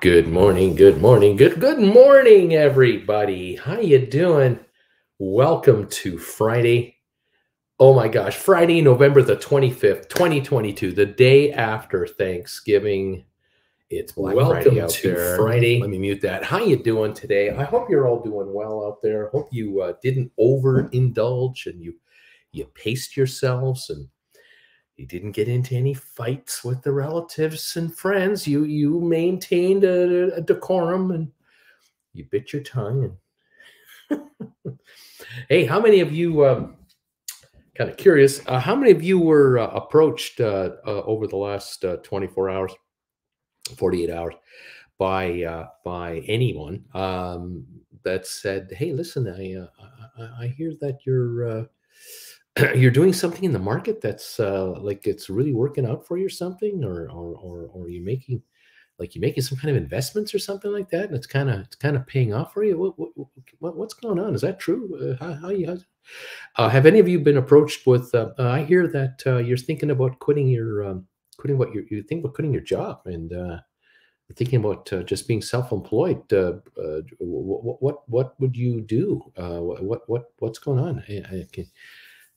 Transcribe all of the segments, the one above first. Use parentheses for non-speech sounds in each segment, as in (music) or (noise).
Good morning, good morning, good good morning, everybody. How you doing? Welcome to Friday. Oh my gosh, Friday, November the 25th, 2022, the day after Thanksgiving. It's Black Welcome Friday out to there. Friday. Let me mute that. How you doing today? I hope you're all doing well out there. Hope you uh, didn't overindulge and you you paced yourselves and you didn't get into any fights with the relatives and friends. You you maintained a, a decorum and you bit your tongue. And (laughs) hey, how many of you? Um, kind of curious. Uh, how many of you were uh, approached uh, uh over the last uh, 24 hours, 48 hours, by uh, by anyone um, that said, "Hey, listen, I I, I hear that you're." (clears throat) you're doing something in the market that's uh, like it's really working out for you or something or or or, or you making like you're making some kind of investments or something like that and it's kind of it's kind of paying off for you? What, what, what, what's going on? Is that true? Uh, how, how you uh, have any of you been approached with uh, uh i hear that uh, you're thinking about quitting your um, quitting what you you think about quitting your job and thinking about just being self-employed what, what what would you do? What what what's going on? I, I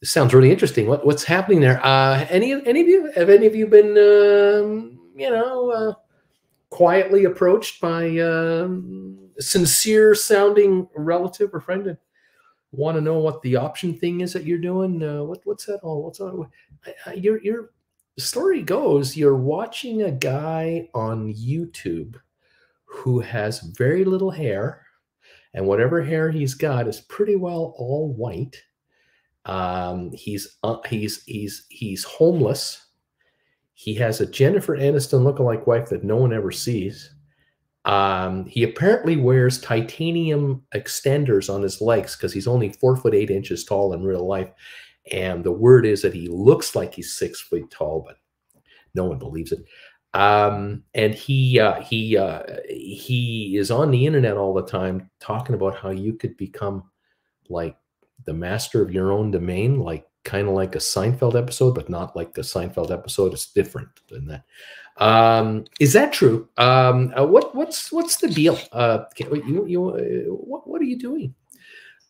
this sounds really interesting. What what's happening there? Uh, any any of you have any of you been um, you know uh, quietly approached by um, sincere sounding relative or friend and want to know what the option thing is that you're doing? Uh, what what's that all? What's? Your your story goes you're watching a guy on YouTube who has very little hair, and whatever hair he's got is pretty well all white um, he's uh, he's he's he's homeless. He has a Jennifer Aniston lookalike wife that no one ever sees. Um, he apparently wears titanium extenders on his legs because he's only four foot eight inches tall in real life. And the word is that he looks like he's six feet tall, but no one believes it. Um, and he uh, he uh, he is on the internet all the time talking about how you could become like the master of your own domain, like kind of like a Seinfeld episode, but not like the Seinfeld episode. It's different than that. Um, is that true? Um, uh, what what's what's the deal? Uh, you you uh, what what are you doing?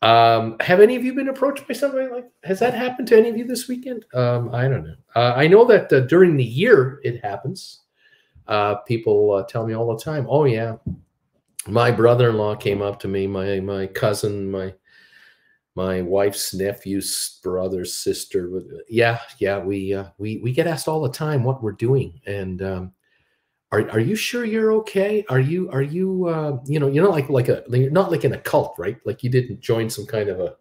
Um, have any of you been approached by somebody like? Has that happened to any of you this weekend? Um, I don't know. Uh, I know that uh, during the year it happens. Uh, people tell me all the time. Oh yeah, my brother-in-law came up to me. My my cousin, my my wife's nephew's brother's sister. Yeah, yeah, we uh, we we get asked all the time what we're doing, and um, are are you sure you're okay? Are you are you uh, you know you're not like like a you're not like in a cult, right? Like you didn't join some kind of a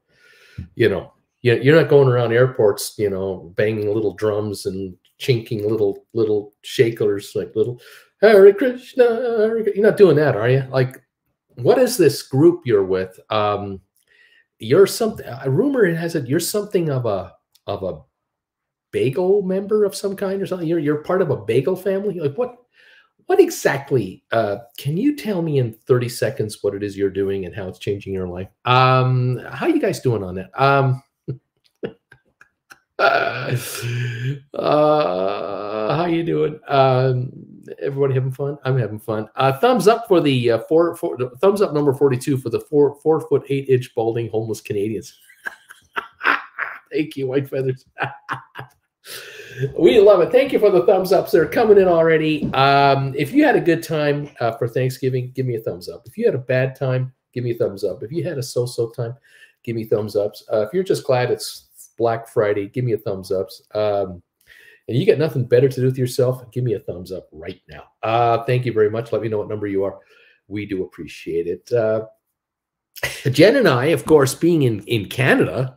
you know you're not going around airports, you know, banging little drums and chinking little little shakers like little Hare Krishna. Hare, you're not doing that, are you? Like, what is this group you're with? Um, you're something. A rumor has it you're something of a of a bagel member of some kind or something. You're you're part of a bagel family. Like what? What exactly? Uh, can you tell me in 30 seconds what it is you're doing and how it's changing your life? Um, how you guys doing on that? Um, (laughs) uh, how you doing? Um, everybody having fun? I'm having fun. Uh, thumbs up for the uh, four, four, thumbs up number 42 for the four four foot eight inch balding homeless Canadians. (laughs) Thank you, white feathers. (laughs) we love it. Thank you for the thumbs ups. They're coming in already. Um, if you had a good time uh, for Thanksgiving, give me a thumbs up. If you had a bad time, give me a thumbs up. If you had a so-so time, give me thumbs ups. Uh, if you're just glad it's Black Friday, give me a thumbs ups. Um, and you got nothing better to do with yourself, give me a thumbs up right now. Uh, thank you very much. Let me know what number you are. We do appreciate it. Uh, Jen and I, of course, being in, in Canada,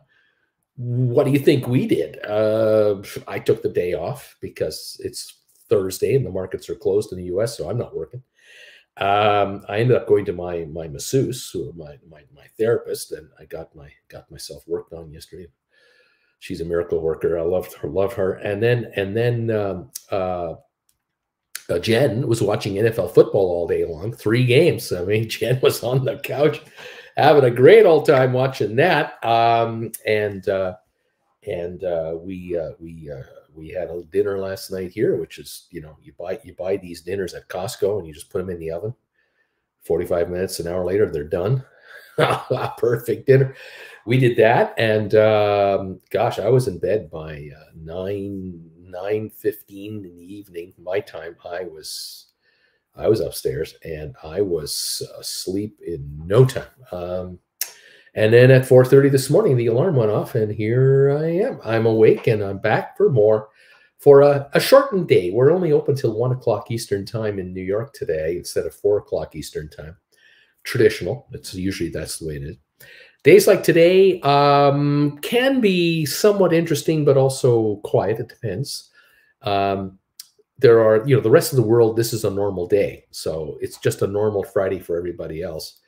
what do you think we did? Uh, I took the day off because it's Thursday and the markets are closed in the US, so I'm not working. Um, I ended up going to my my masseuse, my, my my therapist, and I got my got myself worked on yesterday she's a miracle worker. I loved her, love her. And then and then um, uh, uh, Jen was watching NFL football all day long, three games. I mean, (laughs) Jen was on the couch having a great old time watching that. Um, and uh, and uh, we uh, we uh, we had a dinner last night here, which is you know you buy you buy these dinners at Costco and you just put them in the oven. 45 minutes, an hour later, they're done. (laughs) Perfect dinner. We did that, and um, gosh, I was in bed by uh, nine nine fifteen in the evening, my time. I was I was upstairs, and I was asleep in no time. Um, and then at 4:30 this morning, the alarm went off, and here I am. I'm awake, and I'm back for more for a, a shortened day. We're only open till one o'clock Eastern time in New York today instead of four o'clock Eastern time. Traditional. It's usually that's the way it is. Days like today um, can be somewhat interesting, but also quiet. It depends. Um, there are, you know, the rest of the world. This is a normal day, so it's just a normal Friday for everybody else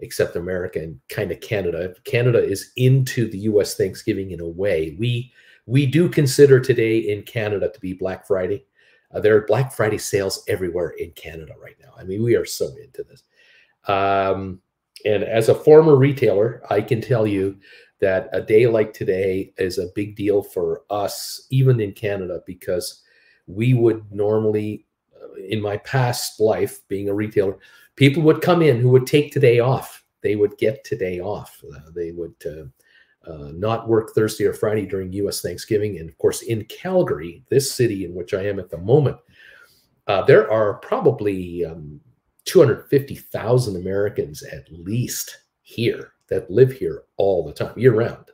except America and kind of Canada. Canada is into the U.S. Thanksgiving in a way. We we do consider today in Canada to be Black Friday. Uh, there are Black Friday sales everywhere in Canada right now. I mean, we are so into this. Um, and as a former retailer, I can tell you that a day like today is a big deal for us, even in Canada, because we would normally, uh, in my past life being a retailer, people would come in who would take today off. They would get today off. Uh, they would uh, uh, not work Thursday or Friday during U.S. Thanksgiving. And of course, in Calgary, this city in which I am at the moment, uh, there are probably um, 250,000 Americans at least here that live here all the time, year round.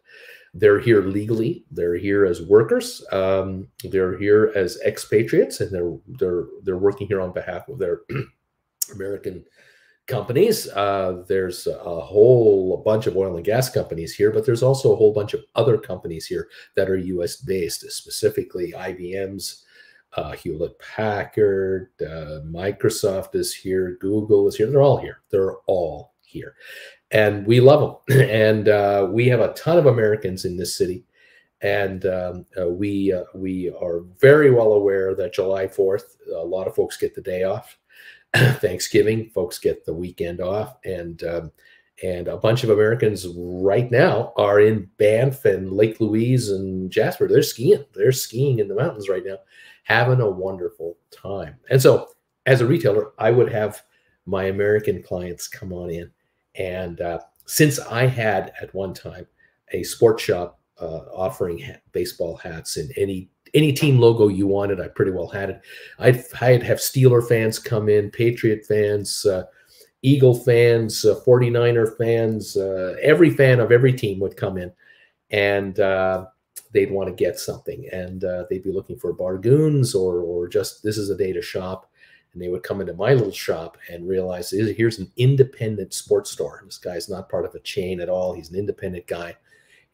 They're here legally. They're here as workers. Um, they're here as expatriates, and they're they're they're working here on behalf of their (clears throat) American companies. Uh, there's a whole bunch of oil and gas companies here, but there's also a whole bunch of other companies here that are U.S. based, specifically IBM's, uh, Hewlett Packard, uh, Microsoft is here, Google is here. They're all here. They're all here, and we love them. (laughs) and uh, we have a ton of Americans in this city. And um, uh, we uh, we are very well aware that July 4th, a lot of folks get the day off (coughs) Thanksgiving, folks get the weekend off, and um, and a bunch of Americans right now are in Banff and Lake Louise and Jasper. They're skiing. They're skiing in the mountains right now, having a wonderful time. And so, as a retailer, I would have my American clients come on in, and uh, since I had at one time a sports shop uh, offering ha baseball hats and any any team logo you wanted. I pretty well had it. I'd, I'd have Steeler fans come in, Patriot fans, uh, Eagle fans, uh, 49er fans, uh, every fan of every team would come in and uh, they'd want to get something and uh, they'd be looking for bargoons or, or just this is a day to shop. And they would come into my little shop and realize here's an independent sports store. This guy's not part of a chain at all. He's an independent guy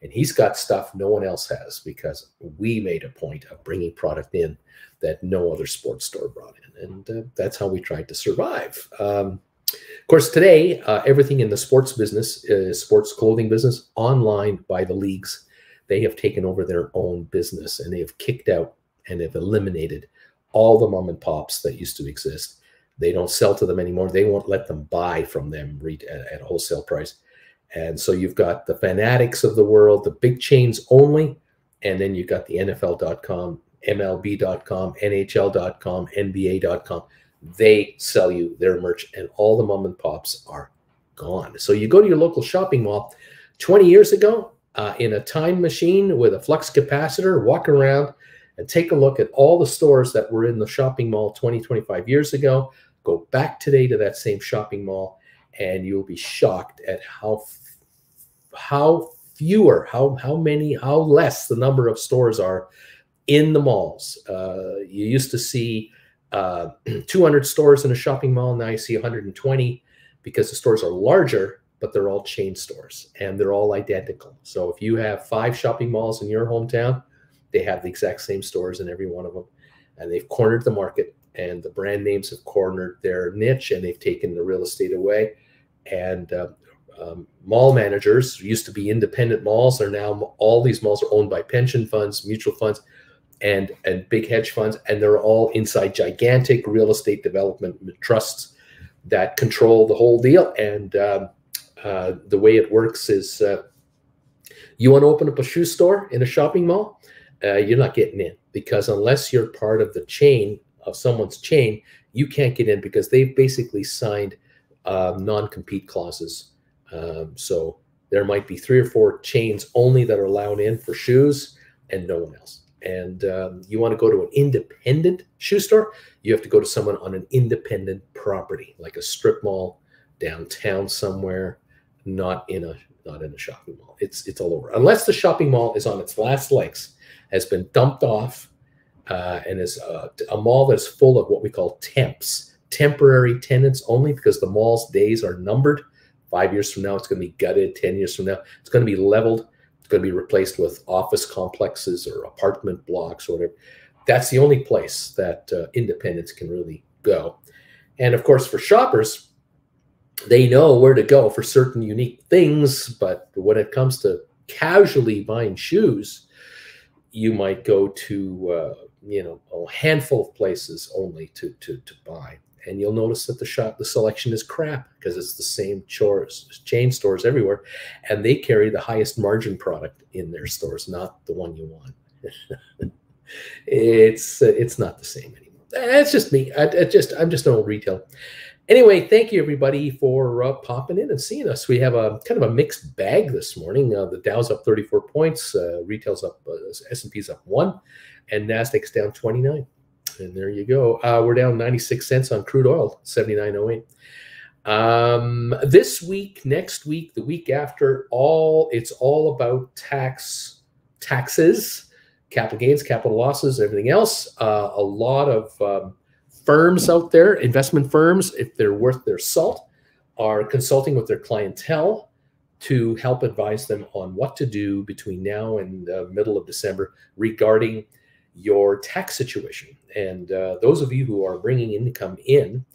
and he's got stuff no one else has because we made a point of bringing product in that no other sports store brought in. And uh, that's how we tried to survive. Um, of course, today, uh, everything in the sports business, is sports clothing business, online by the leagues. They have taken over their own business and they have kicked out and have eliminated all the mom and pops that used to exist. They don't sell to them anymore. They won't let them buy from them at, at wholesale price. And so you've got the fanatics of the world, the big chains only, and then you've got the NFL.com, MLB.com, NHL.com, NBA.com. They sell you their merch, and all the mom and pops are gone. So you go to your local shopping mall 20 years ago uh, in a time machine with a flux capacitor, walk around and take a look at all the stores that were in the shopping mall 20, 25 years ago. Go back today to that same shopping mall and you'll be shocked at how how fewer, how how many, how less the number of stores are in the malls. Uh, you used to see uh, (clears throat) 200 stores in a shopping mall. Now you see 120 because the stores are larger, but they're all chain stores and they're all identical. So if you have five shopping malls in your hometown, they have the exact same stores in every one of them, and they've cornered the market. And the brand names have cornered their niche, and they've taken the real estate away and uh, um, mall managers used to be independent malls are now all these malls are owned by pension funds mutual funds and and big hedge funds and they're all inside gigantic real estate development trusts that control the whole deal and um, uh, the way it works is uh, you want to open up a shoe store in a shopping mall uh, you're not getting in because unless you're part of the chain of someone's chain you can't get in because they've basically signed um, non-compete clauses. Um, so there might be three or four chains only that are allowed in for shoes and no one else. And um, you want to go to an independent shoe store, you have to go to someone on an independent property, like a strip mall downtown somewhere, not in a not in a shopping mall. It's it's all over. Unless the shopping mall is on its last legs, has been dumped off, uh, and is a, a mall that's full of what we call temps, temporary tenants only, because the mall's days are numbered. Five years from now, it's going to be gutted. Ten years from now, it's going to be leveled. It's going to be replaced with office complexes or apartment blocks or whatever. That's the only place that uh, independents can really go. And of course, for shoppers, they know where to go for certain unique things. But when it comes to casually buying shoes, you might go to uh, you know a handful of places only to to to buy. And you'll notice that the shop the selection is crap because it's the same chores, chain stores everywhere and they carry the highest margin product in their stores not the one you want. (laughs) It's it's not the same anymore. That's just me. I, I, just i'm just an old retail anyway thank you everybody for uh, popping in and seeing us we have a kind of a mixed bag this morning uh, the dow's up 34 points uh, retail's up uh, s&p's up one and nasdaq's down 29 and there you go. Uh, we're down 96 cents on crude oil, 79.08. Um, this week, next week, the week after, all it's all about tax taxes, capital gains, capital losses, everything else. Uh, a lot of um, firms out there, investment firms, if they're worth their salt, are consulting with their clientele to help advise them on what to do between now and the middle of December regarding your tax situation. And uh, those of you who are bringing income in,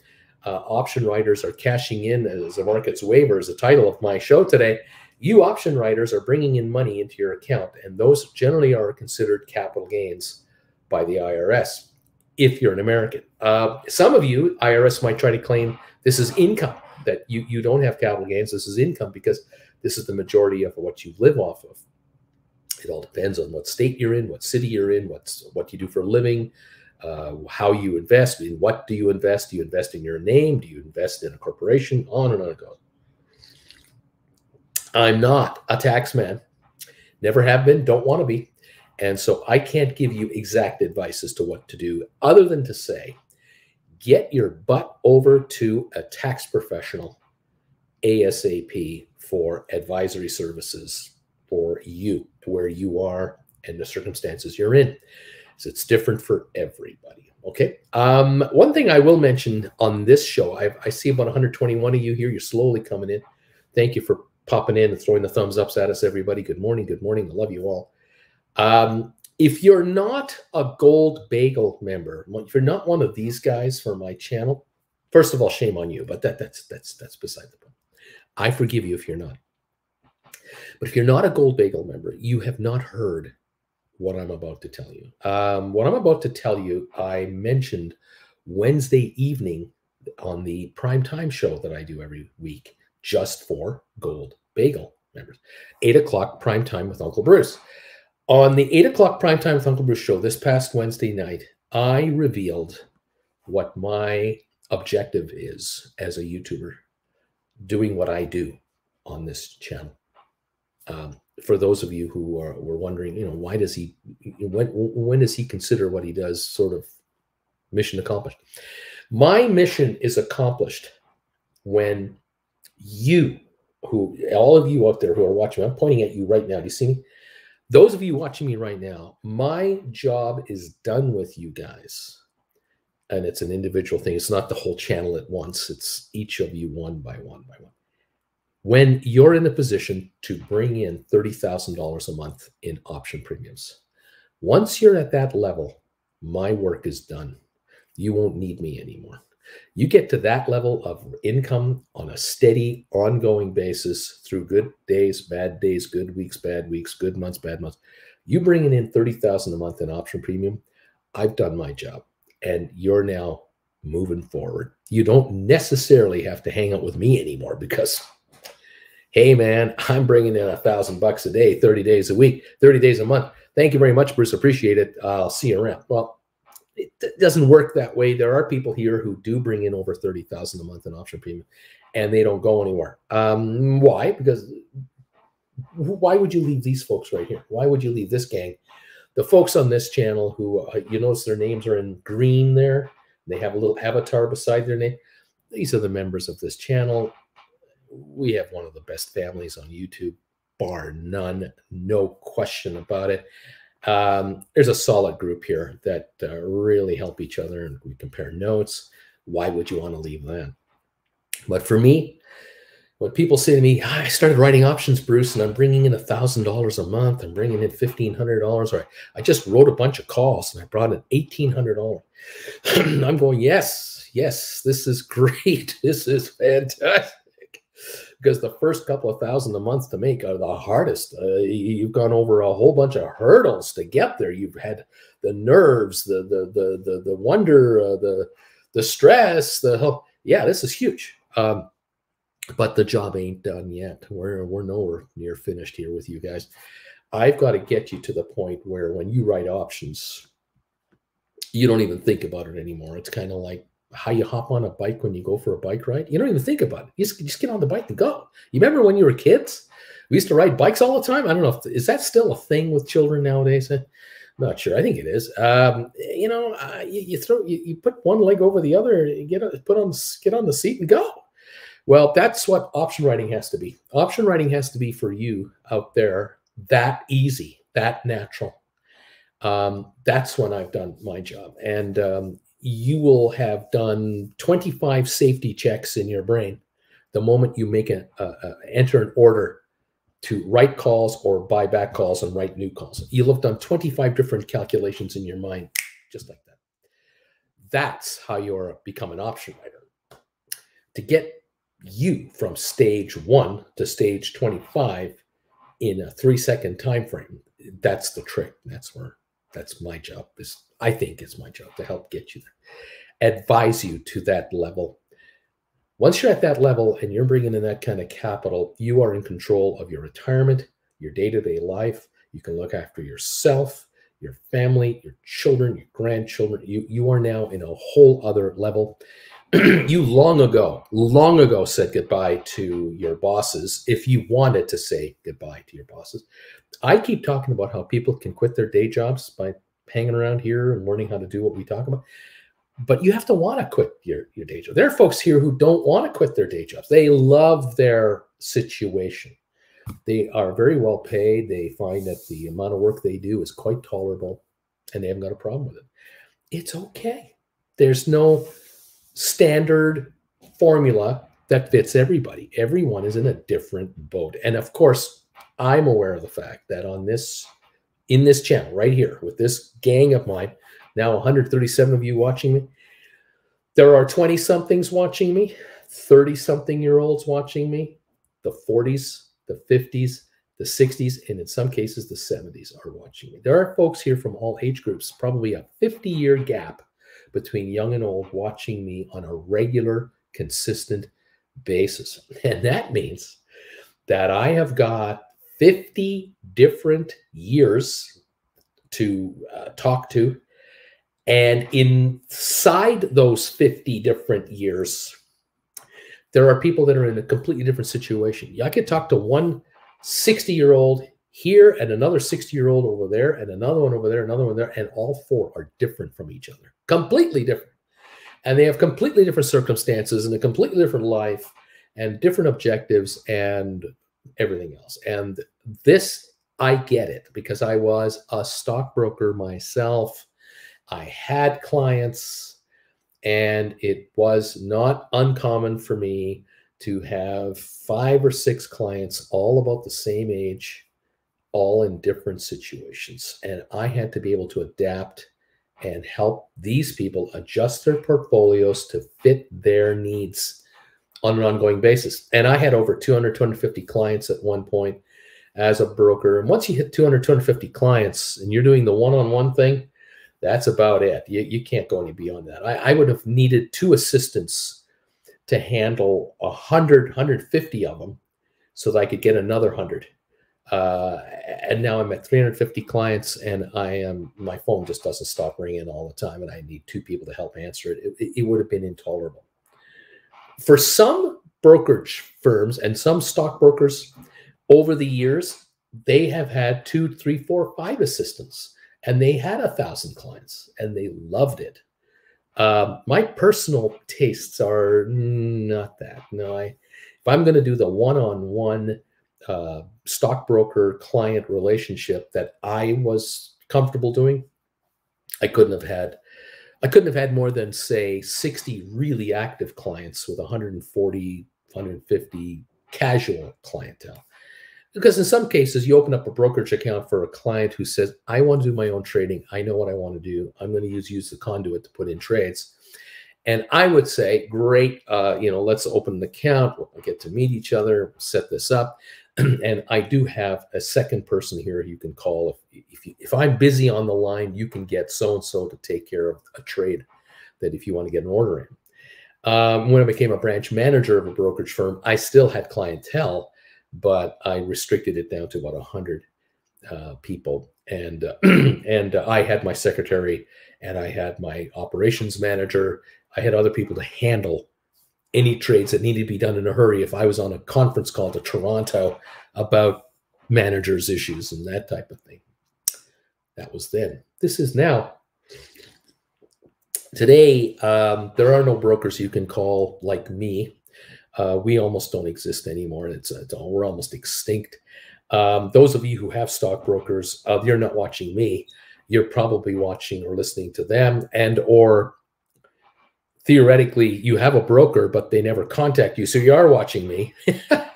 uh, option writers are cashing in as the market's waiver is the title of my show today. You option writers are bringing in money into your account, and those generally are considered capital gains by the IRS if you're an American. Uh, some of you, IRS might try to claim this is income, that you, you don't have capital gains. This is income because this is the majority of what you live off of. It all depends on what state you're in, what city you're in, what's what you do for a living, uh, how you invest. In what do you invest? Do you invest in your name? Do you invest in a corporation? On and on it goes. I'm not a tax man. Never have been. Don't want to be. And so I can't give you exact advice as to what to do, other than to say, get your butt over to a tax professional ASAP for advisory services for you, where you are and the circumstances you're in. So it's different for everybody. Okay. Um, one thing I will mention on this show, I, I see about 121 of you here. You're slowly coming in. Thank you for popping in and throwing the thumbs ups at us, everybody. Good morning. Good morning. I love you all. Um, if you're not a gold bagel member, if you're not one of these guys for my channel, first of all, shame on you, but that that's that's that's beside the point. I forgive you if you're not. But if you're not a Gold Bagel member, you have not heard what I'm about to tell you. Um, what I'm about to tell you, I mentioned Wednesday evening on the prime time show that I do every week just for Gold Bagel members. Eight o'clock prime time with Uncle Bruce. On the eight o'clock prime time with Uncle Bruce show this past Wednesday night, I revealed what my objective is as a YouTuber doing what I do on this channel. Um, for those of you who are were wondering, you know, why does he when when does he consider what he does sort of mission accomplished? My mission is accomplished when you, who all of you out there who are watching, I'm pointing at you right now. Do you see me? Those of you watching me right now, my job is done with you guys. And it's an individual thing. It's not the whole channel at once. It's each of you one by one by one when you're in a position to bring in $30,000 a month in option premiums. Once you're at that level, my work is done. You won't need me anymore. You get to that level of income on a steady, ongoing basis through good days, bad days, good weeks, bad weeks, good months, bad months. You bringing in 30,000 a month in option premium, I've done my job and you're now moving forward. You don't necessarily have to hang out with me anymore because hey man, I'm bringing in a thousand bucks a day, 30 days a week, 30 days a month. Thank you very much, Bruce. Appreciate it. I'll see you around. Well, it doesn't work that way. There are people here who do bring in over 30,000 a month in option premium and they don't go anywhere. Um, why? Because why would you leave these folks right here? Why would you leave this gang? The folks on this channel who uh, you notice their names are in green there, they have a little avatar beside their name. These are the members of this channel. We have one of the best families on YouTube, bar none, no question about it. Um, there's a solid group here that uh, really help each other and we compare notes. Why would you want to leave that? But for me, when people say to me, ah, I started writing options, Bruce, and I'm bringing in a $1,000 a month, I'm bringing in $1,500, or I just wrote a bunch of calls and I brought in $1,800. (clears throat) I'm going, yes, yes, this is (laughs) great. This is fantastic. Because the first couple of thousand a month to make are the hardest. Uh, you've gone over a whole bunch of hurdles to get there. You've had the nerves, the the the the, the wonder, uh, the the stress, the yeah, this is huge. Um, but the job ain't done yet. We're we're nowhere near finished here with you guys. I've got to get you to the point where when you write options, you don't even think about it anymore. It's kind of like how you hop on a bike when you go for a bike ride. You don't even think about it. You just, just get on the bike and go. You remember when you were kids? We used to ride bikes all the time. I don't know if is that still a thing with children nowadays. I'm not sure. I think it is. Um, you know, uh, you, you, throw you, you, put one leg over the other, get put on get on the seat and go. Well, that's what option writing has to be. Option writing has to be for you out there that easy, that natural. Um, that's when I've done my job. And um, you will have done 25 safety checks in your brain the moment you make an enter an order to write calls or buy back calls and write new calls. You'll have done 25 different calculations in your mind, just like that. That's how you're become an option writer. To get you from stage one to stage 25 in a three second time frame that's the trick that's where that's my job is i think it's my job to help get you there. Advise you to that level. Once you're at that level and you're bringing in that kind of capital you are in control of your retirement your day-to-day life. You can look after yourself your family your children your grandchildren. You you are now in a whole other level (clears throat) you long ago, long ago said goodbye to your bosses if you wanted to say goodbye to your bosses. I keep talking about how people can quit their day jobs by hanging around here and learning how to do what we talk about. But you have to want to quit your, your day job. There are folks here who don't want to quit their day jobs. They love their situation. They are very well paid. They find that the amount of work they do is quite tolerable and they haven't got a problem with it. It's okay. There's no standard formula that fits everybody. Everyone is in a different boat. And of course, I'm aware of the fact that on this, in this channel right here, with this gang of mine, now 137 of you watching me, there are 20 somethings watching me, 30 something year olds watching me, the 40s, the 50s, the 60s, and in some cases, the 70s are watching me. There are folks here from all age groups, probably a 50 year gap between young and old watching me on a regular, consistent basis. (laughs) And that means that I have got 50 different years to uh, talk to. And inside those 50 different years, there are people that are in a completely different situation. I could talk to one 60 year old here and another 60 year old over there and another one over there, another one there, and all four are different from each other, completely different. And they have completely different circumstances and a completely different life and different objectives and everything else. And this, I get it because I was a stockbroker myself. I had clients, and it was not uncommon for me to have five or six clients all about the same age all in different situations. And I had to be able to adapt and help these people adjust their portfolios to fit their needs on an ongoing basis. And I had over 200, 250 clients at one point as a broker. And once you hit 200, 250 clients and you're doing the one on one thing, that's about it. You, you can't go any beyond that. I, I would have needed two assistants to handle 100, 150 of them so that I could get another 100 Uh, and now I'm at 350 clients, and I am my phone just doesn't stop ringing all the time, and I need two people to help answer it. It, it would have been intolerable. For some brokerage firms and some stockbrokers over the years, they have had two, three, four, five assistants, and they had a thousand clients, and they loved it. Um, my personal tastes are not that. No, I if I'm going to do the one-on-one uh, stockbroker client relationship that I was comfortable doing, I couldn't have had I couldn't have had more than say 60 really active clients with 140 150 casual clientele. Because in some cases, you open up a brokerage account for a client who says, I want to do my own trading. I know what I want to do. I'm going to use, use the conduit to put in trades. And I would say, great, uh, you know, let's open an account. We'll get to meet each other, set this up. (clears throat) and I do have a second person here you can call. If, if, you, if I'm busy on the line, you can get so-and-so to take care of a trade that if you want to get an order in. Um, when I became a branch manager of a brokerage firm, I still had clientele, but I restricted it down to about 100 uh, people. And, uh, (clears throat) and uh, I had my secretary and I had my operations manager. I had other people to handle any trades that needed to be done in a hurry if I was on a conference call to Toronto about managers' issues and that type of thing. That was then. This is now. Today, um, there are no brokers you can call like me. Uh, we almost don't exist anymore. It's, it's we're almost extinct. Um, those of you who have stockbrokers, uh, you're not watching me. You're probably watching or listening to them, and or theoretically you have a broker, but they never contact you. So you are watching me (laughs)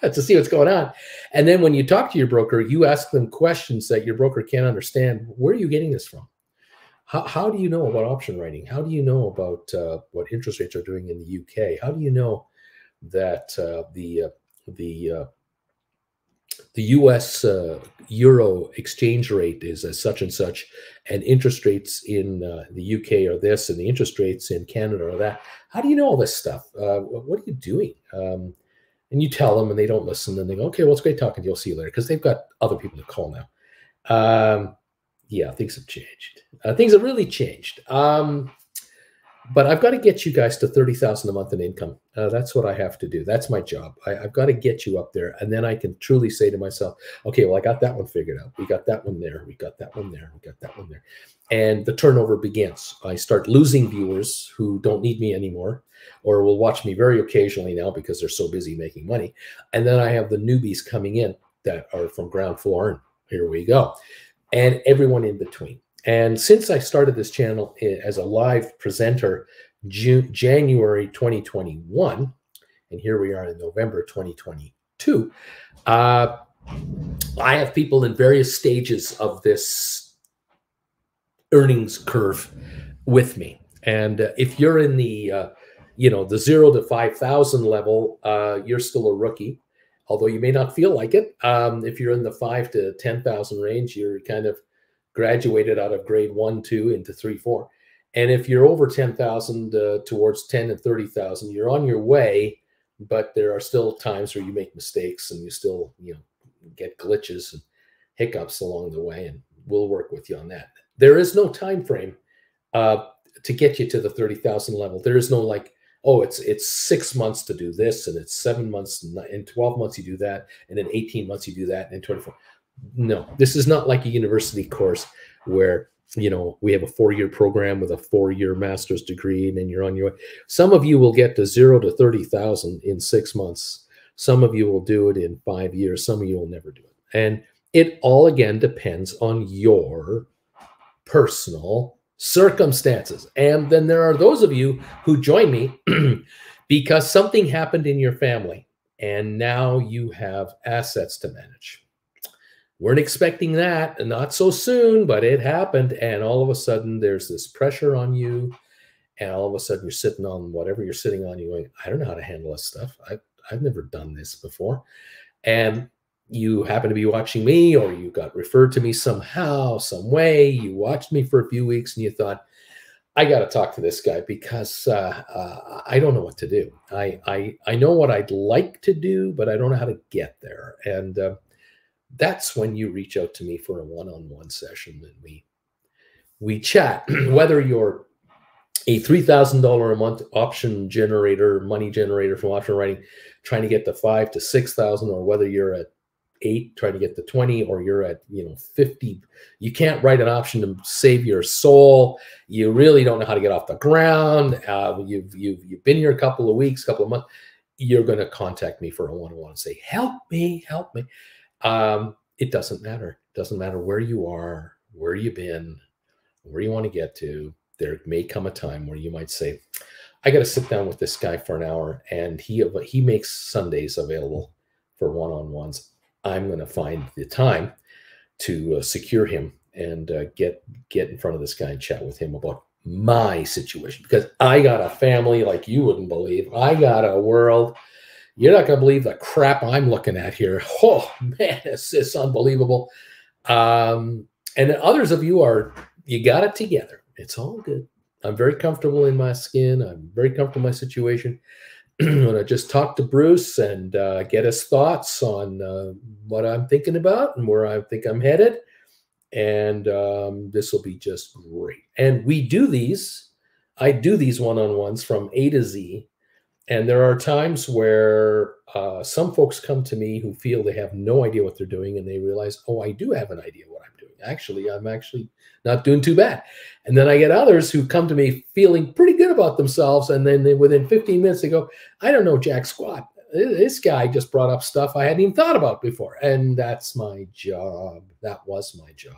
to see what's going on. And then when you talk to your broker, you ask them questions that your broker can't understand. Where are you getting this from? How, how do you know about option writing? How do you know about uh, what interest rates are doing in the UK? How do you know that uh, the uh, the uh, the U.S. Uh, euro exchange rate is as such and such, and interest rates in uh, the U.K. are this, and the interest rates in Canada are that. How do you know all this stuff? Uh, what are you doing? Um, and you tell them, and they don't listen, and they go, "Okay, well, it's great talking to you. I'll see you later," because they've got other people to call now. Um, yeah, things have changed. Uh, things have really changed. Um, but I've got to get you guys to 30,000 a month in income. Uh, that's what I have to do. That's my job. I, have got to get you up there. And then I can truly say to myself, okay, well, I got that one figured out. We got that one there. We got that one there. We got that one there. And the turnover begins. I start losing viewers who don't need me anymore or will watch me very occasionally now because they're so busy making money. And then I have the newbies coming in that are from ground floor. And here we go. And everyone in between. And since I started this channel as a live presenter June, January 2021, and here we are in November 2022, uh, I have people in various stages of this earnings curve with me. And uh, if you're in the, uh, you know, the zero to 5,000 level, uh, you're still a rookie, although you may not feel like it. Um, if you're in the five to 10,000 range, you're kind of graduated out of grade one, two into three, four. And if you're over 10,000 uh, towards 10 and 30,000, you're on your way, but there are still times where you make mistakes and you still, you know, get glitches and hiccups along the way. And we'll work with you on that. There is no time frame uh, to get you to the 30,000 level. There is no like, oh, it's it's six months to do this, and it's seven months, and 12 months you do that, and then 18 months you do that, and then 24 no, this is not like a university course where you know we have a four-year program with a four-year master's degree and then you're on your way. Some of you will get to zero to thirty thousand in six months. Some of you will do it in five years. Some of you will never do it. And it all again depends on your personal circumstances. And then there are those of you who join me (clears throat) because something happened in your family and now you have assets to manage weren't expecting that and not so soon but it happened and all of a sudden there's this pressure on you and all of a sudden you're sitting on whatever you're sitting on You're going i don't know how to handle this stuff. I, i've never done this before. And you happen to be watching me or you got referred to me somehow some way you watched me for a few weeks and you thought i got to talk to this guy because uh, uh, i don't know what to do. I, I i know what i'd like to do but i don't know how to get there. And uh, that's when you reach out to me for a one-on-one session and we we chat. (clears throat) Whether you're a $3000 a month option generator money generator from option writing trying to get the five to six thousand or whether you're at eight trying to get to 20 or you're at you know 50 you can't write an option to save your soul. You really don't know how to get off the ground. Uh, you've, you've you've been here a couple of weeks couple of months. You're going to contact me for a one-on-one and say help me help me um, it doesn't matter it doesn't matter where you are where you've been where you want to get to there may come a time where you might say i got to sit down with this guy for an hour and he he makes sundays available for one-on-ones I'm going to find the time to uh, secure him and uh, get get in front of this guy and chat with him about my situation because I got a family like you wouldn't believe. I got a world. You're not going to believe the crap I'm looking at here. (laughs) Oh man, it's, it's unbelievable. Um, and others of you are you got it together. It's all good. I'm very comfortable in my skin. I'm very comfortable in my situation. (clears throat) I'm to just talk to Bruce and uh, get his thoughts on uh, what I'm thinking about and where I think I'm headed. And um, this will be just great. And we do these, I do these one on ones from A to Z. And there are times where uh, some folks come to me who feel they have no idea what they're doing and they realize, oh, I do have an idea what I'm doing. Actually, I'm actually not doing too bad. And then I get others who come to me feeling pretty good about themselves. And then they, within 15 minutes, they go, I don't know Jack squat. This guy just brought up stuff I hadn't even thought about before. And that's my job. That was my job.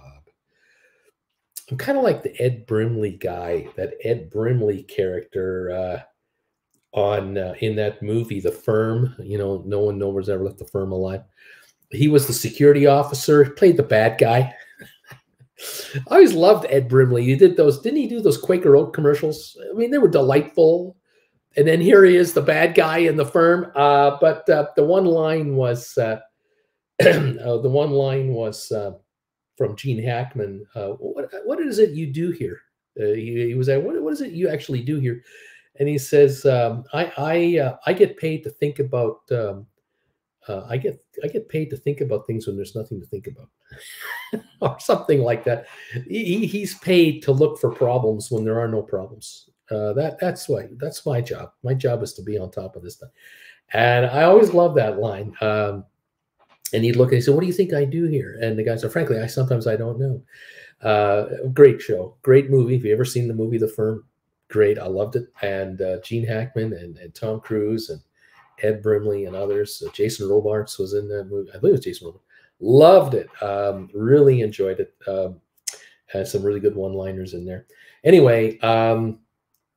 I'm kind of like the Ed Brimley guy, that Ed Brimley character uh, on uh, in that movie, The Firm. You know, no one knows ever left the firm alive. He was the security officer, played the bad guy. (laughs) I always loved Ed Brimley. He did those, didn't he do those Quaker Oat commercials? I mean, they were delightful. And then here he is, the bad guy in the firm. Uh, but uh, the one line was, uh, (clears throat) uh the one line was uh, from Gene Hackman. Uh, what, what is it you do here? He, he, was like, what, what is it you actually do here? And he says, um, I, I, I get paid to think about, um, I get, I get paid to think about things when there's nothing to think about. (laughs) or something like that. He, he's paid to look for problems when there are no problems. Uh, that that's why that's my job. My job is to be on top of this stuff. And I always love that line. Um, and he'd look and he said, "What do you think I do here?" And the guy said, "Frankly, I sometimes I don't know." Uh, great show, great movie. If you ever seen the movie The Firm, great. I loved it. And uh, Gene Hackman and, and Tom Cruise and Ed Brimley and others. Uh, Jason Robards was in that movie. I believe it was Jason Robards. Loved it. Um, really enjoyed it. Um, had some really good one-liners in there. Anyway, um,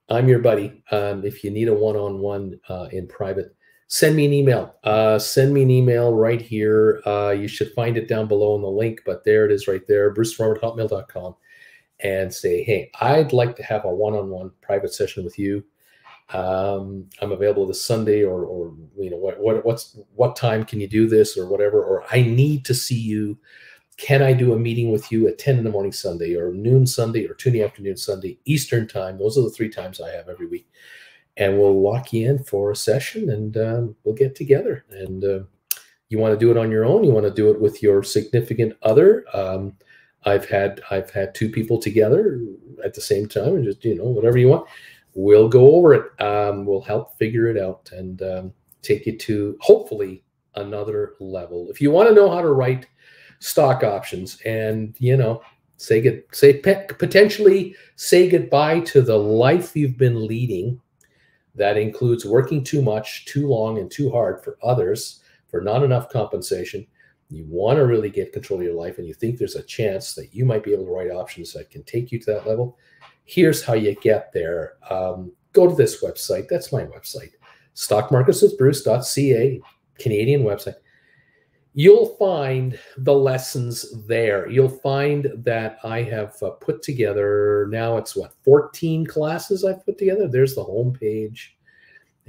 I'm your buddy. Um, if you need a one-on-one uh, in private, send me an email. Uh, send me an email right here. Uh, you should find it down below in the link, but there it is right there, brucefarmer.hotmail.com. And say, hey, I'd like to have a one-on-one private session with you. Um, I'm available this Sunday, or, or you know, what, what, what's what time can you do this, or whatever, or I need to see you. Can I do a meeting with you at 10 in the morning Sunday, or noon Sunday, or two in the afternoon Sunday, Eastern time? Those are the three times I have every week, and we'll lock you in for a session, and um, we'll get together. And uh, you want to do it on your own? You want to do it with your significant other? Um, I've had I've had two people together at the same time, and just you know whatever you want we'll go over it. Um, we'll help figure it out and um, take you to hopefully another level. If you want to know how to write stock options and you know say good say potentially say goodbye to the life you've been leading that includes working too much too long and too hard for others for not enough compensation you want to really get control of your life and you think there's a chance that you might be able to write options that can take you to that level here's how you get there. Um, go to this website. That's my website, stockmarketswithbruce.ca, Canadian website. You'll find the lessons there. You'll find that I have uh, put together now it's what 14 classes I've put together. There's the home page.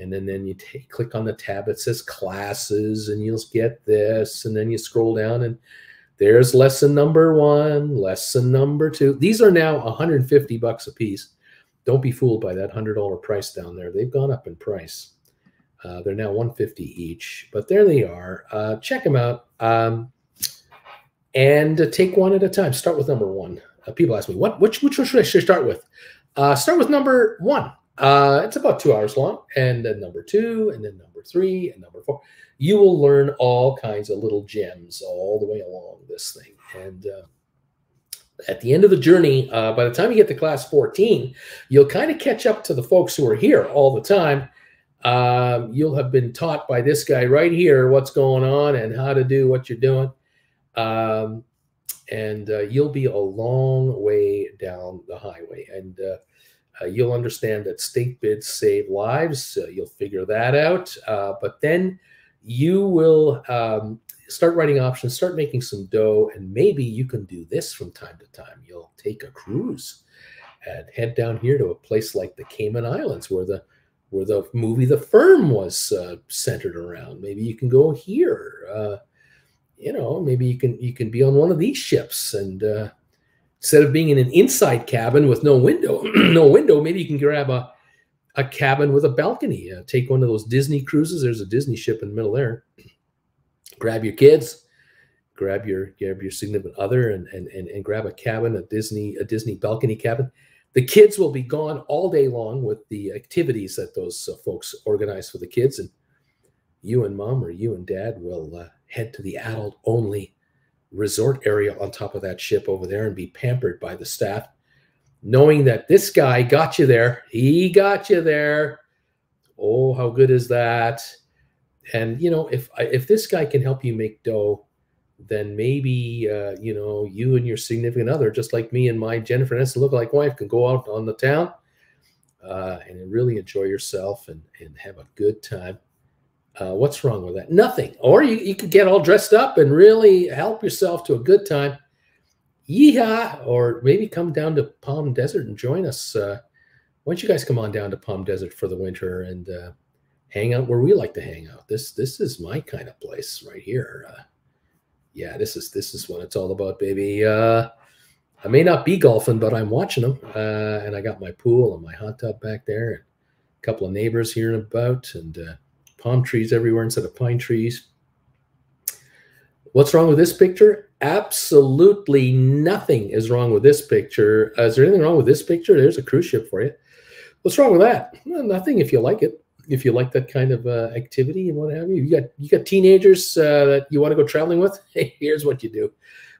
And then, then you take, click on the tab that says classes, and you'll get this. And then you scroll down, and there's lesson number one, lesson number two. These are now 150 bucks a piece. Don't be fooled by that $100 price down there. They've gone up in price. Uh, they're now 150 each, but there they are. Uh, check them out. Um, and uh, take one at a time. Start with number one. Uh, people ask me, what which which one should I start with? Uh, start with number one. Uh, it's about two hours long, and then number two, and then number three, and number four. You will learn all kinds of little gems all the way along this thing, and uh, at the end of the journey, uh, by the time you get to class 14, you'll kind of catch up to the folks who are here all the time. Um, you'll have been taught by this guy right here what's going on and how to do what you're doing. Um, and uh, you'll be a long way down the highway. And uh, uh you'll understand that state bids save lives. you'll figure that out. Uh, but then you will um, start writing options, start making some dough, and maybe you can do this from time to time. You'll take a cruise and head down here to a place like the Cayman Islands where the where the movie The Firm was uh, centered around. Maybe you can go here. Uh, you know, maybe you can you can be on one of these ships and uh, instead of being in an inside cabin with no window, (clears throat) no window, maybe you can grab a a cabin with a balcony. Uh, take one of those Disney cruises. There's a Disney ship in the middle there grab your kids, grab your grab your significant other, and and and, and grab a cabin, a Disney a Disney balcony cabin. The kids will be gone all day long with the activities that those uh, folks organize for the kids, and you and mom or you and dad will uh, head to the adult only resort area on top of that ship over there and be pampered by the staff, knowing that this guy got you there. He got you there. Oh, how good is that? and you know if if this guy can help you make dough then maybe uh, you know you and your significant other just like me and my jennifer look look-alike wife can go out on the town uh, and really enjoy yourself and, and have a good time uh, what's wrong with that nothing or you, you could get all dressed up and really help yourself to a good time yeehaw or maybe come down to palm desert and join us uh, why don't you guys come on down to palm desert for the winter and uh, hang out where we like to hang out. This this is my kind of place right here. Uh, yeah, this is this is what it's all about, baby. Uh, I may not be golfing, but I'm watching them, uh, and I got my pool and my hot tub back there, and a couple of neighbors here and about, and palm trees everywhere instead of pine trees. What's wrong with this picture? Absolutely nothing is wrong with this picture. Uh, is there anything wrong with this picture? There's a cruise ship for you. What's wrong with that? Well, nothing if you like it if you like that kind of uh, activity and what have you. You got you got teenagers uh, that you want to go traveling with. (laughs) Hey, here's what you do: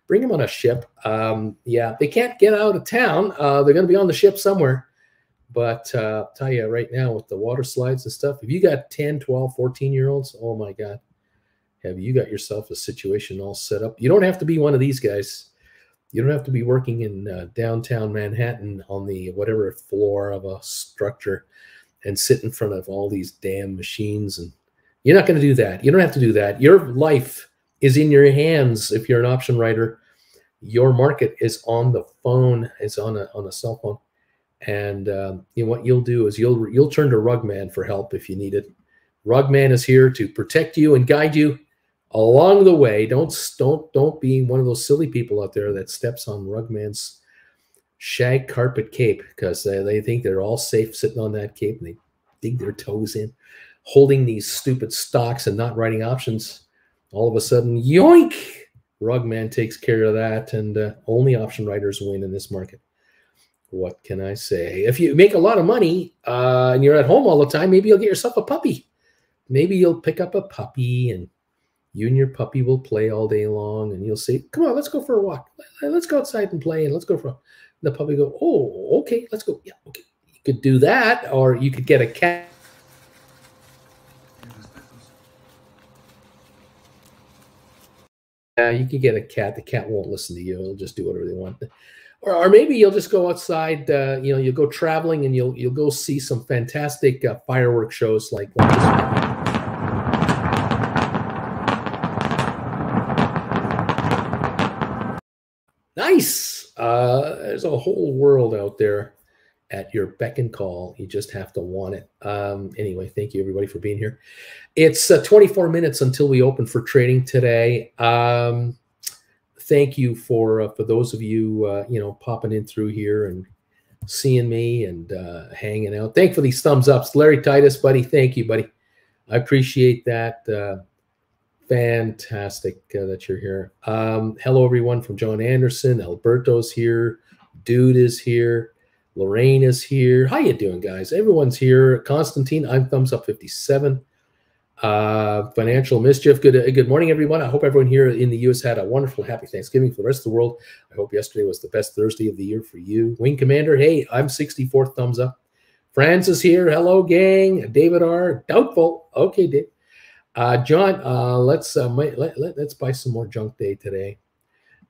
bring them on a ship. Um, yeah, they can't get out of town. Uh, they're going to be on the ship somewhere. But uh, I'll tell you right now, with the water slides and stuff, if you got 10, 12, 14 year olds, oh my God, have you got yourself a situation all set up? You don't have to be one of these guys. You don't have to be working in uh, downtown Manhattan on the whatever floor of a structure and sit in front of all these damn machines. And you're not going to do that. You don't have to do that. Your life is in your hands if you're an option writer. Your market is on the phone, it's on a, on a cell phone. And um, you know, what you'll do is you'll you'll turn to Rugman for help if you need it. Rugman is here to protect you and guide you along the way. Don't don't don't be one of those silly people out there that steps on Rugman's shag carpet cape because they, they think they're all safe sitting on that cape and they dig their toes in, holding these stupid stocks and not writing options. All of a sudden, yoink! Rugman takes care of that, and uh, only option writers win in this market. What can I say? If you make a lot of money uh, and you're at home all the time, maybe you'll get yourself a puppy. Maybe you'll pick up a puppy and you and your puppy will play all day long and you'll say, come on, let's go for a walk. Let's go outside and play and let's go for a the puppy go, oh, okay, let's go. Yeah, okay. You could do that, or you could get a cat. Yeah, you could get a cat. The cat won't listen to you. It'll just do whatever they want. Or, or maybe you'll just go outside. Uh, you know, you'll go traveling and you'll you'll go see some fantastic uh, fireworks shows like. Nice. Uh, there's a whole world out there at your beck and call. You just have to want it. Um, anyway, thank you everybody for being here. It's uh, 24 minutes until we open for trading today. Um, thank you for uh, for those of you uh, you know popping in through here and seeing me and uh, hanging out. Thank for these thumbs ups, Larry Titus, buddy. Thank you, buddy. I appreciate that. Uh, Fantastic that you're here. Um, hello, everyone from John Anderson. Alberto's here. Dude is here. Lorraine is here. How you doing, guys? Everyone's here. Constantine, I'm thumbs up 57. Uh, financial mischief. Good, uh, good morning, everyone. I hope everyone here in the U.S. had a wonderful, happy Thanksgiving. For the rest of the world, I hope yesterday was the best Thursday of the year for you. Wing Commander, hey, I'm 64 thumbs up. Francis here. Hello, gang. David R. Doubtful. Okay, Dave. Uh, John, uh, let's uh, let, let, let's buy some more junk day today.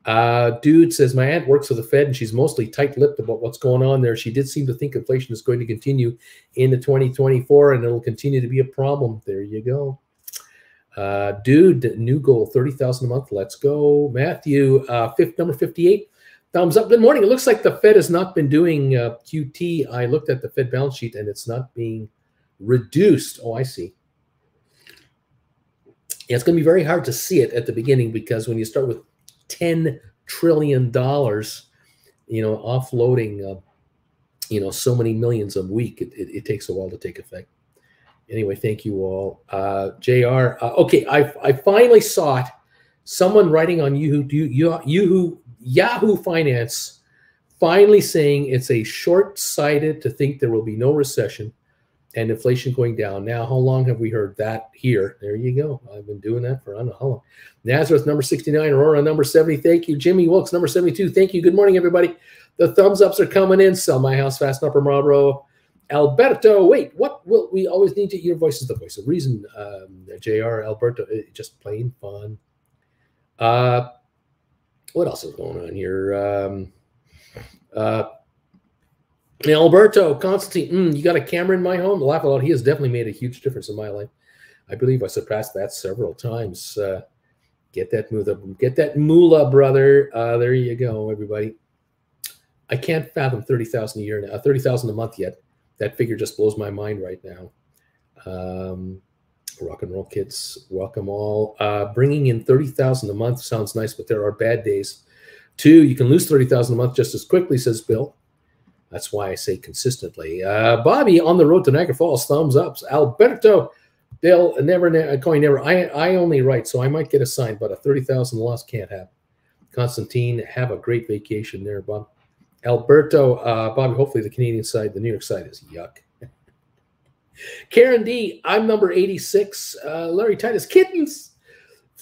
Uh, dude says my aunt works for the Fed and she's mostly tight-lipped about what's going on there. She did seem to think inflation is going to continue into 2024 and it'll continue to be a problem. There you go. Uh, dude, new goal, 30,000 a month. Let's go. Matthew, uh, fifth number 58. Thumbs up. Good morning. It looks like the Fed has not been doing uh, QT. I looked at the Fed balance sheet and it's not being reduced. Oh, I see. Yeah, it's going to be very hard to see it at the beginning because when you start with ten trillion dollars, you know, offloading, uh, you know, so many millions a week, it, it, it, takes a while to take effect. Anyway, thank you all. Uh, Jr. Uh, okay, I I finally saw it. Someone writing on Yahoo, Yahoo, Yahoo Finance, finally saying it's a short-sighted to think there will be no recession and inflation going down. Now, how long have we heard that here? There you go. I've been doing that for I don't know how long. Nazareth, number 69, Aurora, number 70. Thank you. Jimmy Wilkes, number 72. Thank you. Good morning, everybody. The thumbs ups are coming in. Sell my house fast, Upper Marlboro. Alberto, wait, what will we always need to? Your voice is the voice of reason. Um, JR, Alberto, eh, just plain fun. Uh, what else is going on here? Um, uh, Alberto Constantine, mm, you got a camera in my home? Laugh out. He has definitely made a huge difference in my life. I believe I surpassed that several times. Uh, get that moolah, get that moolah, brother. Uh, there you go, everybody. I can't fathom thirty thousand a year now, thirty thousand a month yet. That figure just blows my mind right now. Um, rock and roll kids, welcome all. Uh, bringing in thirty thousand a month sounds nice, but there are bad days. too. you can lose thirty thousand a month just as quickly, says Bill. That's why I say consistently. Uh, Bobby on the road to Niagara Falls, thumbs ups. Alberto, they'll never, ne- coin never. I, I only write, so I might get a sign, but a 30,000 loss can't happen. Constantine, have a great vacation there, Bob. Alberto, uh, Bobby, hopefully the Canadian side, the New York side is yuck. (laughs) Karen D, I'm number 86. Uh, Larry Titus, kittens.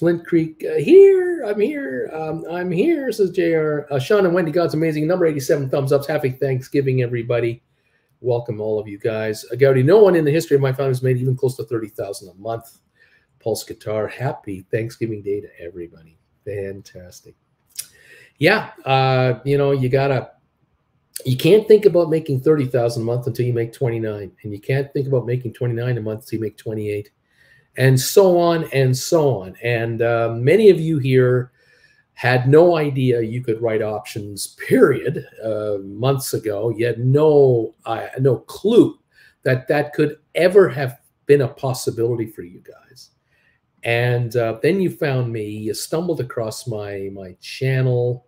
Flint Creek, uh, here, I'm here, um, I'm here, says JR. Uh, Sean and Wendy, God's amazing. Number 87, thumbs ups. Happy Thanksgiving, everybody. Welcome, all of you guys. Uh, Gowdy, no one in the history of my family has made even close to 30000 a month. Pulse Guitar, happy Thanksgiving Day to everybody. Fantastic. Yeah, uh, you know, you got to, you can't think about making 30000 a month until you make 29. And you can't think about making 29 a month until you make 28 and so on and so on. And uh, many of you here had no idea you could write options, period, uh, months ago. You had no, uh, no clue that that could ever have been a possibility for you guys. And uh, then you found me, you stumbled across my, my channel,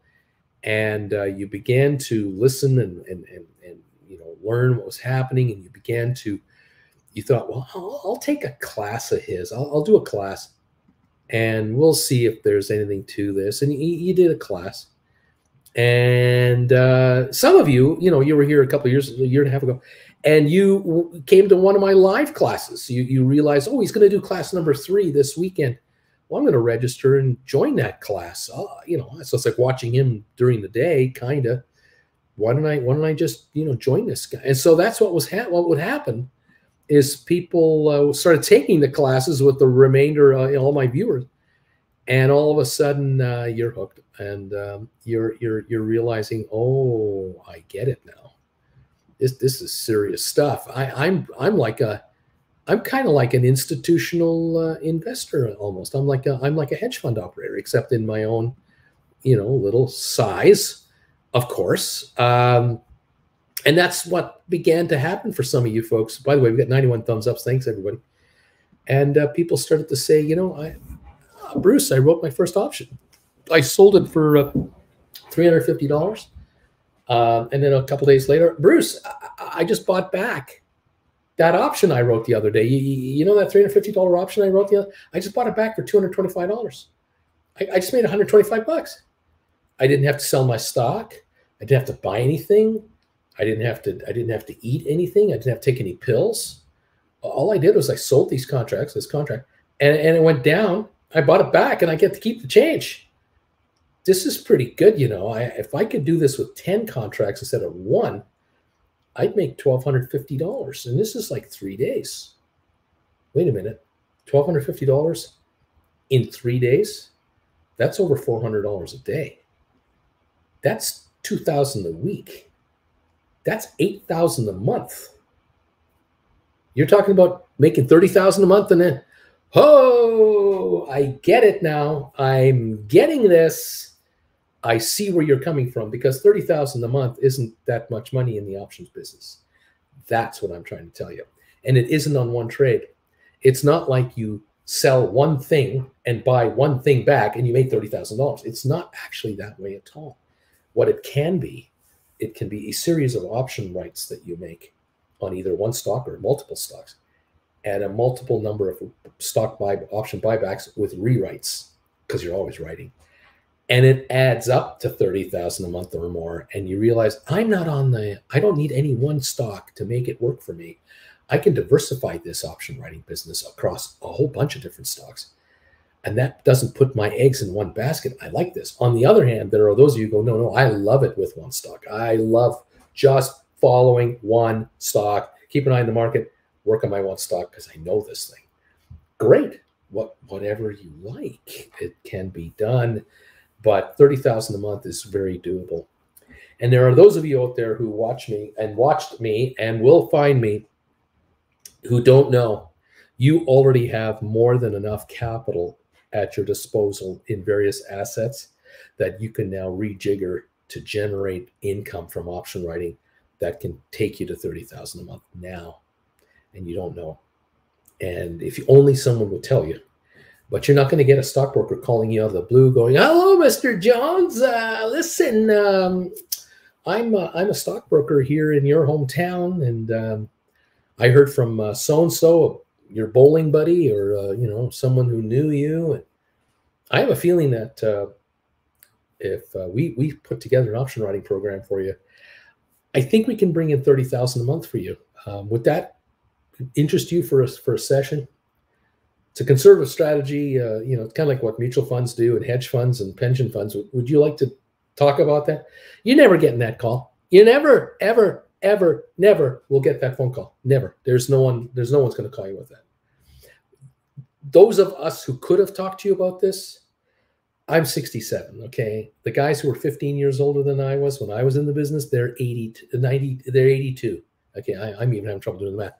and uh, you began to listen and, and, and, and, you know, learn what was happening, and you began to you thought, well, I'll, I'll take a class of his. I'll, I'll, do a class, and we'll see if there's anything to this. And you, you did a class, and uh, some of you, you know, you were here a couple years, a year and a half ago, and you came to one of my live classes. You you realized, oh, he's going to do class number three this weekend. Well, I'm going to register and join that class. Uh, you know, so it's like watching him during the day, kind of. Why don't I? Why don't I just you know join this guy? And so that's what was ha- what would happen is people uh, started taking the classes with the remainder, uh, all my viewers, and all of a sudden uh, you're hooked, and um, you're you're you're realizing, oh, I get it now. This this is serious stuff. I, I'm I'm like a I'm kind of like an institutional uh, investor almost. I'm like a I'm like a hedge fund operator, except in my own, you know, little size, of course. Um, and that's what began to happen for some of you folks. By the way, we got 91 thumbs ups. Thanks, everybody. And uh, people started to say, you know, I, uh, Bruce, I wrote my first option. I sold it for uh, $350. Uh, and then a couple days later, Bruce, I, I, just bought back. that option I wrote the other day, you, you know that $350 option I wrote the other, I just bought it back for $225. I, I just made 125 bucks. I didn't have to sell my stock. I didn't have to buy anything. I didn't have to, I didn't have to eat anything. I didn't have to take any pills. All I did was I sold these contracts, this contract, and, and it went down. I bought it back and I get to keep the change. This is pretty good, you know. I, if I could do this with 10 contracts instead of one, I'd make $1,250. And this is like three days. Wait a minute. $1,250 in three days? That's over $400 a day. That's 2000 a week. That's 8000 a month. You're talking about making 30,000 a month and then, oh, I get it now. I'm getting this. I see where you're coming from because 30,000 a month isn't that much money in the options business. That's what I'm trying to tell you. And it isn't on one trade. It's not like you sell one thing and buy one thing back and you make $30,000. It's not actually that way at all. What it can be, it can be a series of option rights that you make on either one stock or multiple stocks and a multiple number of stock buy option buybacks with rewrites because you're always writing and it adds up to 30,000 a month or more and you realize I'm not on the I don't need any one stock to make it work for me. I can diversify this option writing business across a whole bunch of different stocks. And that doesn't put my eggs in one basket. I like this. On the other hand, there are those of you who go, no, no, I love it with one stock. I love just following one stock, keep an eye on the market, work on my one stock because I know this thing. Great. What whatever you like, it can be done but 30,000 a month is very doable. And there are those of you out there who watch me and watched me and will find me who don't know you already have more than enough capital at your disposal in various assets that you can now rejigger to generate income from option writing that can take you to 30,000 a month now and you don't know. And if only someone would tell you, but you're not going to get a stockbroker calling you out of the blue going, hello, Mr. Jones. Uh, listen, um, I'm, a, I'm a stockbroker here in your hometown. And um, I heard from uh, so-and-so, your bowling buddy or, uh, you know, someone who knew you. And I have a feeling that uh, if uh, we, we put together an option writing program for you, I think we can bring in 30,000 a month for you. Um, would that interest you for a, for a session? it's a conservative strategy. Uh, you know, it's kind of like what mutual funds do and hedge funds and pension funds. Would, would you like to talk about that? You're never getting that call. You never, ever, ever, never will get that phone call. Never. There's no one. There's no one's going to call you with that. Those of us who could have talked to you about this, I'm 67. Okay, the guys who were 15 years older than I was when I was in the business, they're 80, 90, they're 82. Okay, I, I'm even having trouble doing the math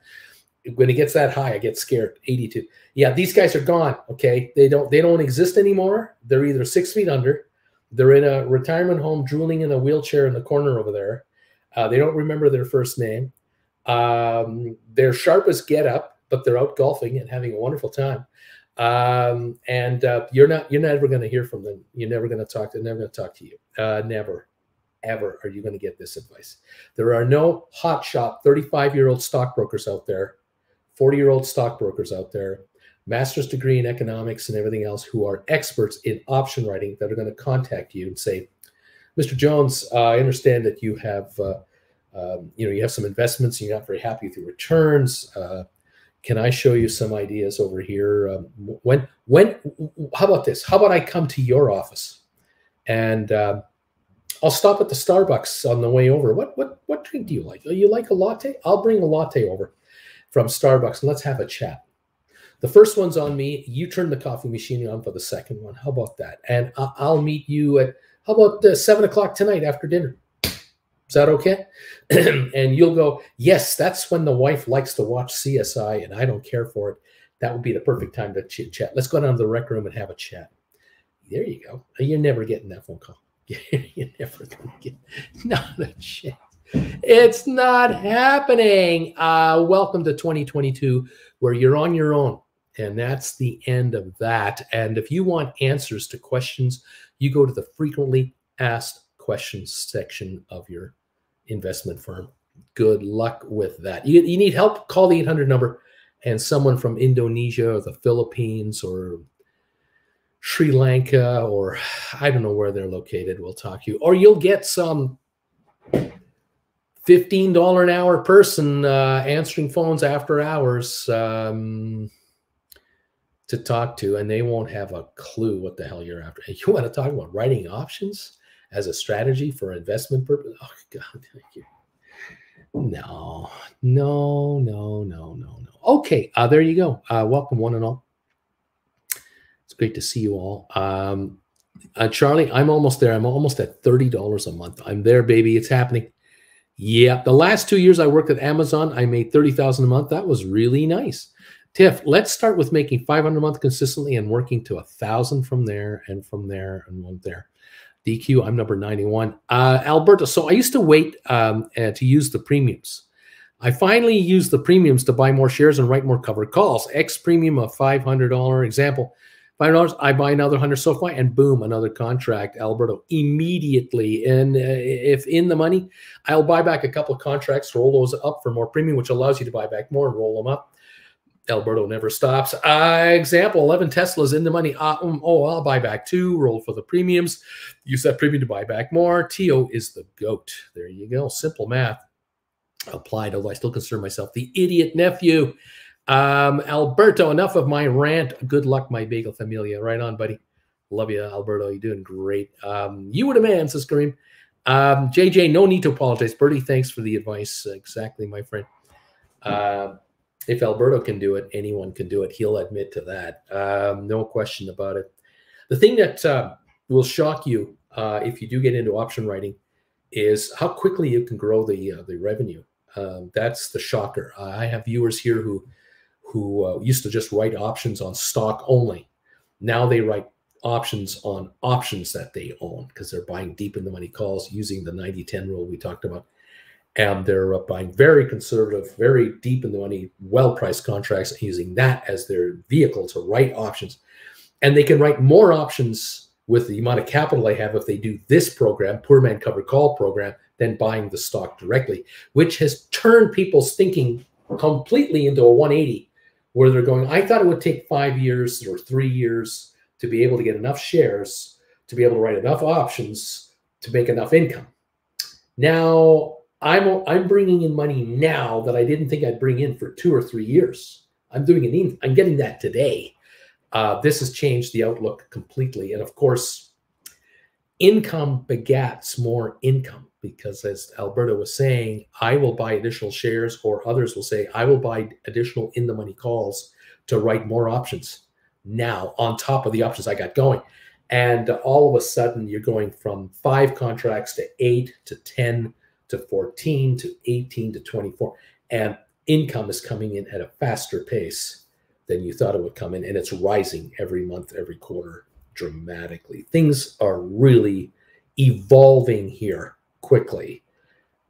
when it gets that high, I get scared. 82. Yeah, these guys are gone. Okay. They don't they don't exist anymore. They're either six feet under, they're in a retirement home drooling in a wheelchair in the corner over there. Uh, they don't remember their first name. Um, they're sharp as get up, but they're out golfing and having a wonderful time. Um, and uh, you're not you're never going to hear from them. You're never going to talk to. They're never going to talk to you. Uh, never, ever are you going to get this advice. There are no hot shop 35 year old stockbrokers out there 40 year old stockbrokers out there, master's degree in economics and everything else, who are experts in option writing that are going to contact you and say, Mr. Jones, uh, I understand that you have, uh, um, you know, you have some investments and you're not very happy with your returns. Uh, can I show you some ideas over here? Um, when, when, how about this? How about I come to your office and um, I'll stop at the Starbucks on the way over. What, what, what drink do you like? You like a latte? I'll bring a latte over from Starbucks and let's have a chat. The first one's on me. You turn the coffee machine on for the second one. How about that? And I'll meet you at, how about uh, seven o'clock tonight after dinner? Is that okay? (clears throat) and you'll go, yes, that's when the wife likes to watch CSI and I don't care for it. That would be the perfect time to chit chat. Let's go down to the rec room and have a chat. There you go. You're never getting that phone call. (laughs) You're never going to get, (laughs) not a chance. It's not happening. Uh, welcome to 2022, where you're on your own. And that's the end of that. And if you want answers to questions, you go to the frequently asked questions section of your investment firm Good luck with that. You, you need help? Call the 800 number, and someone from Indonesia or the Philippines or Sri Lanka or I don't know where they're located will talk to you. Or you'll get some $15 an hour person uh, answering phones after hours um, to talk to, and they won't have a clue what the hell you're after. You want to talk about writing options as a strategy for investment purpose? Oh, God, thank you. No, no, no, no, no, no. Okay, uh, there you go. Uh, welcome, one and all. It's great to see you all. Um, uh, Charlie, I'm almost there. I'm almost at $30 a month. I'm there, baby. It's happening. Yeah, the last two years I worked at Amazon, I made 30,000 a month. That was really nice. Tiff, let's start with making 500 a month consistently and working to a thousand from there and from there and one there. DQ, I'm number 91. Uh, Alberto, so I used to wait um, uh, to use the premiums. I finally used the premiums to buy more shares and write more covered calls. X premium of $500 example. $500, I buy another 100 SoFi and boom, another contract, Alberto, immediately. And uh, if in the money, I'll buy back a couple of contracts, roll those up for more premium, which allows you to buy back more and roll them up. Alberto never stops. Uh, example 11 Teslas in the money. Uh, um, oh, I'll buy back two, roll for the premiums, use that premium to buy back more. TO is the goat. There you go. Simple math applied, although I still consider myself the idiot nephew. Um, Alberto, enough of my rant. Good luck, my bagel familia. Right on, buddy. Love you, Alberto. You're doing great. Um, you were the man, says Kareem. Um, JJ, no need to apologize. Bertie, thanks for the advice. Exactly, my friend. Uh, if Alberto can do it, anyone can do it. He'll admit to that. Um, no question about it. The thing that uh, will shock you uh, if you do get into option writing is how quickly you can grow the uh, the revenue. Um, that's the shocker. I have viewers here who who uh, used to just write options on stock only. Now they write options on options that they own because they're buying deep in the money calls using the 90 10 rule we talked about. And they're buying very conservative, very deep in the money, well priced contracts using that as their vehicle to write options. And they can write more options with the amount of capital they have if they do this program, Poor Man Covered Call program, than buying the stock directly, which has turned people's thinking completely into a 180 where they're going, I thought it would take five years or three years to be able to get enough shares to be able to write enough options to make enough income. Now I'm I'm bringing in money now that I didn't think I'd bring in for two or three years. I'm doing it. I'm getting that today. Uh, this has changed the outlook completely, and of course, income begats more income because as Alberto was saying, I will buy additional shares, or others will say, I will buy additional in the money calls to write more options now on top of the options I got going. And all of a sudden, you're going from five contracts to eight to 10 to 14 to 18 to 24. And income is coming in at a faster pace than you thought it would come in. And it's rising every month, every quarter dramatically. Things are really evolving here quickly.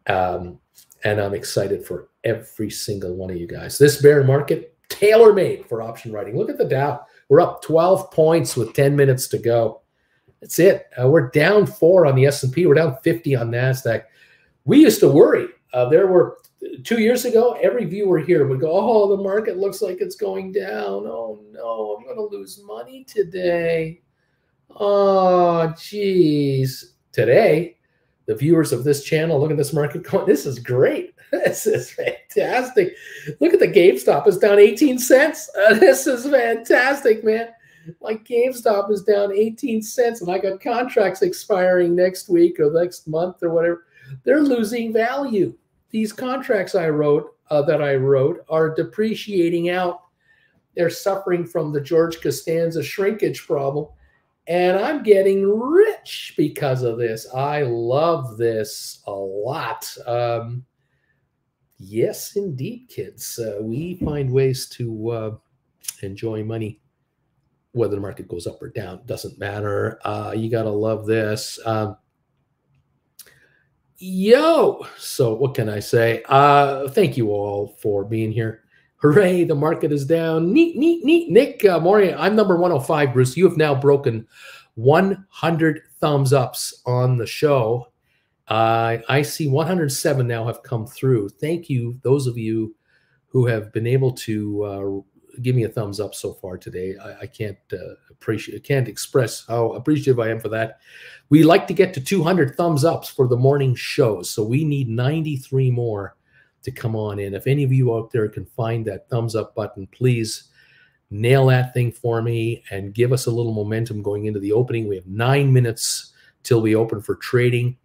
Um, and I'm excited for every single one of you guys. This bear market, tailor made for option writing. Look at the Dow. We're up 12 points with 10 minutes to go. That's it. Uh, we're down four on the S&P. We're down 50 on NASDAQ. We used to worry. Uh, there were two years ago, every viewer here would go, Oh, the market looks like it's going down. Oh, no, I'm going to lose money today. Oh, geez. Today, the viewers of this channel look at this market going, this is great. (laughs) This is fantastic. Look at the GameStop is down 18 cents. Uh, (laughs) this is fantastic, man. My GameStop is down 18 cents, and I got contracts expiring next week or next month or whatever. They're losing value. These contracts I wrote uh, that I wrote are depreciating out. They're suffering from the George Costanza shrinkage problem and I'm getting rich because of this. I love this a lot. Um, yes, indeed, kids. Uh, we find ways to uh, enjoy money, whether the market goes up or down, doesn't matter. Uh, you got to love this. Um, yo, so what can I say? Uh, thank you all for being here. Hooray, the market is down. Neat, neat, neat. Nick uh, I'm number 105, Bruce. You have now broken 100 thumbs ups on the show. Uh, I see 107 now have come through. Thank you, those of you who have been able to uh, give me a thumbs up so far today. I, I can't uh, appreciate, can't express how appreciative I am for that. We like to get to 200 thumbs ups for the morning show, so we need 93 more to come on in. If any of you out there can find that thumbs up button, please nail that thing for me and give us a little momentum going into the opening. We have nine minutes till we open for trading.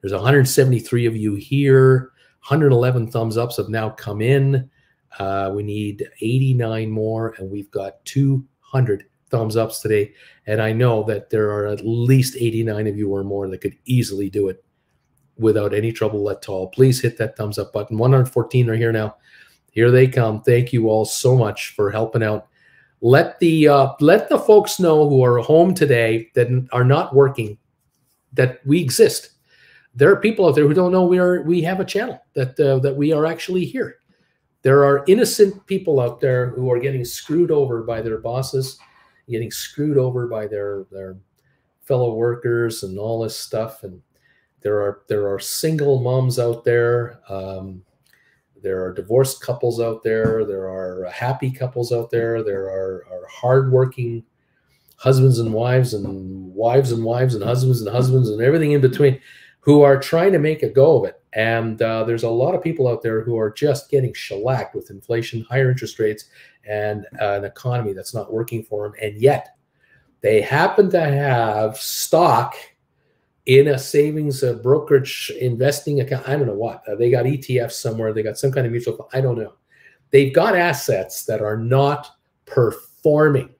There's 173 of you here. 111 thumbs ups have now come in. Uh, we need 89 more, and we've got 200 thumbs ups today. And I know that there are at least 89 of you or more that could easily do it without any trouble at all. Please hit that thumbs up button. 114 are here now. Here they come. Thank you all so much for helping out. Let the uh, let the folks know who are home today that are not working that we exist. There are people out there who don't know we are we have a channel that uh, that we are actually here. There are innocent people out there who are getting screwed over by their bosses, getting screwed over by their their fellow workers and all this stuff. And there are there are single moms out there. Um, there are divorced couples out there. There are happy couples out there. There are, are hardworking husbands and wives and wives and wives and husbands and husbands and everything in between who are trying to make a go of it. And uh, there's a lot of people out there who are just getting shellacked with inflation, higher interest rates, and uh, an economy that's not working for them. And yet they happen to have stock – in a savings a brokerage investing account. I don't know what. Uh, they got ETFs somewhere. They got some kind of mutual fund. I don't know. They've got assets that are not performing.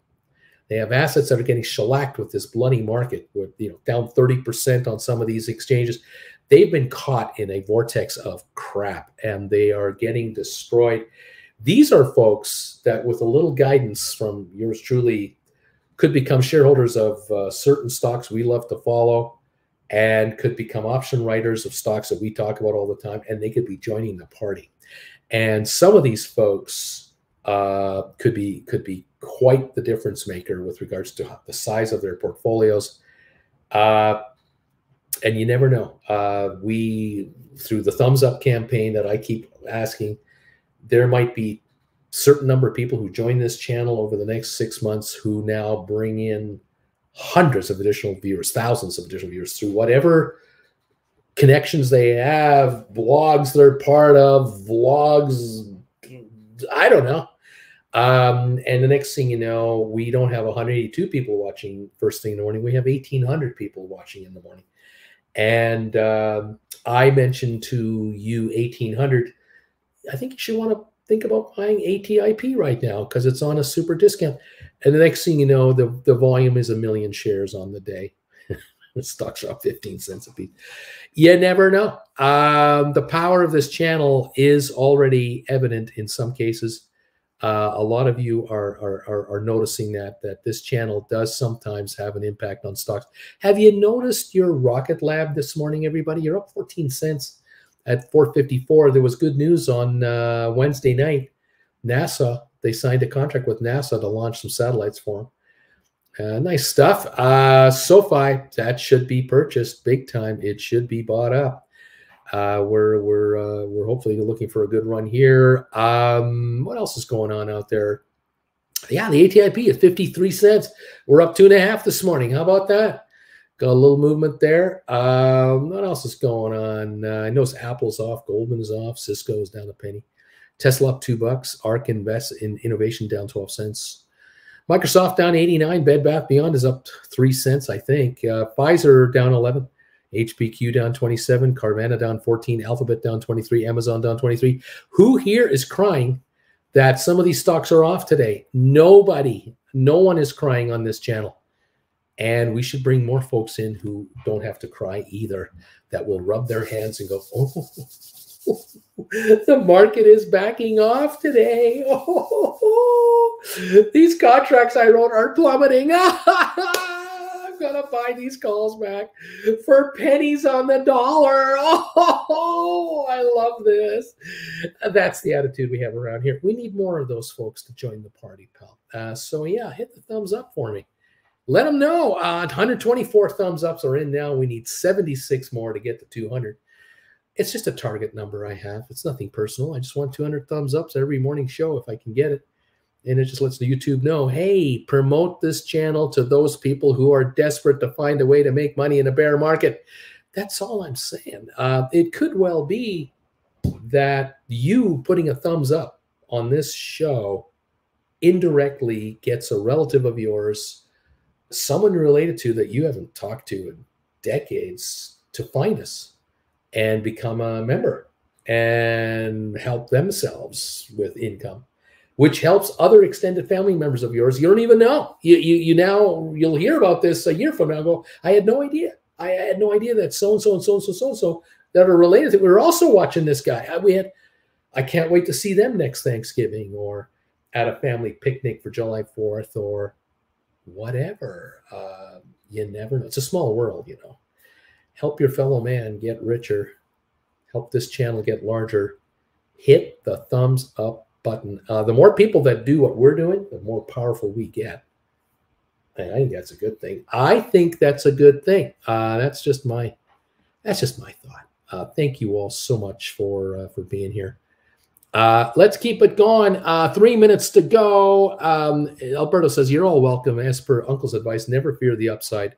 They have assets that are getting shellacked with this bloody market, with you know down 30% on some of these exchanges. They've been caught in a vortex of crap and they are getting destroyed. These are folks that, with a little guidance from yours truly, could become shareholders of uh, certain stocks we love to follow and could become option writers of stocks that we talk about all the time, and they could be joining the party. And some of these folks uh, could be could be quite the difference maker with regards to the size of their portfolios. Uh, and you never know. Uh, we through the thumbs up campaign that I keep asking, there might be certain number of people who join this channel over the next six months who now bring in hundreds of additional viewers, thousands of additional viewers through whatever connections they have, blogs they're part of, vlogs, I don't know. Um, and the next thing you know, we don't have 182 people watching first thing in the morning. We have 1,800 people watching in the morning. And um, I mentioned to you 1,800. I think you should want to think about buying ATIP right now because it's on a super discount. And the next thing you know, the, the volume is a million shares on the day. the (laughs) stock's up 15 cents a piece. You never know. Um, the power of this channel is already evident in some cases. Uh, a lot of you are, are, are, are noticing that that this channel does sometimes have an impact on stocks. Have you noticed your Rocket Lab this morning, everybody? You're up 14 cents at 454. There was good news on uh, Wednesday night. NASA, they signed a contract with NASA to launch some satellites for them. Uh, nice stuff. Uh, SoFi, that should be purchased big time. It should be bought up. Uh, we're we're uh, we're hopefully looking for a good run here. Um, what else is going on out there? Yeah, the ATIP is 53 cents. We're up two and a half this morning. How about that? Got a little movement there. Um, what else is going on? Uh, I notice Apple's off, Goldman is off, Cisco is down a penny, Tesla up two bucks, ARK Invest in Innovation down 12 cents. Microsoft down 89, Bed Bath Beyond is up three cents, I think. Uh, Pfizer down 11, HPQ down 27, Carvana down 14, Alphabet down 23, Amazon down 23. Who here is crying that some of these stocks are off today? Nobody, no one is crying on this channel. And we should bring more folks in who don't have to cry either, that will rub their hands and go, (laughs) oh, the market is backing off today. (laughs) Oh, these contracts I wrote are plummeting. (laughs) To buy these calls back for pennies on the dollar. (laughs) Oh, I love this. That's the attitude we have around here. We need more of those folks to join the party, pal. Uh, so, yeah, hit the thumbs up for me let them know. Uh, 124 thumbs ups are in now. We need 76 more to get to 200. It's just a target number I have. It's nothing personal. I just want 200 thumbs ups every morning show if I can get it. And it just lets the YouTube know, hey, promote this channel to those people who are desperate to find a way to make money in a bear market. That's all I'm saying. Uh, it could well be that you putting a thumbs up on this show indirectly gets a relative of yours, someone related to that you haven't talked to in decades, to find us and become a member and help themselves with income which helps other extended family members of yours. You don't even know. You, you, you now you'll hear about this a year from now go i had no idea. I had no idea that so and so and so and so so and so that are related. To we were also watching this guy. We had i can't wait to see them next thanksgiving or at a family picnic for july 4th or whatever. Uh, you never know. It's a small world you know. Help your fellow man get richer. Help this channel get larger. Hit the thumbs up button uh, the more people that do what we're doing the more powerful we get and i think that's a good thing i think that's a good thing uh, that's just my that's just my thought uh, thank you all so much for uh, for being here uh, let's keep it going. Uh, three minutes to go. Um, Alberto says, You're all welcome. As per Uncle's advice, never fear the upside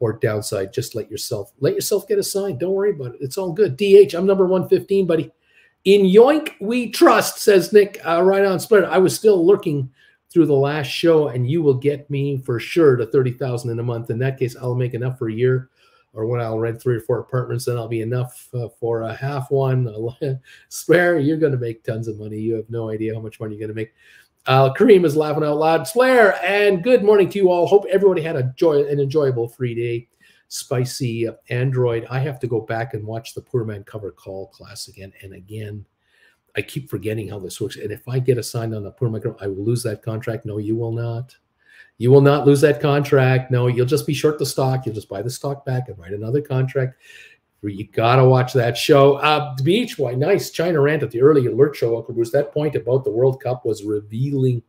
or downside. Just let yourself let yourself get assigned. Don't worry about it. It's all good. DH, I'm number 115, buddy. In Yoink, we trust, says Nick. Uh, right on Split. I was still lurking through the last show, and you will get me for sure to 30,000 in a month. In that case, I'll make enough for a year or when I'll rent three or four apartments, then I'll be enough uh, for a half one (laughs) spare. You're going to make tons of money. You have no idea how much money you're going to make. Uh, Kareem is laughing out loud. Flair, and good morning to you all. Hope everybody had a joy, an enjoyable free day. Spicy Android. I have to go back and watch the Poor Man Cover Call class again and again. I keep forgetting how this works. And if I get assigned on the Poor Man I will lose that contract. No, you will not. You will not lose that contract. No, you'll just be short the stock. You'll just buy the stock back and write another contract. You gotta watch that show. Uh, Beach, why nice China rant at the early alert show, Uncle Bruce. That point about the World Cup was revealing.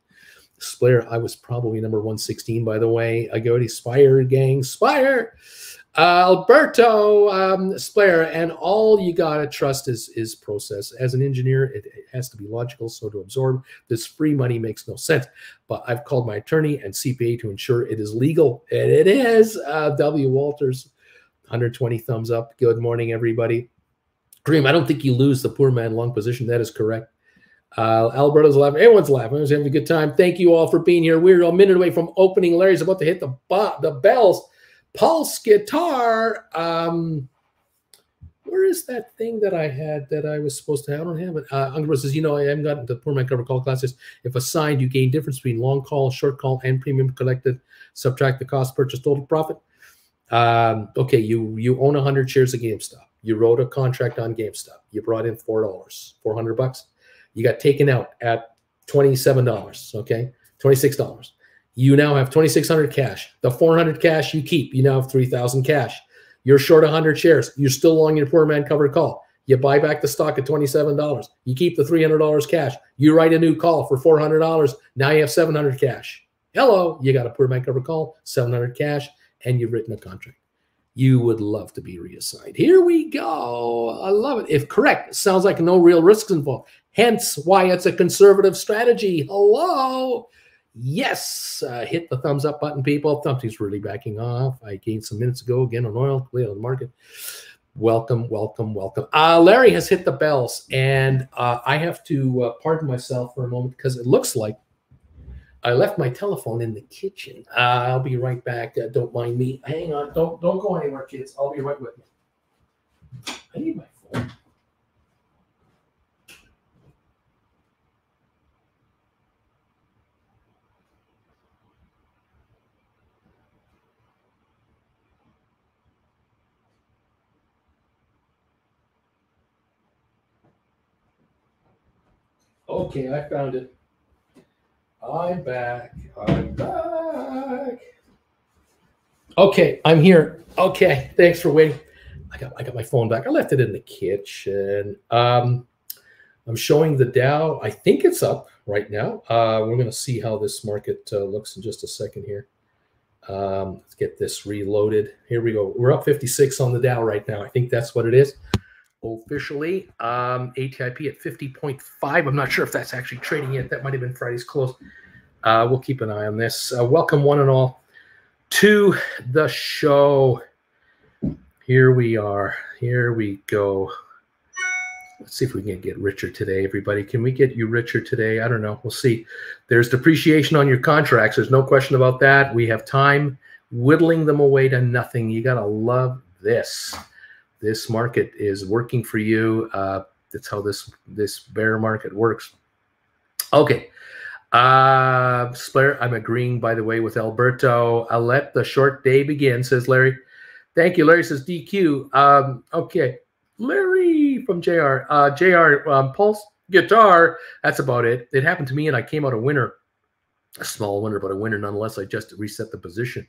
Splayer, I was probably number 116, by the way. I go to Spire gang, Spire. Alberto um, Splayer, and all you gotta trust is is process. As an engineer, it, it, has to be logical. So to absorb this free money makes no sense. But I've called my attorney and CPA to ensure it is legal, and it is. Uh, w. Walters, 120 thumbs up. Good morning, everybody. Dream, I don't think you lose the poor man long position. That is correct. Uh, Alberto's laughing. Everyone's laughing. Was having a good time. Thank you all for being here. We're a minute away from opening. Larry's about to hit the bot the bells. Pulse guitar. Um, where is that thing that I had that I was supposed to have? I don't have it. Uh, Uncle says, you know, I haven't gotten the poor man cover call classes. If assigned, you gain difference between long call, short call, and premium collected. Subtract the cost, purchase, total profit. Um, okay, you you own 100 shares of GameStop. You wrote a contract on GameStop. You brought in four dollars, 400 bucks. You got taken out at $27. Okay, $26. You now have 2,600 cash. The 400 cash you keep. You now have 3,000 cash. You're short 100 shares. You're still long your poor man covered call. You buy back the stock at $27. You keep the $300 cash. You write a new call for $400. Now you have 700 cash. Hello, you got a poor man covered call, 700 cash, and you've written a contract. You would love to be reassigned. Here we go. I love it. If correct, sounds like no real risks involved. Hence why it's a conservative strategy. Hello. Yes, uh, hit the thumbs up button, people. Thumpty's really backing off. I gained some minutes ago again on oil, on the market. Welcome, welcome, welcome. Uh, Larry has hit the bells, and uh, I have to uh, pardon myself for a moment because it looks like I left my telephone in the kitchen. Uh, I'll be right back. Uh, don't mind me. Hang on. Don't don't go anywhere, kids. I'll be right with you. I need my phone. Okay, I found it. I'm back. I'm back. Okay, I'm here. Okay, thanks for waiting. I got I got my phone back. I left it in the kitchen. Um, I'm showing the Dow. I think it's up right now. Uh, we're going to see how this market uh, looks in just a second here. Um, let's get this reloaded. Here we go. We're up 56 on the Dow right now. I think that's what it is officially. Um, ATIP at 50.5. I'm not sure if that's actually trading yet. That might have been Friday's close. Uh, we'll keep an eye on this. Uh, welcome, one and all, to the show. Here we are. Here we go. Let's see if we can get richer today, everybody. Can we get you richer today? I don't know. We'll see. There's depreciation on your contracts. There's no question about that. We have time whittling them away to nothing. You got to love this. This market is working for you. Uh, that's how this this bear market works. Okay. Uh, I'm agreeing, by the way, with Alberto. I'll let the short day begin, says Larry. Thank you. Larry says DQ. Um, okay. Larry from JR. Uh, JR um, Pulse Guitar. That's about it. It happened to me, and I came out a winner, a small winner, but a winner nonetheless. I just reset the position.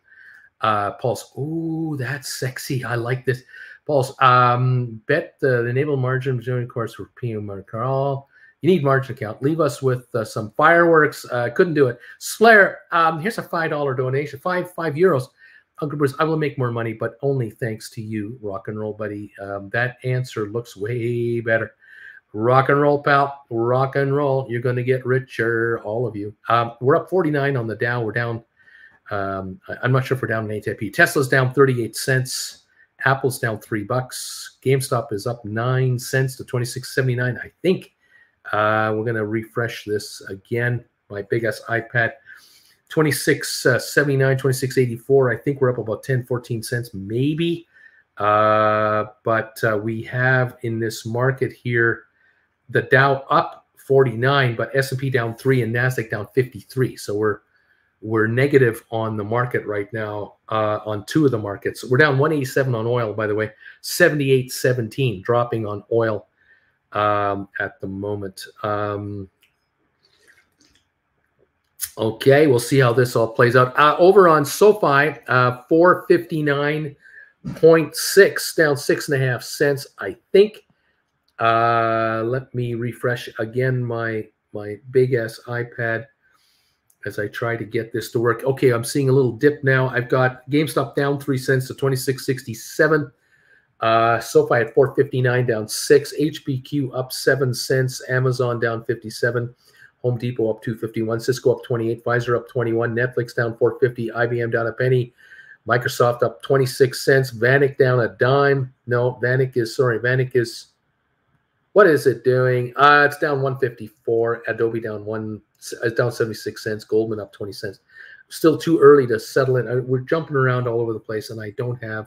Uh, Pulse. Ooh, that's sexy. I like this. Pulse. Um, bet the, the enable margin between course for PM Carl. You need margin account. Leave us with uh, some fireworks. Uh, couldn't do it. Slayer. Um, here's a five dollar donation. Five five euros. Uncle Bruce, I will make more money, but only thanks to you, rock and roll buddy. Um, that answer looks way better. Rock and roll, pal. Rock and roll. You're going to get richer, all of you. Um, we're up 49 on the Dow. We're down. Um, I'm not sure if we're down in ATP. Tesla's down 38 cents. Apple's down three bucks. GameStop is up nine cents to 26.79. I think uh, we're going to refresh this again. My big ass iPad. 2679, uh, 2684. I think we're up about 10, 14 cents, maybe. Uh, but uh, we have in this market here the Dow up 49, but S&P down three and Nasdaq down 53. So we're we're negative on the market right now uh, on two of the markets. We're down 187 on oil, by the way, 78.17 dropping on oil um, at the moment. Um, Okay, we'll see how this all plays out. Uh, over on SoFi, uh, 459.6, down six and a half cents, I think. Uh, let me refresh again my my big ass iPad as I try to get this to work. Okay, I'm seeing a little dip now. I've got GameStop down three cents to 26.67. Uh, SoFi at 459 down six. HPQ up seven cents. Amazon down 57. Home Depot up 251, Cisco up 28, Pfizer up 21, Netflix down 450, IBM down a penny, Microsoft up 26 cents, Vanik down a dime. No, Vanik is sorry, Vanik is what is it doing? Uh, it's down 154. Adobe down one, down 76 cents. Goldman up 20 cents. Still too early to settle it. We're jumping around all over the place, and I don't have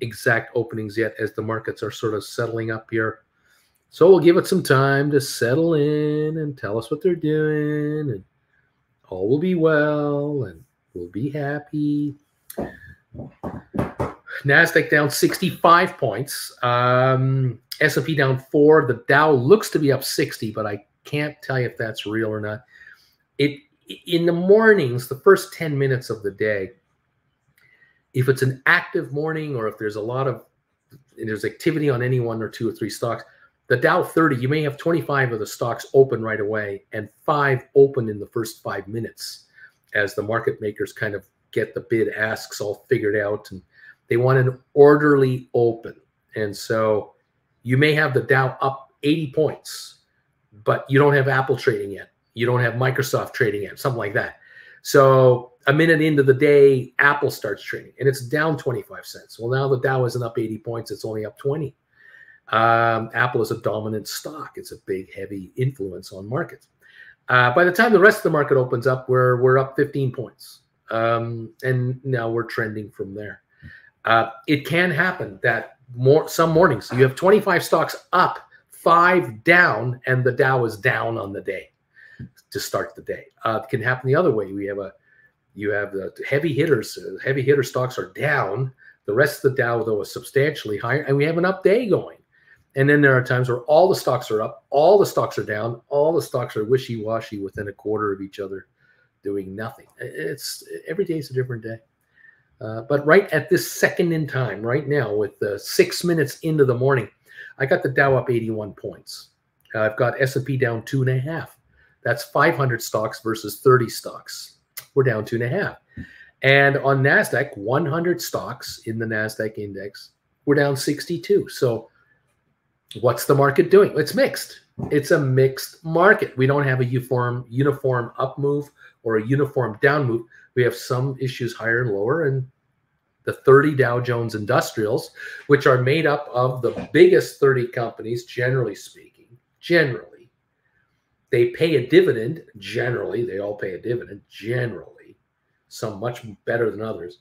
exact openings yet as the markets are sort of settling up here. So we'll give it some time to settle in and tell us what they're doing, and all will be well, and we'll be happy. Nasdaq down 65 points. Um, S&P down four. The Dow looks to be up 60, but I can't tell you if that's real or not. It in the mornings, the first 10 minutes of the day, if it's an active morning or if there's a lot of there's activity on any one or two or three stocks, the Dow 30, you may have 25 of the stocks open right away and five open in the first five minutes as the market makers kind of get the bid asks all figured out and they want an orderly open. And so you may have the Dow up 80 points, but you don't have Apple trading yet. You don't have Microsoft trading yet, something like that. So a minute into the day, Apple starts trading and it's down 25 cents. Well, now the Dow isn't up 80 points, it's only up 20. Um, Apple is a dominant stock. It's a big, heavy influence on markets. Uh, by the time the rest of the market opens up, we're we're up 15 points, um, and now we're trending from there. Uh, it can happen that more some mornings you have 25 stocks up, five down, and the Dow is down on the day to start the day. Uh, it can happen the other way. We have a you have the heavy hitters. Uh, heavy hitter stocks are down. The rest of the Dow though is substantially higher, and we have an up day going. And then there are times where all the stocks are up, all the stocks are down, all the stocks are wishy washy within a quarter of each other, doing nothing. It's every day is a different day. Uh, but right at this second in time, right now, with the six minutes into the morning, I got the Dow up 81 points. Uh, I've got S&P down two and a half. That's 500 stocks versus 30 stocks. We're down two and a half. And on NASDAQ, 100 stocks in the NASDAQ index we're down 62. So what's the market doing? It's mixed. It's a mixed market. We don't have a uniform uniform up move or a uniform down move. We have some issues higher and lower, and the 30 Dow Jones Industrials, which are made up of the biggest 30 companies, generally speaking, generally, they pay a dividend. Generally, they all pay a dividend. Generally, some much better than others.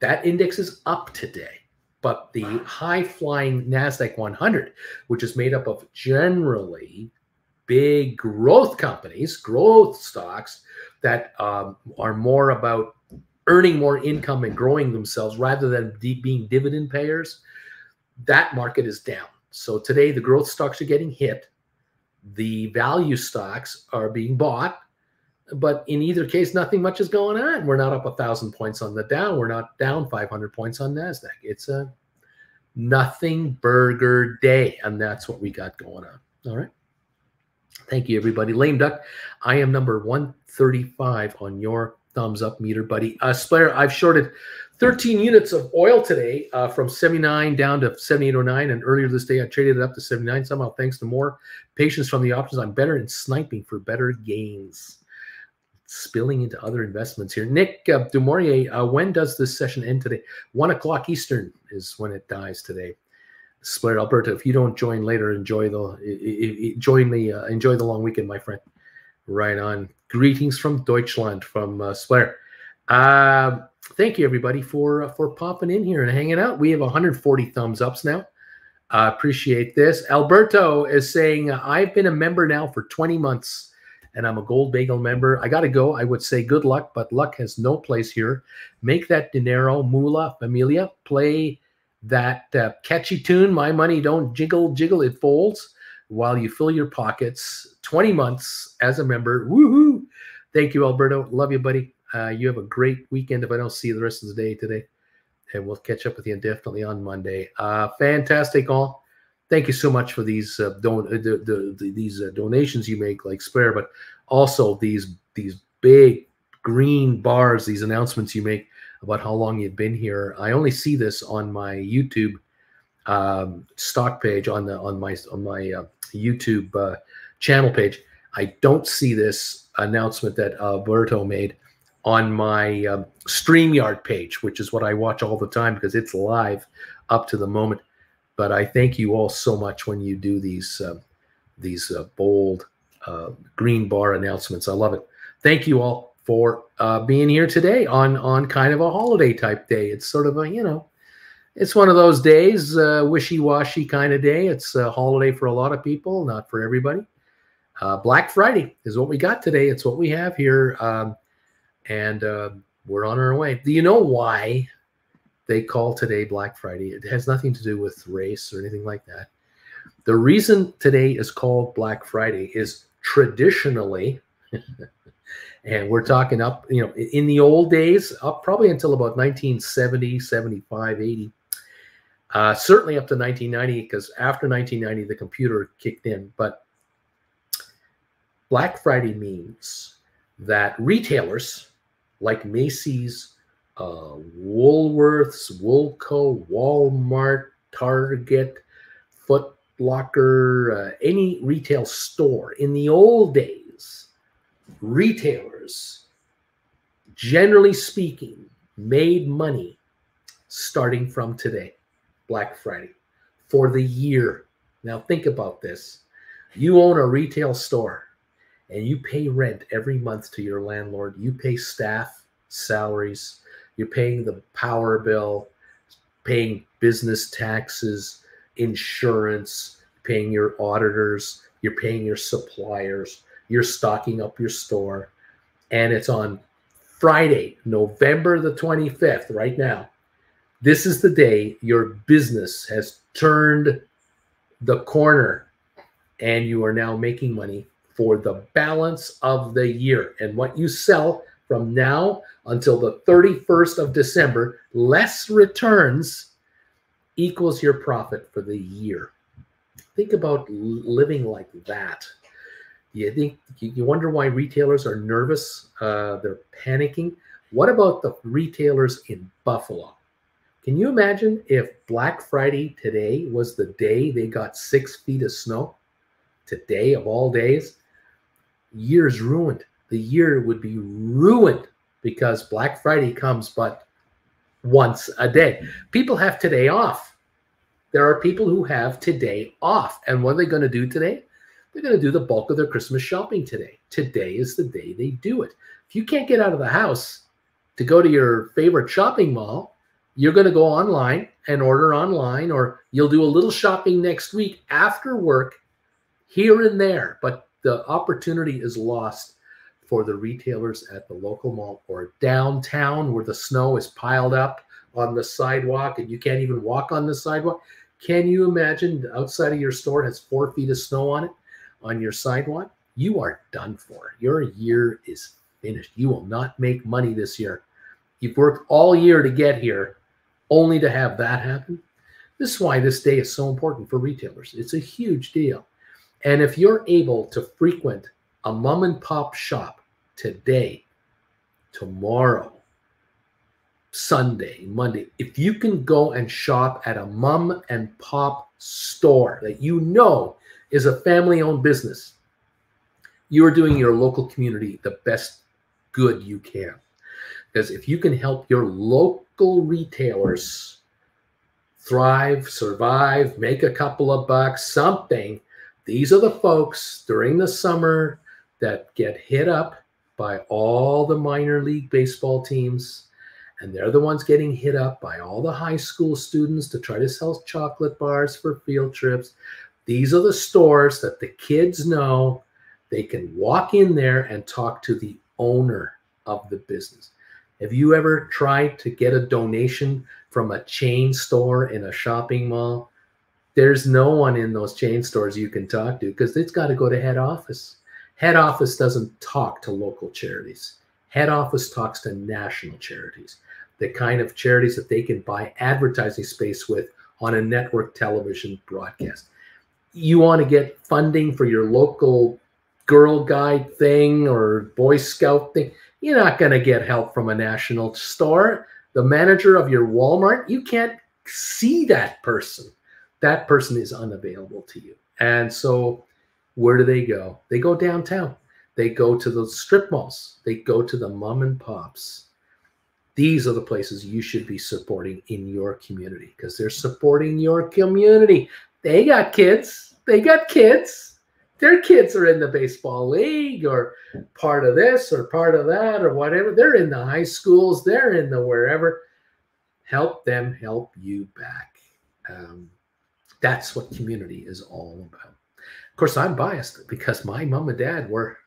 That index is up today. But the high flying NASDAQ 100, which is made up of generally big growth companies, growth stocks that um, are more about earning more income and growing themselves rather than being dividend payers, that market is down. So today, the growth stocks are getting hit. The value stocks are being bought but in either case, nothing much is going on. We're not up a thousand points on the Dow. We're not down 500 points on Nasdaq. It's a nothing burger day, and that's what we got going on. All right. Thank you, everybody. Lame Duck, I am number 135 on your thumbs up meter, buddy. Uh, Splayer, I've shorted 13 units of oil today uh, from 79 down to 7809. And earlier this day, I traded it up to 79 somehow, thanks to more patience from the options. I'm better in sniping for better gains spilling into other investments here. Nick uh, Dumouriez, uh, when does this session end today? One o'clock Eastern is when it dies today. Split Alberta. If you don't join later, enjoy the join the uh, enjoy the long weekend, my friend. Right on. Greetings from Deutschland, from uh. Uh, thank you everybody for uh, for popping in here and hanging out. We have 140 thumbs ups now. I appreciate this. Alberto is saying, I've been a member now for 20 months and I'm a Gold Bagel member. I got to go. I would say good luck, but luck has no place here. Make that dinero, mula, familia, play that uh, catchy tune, My Money Don't Jiggle, Jiggle, It Folds, while you fill your pockets. 20 months as a member. Woohoo! Thank you, Alberto. Love you, buddy. Uh, you have a great weekend if I don't see you the rest of the day today. And we'll catch up with you definitely on Monday. Uh, fantastic, all thank you so much for these uh, don- uh, the, the, the, these uh, donations you make like spare but also these these big green bars these announcements you make about how long you've been here i only see this on my youtube um, stock page on the on my on my uh, youtube uh, channel page i don't see this announcement that alberto made on my um, StreamYard page, which is what I watch all the time because it's live up to the moment. But I thank you all so much when you do these uh, these uh, bold uh, green bar announcements. I love it. Thank you all for uh, being here today on on kind of a holiday type day. It's sort of a you know, it's one of those days, uh, wishy washy kind of day. It's a holiday for a lot of people, not for everybody. Uh, Black Friday is what we got today. It's what we have here, um, and we're on our way. Do you know why they call today Black Friday. It has nothing to do with race or anything like that. The reason today is called Black Friday is traditionally, (laughs) and we're talking up, you know, in the old days, up probably until about 1970, 75, 80. Uh, certainly up to 1990, because after 1990, the computer kicked in. But Black Friday means that retailers like Macy's, uh, Woolworths, Woolco, Walmart, Target, Foot Locker, uh, any retail store. In the old days, retailers, generally speaking, made money starting from today, Black Friday, for the year. Now, think about this. You own a retail store and you pay rent every month to your landlord, you pay staff salaries, you're paying the power bill, paying business taxes, insurance, paying your auditors, you're paying your suppliers, you're stocking up your store. And it's on Friday, November the 25th, right now. This is the day your business has turned the corner and you are now making money for the balance of the year. And what you sell from now until the 31st of December, less returns equals your profit for the year. Think about living like that. You think you wonder why retailers are nervous? Uh, they're panicking. What about the retailers in Buffalo? Can you imagine if Black Friday today was the day they got six feet of snow? Today, of all days, year's ruined. The year would be ruined because Black Friday comes but once a day. People have today off. There are people who have today off. And what are they going to do today? They're going to do the bulk of their Christmas shopping today. Today is the day they do it. If you can't get out of the house to go to your favorite shopping mall, you're going to go online and order online, or you'll do a little shopping next week after work here and there. But the opportunity is lost for the retailers at the local mall or downtown where the snow is piled up on the sidewalk and you can't even walk on the sidewalk. Can you imagine outside of your store has four feet of snow on it on your sidewalk? You are done for. Your year is finished. You will not make money this year. You've worked all year to get here only to have that happen. This is why this day is so important for retailers. It's a huge deal. And if you're able to frequent a mom and pop shop today, tomorrow, Sunday, Monday, if you can go and shop at a mom and pop store that you know is a family owned business, you are doing your local community the best good you can. Because if you can help your local retailers thrive, survive, make a couple of bucks, something, these are the folks during the summer that get hit up by all the minor league baseball teams. And they're the ones getting hit up by all the high school students to try to sell chocolate bars for field trips. These are the stores that the kids know they can walk in there and talk to the owner of the business. Have you ever tried to get a donation from a chain store in a shopping mall? There's no one in those chain stores you can talk to because it's got to go to head office. Head office doesn't talk to local charities. Head office talks to national charities, the kind of charities that they can buy advertising space with on a network television broadcast. You want to get funding for your local Girl Guide thing or Boy Scout thing, you're not going to get help from a national store. The manager of your Walmart, you can't see that person. That person is unavailable to you. And so, where do they go? They go downtown. They go to the strip malls. They go to the mom and pops. These are the places you should be supporting in your community because they're supporting your community. They got kids. They got kids their kids are in the baseball league or part of this or part of that or whatever. They're in the high schools, they're in the wherever. Help them help you back. Um, that's what community is all about. Of course, I'm biased because my mom and dad were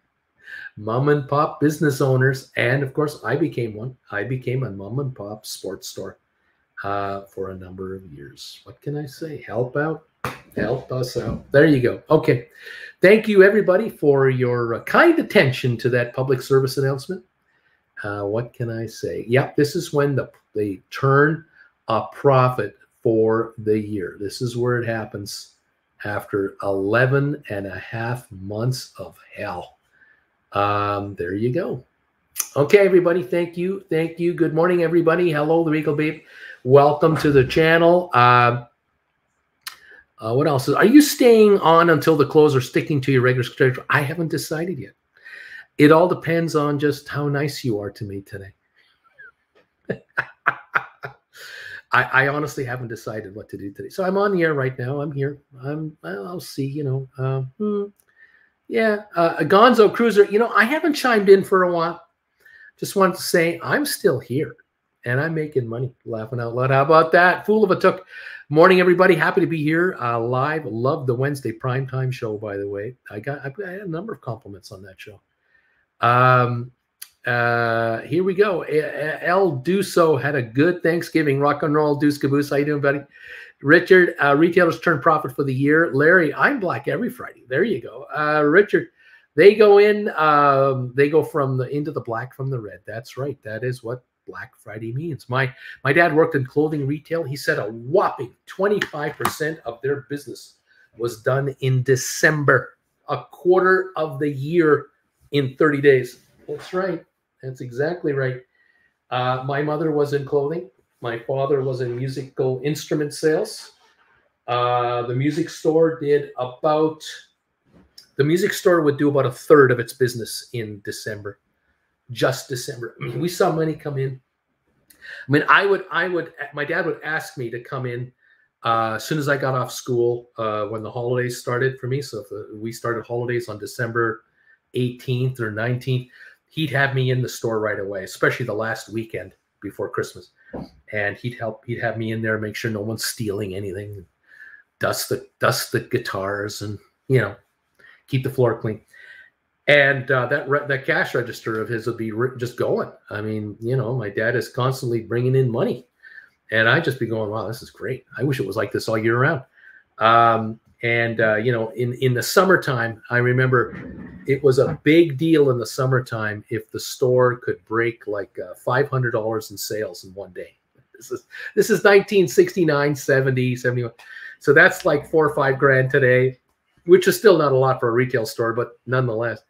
mom and pop business owners. And of course, I became one. I became a mom and pop sports store uh, for a number of years. What can I say? Help out help us out. There you go. Okay. Thank you, everybody, for your uh, kind attention to that public service announcement. Uh, what can I say? Yep, this is when the, they turn a profit for the year. This is where it happens after 11 and a half months of hell. Um, there you go. Okay, everybody. Thank you. Thank you. Good morning, everybody. Hello, the Regal Babe. Welcome to the channel. Uh, uh, what else? Are you staying on until the close or sticking to your regular schedule? I haven't decided yet. It all depends on just how nice you are to me today. (laughs) I, I, honestly haven't decided what to do today. So I'm on the air right now. I'm here. I'm. I'll see. You know. Uh, hmm, yeah. Uh, Gonzo Cruiser. You know, I haven't chimed in for a while. Just wanted to say I'm still here, and I'm making money. Laughing out loud. How about that? Fool of a took. Morning, everybody. Happy to be here uh, live. Love the Wednesday primetime show, by the way. I got I had a number of compliments on that show. Um, uh, here we go. El Duso had a good Thanksgiving. Rock and roll, Deuce Caboose. How you doing, buddy? Richard, uh, retailers turn profit for the year. Larry, I'm black every Friday. There you go. Uh, Richard, they go in. Um, they go from the into the black from the red. That's right. That is what Black Friday means. My my dad worked in clothing retail. He said a whopping 25% of their business was done in December, a quarter of the year in 30 days. That's right. That's exactly right. Uh, my mother was in clothing. My father was in musical instrument sales. Uh, the music store did about the music store would do about a third of its business in December, just December. we saw money come in. I mean, I would, I would, my dad would ask me to come in uh, as soon as I got off school uh, when the holidays started for me. So if the, we started holidays on December 18th or 19th, he'd have me in the store right away, especially the last weekend before Christmas. And he'd help, he'd have me in there, make sure no one's stealing anything, dust the dust the guitars, and you know, keep the floor clean. And uh, that re- that cash register of his would be re- just going. I mean, you know, my dad is constantly bringing in money, and I just be going, "Wow, this is great! I wish it was like this all year round." Um, and uh, you know, in in the summertime, I remember it was a big deal in the summertime if the store could break like uh, five hundred dollars in sales in one day. This is this is 1969, 70, 71. So that's like four or five grand today, which is still not a lot for a retail store, but nonetheless.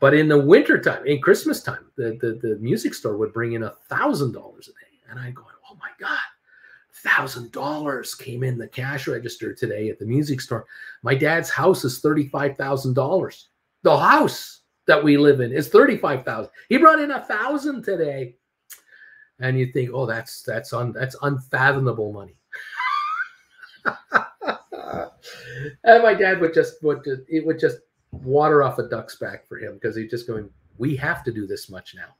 But in the wintertime, in Christmas time, the, the, the music store would bring in a thousand dollars a day. And I'd go, oh my God, thousand dollars came in the cash register today at the music store. My dad's house is thirty-five thousand dollars. The house that we live in is thirty-five thousand. He brought in a thousand today, and you think, oh, that's that's un, that's unfathomable money. (laughs) and my dad would just would just, it would just water off a duck's back for him because he's just going, we have to do this much now.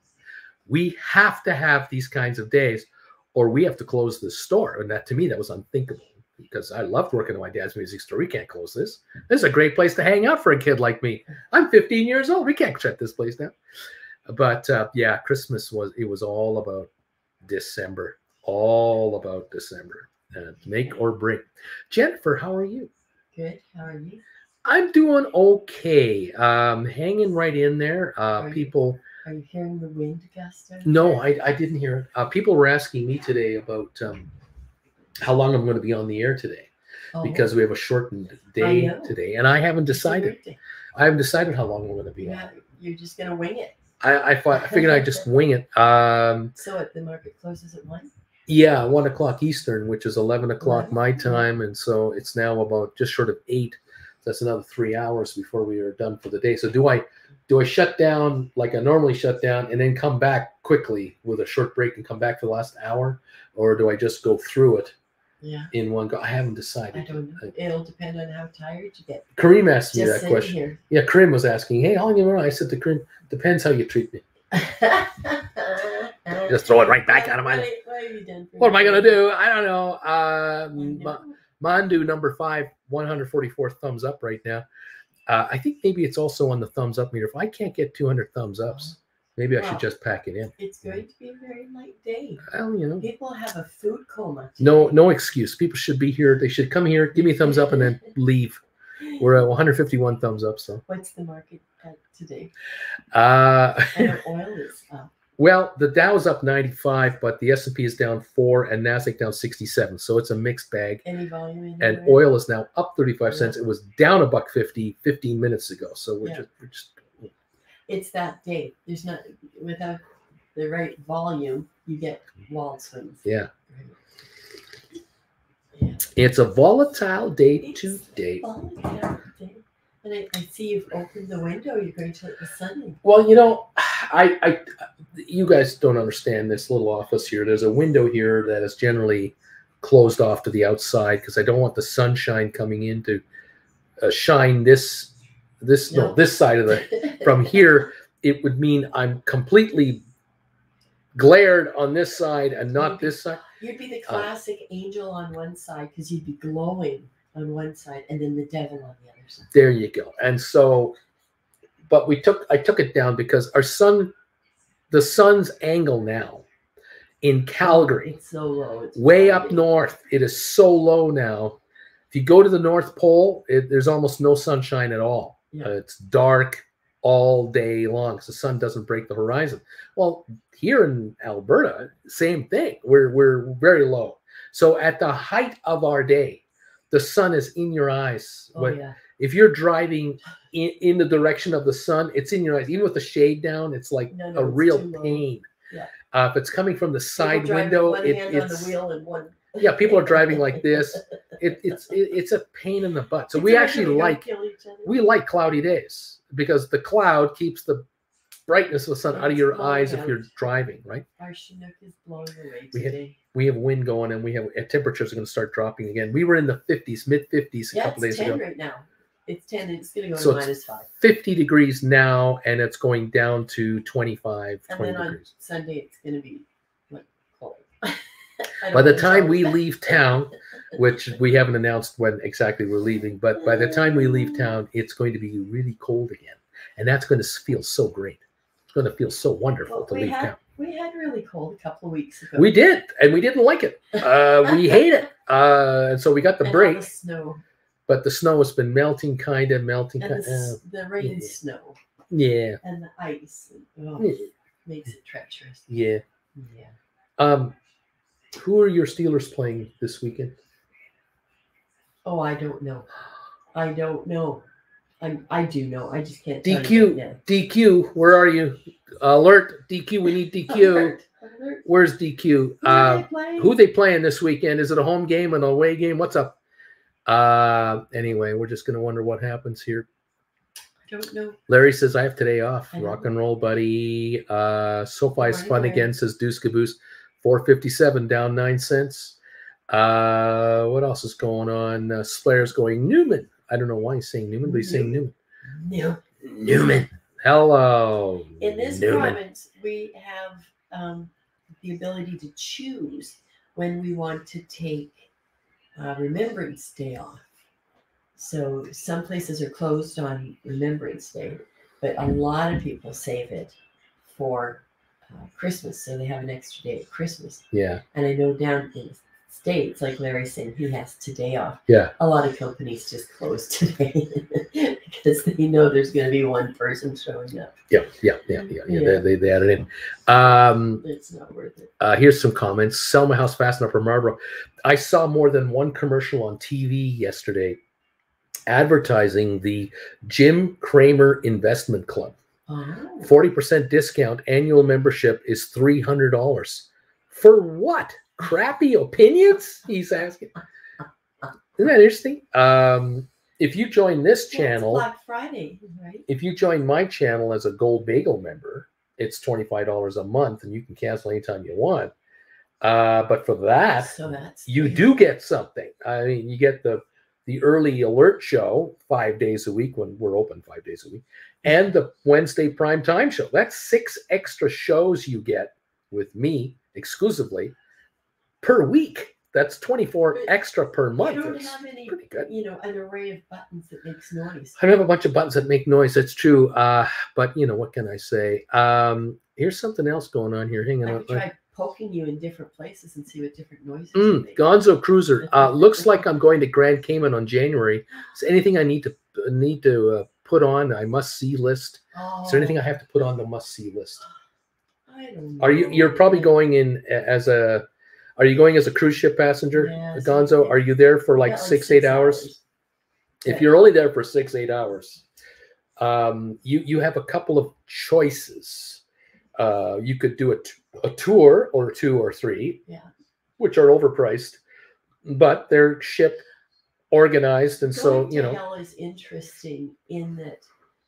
We have to have these kinds of days, or we have to close the store. And that to me, that was unthinkable because I loved working at my dad's music store. We can't close this. This is a great place to hang out for a kid like me. I'm 15 years old. We can't shut this place down. But uh, yeah, Christmas was it was all about December, all about December, uh, make or break. Jennifer, how are you? Good. How are you? I'm doing okay. Um, hanging right in there. Uh, Are you- people. Are you hearing the wind gust? out No. I, I didn't hear it. Uh, people were asking me today about um, how long I'm going to be on the air today Oh, because we have a shortened day today, and I haven't decided. I haven't decided how long I'm going to be. Yeah, you're just gonna wing it. I I, thought, I figured I'd just wing it. Um, So what? The market closes at one. yeah, one o'clock Eastern, which is eleven o'clock my time, and so it's now about just short of eight. So that's another three hours before we are done for the day. So do I do I shut down like I normally shut down and then come back quickly with a short break and come back for the last hour, or do I just go through it Yeah. in one go? I haven't decided. I decided. don't know. It'll depend on how tired you get. Kareem asked me Just that question. here. Yeah, Kareem was asking, "Hey, how long you been around?" I said to Kareem, "Depends how you treat me." (laughs) Just throw it right back out of my. What, what have you done for What am I gonna do? I don't know. Uh, I Ma- know. Mandu number five, 144 thumbs up right now. Uh, I think maybe it's also on the thumbs up meter. If I can't get 200 thumbs ups, maybe I should just pack it in. It's going to be a very light day. Well, you know, People have a food coma. no, no excuse. People should be here. They should come here, give me a thumbs up, and then (laughs) leave. We're at 151 thumbs up. So, What's the market at today? uh, know (laughs) oil is up. Well, the Dow is up 95, but the S&P is down four, and Nasdaq down 67. So it's a mixed bag. Any volume in and oil is now up 35 cents. It was down a buck 50 15 minutes ago. So we're Yeah. just, we're just It's that day. There's not without the right volume, you get wall swings. yeah. Yeah. It's a volatile day It's today. volatile day. And I, I see you've opened the window. You're going to let the sun in. Well, you know, I, I, you guys don't understand this little office here. There's a window here that is generally closed off to the outside because I don't want the sunshine coming in to uh, shine this, this, no. No. this side of the (laughs) from here, it would mean I'm completely glared on this side and not this side. You'd be the Uh, classic angel on one side because you'd be glowing on one side, and then the devil on the other side. There you go. And so, but we took, I took it down because our sun, the sun's angle now in Calgary, It's so low. It's way up north, it is so low now. If you go to the North Pole, it, there's almost no sunshine at all. Yeah. Uh, it's dark all day long 'cause the sun doesn't break the horizon. Well, here in Alberta, same thing. We're we're very low. So at the height of our day, the sun is in your eyes. Oh When- yeah. If you're driving in, in the direction of the sun, it's in your eyes. Even with the shade down, it's like No, a no, it's real pain. Yeah. Uh, if it's coming from the side window, it, it's the wheel and one. yeah, people are driving like (laughs) this. It, it's it, it's a pain in the butt. So It's we actually like kill each other. we like cloudy days because the cloud keeps the brightness of the sun out of your eyes if you're driving, right? Our Chinook is blowing away We today. We have wind going and we have temperatures are going to start dropping again. We were in the 50s, mid 50s a Yeah, couple days ten ago. right now. It's ten. and It's going to go So to minus five. 50 degrees now and it's going down to 25, And 20 then on degrees. Sunday it's going to be like cold. (laughs) By the time we leave town, (laughs) which we haven't announced when exactly we're leaving, but by the time we leave mm. town, it's going to be really cold again. And that's going to feel so great. It's going to feel so wonderful Well, to we leave had town. we had really cold a couple of weeks ago. We did, and we didn't like it. Uh, we (laughs) hate it. Uh, and so we got the And break, the snow but the snow has been melting, kind of melting. and the, the rain yeah. snow yeah, and the ice. Oh, Yeah. makes it treacherous. yeah. Yeah. Um, who are your Steelers playing this weekend? Oh, I don't know. I don't know. I I do know. I just can't. DQ. DQ, where are you? Alert, DQ, we need DQ. (laughs) Alert. Where's DQ? Who are Uh, they playing? who they playing this weekend? Is it a home game, an away game? What's up? Uh, anyway, we're just gonna wonder what happens here. I don't know. Larry says I have today off. Rock and roll, buddy. Uh, SoFi's Morning, fun again. Says Deuce Caboose, four fifty seven down nine cents. Uh, what else is going on? Uh, Slayer's going Newman. I don't know why he's saying Newman, but he's saying Newman. No. Newman. Hello. In this Newman. province, we have um, the ability to choose when we want to take uh, Remembrance Day off. So some places are closed on Remembrance Day, but a lot of people save it for uh, Christmas, so they have an extra day at Christmas. Yeah. And I know down in states, like Larry said, he has today off. Yeah. A lot of companies just close (laughs) today because they know there's going to be one person showing up. Yeah. Yeah. Yeah. Yeah. yeah. Yeah. They, they, they added in. Um, It's not worth it. Uh, here's some comments. Selma House Fast enough for Marlboro. I saw more than one commercial on TV yesterday advertising the Jim Cramer Investment Club. Oh, 40% discount annual membership is $300. For what? Crappy opinions? He's asking. Isn't that interesting? Um, if you join this Well, channel, Black Friday, right? if you join my channel as a gold bagel member it's $25 a month and you can cancel anytime you want uh, but for that So that's you do get something i mean you get the the early alert show five days a week when we're open five days a week and the wednesday prime time show that's six extra shows you get with me exclusively per week that's 24 But extra per You month don't It's have any, pretty good you know, an array of buttons that makes noise. I have a bunch of buttons that make noise. That's true. Uh, but you know what can I say? Um, here's something else going on here. Hang I on. try poking you in different places and see what different noises. Mm, you make. Gonzo Cruiser. Uh, looks like I'm going to Grand Cayman on January. Is there anything I need to need to uh, put on? I must see list. Oh, Is there anything I have to put on the must see list? I don't know. Are you? You're probably going in as a. Are you going as a cruise ship passenger, Gonzo? Are you there for like six, eight hours? if Yeah. you're only there for six eight hours um, you you have a couple of choices uh, you could do a, t- a tour or two or three Yeah. which are overpriced but they're ship organized and so you know hell is interesting in that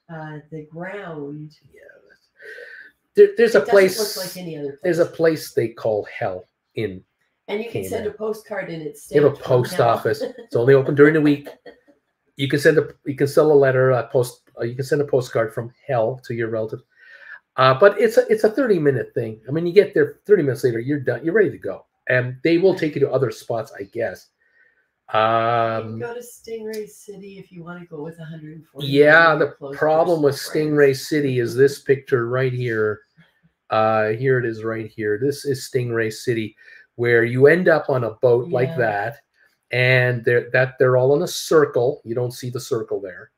uh, the ground. yeah, there, there's it a place like any other place. there's a place they call hell in and you can send a postcard in it's They have a post hell. office. it's only open during the (laughs) week. You can send a you can sell a letter a post uh, you can send a postcard from hell to your relative uh, but it's a it's a 30 minute thing. I mean you get there 30 minutes later you're done you're ready to go. And they will take you to other spots i guess. You can um go to Stingray City if you want to go with 140. yeah the problem with stingray city is this picture right here. (laughs) Uh here it is right here. This is stingray city where you end up on a boat like that and they're that they're all in a circle. You don't see the circle there.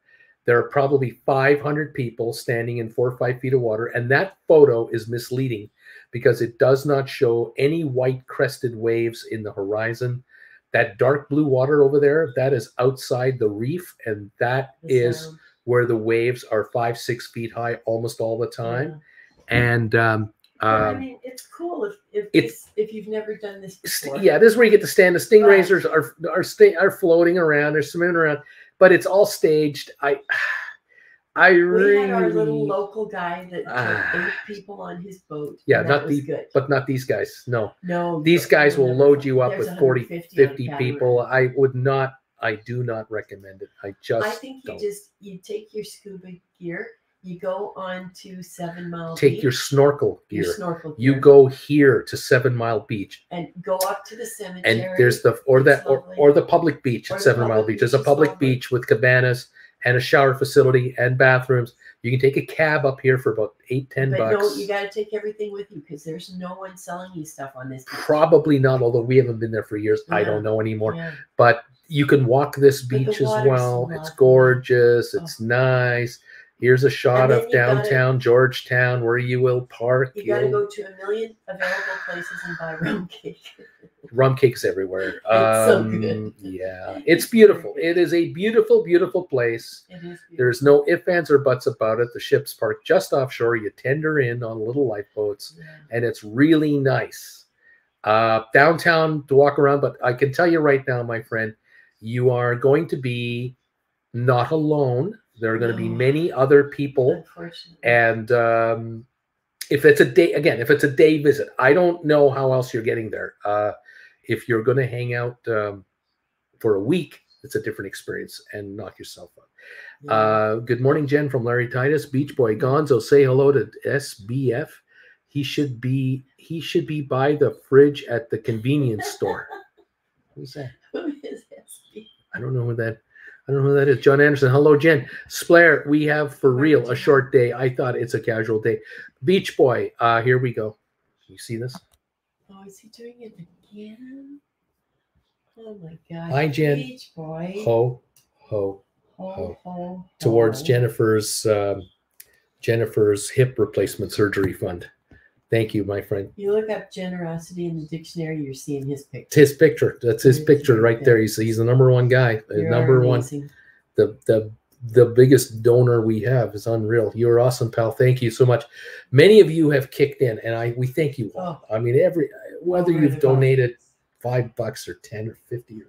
There are probably 500 people standing in four or five feet of water and that photo is misleading because it does not show any white crested waves in the horizon. That dark blue water over there that is outside the reef and that The is sound, where the waves are five six feet high almost all the time. Yeah. and um, I Um, mean, it's cool if if it's- if you've never done this before. yeah, this is where you get to stand. The stingrays are are are, sta- are floating around. They're swimming around, but it's all staged. I I We really, had our little local guy that took Ah. eight people on his boat. Yeah, not that was the- good. but not these guys. No, no, these guys will load you up with 40, 50 Catamaran. people. I would not. I do not recommend it. I just I think you don't. just you take your scuba gear, you go on to Seven Mile take your Beach, snorkel your gear. snorkel You go here to Seven Mile Beach, and go up to the cemetery. and there's the or that or, or the public beach at Seven Mile Beach. There's a public beach with cabanas and a shower facility and bathrooms. You can take a cab up here for about eight, ten but bucks. no, you got to take everything with you because there's no one selling you stuff on this. beach. Probably not, although we haven't been there for years. I don't know anymore. Yeah. But you can walk this beach as well. It's gorgeous. Oh. It's nice. Here's a shot of you gotta- downtown Georgetown where you will park. You got to go to a million available places and buy rum (laughs) cake. rum cakes everywhere. (laughs) It's so Um, good. Yeah, it's beautiful. It is a beautiful, beautiful place. It is. There's no ifs, ands, or buts about it. The ship's parked just offshore. You tender in on little lifeboats, beautiful. and it's really nice. Uh, downtown to walk around, but I can tell you right now, my friend, you are going to be not alone. There are going to be many other people and um, if it's a day again if it's a day visit i don't know how else you're getting there. Uh, if you're going to hang out um, for a week it's a different experience and knock yourself up. Yeah. uh, good morning jen from larry titus. Beach boy gonzo say hello to sbf he should be he should be by the fridge at the convenience store. (laughs) Who's that? Who is SB? I don't know who that. I don't know who that is. John Anderson. Hello, Jen. Splair, we have for real a short day. I thought it's a casual day. Beach Boy. Uh, here we go. You see this? Oh, is he doing it again? Oh my God. Hi, Jen. Beach boy. Ho, ho. ho, ho. ho, Towards ho. Jennifer's um, Jennifer's hip replacement surgery fund. Thank you, my friend. You look up generosity in the dictionary, you're seeing his It's picture. his picture. That's his Yes, picture right okay. there. He's he's the number one guy. The You number one. the the the biggest donor we have is unreal. You're awesome, pal. Thank you so much. Many of you have kicked in, and I we thank you. all. Oh. I mean, every whether you've donated five bucks or ten or fifty or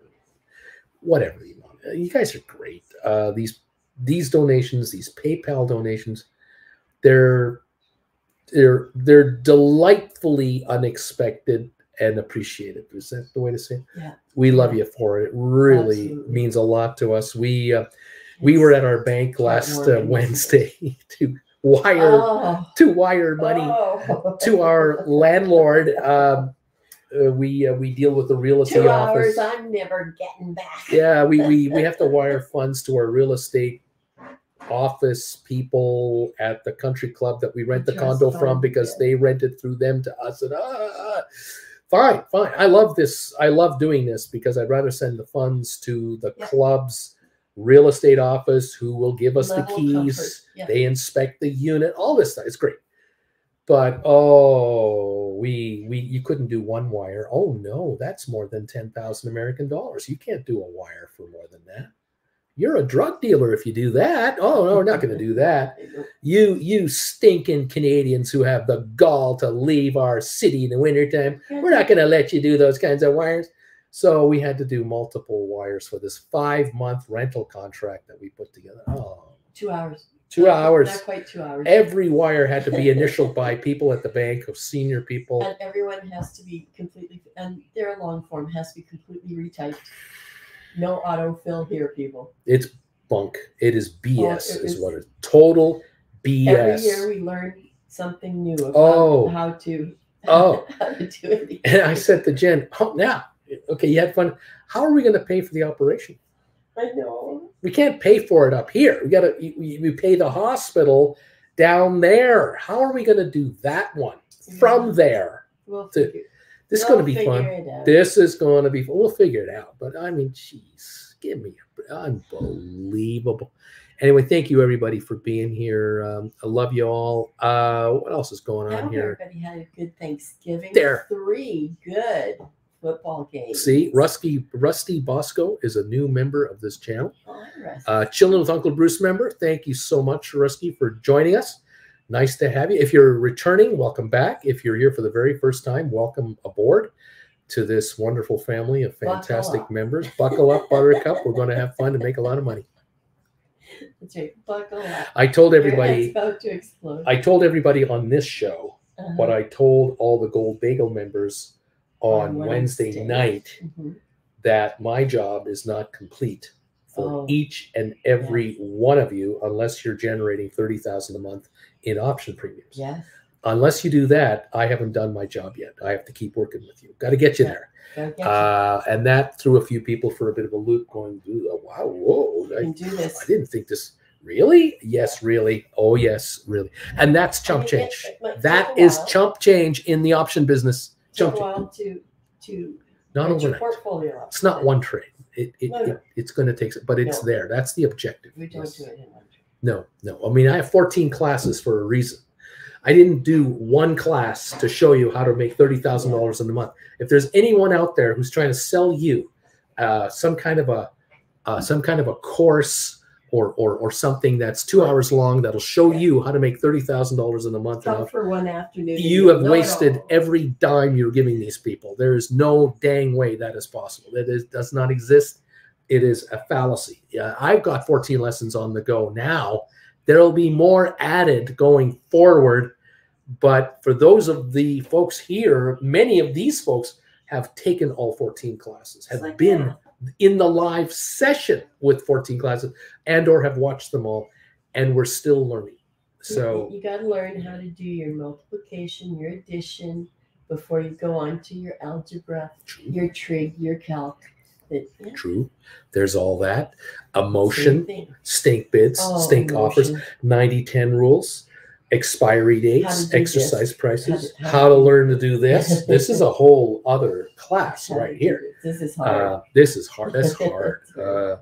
whatever you want, Uh, you guys are great. Uh, these these donations, these PayPal donations, they're they're they're delightfully unexpected and appreciated. Is that the way to say it? Yeah. We love you for it. It really Absolutely. means a lot to us. We uh, we were at our bank last uh. Wednesday (laughs) to wire Oh. to wire money Oh. to our landlord. Um, uh, we uh, we deal with the real estate Two office. hours, I'm never getting back. Yeah, we, we we (laughs) have to wire funds to our real estate office people at the country club that we rent the condo from because yeah. they rented through them to us. And ah, fine, fine. I love this. I love doing this because I'd rather send the funds to the Yeah. club's real estate office who will give us the keys. yeah. They inspect the unit, all this stuff. It's great. But oh, we we you couldn't do one wire. Oh no, that's more than ten thousand American dollars. You can't do a wire for more than that. You're a drug dealer if you do that. Oh no, we're not going to do that. You you stinking Canadians who have the gall to leave our city in the wintertime. We're not going to let you do those kinds of wires. So we had to do multiple wires for this five month rental contract that we put together. Oh, Two hours. two Not- hours. Not quite two hours. Every wire had to be initialed by people at the bank of senior people. and everyone has to be completely and their long form has to be completely retyped. No autofill here, people. It's bunk. It is BS, Oh, it is is- what it's total BS. Every year we learn something new about Oh. how to Oh. (laughs) how to do it. And I said to Jen, oh, now, okay, you had fun. How are we going to pay for the operation? I know. We can't pay for it up here. We got to, we, we pay the hospital down there. How are we going to do that one from mm-hmm. there? We'll To- This is we'll going to be fun. This is going to be, we'll figure it out. But I mean, jeez, give me a, unbelievable. Anyway, thank you everybody for being here. Um, I love you all. Uh, what else is going on hope here? everybody had a good Thanksgiving. There. Three good football games. See, Rusty Rusty Bosco is a new member of this channel. Oh. Uh, Chilling with Uncle Bruce member. Thank you so much, Rusty, for joining us. Nice to have you. If you're returning, welcome back. If you're here for the very first time, welcome aboard to this wonderful family of fantastic up. members. Buckle up, Buttercup. We're going to have fun and make a lot of money. That's right. Buckle up. I told everybody, about to explode. I told everybody on this show Uh-huh. what I told all the Gold Bagel members on On Wednesday Wednesday. night Mhm. that my job is not complete for Oh. each and every one of you unless you're generating 30,000 a month in option premiums. Yes. Unless you do that, I haven't done my job yet. I have to keep working with you. Got to get you Yeah. there. Get you. Uh, and that threw a few people for a bit of a loop going, oh, wow, whoa. I, can do this. I didn't think this really? Yes, really. Oh, yes, really. And that's chump change. it might take That is chump change in the option business. Chump change. to to Not your overnight. portfolio. It's not one trade. It, it, No, no. it it's going to take, but it's No. there. That's the objective. We don't Yes. do it trade. No, no. I mean, I have 14 classes for a reason. I didn't do one class to show you how to make $30,000 in a month. If there's anyone out there who's trying to sell you uh, some kind of a uh, some kind of a course or, or or something that's two hours long that'll show you how to make $30,000 in a month, Come for one afternoon. you have wasted every dime you're giving these people. There is no dang way that is possible. It is, does not exist. It is a fallacy. Yeah, I've got 14 lessons on the go now. There'll be more added going forward. But for those of the folks here, many of these folks have taken all 14 classes, have like been that. in the live session with 14 classes and or have watched them all and we're still learning. So you, got to learn how to do your multiplication, your addition before you go on to your algebra, your trig, your calc. Yeah, True. There's all that. Emotion, stink bids, Oh, stink offers, emotion. 90 10 rules, expiry dates, exercise this. prices, How to- how, how to learn to do this. this is a (laughs) whole other class right here. This This is hard. Uh, this is hard. That's (laughs) hard. Uh,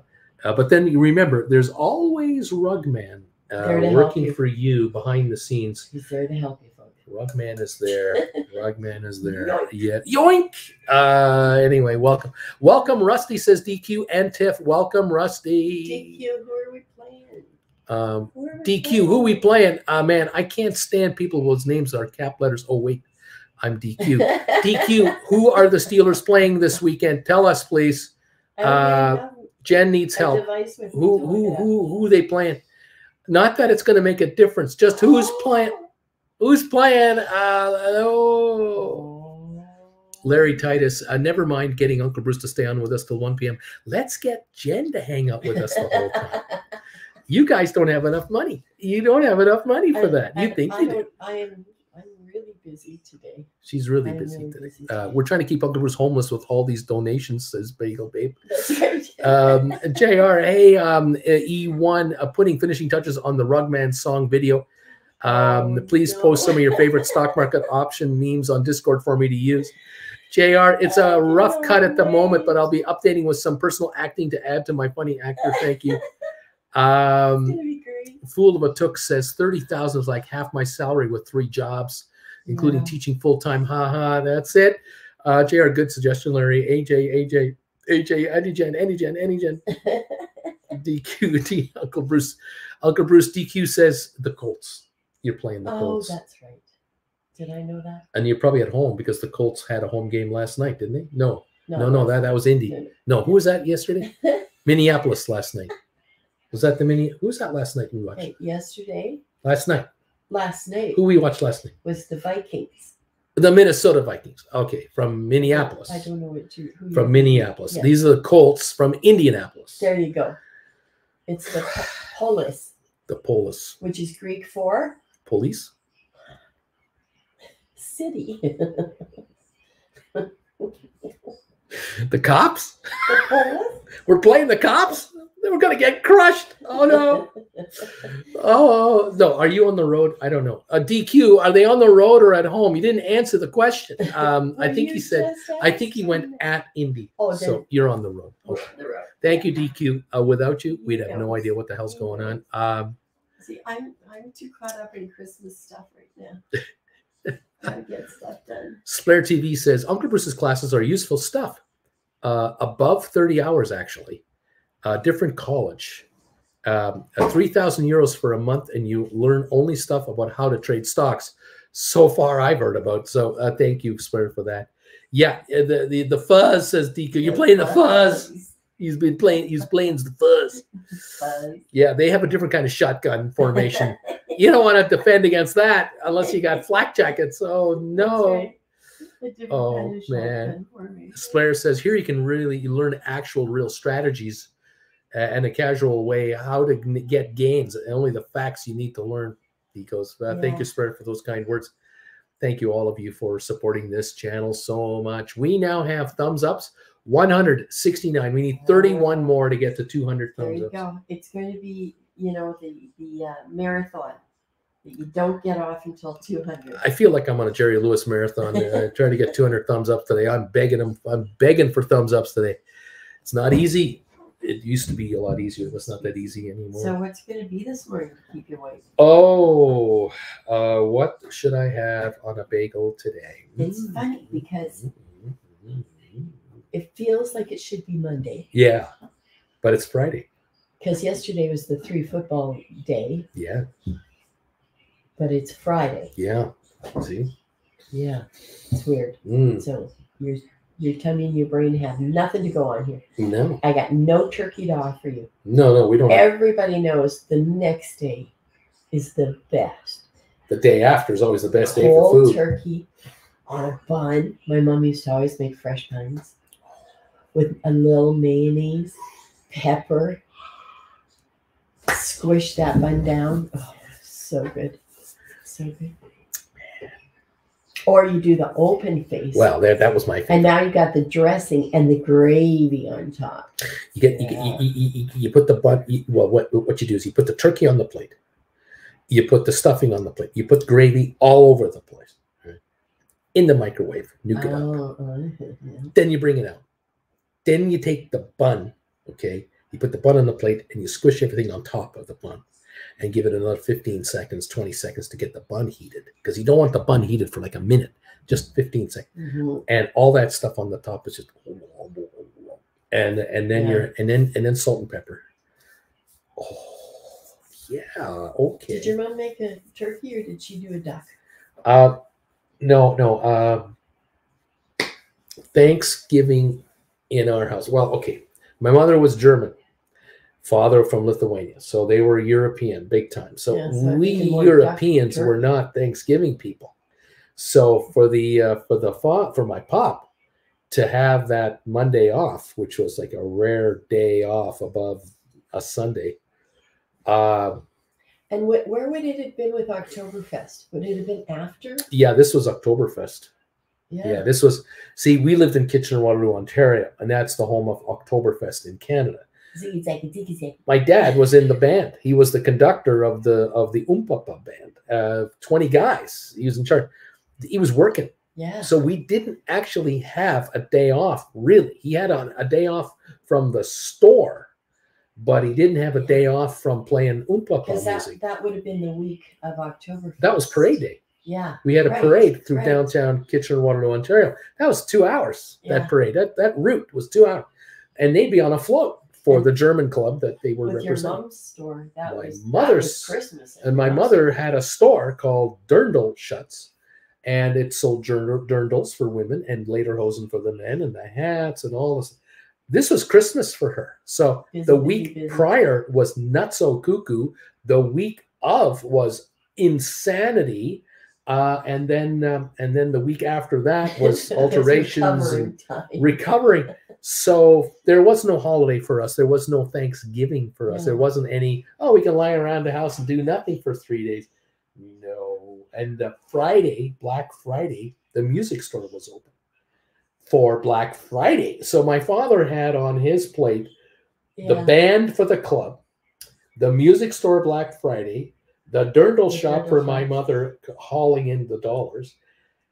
uh, but then you remember, there's always Rugman uh, There to help working for you behind the scenes. He's there to help you. Rugman is there. (laughs) Rugman is there. Yoink. Yeah. Yoink. Uh, anyway, welcome. Welcome, Rusty says DQ and Tiff. Welcome, Rusty. DQ, who are we playing? Um, Who are we DQ, who we playing? playing? Uh, man, I can't stand people whose names are cap letters. Oh, wait, I'm DQ. (laughs) DQ, who are the Steelers playing this weekend? Tell us, please. Uh, Jen needs help. Who, who, look it up. who, who they playing? Not that it's going to make a difference. Just who's playing? Who's playing? Uh, oh. Larry Titus, uh, never mind getting Uncle Bruce to stay on with us till 1 p.m. Let's get Jen to hang out with us the whole time. (laughs) You guys don't have enough money. You don't have enough money for I- that. You think I you do. I am. I'm really busy today. She's really I'm busy really today. busy Uh, today. we're trying to keep Uncle Bruce homeless with all these donations, says Bagel Babe. That's right. (laughs) Um, JR, hey, um, E1, uh, putting finishing touches on the Rugman song video. Um, please post some of your favorite stock market option memes on Discord for me to use. JR, it's a rough cut at the moment, but. I'll be updating with some personal acting to add to my funny actor. Thank you. (laughs) Um, be great. Fool of a Took says 30,000 is like half my salary with three jobs, including Yeah. teaching full time. Ha ha, that's it. Uh, JR, good suggestion, Larry. AJ, AJ, AJ, Anygen, Anygen, Anygen. (laughs) DQ, D, Uncle Bruce. Uncle Bruce DQ says the Colts. You're playing the oh, Colts. Oh, that's right. Did I know that? And you're probably at home because the Colts had a home game last night, didn't they? No, no, it no, that, that was Indy. No, No, who was that yesterday? (laughs) Minneapolis last night. Was that the mini? Who was that last night we watched? Hey, yesterday, Last night. last night Who we watched last night? was the Vikings. The Minnesota Vikings. Okay, from Minneapolis. I don't know what you. Who From Minneapolis. Yeah. These are the Colts from Indianapolis. There you go. It's the (sighs) polis, The Polis. which is Greek for Police? city. (laughs) The cops? the. (laughs) We're playing the cops? We're gonna get crushed. Oh no. Oh no. Are you on the road? I don't know. A DQ, are they on the road or at home? You didn't answer the question. (laughs) Um, I think he said I think he went at Indy. Oh, so you're on the road. Okay. the road. Thank you, DQ. Uh, without you, we'd have no idea what the hell's going on. Um, See, I'm I'm too caught up in Christmas stuff right now. (laughs) Gotta get stuff done. Slayer TV says Uncle Bruce's classes are useful stuff. Uh, above 30 hours, actually. Uh, different college. Um, uh, 3,000 euros for a month, and you learn only stuff about how to trade stocks. So far, I've heard about. So uh, thank you, Swear, for that. Yeah, the, the the fuzz says Deco. You're playing the fuzz. He's been playing. He's playing the fuzz. Fuzz. Yeah, they have a different kind of shotgun formation. (laughs) you don't want to defend against that unless you got flak jackets. Oh no. Right. Oh, kind of man. Slayer says here you can really learn actual real strategies uh, and a casual way how to get gains. Only the facts you need to learn. He goes, uh, thank you, Slayer, for those kind words. Thank you, all of you, for supporting this channel so much. We now have thumbs ups 169. We need 31 more to get to 200 There thumbs you ups. go. It's going to be, you know, the the uh, marathon that you don't get off until 200. I feel like I'm on a Jerry Lewis marathon, trying to get (laughs) 200 thumbs up today. I'm begging them. I'm begging for thumbs ups today. It's not easy. It used to be a lot easier. It's not that easy anymore. So what's going to be this morning to keep you awake? oh, uh, what should I have on a bagel today? It's Mm. funny because Mm. It feels like it should be Monday Yeah, but it's Friday. because yesterday was the three football day, Yeah, but it's Friday. yeah. See, Yeah, it's weird. Mm, So your your tummy and your brain have nothing to go on here. no, I got no turkey to offer you. no, no. We don't. Everybody knows the next day is the best. the day after is always the best day for food. turkey on a bun. My mom used to always make fresh buns with a little mayonnaise, pepper. Squish that bun down. Oh, so good. So good. Or you do the open face. Well, there. That was my favorite. and now you got the dressing and the gravy on top. You get you, Yeah. you, you, you, put the bun. Well, what what you do is you put the turkey on the plate. You put the stuffing on the plate. You put gravy all over the place. right? In the microwave, nuke it up. Oh, uh, (laughs) Then you bring it out. Then you take the bun. Okay, you put the bun on the plate and you squish everything on top of the bun, and give it another fifteen seconds, twenty seconds to get the bun heated because you don't want the bun heated for like a minute. Just fifteen seconds mhm. and all that stuff on the top is just and and then Yeah. you're and then and then salt and pepper. Oh yeah, okay. Did your mom make a turkey or did she do a duck? uh no, no. Uh Thanksgiving in our house. Well, okay. My mother was German, father from Lithuania. So they were European big time. So Yeah, so we Europeans were not Thanksgiving people. So for the uh, for the fa- for my pop to have that Monday off, which was like a rare day off above a Sunday, uh, And wh- where would it have been with Oktoberfest? Would it have been after? yeah, this was Oktoberfest. Yeah. this was see, we lived in Kitchener Waterloo, Ontario, and that's the home of Oktoberfest in Canada. My dad was in the band. He was the conductor of the of the Umpapa band. Uh, Twenty guys. He was in charge. He was working, Yeah. so we didn't actually have a day off. Really, he had a, a day off from the store, but he didn't have a day off from playing Umpapa Because that, that would have been the week of October. That was parade day. Yeah. We had a Right, parade through right. downtown Kitchener Waterloo, Ontario. That was two hours. Yeah. That parade, that that route was two hours, and they'd be on a float for the German club that they were With your representing. mom's store. That My was that was Christmas. And my mother had a store called Dirndl Shuts, and it sold dirndl- dirndls for women and lederhosen for the men, and the hats and all this. This was Christmas for her. So Busy, the week busy. prior was not so cuckoo. The week of was insanity. Uh, and then um, and then the week after that (laughs) was alterations and recovering. So there was no holiday for us. There was no Thanksgiving for us. Yeah. There wasn't any, oh, we can lie around the house and do nothing for three days. No. And uh, Friday, Black Friday, the music store was open for Black Friday. So my father had on his plate the band for the club, the music store Black Friday, the dirndl The shop dirndl for my mother hauling in the dollars.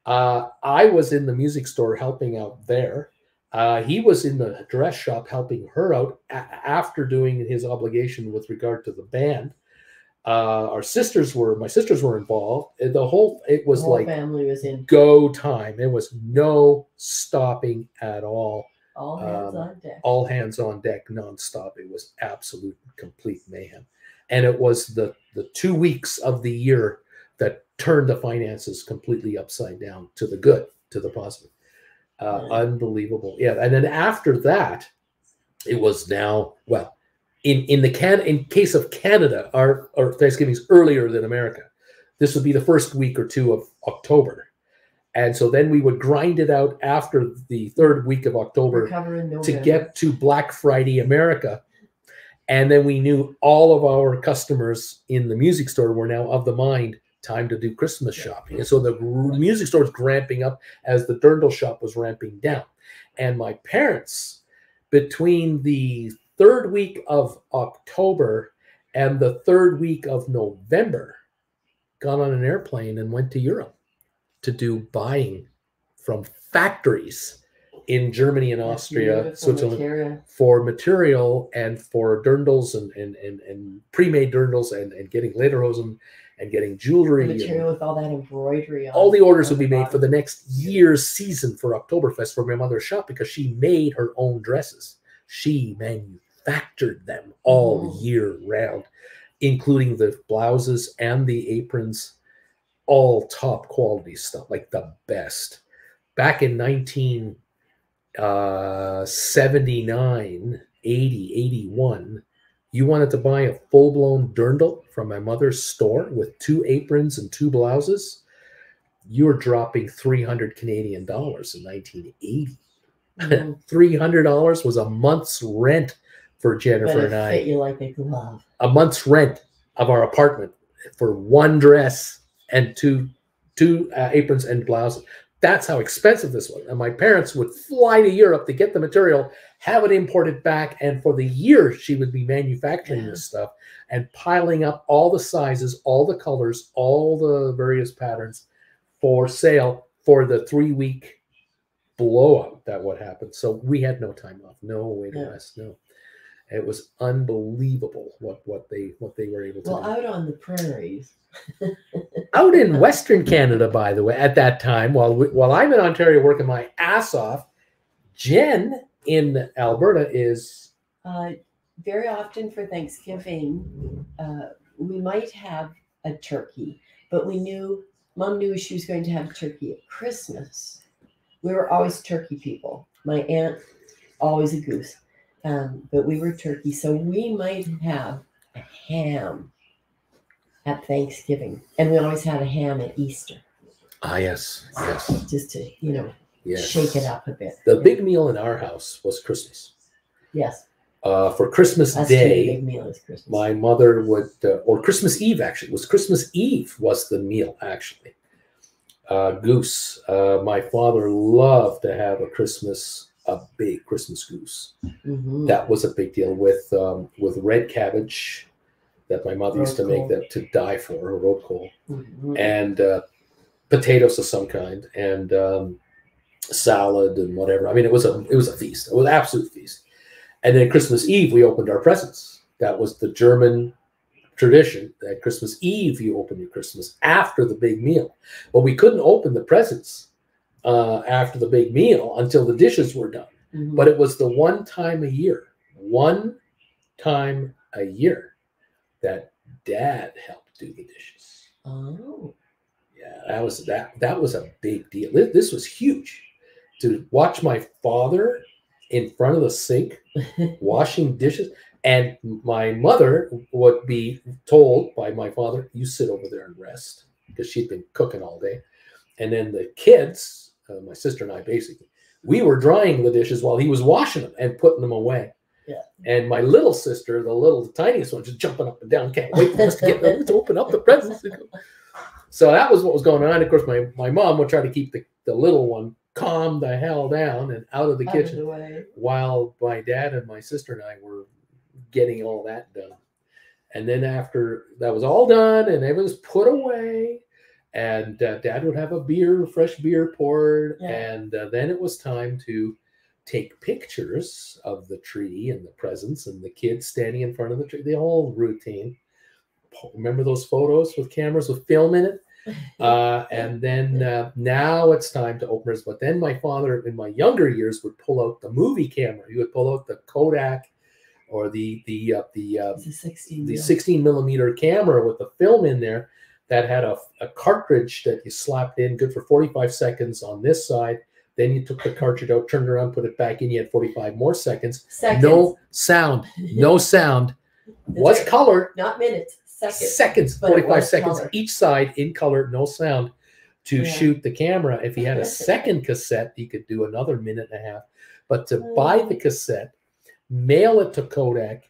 Uh, I was in the music store helping out there. Uh, he was in the dress shop helping her out after doing his obligation with regard to the band. Uh, our sisters were, my sisters were involved. The whole, it was whole like family was in. go time. It was no stopping at all. All hands Um, on deck. all hands on deck nonstop. It was absolute complete mayhem. And it was the the two weeks of the year that turned the finances completely upside down to the good, to the positive. Uh. Unbelievable. Yeah. And then after that, it was now, well, in, in the can in case of Canada, our, our Thanksgiving's earlier than America. This would be the first week or two of October. And so then we would grind it out after the third week of October to get to Black Friday America. And then we knew all of our customers in the music store were now of the mind time to do Christmas shopping. And so the music store was ramping up as the dirndl shop was ramping down. And my parents, between the third week of October and the third week of November, got on an airplane and went to Europe to do buying from factories in Germany and Austria, Switzerland material. for material and for dirndls and and and, and pre-made dirndls and, and getting lederhosen and getting jewelry. The and material with all that embroidery. On, all the orders would be made for the next year's season for Oktoberfest for my mother's shop because she made her own dresses. She manufactured them all Mhm. year round, including the blouses and the aprons, all top quality stuff, like the best. Back in 1979, 80, 81, you wanted to buy a full blown dirndl from my mother's store with two aprons and two blouses, you were dropping 300 Canadian dollars in 1980. Mhm. (laughs) $300 was a month's rent for Jennifer and I. you like a glove. A month's rent of our apartment for one dress and two two uh, aprons and blouses. That's how expensive this was. And my parents would fly to Europe to get the material, have it imported back, and for the year she would be manufacturing Yeah. this stuff and piling up all the sizes, all the colors, all the various patterns for sale for the three week blowout that would happen. So we had no time off, no way to Yeah. rest, no. It was unbelievable what what they what they were able to do. Well, do. out on the prairies, (laughs) Out in Western Canada, by the way, at that time, while we, while I'm in Ontario working my ass off, Jen in Alberta is uh, very often for Thanksgiving, uh, we might have a turkey, but we knew mom knew she was going to have turkey at Christmas. We were always turkey people. My aunt, always a goose, um, but we were turkey. So we might have a ham at Thanksgiving, and we always had a ham at Easter, ah yes, yes, just to you know yes. shake it up a bit. The big meal in our house was Christmas. Yes, Uh, for Christmas that's Day, big meal is Christmas. my mother would uh, or christmas eve actually it was christmas eve was the meal actually uh, goose uh, my father loved to have a christmas a big christmas goose Mhm. that was a big deal with um, with red cabbage that my mother used to make that to die for a Rotkohl Mhm. and uh, potatoes of some kind and um, salad and whatever. I mean, it was a it was a feast. It was an absolute feast. And then Christmas Eve, we opened our presents. That was the German tradition. That Christmas Eve, you open your Christmas after the big meal. But we couldn't open the presents uh, after the big meal until the dishes were done. Mhm. But it was the one time a year, one time a year, that Dad helped do the dishes. Oh. Yeah, that was that that was a big deal. This, was huge to watch my father in front of the sink (laughs) washing dishes, and my mother would be told by my father, "You sit over there and rest," because she'd been cooking all day. And then the kids, uh, my sister and I, basically, we were drying the dishes while he was washing them and putting them away. Yeah. And my little sister, the little the tiniest one, just jumping up and down, can't wait for us to get to open up the presents. (laughs) So that was what was going on. Of course, my, my mom would try to keep the, the little one calm the hell down and out of the Out of kitchen the while my dad and my sister and I were getting all that done. And then after that was all done and it was put away, and uh, dad would have a beer, fresh beer poured, Yeah. and uh, then it was time to take pictures of the tree and the presents and the kids standing in front of the tree. The whole routine. Remember those photos with cameras with film in it? (laughs) Uh, and then uh, now it's time to open his. But then my father, in my younger years, would pull out the movie camera. He would pull out the Kodak or the the uh, the uh, It's 16 the 16 millimeter camera with the film in there that had a, a cartridge that you slapped in, good for 45 seconds on this side. Then you took the cartridge out, turned around, put it back in. You had 45 more seconds. Seconds. No sound. No sound. Was right. color. Not minutes. Seconds. Seconds. 45 seconds color. each side in color, no sound to Yeah. shoot the camera. If he had a second cassette, he could do another minute and a half. But to mm. buy the cassette, mail it to Kodak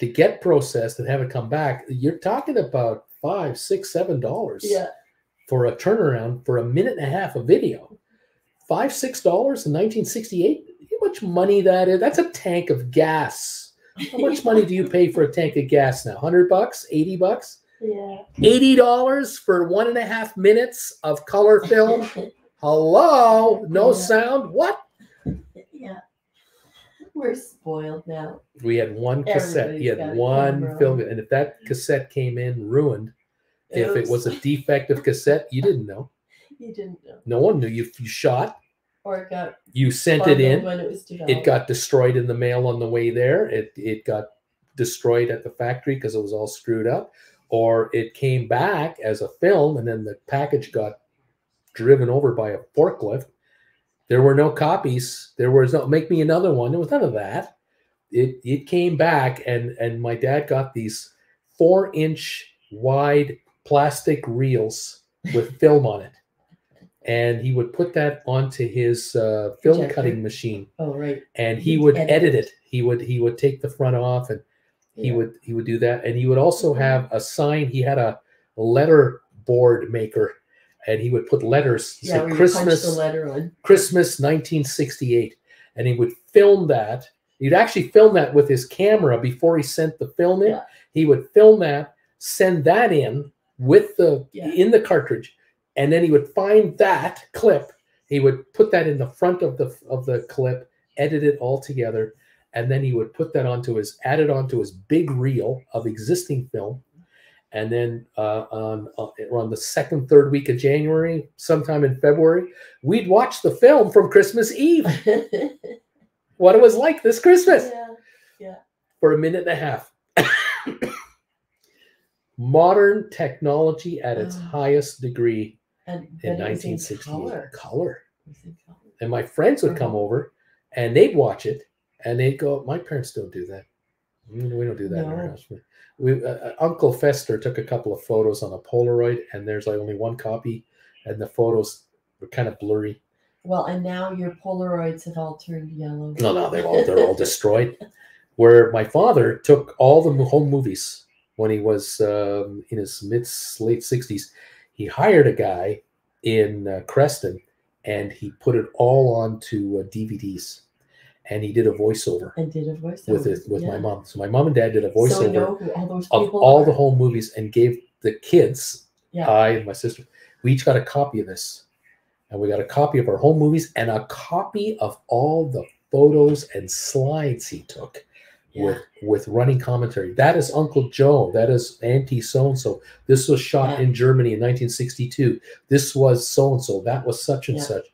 to get processed and have it come back, you're talking about five, six, seven dollars Yeah. for a turnaround for a minute and a half of video. Five, six dollars in 1968. How much money that is? That's a tank of gas. How much money do you (laughs) pay for a tank of gas now? 100 bucks? 80 bucks? Yeah. $80 for one and a half minutes of color film? (laughs) Hello? No Yeah. sound? What? yeah. We're spoiled now. We had one cassette. He Everybody's had one film. And if that cassette came in ruined, if it was a defective cassette, you didn't know. You didn't know. No one knew. You, you shot, Or it got you sent it in. when it was developed. it got destroyed in the mail on the way there. It it got destroyed at the factory because it was all screwed up, or it came back as a film and then the package got driven over by a forklift. There were no copies. There was no make me another one. There was none of that. It it came back and and my dad got these four inch wide plastic reels with film on it. And he would put that onto his uh, film Projector. cutting machine Oh right. and he He'd would edit edit it. He would he would take the front off and he Yeah. would he would do that. And he would also have a sign. He had a letter board maker and he would put letters Yeah, say where Christmas the letter on. Christmas 1968. And he would film that. He'd actually film that with his camera before he sent the film in. Yeah. He would film that, send that in with the Yeah. in the cartridge, and then he would find that clip. He would put that in the front of the of the clip, edit it all together, and then he would put that onto his add it onto his big reel of existing film. And then uh, on uh, around the second, third week of January, sometime in February, we'd watch the film from Christmas Eve. (laughs) What it was like this Christmas yeah. for a minute and a half. (coughs) Modern technology at its Oh. highest degree And in but it was in color. Color. It was in color. And my friends would come Uh-huh. over and they'd watch it and they'd go, My parents don't do that. "Mm, We don't do that in our house. We, uh, uh, Uncle Fester took a couple of photos on a Polaroid and there's like only one copy and the photos were kind of blurry. Well, and now your Polaroids have all turned yellow. No, no, they're all they're all destroyed. (laughs) Where my father took all the home movies when he was um, in his mid late sixties, he hired a guy in uh, Creston, and he put it all onto uh, DVDs, and he did a voiceover and did a voiceover with it with my mom. So my mom and dad did a So voiceover who all of all are. the home movies and gave the kids, Yeah. I and my sister, we each got a copy of this. And we got a copy of our home movies and a copy of all the photos and slides he took Yeah. with with running commentary. That is Uncle Joe. That is Auntie so and so. This was shot Yeah. in Germany in 1962. This was so and so. That was such and Yeah. such.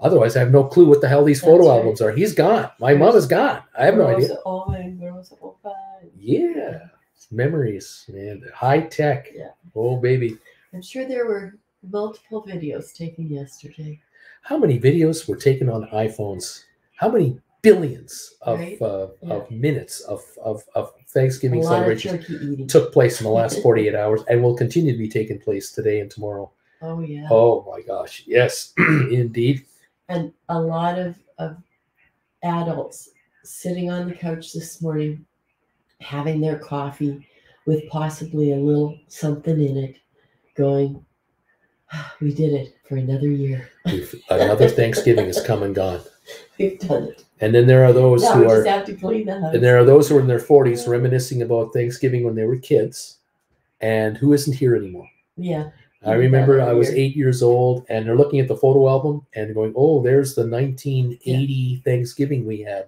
Otherwise, I have no clue what the hell these photo right. albums are. He's gone. My mom is gone. I have no idea. Girls all in, girls all fine. Yeah, memories, man. High tech. Yeah. Oh, baby. I'm sure there were multiple videos taken yesterday. How many videos were taken on iPhones? How many billions of Right. uh, Yeah. of minutes of of, of Thanksgiving celebrations took place in the last (laughs) 48 hours and will continue to be taking place today and tomorrow? oh yeah. Oh my gosh. Yes, (clears throat) indeed. and a lot of, of adults sitting on the couch this morning having their coffee with possibly a little something in it going "Ah, we did it for another year Another Thanksgiving has come and gone. (laughs) we've done it And then there are those who just are have to clean the house and there are those who are in their 40s reminiscing about Thanksgiving when they were kids and who isn't here anymore. yeah I You did that remember I was eight years old, and they're looking at the photo album and going, "Oh, there's the 1980 Thanksgiving we had,"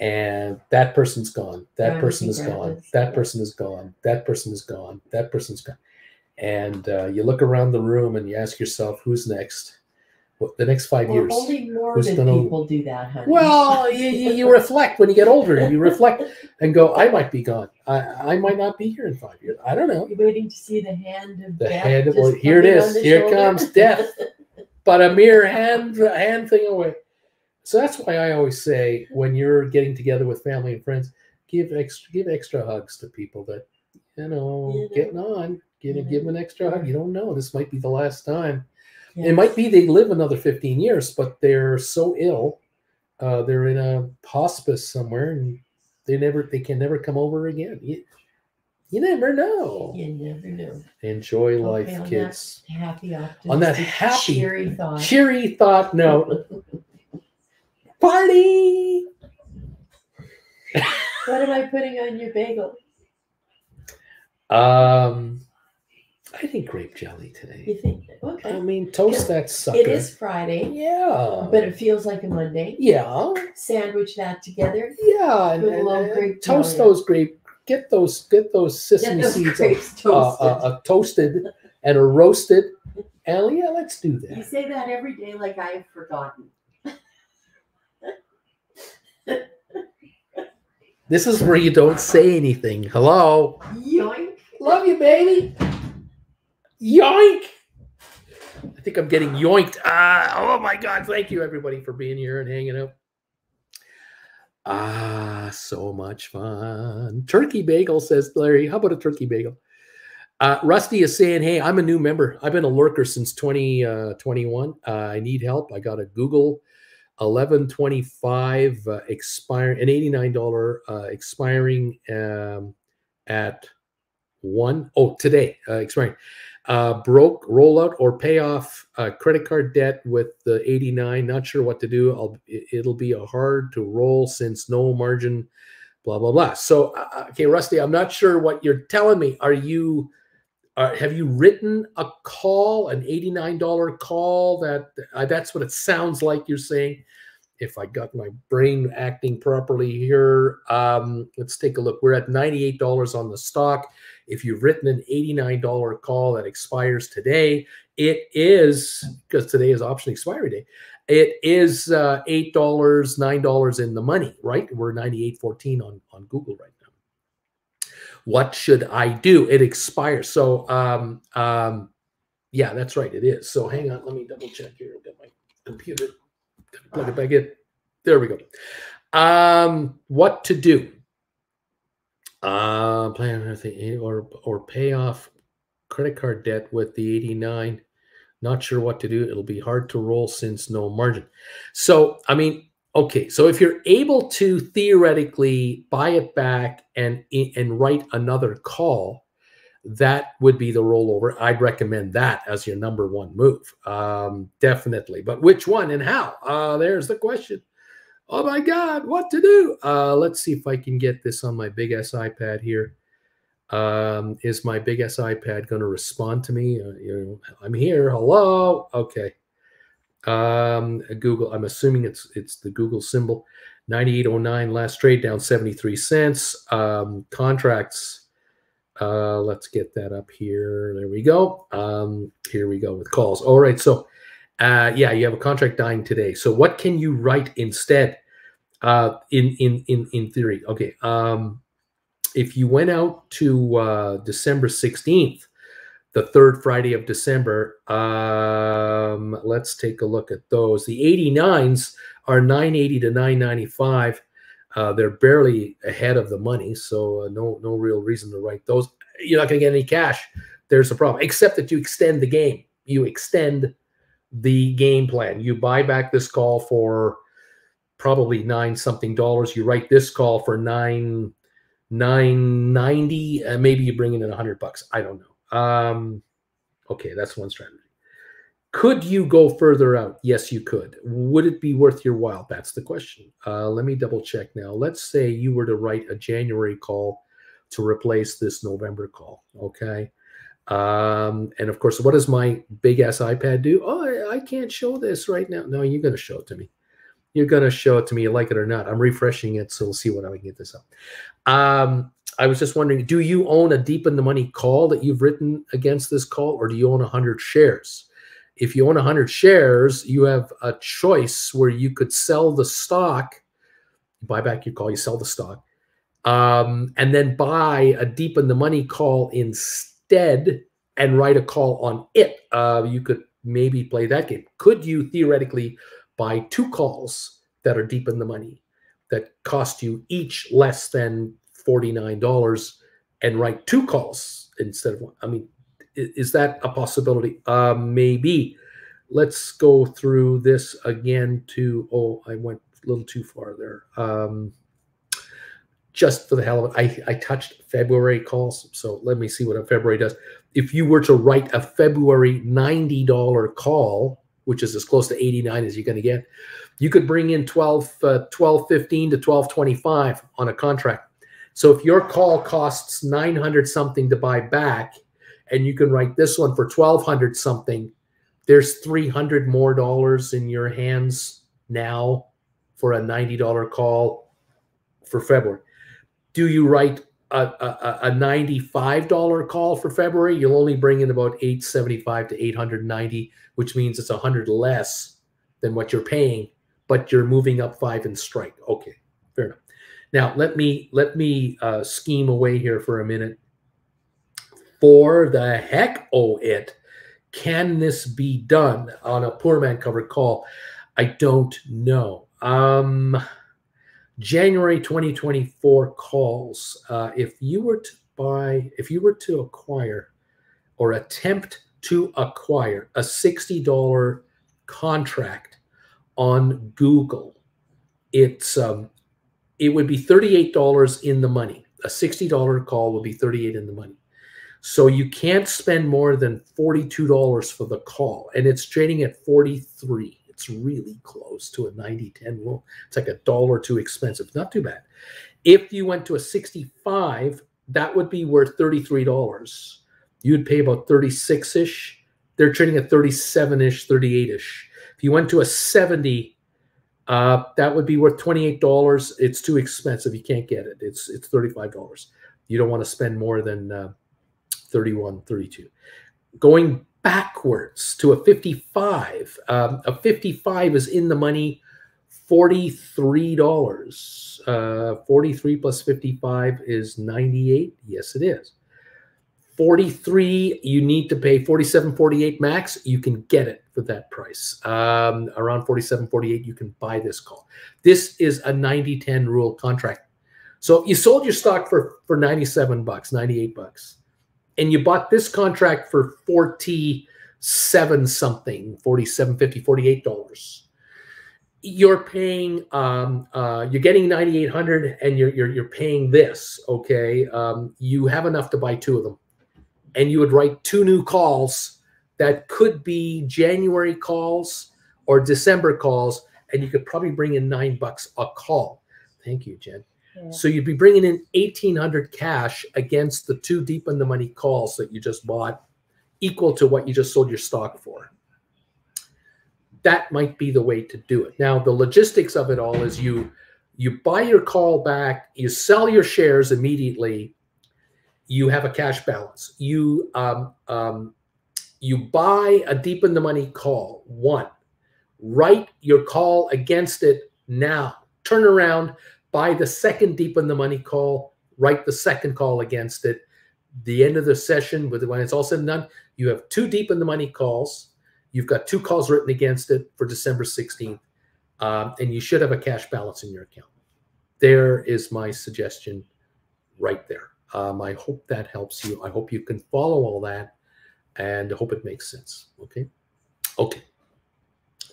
and that person's gone. That person is gone. That person is gone. That person is gone. That person's gone. and uh, you look around the room and you ask yourself, who's next? What the next five Well, years? only Mormon gonna- people do that, honey. Well, you, you, you reflect when you get older. You reflect and go, I might be gone. I, I might not be here in five years. I don't know. You're waiting to see the hand of The death. hand of- well, here it is. Here shoulder? comes death. (laughs) But a mere hand hand thing away. So that's why I always say when you're getting together with family and friends, give extra give extra hugs to people that you know You know. getting on. Give, You give them an extra hug. You don't know. This might be the last time. Yes. It might be they live another 15 years, but they're so ill, uh, they're in a hospice somewhere, and they never they can never come over again. You, you never know. You never know. Enjoy life, kids. Happy, optimistic, On that happy, cheery thought. Cheery thought note. (laughs) Party. what am I putting on your bagel? Um, Think grape jelly today. You think? I mean, toast that sucker. It is Friday, Yeah. but it feels like a Monday. yeah. Sandwich that together. Yeah, and, and- and grape toast jelly. those grape. Get those. Get those Get sesame those seeds. grapes uh, toasted. uh, uh, toasted and a roasted. And yeah, let's do that. you say that every day like I have forgotten. This is where you don't say anything. Hello. Yoink. Love you, baby. Yoink. I think I'm getting yoinked. Ah, oh my God. Thank you, everybody, for being here and hanging out. Ah, so much fun. Turkey bagel, says Larry. How about a turkey bagel? Uh, Rusty is saying, Hey, I'm a new member. I've been a lurker since 2021. uh, I need help. I got a Google 1125 uh, expire an $89 uh, expiring um, at one oh today uh, expiring uh, broke rollout or pay off uh, credit card debt with the 89 not sure what to do. I'll, it- it'll be a hard to roll since no margin blah blah blah. So uh, okay rusty i'm not sure what you're telling me. Are you uh, have you written a call an $89 call that uh, that's what it sounds like you're saying? If i got my brain acting properly here um, let's take a look. We're at $98 on the stock if you've written an $89 call that expires today, it is because today is option expiry day. It is uh, eight dollars, nine dollars in the money, right? We're ninety-eight fourteen on on Google right now. What should I do? It expires. So, um, um, yeah, that's right. It is. So, hang on. Let me double check here. I've got my computer. Plug it back in. There we go. Um, what to do? Uh, plan anything or or pay off credit card debt with the 89. Not sure what to do. It'll be hard to roll since no margin. So, I mean, okay. So if you're able to theoretically buy it back and and write another call, that would be the rollover. I'd recommend that as your number one move. Um, definitely. But which one and how? Uh, there's the question oh my god what to do? Uh let's see if i can get this on my big s ipad here. Um is my big s ipad going to respond to me? Uh, you know i'm here hello? Okay. Um google i'm assuming it's it's the google symbol. 9809 last trade down 73 cents. Um contracts uh let's get that up here. There we go. Um here we go with calls. All right so uh, yeah, you have a contract dying today. So what can you write instead? Uh, in in in in theory, okay. Um, if you went out to uh, December sixteenth, the third Friday of December, um, let's take a look at those. The 89s are 980 to 995. Uh, they're barely ahead of the money, so uh, no no real reason to write those. You're not going to get any cash. There's a problem, except that you extend the game. You extend the game plan. You buy back this call for probably nine something dollars. You write this call for nine nine ninety. Uh, maybe you bring in a hundred bucks. I don't know. Um, okay, that's one strategy. Could you go further out? Yes, you could. Would it be worth your while? That's the question. Uh, let me double check now. Let's say you were to write a January call to replace this November call. Okay. Um, and of course, what does my big ass iPad do? Oh, I, I can't show this right now. No, you're going to show it to me. You're going to show it to me, like it or not. I'm refreshing it, so we'll see what I can get this up. Um, I was just wondering, do you own a deep in the money call that you've written against this call, or do you own 100 shares? If you own 100 shares, you have a choice where you could sell the stock, buy back your call, you sell the stock, um, and then buy a deep in the money call instead and write a call on it. Uh, you could maybe play that game. Could you theoretically buy two calls that are deep in the money that cost you each less than $49 and write two calls instead of one? I mean, is that a possibility? Uh, maybe. Let's go through this again to, oh, I went a little too far there. Um, just for the hell of it, I, I touched February calls. So let me see what a February does. If you were to write a February $90 call, which is as close to 89 as you're going to get, you could bring in 12, uh, 12 15 to 12 25 on a contract. So if your call costs 900 something to buy back, and you can write this one for 1200 something, there's 300 more dollars in your hands now for a $90 call for February do you write a, a, a $95 call for February? You'll only bring in about 875 to 890, which means it's 100 less than what you're paying, but you're moving up five in strike. Okay, fair enough. Now let me let me uh, scheme away here for a minute. For the heck oh it, can this be done on a poor man covered call? I don't know. Um, January 2024 calls. Uh, if you were to buy, if you were to acquire or attempt to acquire a $60 contract on Google, it's um, it would be $38 in the money. A $60 call would be 38 in the money. So you can't spend more than $42 for the call, and it's trading at 43. It's really close to a 90 10 rule. It's like a dollar too expensive. Not too bad. If you went to a 65, that would be worth $33. You'd pay about 36 ish. They're trading at 37 ish, 38 ish. If you went to a 70, uh, that would be worth $28. It's too expensive. You can't get it. It's it's $35. You don't want to spend more than uh, 31, 32. Going backwards to a 55. Um, a 55 is in the money $43. Uh, 43 plus 55 is 98. Yes, it is. 43, you need to pay 47, 48 max. You can get it for that price. Um, around 47, 48, you can buy this call. This is a 90 10 rule contract. So you sold your stock for, for 97 bucks, 98 bucks and you bought this contract for 47 something 47 50 48 dollars. You're paying um, uh, you're getting 9800 and you're, you're you're paying this okay? Um, you have enough to buy two of them. And you would write two new calls that could be january calls or december calls and you could probably bring in nine bucks a call. Thank you jen so you'd be bringing in 1800 cash against the two deep in the money calls that you just bought, equal to what you just sold your stock for. That might be the way to do it. Now, the logistics of it all is you you buy your call back, you sell your shares immediately, you have a cash balance. You um, um, you buy a deep in the money call. One, write your call against it now. Turn around, buy the second deep in the money call, write the second call against it. The end of the session, when it's all said and done, you have two deep in the money calls. You've got two calls written against it for December 16th, um, and you should have a cash balance in your account. There is my suggestion right there. Um, I hope that helps you. I hope you can follow all that and I hope it makes sense. Okay. Okay.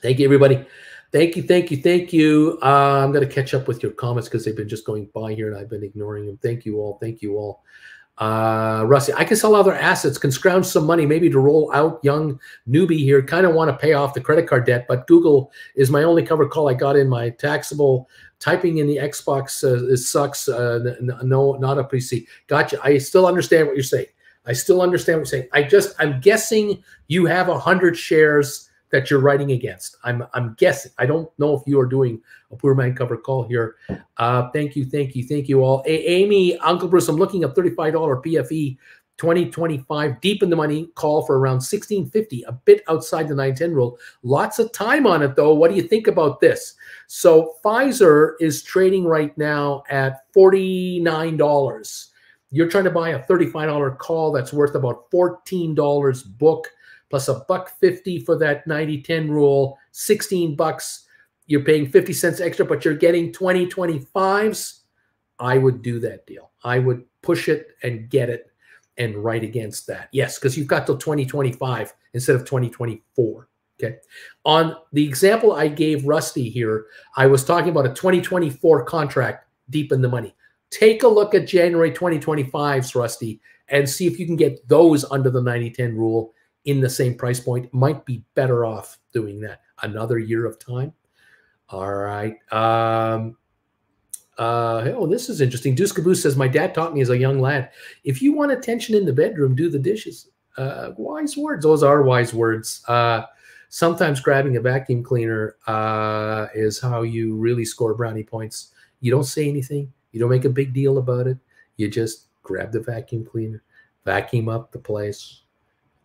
Thank you, everybody. Thank you, thank you, thank you. Uh, I'm going to catch up with your comments because they've been just going by here and I've been ignoring them. Thank you all. Thank you all. Uh, Rusty, I can sell other assets, can scrounge some money, maybe to roll out young newbie here. Kind of want to pay off the credit card debt, but Google is my only cover call I got in my taxable. Typing in the Xbox uh, sucks. Uh, no, not a PC. Gotcha. I still understand what you're saying. I still understand what you're saying. I just, I'm guessing you have a hundred shares that you're writing against. I'm I'm guessing. I don't know if you are doing a poor man cover call here. Uh, thank you, thank you, thank you all. A- Amy, Uncle Bruce, I'm looking at $35 PFE 2025 deep in the money call for around 1650 a bit outside the 910 rule lots of time on it though what do you think about this so pfizer is trading right now at $49 you're trying to buy a $35 call that's worth about $14 book plus a buck 50 for that 90-10 rule 16 bucks you're paying 50 cents extra but you're getting 2025s i would do that deal i would push it and get it and write against that. Yes, because you've got till 2025 instead of 2024. Okay. On the example I gave Rusty here, I was talking about a 2024 contract deep in the money. Take a look at January 2025's Rusty and see if you can get those under the 90-10 rule in the same price point. Might be better off doing that. Another year of time. All right. Um, uh, oh, this is interesting. Deuce Caboose says, My dad taught me as a young lad if you want attention in the bedroom, do the dishes. Uh, wise words. Those are wise words. Uh, sometimes grabbing a vacuum cleaner uh, is how you really score brownie points. You don't say anything, you don't make a big deal about it. You just grab the vacuum cleaner, vacuum up the place,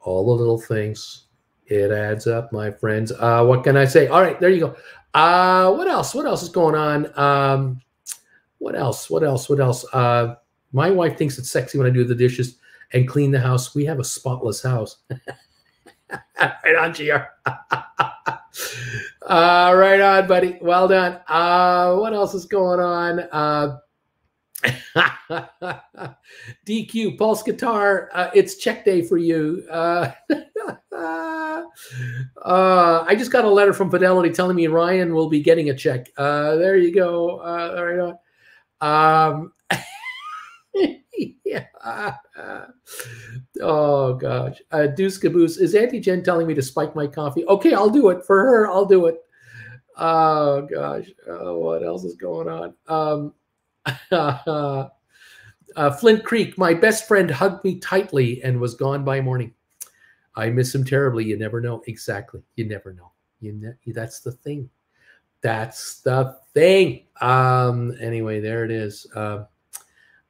all the little things. It adds up, my friends. Uh, what can I say? All right, there you go. Uh, what else? What else is going on? Um, what else? What else? What else? Uh, my wife thinks it's sexy when I do the dishes and clean the house. We have a spotless house. (laughs) right on, GR. uh, (laughs) right on, buddy. Well done. Uh, what else is going on? Uh, (laughs) DQ, Pulse Guitar, uh, it's check day for you. Uh, (laughs) uh, I just got a letter from Fidelity telling me Ryan will be getting a check. Uh, there you go. Uh, right on. Um, (laughs) yeah. oh gosh. Uh, Deuce Caboose is Auntie Jen telling me to spike my coffee? Okay, I'll do it for her. I'll do it. Oh gosh. Oh, what else is going on? Um, (laughs) uh, Flint Creek. My best friend hugged me tightly and was gone by morning. I miss him terribly. You never know. Exactly. You never know. You ne- that's the thing. That's the thing. Um, anyway, there it is. Uh,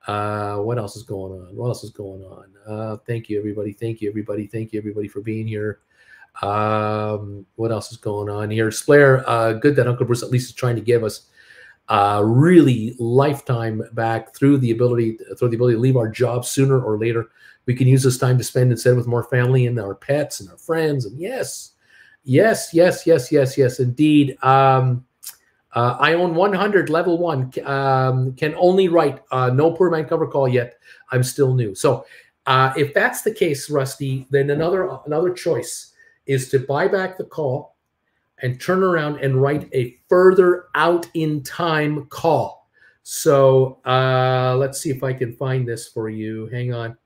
uh, what else is going on? What else is going on? Uh, thank you, everybody. Thank you, everybody. Thank you, everybody, for being here. Um, what else is going on here? Slayer, uh, good that Uncle Bruce at least is trying to give us really lifetime back through the ability through the ability to leave our jobs sooner or later. We can use this time to spend instead with more family and our pets and our friends. And yes, yes, yes, yes, yes, yes, indeed. Um, uh, I own 100 level one. Um, can only write uh, no poor man cover call yet. I'm still new. So uh, if that's the case, Rusty, then another another choice is to buy back the call and turn around and write a further out in time call. So uh, let's see if I can find this for you. Hang on.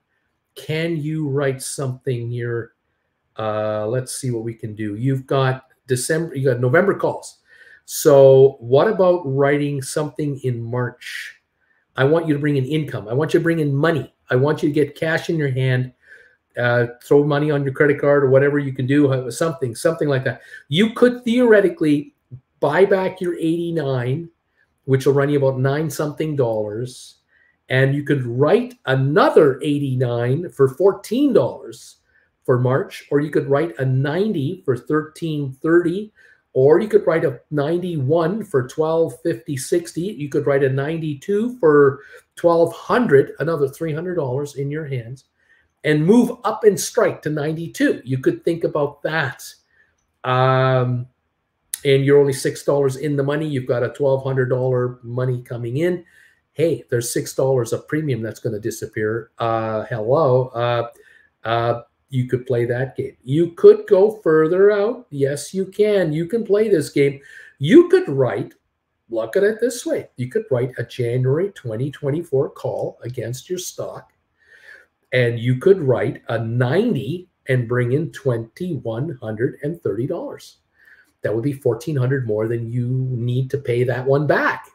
Can you write something here? Uh, let's see what we can do. You've got December, you got November calls. So, what about writing something in March? I want you to bring in income. I want you to bring in money. I want you to get cash in your hand, uh, throw money on your credit card or whatever you can do, uh, something, something like that. You could theoretically buy back your 89, which will run you about nine something dollars, and you could write another 89 for $14 for March, or you could write a 90 for 1330 or you could write a 91 for 1250 60 you could write a 92 for 1200 another $300 in your hands and move up and strike to 92 you could think about that um, and you're only six dollars in the money you've got a $1200 money coming in hey there's six dollars of premium that's going to disappear uh, hello uh, uh, you could play that game. You could go further out. Yes, you can. You can play this game. You could write, look at it this way you could write a January 2024 call against your stock, and you could write a 90 and bring in $2,130. That would be 1400 more than you need to pay that one back.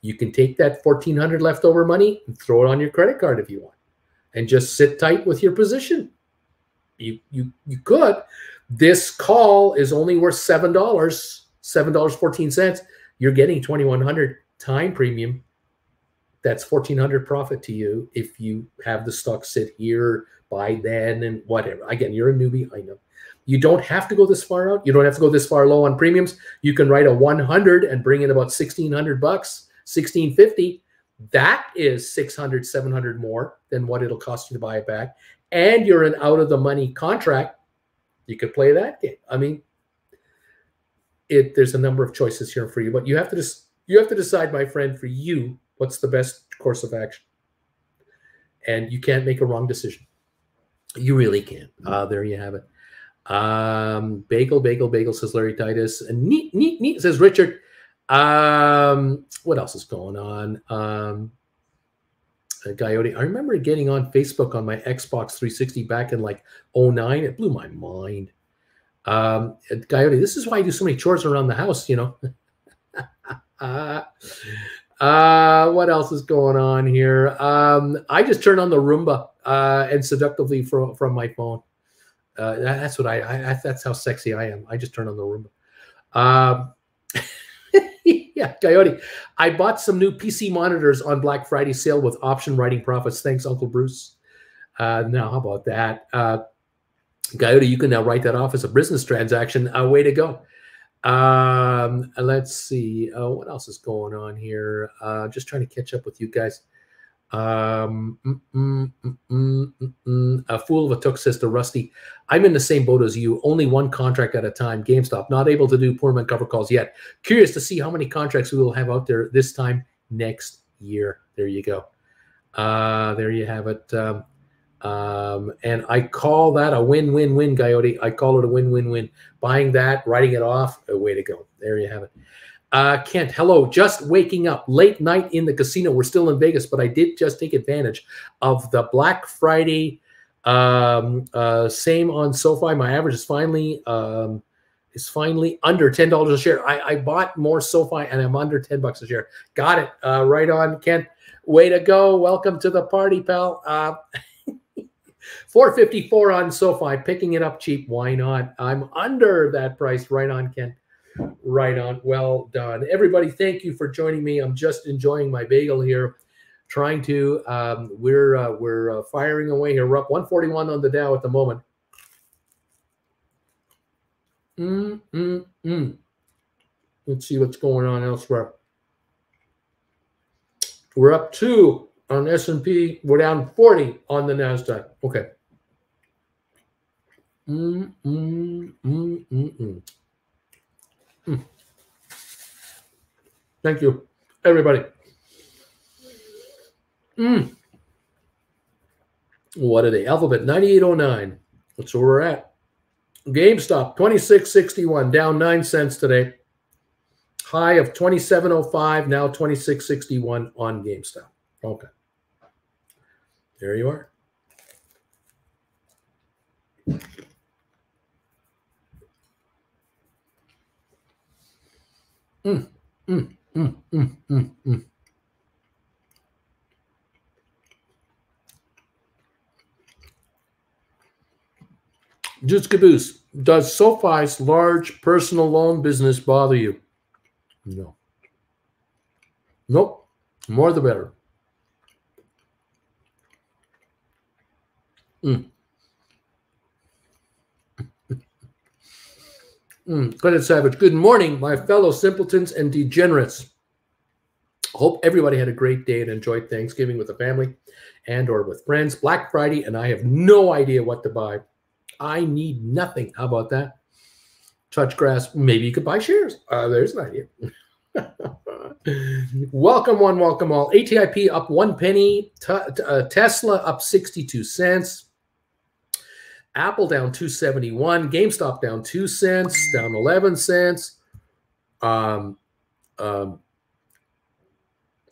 You can take that 1400 leftover money and throw it on your credit card if you want and just sit tight with your position you you you could This call is only worth $7, $7.14. You're getting 2100 time premium. That's 1400 profit to you if you have the stock sit here by then and whatever. Again, you're a newbie, I know. You don't have to go this far out. You don't have to go this far low on premiums. You can write a 100 and bring in about 1600 bucks, 1650. That is 600, 700 more than what it'll cost you to buy it back. And you're an out of the money contract. You could play that game. I mean, it there's a number of choices here for you, but you have to just you have to decide, my friend, for you, what's the best course of action. And you can't make a wrong decision. You really can't. Uh, there you have it. Um, bagel, bagel, bagel, says Larry Titus. And neat, neat, neat, says Richard. Um, what else is going on? Um, uh, Coyote. I remember getting on Facebook on my Xbox 360 back in like 09. It blew my mind. Um, Coyote, this is why I do so many chores around the house, you know. uh, (laughs) uh, what else is going on here? Um, I just turned on the Roomba uh, and seductively from from my phone. Uh, that, that's what I, I, That's how sexy I am. I just turn on the Roomba. Um, (laughs) yeah, Coyote. I bought some new PC monitors on Black Friday sale with option writing profits. Thanks, Uncle Bruce. Uh, now, how about that? Uh, Coyote, you can now write that off as a business transaction. Uh, way to go. Um, let's see. Uh, what else is going on here? Uh, just trying to catch up with you guys. Um, mm, mm, mm, mm, mm a fool of a took says to Rusty, I'm in the same boat as you, only one contract at a time. GameStop, not able to do poor man cover calls yet. Curious to see how many contracts we will have out there this time next year. There you go. Uh, there you have it. Um, um, and I call that a win win win, Coyote. I call it a win win win. Buying that, writing it off, a way to go. There you have it. Uh, Kent, hello. Just waking up late night in the casino. We're still in Vegas, but I did just take advantage of the Black Friday. Um, uh, same on SoFi. My average is finally um, is finally under ten dollars a share. I, I, bought more SoFi and I'm under ten bucks a share. Got it. Uh, right on, Kent. Way to go. Welcome to the party, pal. Uh, (laughs) 454 on SoFi, picking it up cheap. Why not? I'm under that price. Right on, Ken. Right on. Well done. Everybody, thank you for joining me. I'm just enjoying my bagel here. Trying to, um, we're uh, we're uh, firing away here. We're up 141 on the Dow at the moment. Mm, mm, mm. Let's see what's going on elsewhere. We're up two on S&P. We're down 40 on the NASDAQ. Okay. Mm, mm, mm, mm, mm. mm. Thank you, everybody. Mm. What are they? Alphabet 9809. That's where we're at. GameStop 2661, down 9 cents today. High of 2705, now 2661 on GameStop. Okay. There you are. Mm, mm, mm, mm, mm, mm. Deuce Caboose. Does SoFi's large personal loan business bother you? No. Nope. More the better. Mm. mm. Credit Savage. Good morning, my fellow simpletons and degenerates. Hope everybody had a great day and enjoyed Thanksgiving with the family and or with friends. Black Friday, and I have no idea what to buy. I need nothing. How about that? Touch grass. Maybe you could buy shares. Uh, there's an idea. (laughs) welcome one, welcome all. ATIP up one penny. T- uh, Tesla up 62 cents. Apple down 271, GameStop down 2 cents, down 11 cents. Um, um,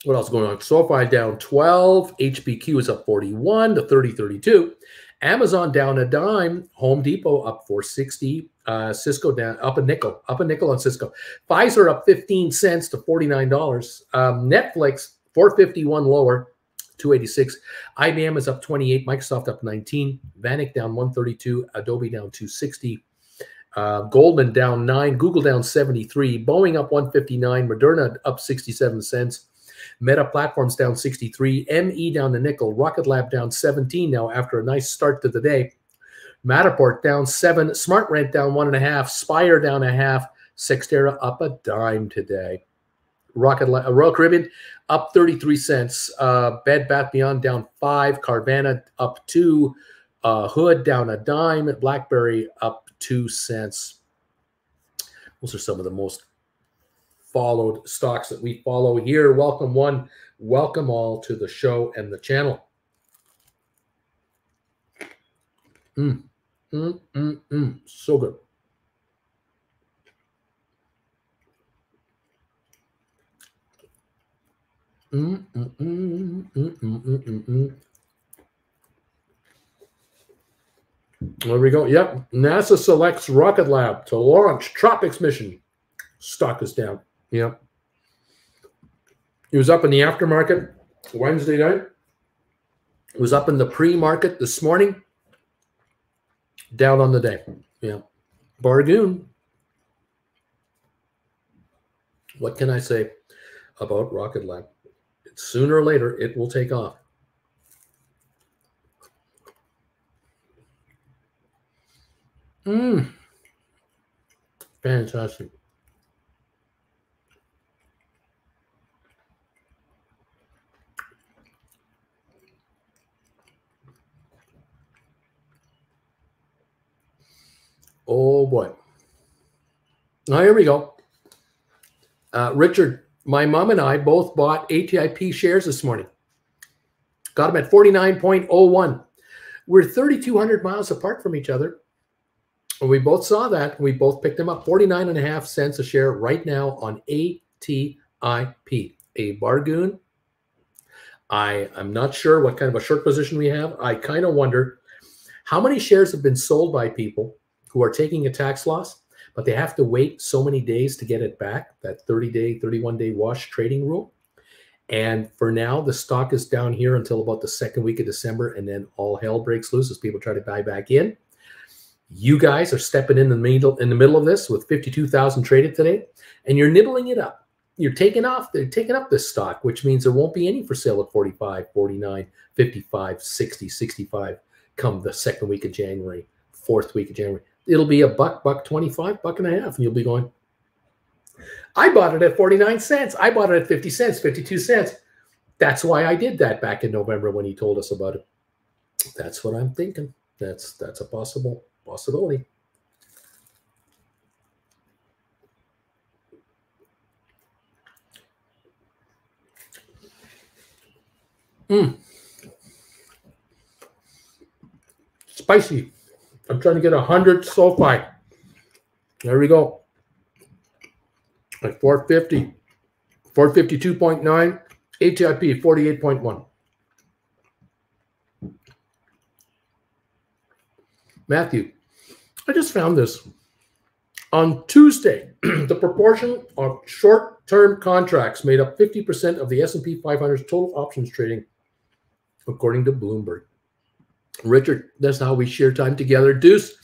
what else going on? SoFi down 12, HPQ is up 41 to 3032. Amazon down a dime, Home Depot up 460, uh, Cisco down up a nickel, up a nickel on Cisco. Pfizer up 15 cents to $49. Um, Netflix 451 lower, 286. IBM is up 28. Microsoft up 19. Vanik down 132. Adobe down 260. Uh, Goldman down nine, Google down 73, Boeing up 159, Moderna up 67 cents, Meta Platforms down 63, ME down the nickel, Rocket Lab down 17 now after a nice start to the day. Matterport down seven, Smart Rent down one and a half, Spire down a half, Cyxtera up a dime today. Rocket uh, Royal Caribbean up 33 cents. Uh, Bed Bath Beyond down five. Carvana up two. Uh, Hood down a dime. BlackBerry up two cents. Those are some of the most followed stocks that we follow here. Welcome one, welcome all to the show and the channel. Mm, mm, mm, mm. So good. There we go. Yep. NASA selects Rocket Lab to launch Tropics mission. Stock is down. Yep. It was up in the aftermarket Wednesday night. It was up in the pre-market this morning. Down on the day. Yeah. Bargoon. What can I say about Rocket Lab? Sooner or later, it will take off. Mmm. Fantastic. Oh boy. Now here we go. Uh, Richard, my mom and I both bought ATIP shares this morning. Got them at 49.01. We're 3,200 miles apart from each other. And we both saw that. We both picked them up 49 and a half cents a share right now on ATIP, a bargoon. I, I'm not sure what kind of a short position we have. I kind of wonder how many shares have been sold by people who are taking a tax loss, but they have to wait so many days to get it back, that 30 day, 31 day wash trading rule. And for now, the stock is down here until about the second week of December, and then all hell breaks loose as people try to buy back in. You guys are stepping in the middle in the middle of this with 52,000 traded today, and you're nibbling it up. You're taking off, they're taking up this stock, which means there won't be any for sale at 45, 49, 55, 60, 65 come the second week of January, fourth week of January. It'll be a buck, buck 25, buck and a half, and you'll be going, I bought it at 49 cents. I bought it at 50 cents, 52 cents. That's why I did that back in November when he told us about it. That's what I'm thinking. That's that's a possible possibility. Mm. Spicy. I'm trying to get a 100 SoFi. There we go. At 450. 452.9. ATIP 48.1. Matthew, I just found this. On Tuesday, (clears throat) the proportion of short-term contracts made up 50% of the S&P 500's total options trading, according to Bloomberg. Richard, that's how we share time together. Deuce,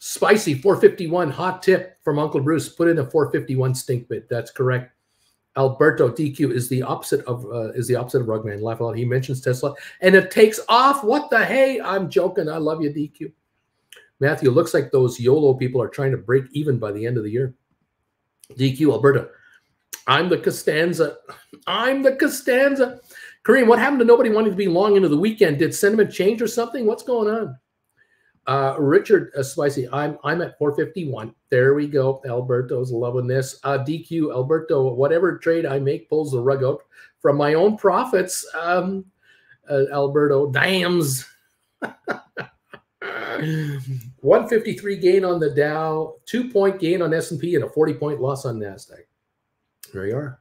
spicy 451 hot tip from Uncle Bruce. Put in a 451 stink bid. That's correct. Alberto DQ is the opposite of uh, is the opposite of Rugman. Laugh out. He mentions Tesla and it takes off. What the hey? I'm joking. I love you, DQ. Matthew, looks like those YOLO people are trying to break even by the end of the year. DQ Alberto. I'm the Costanza. I'm the Costanza. Kareem, what happened to nobody wanting to be long into the weekend? Did sentiment change or something? What's going on? Uh, Richard uh, Spicy, I'm I'm at 451. There we go. Alberto's loving this. Uh, DQ Alberto, whatever trade I make pulls the rug out from my own profits. Um, uh, Alberto, dams. (laughs) 153 gain on the Dow, two point gain on S&P, and a 40 point loss on Nasdaq. There you are.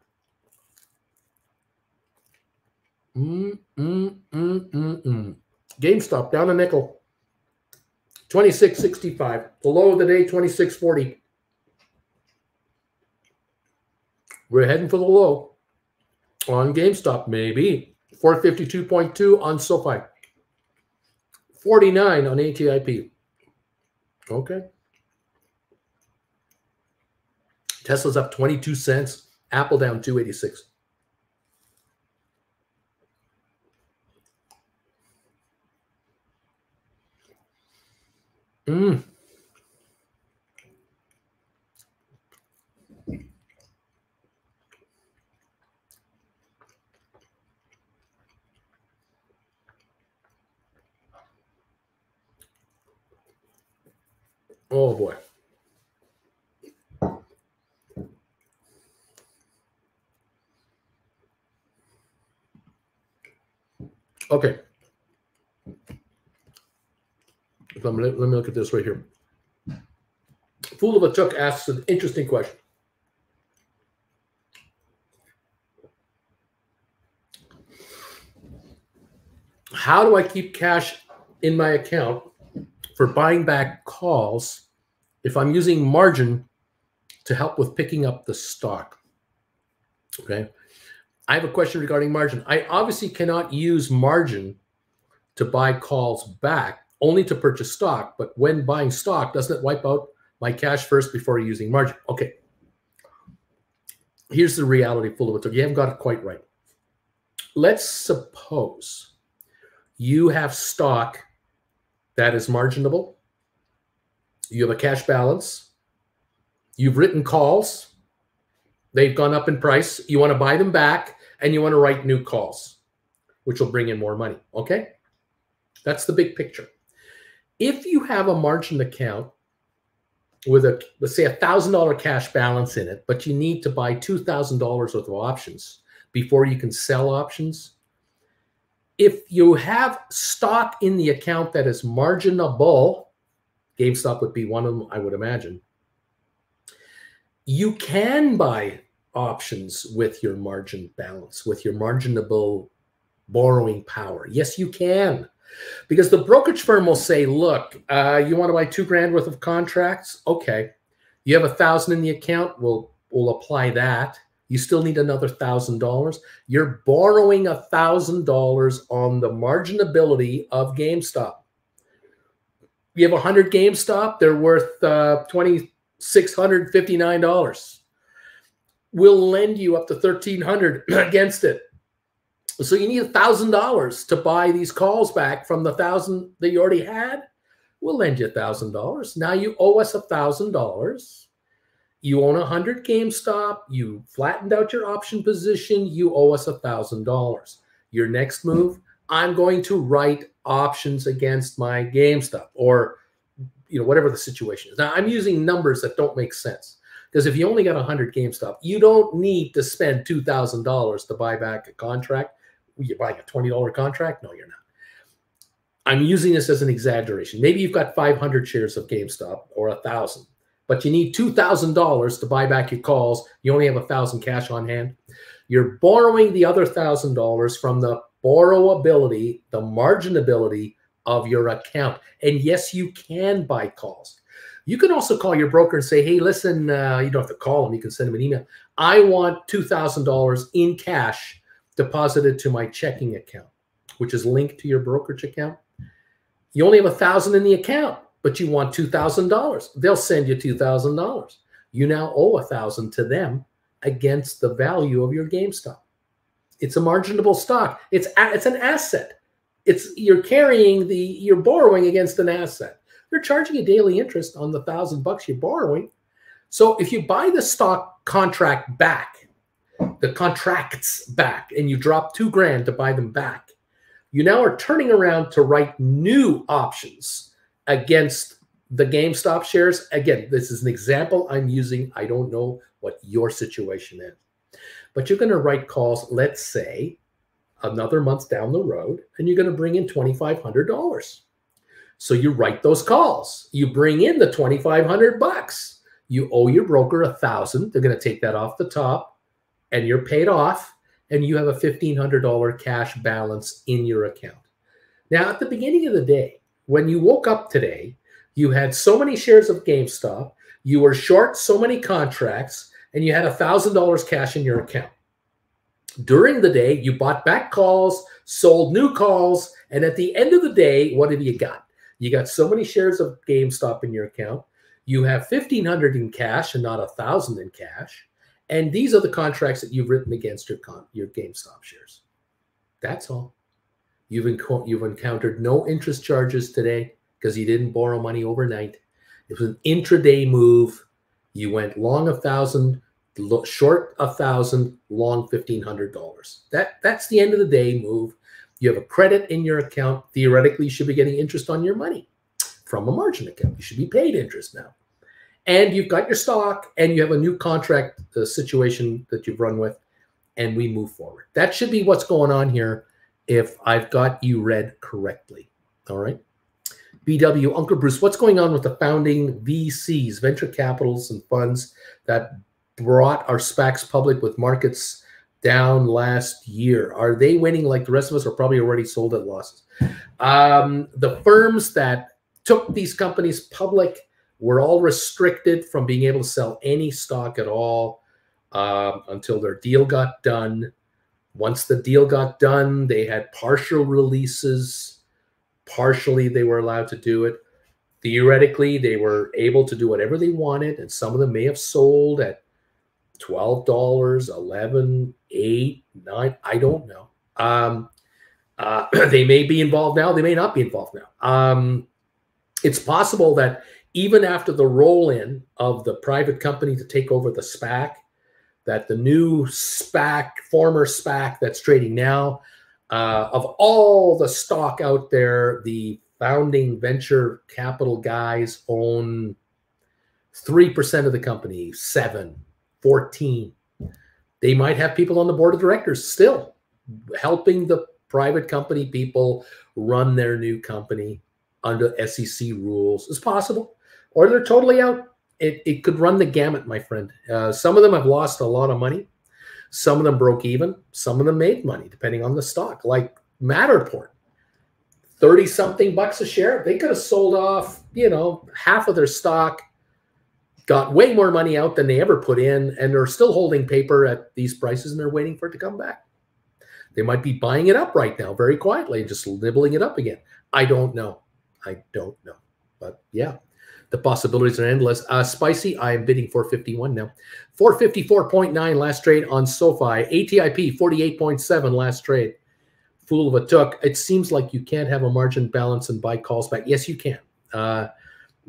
Mm, mm, mm, mm, mm. GameStop down a nickel. 26.65. The low of the day, 26.40. We're heading for the low on GameStop, maybe. 452.2 on SoFi. 49 on ATIP. Okay. Tesla's up 22 cents. Apple down 286. Mm. Oh boy. Okay. Let me, let me look at this right here. Fool of a Took asks an interesting question. How do I keep cash in my account for buying back calls if I'm using margin to help with picking up the stock? Okay. I have a question regarding margin. I obviously cannot use margin to buy calls back, only to purchase stock. But when buying stock, doesn't it wipe out my cash first before using margin? Okay. Here's the reality full of it. You haven't got it quite right. Let's suppose you have stock that is marginable. You have a cash balance. You've written calls. They've gone up in price. You want to buy them back and you want to write new calls, which will bring in more money. Okay. That's the big picture. If you have a margin account with a, let's say, a thousand dollar cash balance in it, but you need to buy two thousand dollars worth of options before you can sell options. If you have stock in the account that is marginable, GameStop would be one of them, I would imagine. You can buy options with your margin balance, with your marginable borrowing power. Yes, you can. Because the brokerage firm will say, look, uh, you want to buy two grand worth of contracts? Okay. You have a thousand in the account, we'll we'll apply that. You still need another thousand dollars. You're borrowing a thousand dollars on the marginability of GameStop. You have a hundred GameStop, they're worth uh, twenty six hundred fifty nine dollars We'll lend you up to 1300 (clears throat) against it. So you need a thousand dollars to buy these calls back from the thousand that you already had. We'll lend you a thousand dollars. Now you owe us a thousand dollars. You own a hundred GameStop. You flattened out your option position. You owe us a thousand dollars. Your next move, I'm going to write options against my GameStop or you know whatever the situation is. Now I'm using numbers that don't make sense. Because if you only got 100 GameStop, you don't need to spend $2,000 to buy back a contract. You're buying a $20 contract? No, you're not. I'm using this as an exaggeration. Maybe you've got 500 shares of GameStop or a thousand, but you need $2,000 to buy back your calls. You only have a thousand cash on hand. You're borrowing the other thousand dollars from the borrowability, the marginability of your account. And yes, you can buy calls. You can also call your broker and say, hey, listen, uh, you don't have to call them. You can send them an email. I want $2,000 in cash deposited to my checking account, which is linked to your brokerage account. You only have a thousand in the account, but you want $2,000. They'll send you $2,000. You now owe a thousand to them against the value of your GameStop. It's a marginable stock. It's it's an asset. It's you're carrying the you're borrowing against an asset. They're charging a daily interest on the thousand bucks you're borrowing. So if you buy the stock contract back, the contracts back, and you drop two grand to buy them back, you now are turning around to write new options against the GameStop shares. Again, this is an example I'm using. I don't know what your situation is. But you're going to write calls, let's say, another month down the road, and you're going to bring in $2,500. So you write those calls. You bring in the 2500 bucks. You owe your broker a thousand. They're going to take that off the top and you're paid off and you have a $1500 cash balance in your account. Now, at the beginning of the day, when you woke up today, you had so many shares of GameStop, you were short so many contracts, and you had a $1,000 cash in your account. During the day, you bought back calls, sold new calls, and at the end of the day, what have you got? You got so many shares of GameStop in your account. You have 1500 in cash and not a thousand in cash. And these are the contracts that you've written against your your GameStop shares. That's all. You've, you've encountered no interest charges today because you didn't borrow money overnight. It was an intraday move. You went long a thousand, short a thousand, long fifteen hundred dollars. That that's the end of the day move. You have a credit in your account. Theoretically, you should be getting interest on your money from a margin account. You should be paid interest now. And you've got your stock and you have a new contract uh, situation that you've run with, and we move forward. That should be what's going on here if I've got you read correctly. All right. BW, Uncle Bruce, what's going on with the founding VCs, venture capitals and funds that brought our SPACs public with markets down last year? Are they winning like the rest of us are probably already sold at losses? Um, the firms that took these companies public were all restricted from being able to sell any stock at all um, until their deal got done. Once the deal got done, they had partial releases partially they were allowed to do it. Theoretically, they were able to do whatever they wanted, and some of them may have sold at twelve dollars, eleven, eight, nine. I don't know. Um, uh, (clears throat) they may be involved now. They may not be involved now. Um, it's possible that even after the roll-in of the private company to take over the SPAC, that the new SPAC, former SPAC that's trading now, uh, of all the stock out there, the founding venture capital guys own 3% of the company, 7, 14. They might have people on the board of directors still helping the private company people run their new company under SEC rules. It's possible. Or they're totally out. It, it could run the gamut, my friend. Uh, some of them have lost a lot of money. Some of them broke even. Some of them made money, depending on the stock, like Matterport. 30 something bucks a share. They could have sold off, you know, half of their stock, got way more money out than they ever put in, and they're still holding paper at these prices and they're waiting for it to come back. They might be buying it up right now very quietly, just nibbling it up again. I don't know. I don't know. But yeah, the possibilities are endless. Uh, Spicy, I am bidding 451 now. 454.9 last trade on SoFi. ATIP 48.7 last trade. Fool of a took. It seems like you can't have a margin balance and buy calls back. Yes, you can. Uh,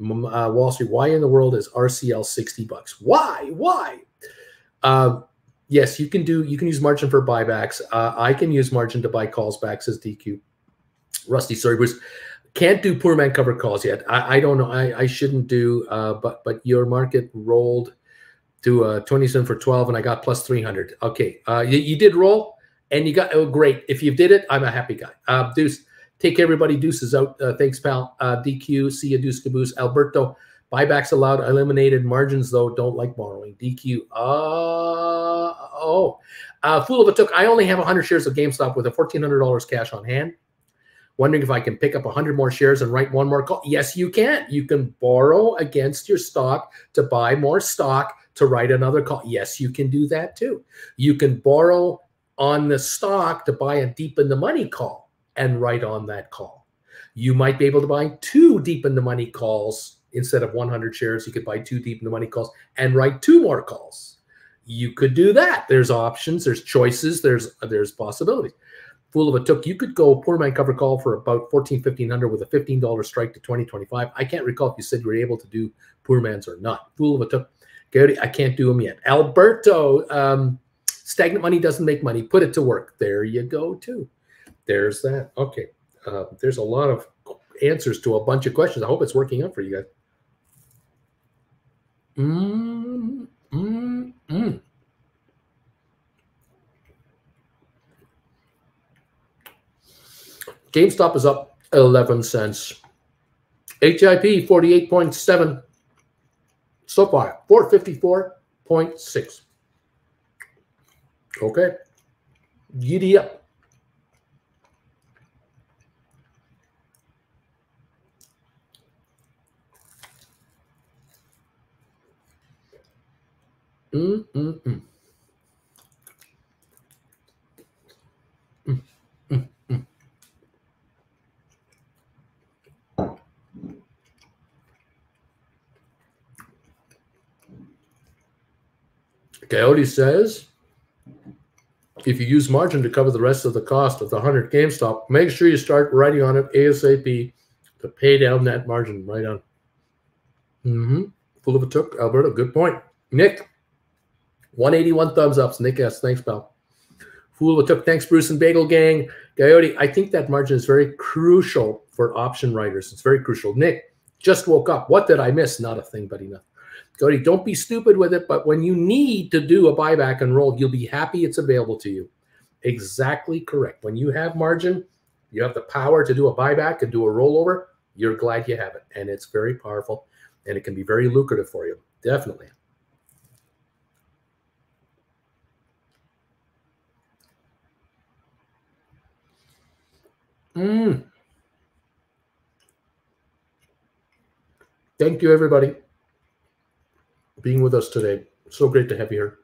uh, Wall Street. Why in the world is RCL 60 bucks? Why? Why? Uh, yes, you can do. You can use margin for buybacks. Uh, I can use margin to buy calls back. Says DQ. Rusty, Bruce. Can't do poor man cover calls yet. I, I don't know. I, I shouldn't do. Uh, but but your market rolled to uh, 27 for 12, and I got plus 300. Okay, uh, you, you did roll, and you got oh great. If you did it, I'm a happy guy. Uh, Deuce, take everybody. Deuce is out. Uh, thanks, pal. Uh, DQ, see you, Deuce Caboose. Alberto, buybacks allowed. Eliminated margins though. Don't like borrowing. DQ. Uh oh, uh, fool of a took. I only have 100 shares of GameStop with a $1,400 cash on hand wondering if I can pick up 100 more shares and write one more call. Yes, you can. You can borrow against your stock to buy more stock to write another call. Yes, you can do that too. You can borrow on the stock to buy a deep in the money call and write on that call. You might be able to buy two deep in the money calls instead of 100 shares. You could buy two deep in the money calls and write two more calls. You could do that. There's options, there's choices, there's there's possibilities fool of a took. You could go poor man cover call for about 14, 1500 with a $15 strike to 2025. I can't recall if you said you were able to do poor man's or not. Fool of a took. Gary, I can't do them yet. Alberto, um, stagnant money doesn't make money. Put it to work. There you go, too. There's that. Okay. Uh, there's a lot of answers to a bunch of questions. I hope it's working out for you guys. Mm, mm, mm. GameStop is up 11 cents. ATIP 48.7. SoFi, 454.6. Okay. Giddy up. Mm-mm-mm. Coyote says, if you use margin to cover the rest of the cost of the 100 GameStop, make sure you start writing on it ASAP to pay down that margin. Right on. Mm-hmm. Fool of a took, Alberto. Good point. Nick, 181 thumbs ups. Nick S. Thanks, pal. Fool of a took. Thanks, Bruce and Bagel Gang. Coyote, I think that margin is very crucial for option writers. It's very crucial. Nick, just woke up. What did I miss? Not a thing, buddy. Nothing. Cody, don't be stupid with it, but when you need to do a buyback and roll, you'll be happy it's available to you. Exactly correct. When you have margin, you have the power to do a buyback and do a rollover, you're glad you have it. And it's very powerful and it can be very lucrative for you. Definitely. Mm. Thank you, everybody being with us today. So great to have you here.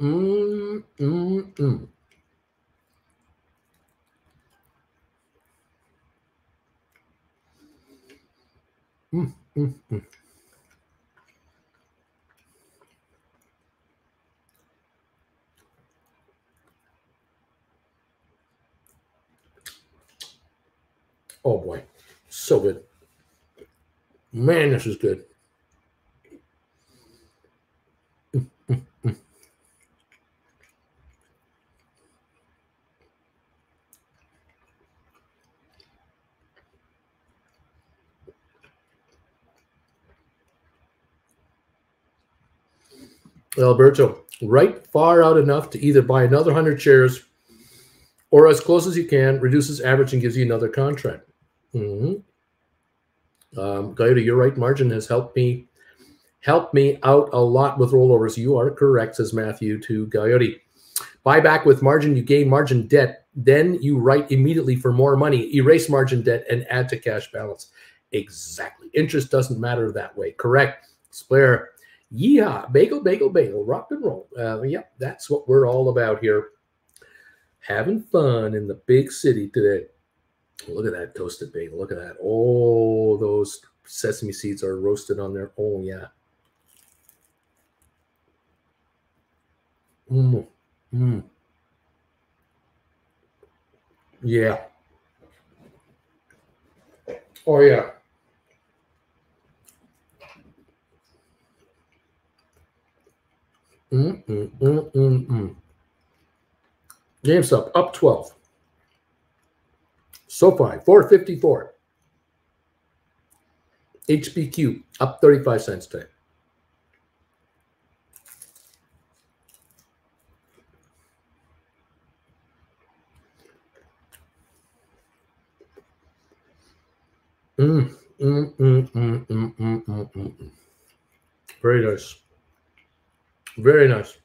Mm, mm, mm. Mm, mm, mm. Oh boy, so good. Man, this is good. Alberto, right far out enough to either buy another 100 shares or as close as you can, reduces average and gives you another contract. Mm-hmm. Um, Coyote, your right margin has helped me helped me out a lot with rollovers. You are correct, says Matthew to Coyote. Buyback with margin, you gain margin debt. Then you write immediately for more money, erase margin debt, and add to cash balance. Exactly. Interest doesn't matter that way. Correct. Slayer. Yeah, bagel, bagel, bagel, rock and roll. Uh, yep, that's what we're all about here. Having fun in the big city today. Look at that toasted bagel. Look at that. Oh, those sesame seeds are roasted on there. Oh, yeah. Mm. Mm. Yeah. Oh, yeah. Mm, mm, mm, mm, mm. GameStop up 12. SoFi, 454. HPQ, up 35 cents today. Mm, mm, mm, mm, mm, mm, mm, mm. Very nice. Very nice.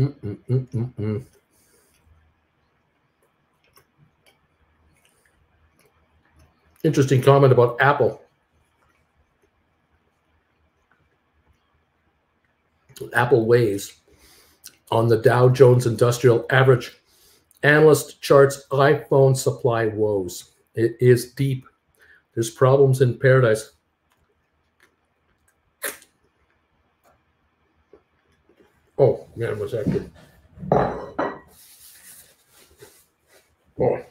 Mm, mm, mm, Interesting comment about Apple. Apple weighs on the Dow Jones Industrial Average. Analyst charts iPhone supply woes. It is deep. There's problems in paradise. Oh, man, was that good. Oh.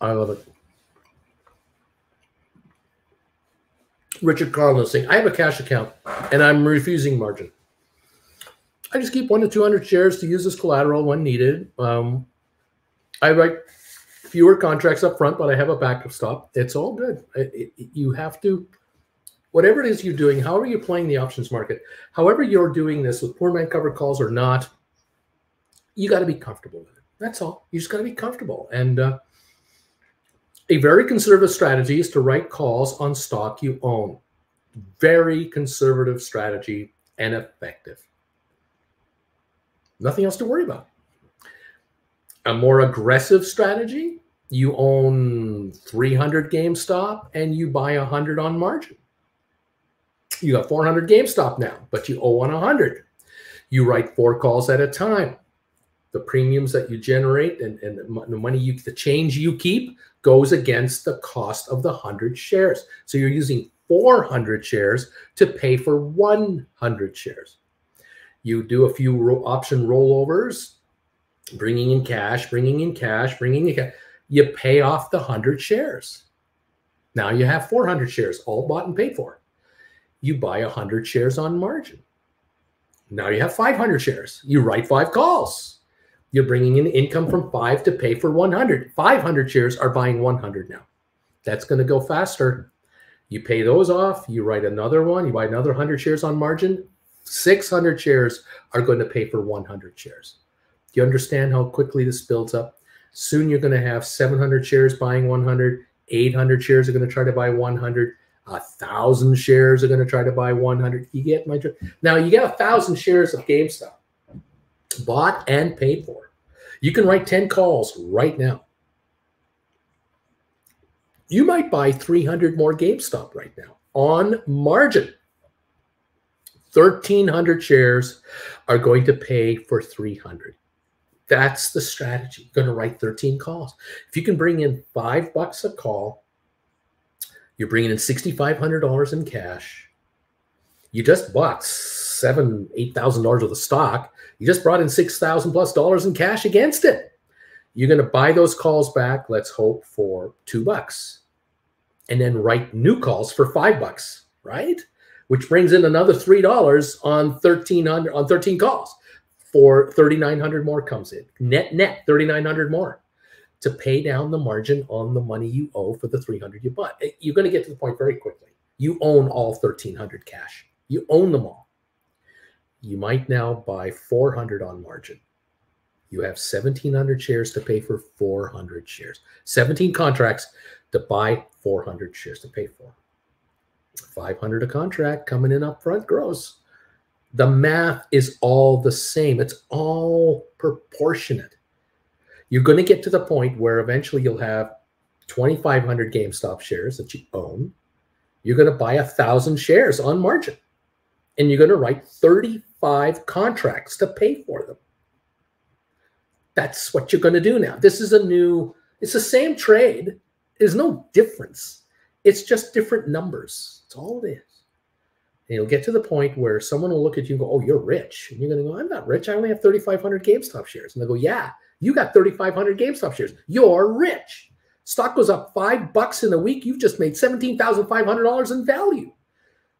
I love it. Richard Carlin saying, I have a cash account and I'm refusing margin. I just keep one to 200 shares to use as collateral when needed. Um, I write fewer contracts up front, but I have a backup stop. It's all good. It, it, you have to whatever it is you're doing, however you're playing the options market, however you're doing this with poor man cover calls or not, you got to be comfortable with it. That's all. You just got to be comfortable. And uh, a very conservative strategy is to write calls on stock you own. Very conservative strategy and effective. Nothing else to worry about. A more aggressive strategy, you own 300 GameStop and you buy 100 on margin. You got 400 GameStop now, but you owe on 100. You write four calls at a time. The premiums that you generate and, and the money you, the change you keep goes against the cost of the 100 shares. So you're using 400 shares to pay for 100 shares. You do a few ro option rollovers, bringing in cash, bringing in cash, bringing in cash. You pay off the 100 shares. Now you have 400 shares, all bought and paid for. You buy 100 shares on margin. Now you have 500 shares. You write five calls. You're bringing in income from five to pay for 100. 500 shares are buying 100 now. That's going to go faster. You pay those off. You write another one. You buy another 100 shares on margin. 600 shares are going to pay for 100 shares. Do you understand how quickly this builds up? Soon you're going to have 700 shares buying 100, 800 shares are going to try to buy 100, a thousand shares are going to try to buy 100. You get my now. You get a thousand shares of GameStop bought and paid for. You can write 10 calls right now. You might buy 300 more GameStop right now on margin. 1,300 shares are going to pay for 300. That's the strategy. You're going to write 13 calls. If you can bring in five bucks a call, you're bringing in $6,500 in cash. You just bought seven, eight thousand dollars worth of stock. You just brought in six thousand plus dollars in cash against it. You're going to buy those calls back. Let's hope for two bucks, and then write new calls for five bucks, right? which brings in another three dollars on thirteen on thirteen calls. For thirty nine hundred more comes in net net thirty nine hundred more to pay down the margin on the money you owe for the three hundred you bought. You're going to get to the point very quickly. You own all thirteen hundred cash. You own them all. You might now buy four hundred on margin. You have 1,700 shares to pay for 400 shares. 17 contracts to buy 400 shares to pay for. 500 a contract coming in up front gross. The math is all the same. It's all proportionate. You're going to get to the point where eventually you'll have 2,500 GameStop shares that you own. You're going to buy a thousand shares on margin, and you're going to write 35 contracts to pay for them. That's what you're going to do now. This is a new. It's the same trade. There's no difference. It's just different numbers. That's all it is. And you'll get to the point where someone will look at you and go, Oh, you're rich. And you're going to go, I'm not rich. I only have 3,500 GameStop shares. And they'll go, Yeah, you got 3,500 GameStop shares. You're rich. Stock goes up five bucks in a week. You've just made $17,500 in value.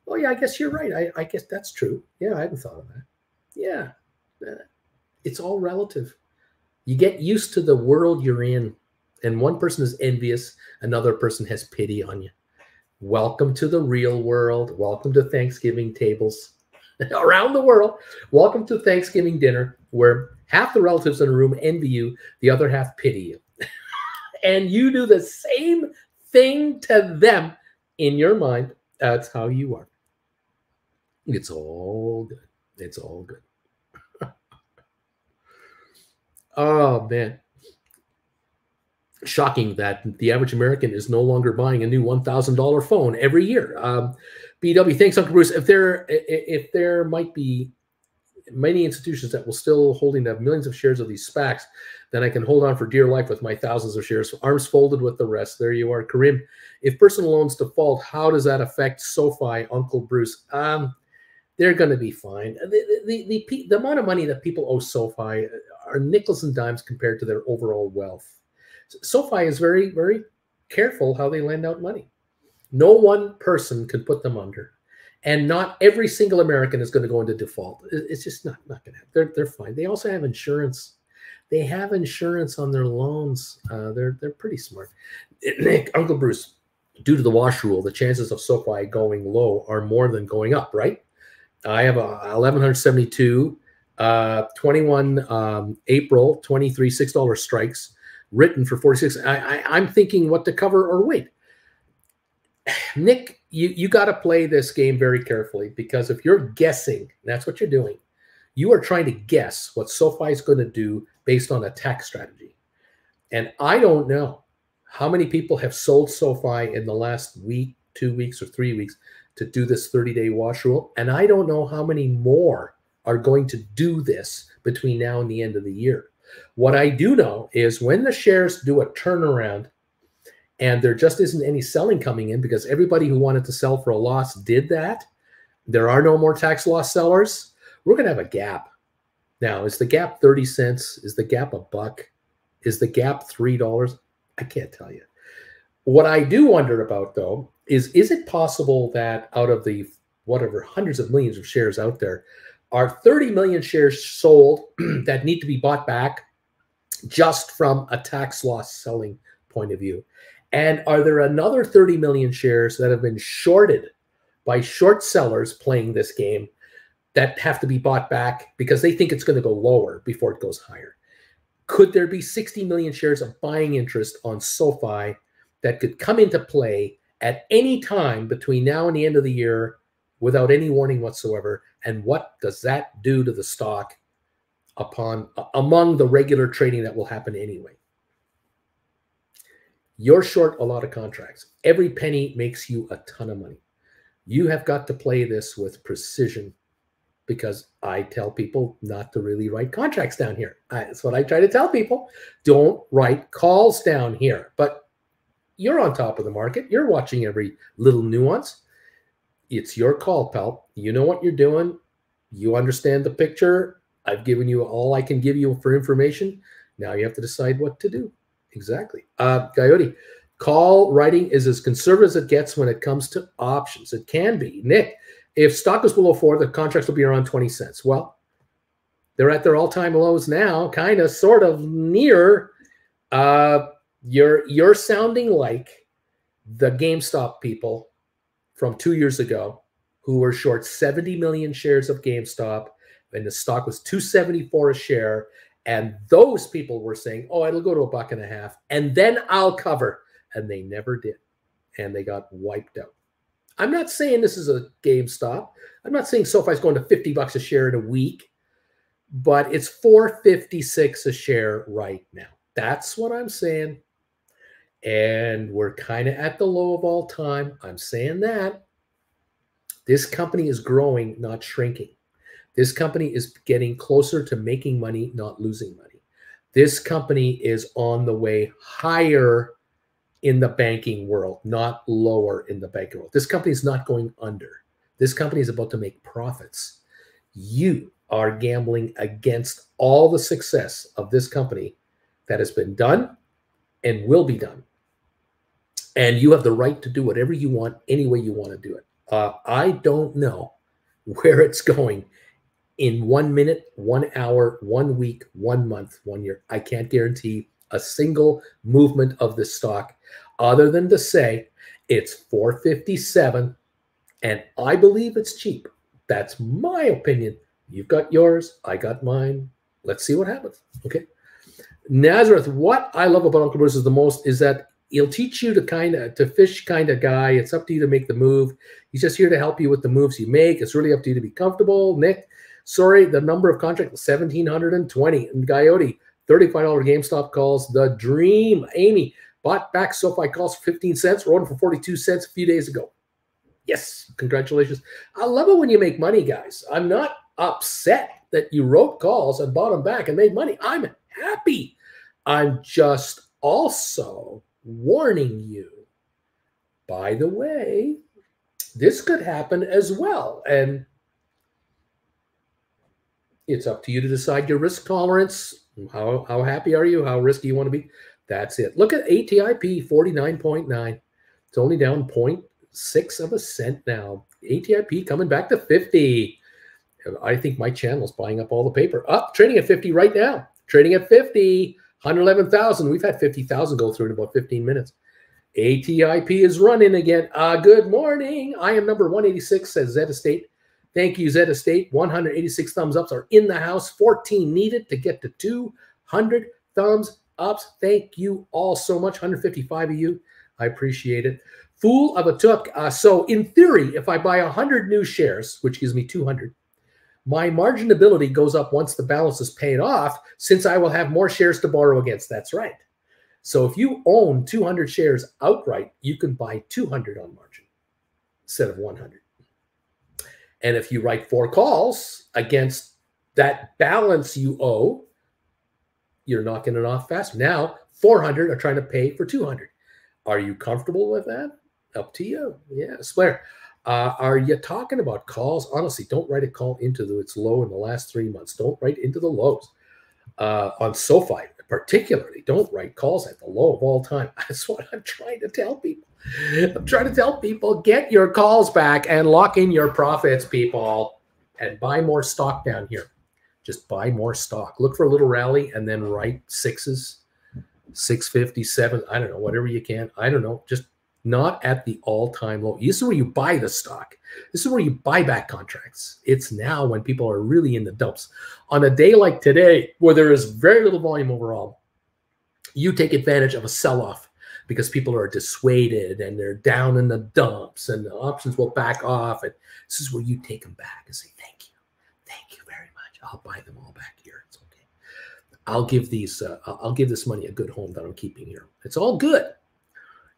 Oh, yeah, I guess you're right. I, I, guess that's true. Yeah, I hadn't thought of that. Yeah, it's all relative. You get used to the world you're in, and one person is envious, another person has pity on you. Welcome to the real world. Welcome to Thanksgiving tables (laughs) around the world. Welcome to Thanksgiving dinner where half the relatives in a room envy you, the other half pity you. (laughs) and you do the same thing to them in your mind. That's how you are. It's all good. It's all good. (laughs) oh, man shocking that the average American is no longer buying a new one thousand dollar phone every year. Um, BW, thanks, Uncle Bruce. If there if there might be many institutions that will still holding have millions of shares of these SPACs, then I can hold on for dear life with my thousands of shares, arms folded with the rest. There you are, Karim. If personal loans default, how does that affect SoFi, Uncle Bruce? Um, they're going to be fine. The, the, the, the, amount of money that people owe SoFi are nickels and dimes compared to their overall wealth. SoFi is very, very careful how they lend out money. No one person can put them under. And not every single American is going to go into default. It's just not, not going to happen. They're, they're fine. They also have insurance. They have insurance on their loans. Uh, they're, they're pretty smart. Nick, (clears throat) Uncle Bruce, due to the wash rule, the chances of SoFi going low are more than going up, right? I have a 1172, uh, 21 um, April, 23 $6 strikes written for 46. I, I, am thinking what to cover or wait. (sighs) Nick, you, you got to play this game very carefully because if you're guessing, that's what you're doing. You are trying to guess what SoFi is going to do based on a tax strategy. And I don't know how many people have sold SoFi in the last week, two weeks, or three weeks to do this 30 day wash rule. And I don't know how many more are going to do this between now and the end of the year. What I do know is when the shares do a turnaround and there just isn't any selling coming in because everybody who wanted to sell for a loss did that, there are no more tax loss sellers. We're going to have a gap. Now, is the gap 30 cents? Is the gap a buck? Is the gap $3? I can't tell you. What I do wonder about though is is it possible that out of the whatever hundreds of millions of shares out there are 30 million shares sold (clears throat) that need to be bought back just from a tax loss selling point of view? And are there another 30 million shares that have been shorted by short sellers playing this game that have to be bought back because they think it's going to go lower before it goes higher? Could there be 60 million shares of buying interest on SoFi that could come into play at any time between now and the end of the year without any warning whatsoever? And what does that do to the stock upon among the regular trading that will happen anyway? You're short a lot of contracts. Every penny makes you a ton of money. You have got to play this with precision because I tell people not to really write contracts down here. That's what I try to tell people. Don't write calls down here. But you're on top of the market. You're watching every little nuance. It's your call, pal. You know what you're doing. You understand the picture. I've given you all I can give you for information. Now you have to decide what to do. Exactly. Uh, Coyote, call writing is as conservative as it gets when it comes to options. It can be. Nick, if stock is below four, the contracts will be around 20 cents. Well, they're at their all-time lows now, kind of sort of near. Uh, you're you're sounding like the GameStop people from two years ago who were short 70 million shares of GameStop and the stock was 274 a share. And those people were saying, oh, it'll go to a buck and a half, and then I'll cover. And they never did. And they got wiped out. I'm not saying this is a GameStop. I'm not saying SoFi's going to 50 bucks a share in a week, but it's 456 a share right now. That's what I'm saying. And we're kind of at the low of all time. I'm saying that. This company is growing, not shrinking. This company is getting closer to making money, not losing money. This company is on the way higher in the banking world, not lower in the banking world. This company is not going under. This company is about to make profits. You are gambling against all the success of this company that has been done and will be done. And you have the right to do whatever you want, any way you want to do it. Uh, I don't know (laughs) where it's going in one minute, one hour, one week, one month, one year. I can't guarantee a single movement of the stock other than to say it's 457 and I believe it's cheap. That's my opinion. You've got yours, I got mine. Let's see what happens. Okay. Nazareth, what I love about Uncle Bruce is the most is that he'll teach you to kind of to fish kind of guy. It's up to you to make the move. He's just here to help you with the moves you make. It's really up to you to be comfortable. Nick, sorry, the number of contracts 1720. And Coyote, $35 GameStop calls the dream. Amy bought back SoFi calls for 15 cents, wrote for 42 cents a few days ago. Yes, congratulations. I love it when you make money, guys. I'm not upset that you wrote calls and bought them back and made money. I'm happy. I'm just also warning you. By the way, this could happen as well. And it's up to you to decide your risk tolerance how, how happy are you? How risky you want to be? That's it. Look at ATIP 49.9. It's only down 0.6 of a cent now. ATIP coming back to 50. I think my channel is buying up all the paper. Up, trading at 50 right now. Trading at 50, 111,000. We've had 50,000 go through in about 15 minutes. ATIP is running again. Uh, good morning. I am number 186, says Zed Estate. Thank you, Zeta State. 186 thumbs ups are in the house. 14 needed to get to 200 thumbs ups. Thank you all so much. 155 of you. I appreciate it. Fool of a took. Uh, so, in theory, if I buy 100 new shares, which gives me 200, my marginability goes up once the balance is paid off, since I will have more shares to borrow against. That's right. So if you own 200 shares outright, you can buy 200 on margin instead of 100. And if you write four calls against that balance you owe, you're knocking it off fast. Now, 400 are trying to pay for 200. Are you comfortable with that? Up to you. Yeah, swear. Uh, are you talking about calls? Honestly, don't write a call into the, its low in the last three months. Don't write into the lows. Uh, on SoFi, particularly, don't write calls at the low of all time. (laughs) That's what I'm trying to tell people. I'm trying to tell people get your calls back and lock in your profits, people, and buy more stock down here. Just buy more stock. Look for a little rally and then write sixes, 657. I don't know, whatever you can. I don't know. Just not at the all-time low. This is where you buy the stock. This is where you buy back contracts. It's now when people are really in the dumps. On a day like today, where there is very little volume overall, you take advantage of a sell-off because people are dissuaded and they're down in the dumps and the options will back off. And this is where you take them back and say, thank you. Thank you very much. I'll buy them all back here. It's okay. I'll give these, uh, I'll give this money a good home that I'm keeping here. It's all good.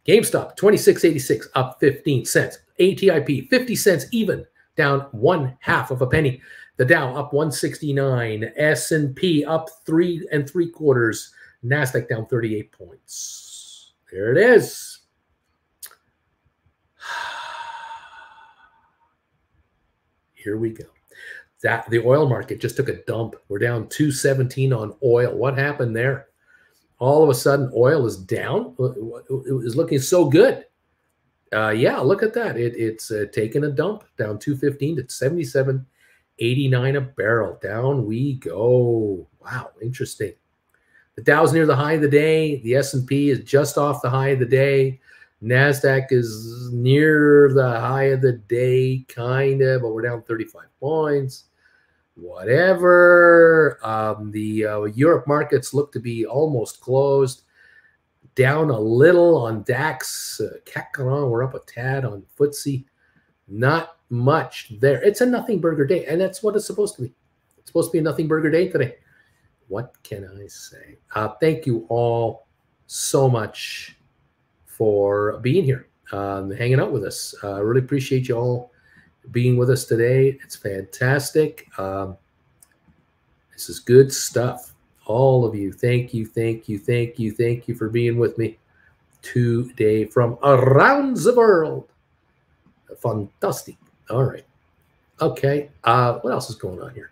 GameStop, 2686, up 15 cents. ATIP, 50 cents even, down one half of a penny. The Dow up 169. S&P up three and three quarters. NASDAQ down 38 points. There it is. (sighs) Here we go. That the oil market just took a dump. We're down 217 on oil. What happened there? All of a sudden oil is down. It was looking so good. Uh, yeah, look at that. It, it's uh, taken a dump down 215 to 77.89 a barrel. Down we go. Wow, interesting. The Dow's near the high of the day. The S&P is just off the high of the day. NASDAQ is near the high of the day, kind of, but we're down 35 points whatever. Um, the uh, Europe markets look to be almost closed. Down a little on DAX. Uh, we're up a tad on FTSE. Not much there. It's a nothing burger day, and that's what it's supposed to be. It's supposed to be a nothing burger day today. What can I say? Uh, thank you all so much for being here, um, hanging out with us. I uh, really appreciate you all being with us today. It's fantastic. Um, this is good stuff. All of you, thank you, thank you, thank you, thank you for being with me today from around the world. Fantastic. All right. Okay. Uh, what else is going on here?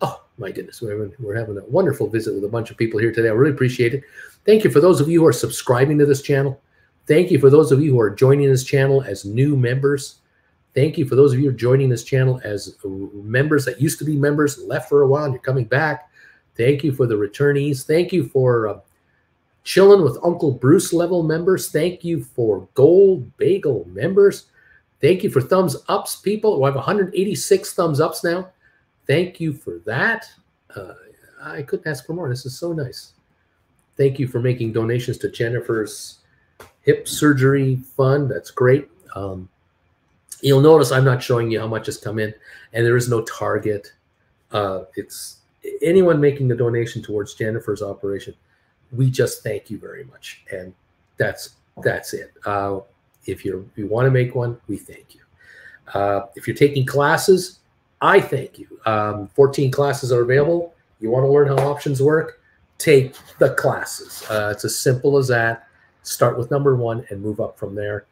Oh my goodness, we're having, we're having a wonderful visit with a bunch of people here today. I really appreciate it. Thank you for those of you who are subscribing to this channel. Thank you for those of you who are joining this channel as new members. Thank you for those of you joining this channel as members that used to be members, left for a while, and you're coming back. Thank you for the returnees. Thank you for uh, chilling with Uncle Bruce level members. Thank you for gold bagel members. Thank you for thumbs ups, people. We have 186 thumbs ups now. Thank you for that. Uh, I couldn't ask for more. This is so nice. Thank you for making donations to Jennifer's hip surgery fund. That's great. Um, You'll notice I'm not showing you how much has come in, and there is no target. Uh, it's anyone making a donation towards Jennifer's operation. We just thank you very much, and that's that's it. Uh, if you you want to make one, we thank you. Uh, if you're taking classes, I thank you. Um, 14 classes are available. You want to learn how options work? Take the classes. Uh, it's as simple as that. Start with number one and move up from there.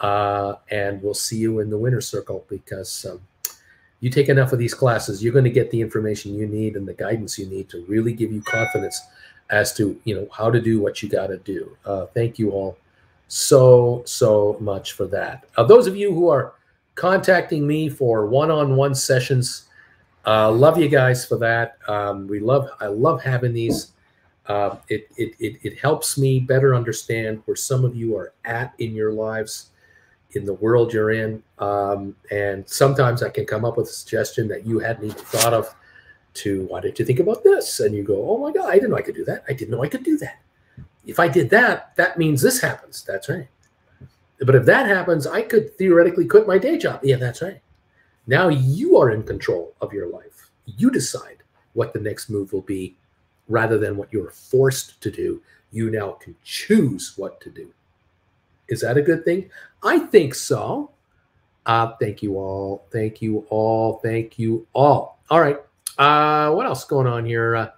Uh, and we'll see you in the winner circle because um, you take enough of these classes, you're going to get the information you need and the guidance you need to really give you confidence as to you know how to do what you got to do. Uh, thank you all so so much for that. Uh, those of you who are contacting me for one-on-one sessions, uh, love you guys for that. Um, we love I love having these. Uh, it, it, it, it helps me better understand where some of you are at in your lives in the world you're in. Um, and sometimes I can come up with a suggestion that you hadn't even thought of to why did you think about this? And you go, oh my God, I didn't know I could do that. I didn't know I could do that. If I did that, that means this happens. That's right. But if that happens, I could theoretically quit my day job. Yeah, that's right. Now you are in control of your life. You decide what the next move will be rather than what you're forced to do. You now can choose what to do. Is that a good thing? I think so. Uh, thank you all. Thank you all. Thank you all. All right. Uh, what else going on here?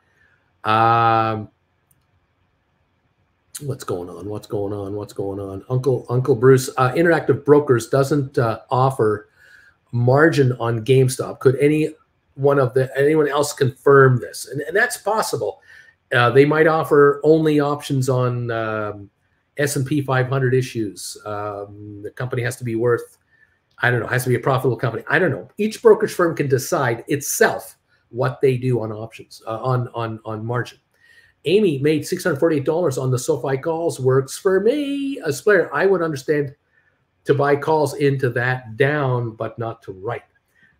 Uh, um, what's going on? What's going on? What's going on? Uncle Uncle Bruce, uh, Interactive Brokers doesn't uh, offer margin on GameStop. Could any one of the anyone else confirm this? And, and that's possible. Uh, they might offer only options on um, S&P 500 issues. Um, the company has to be worth, I don't know, has to be a profitable company. I don't know. Each brokerage firm can decide itself what they do on options uh, on on on margin. Amy made $648 on the SoFi calls. Works for me. A player, I would understand to buy calls into that down, but not to right.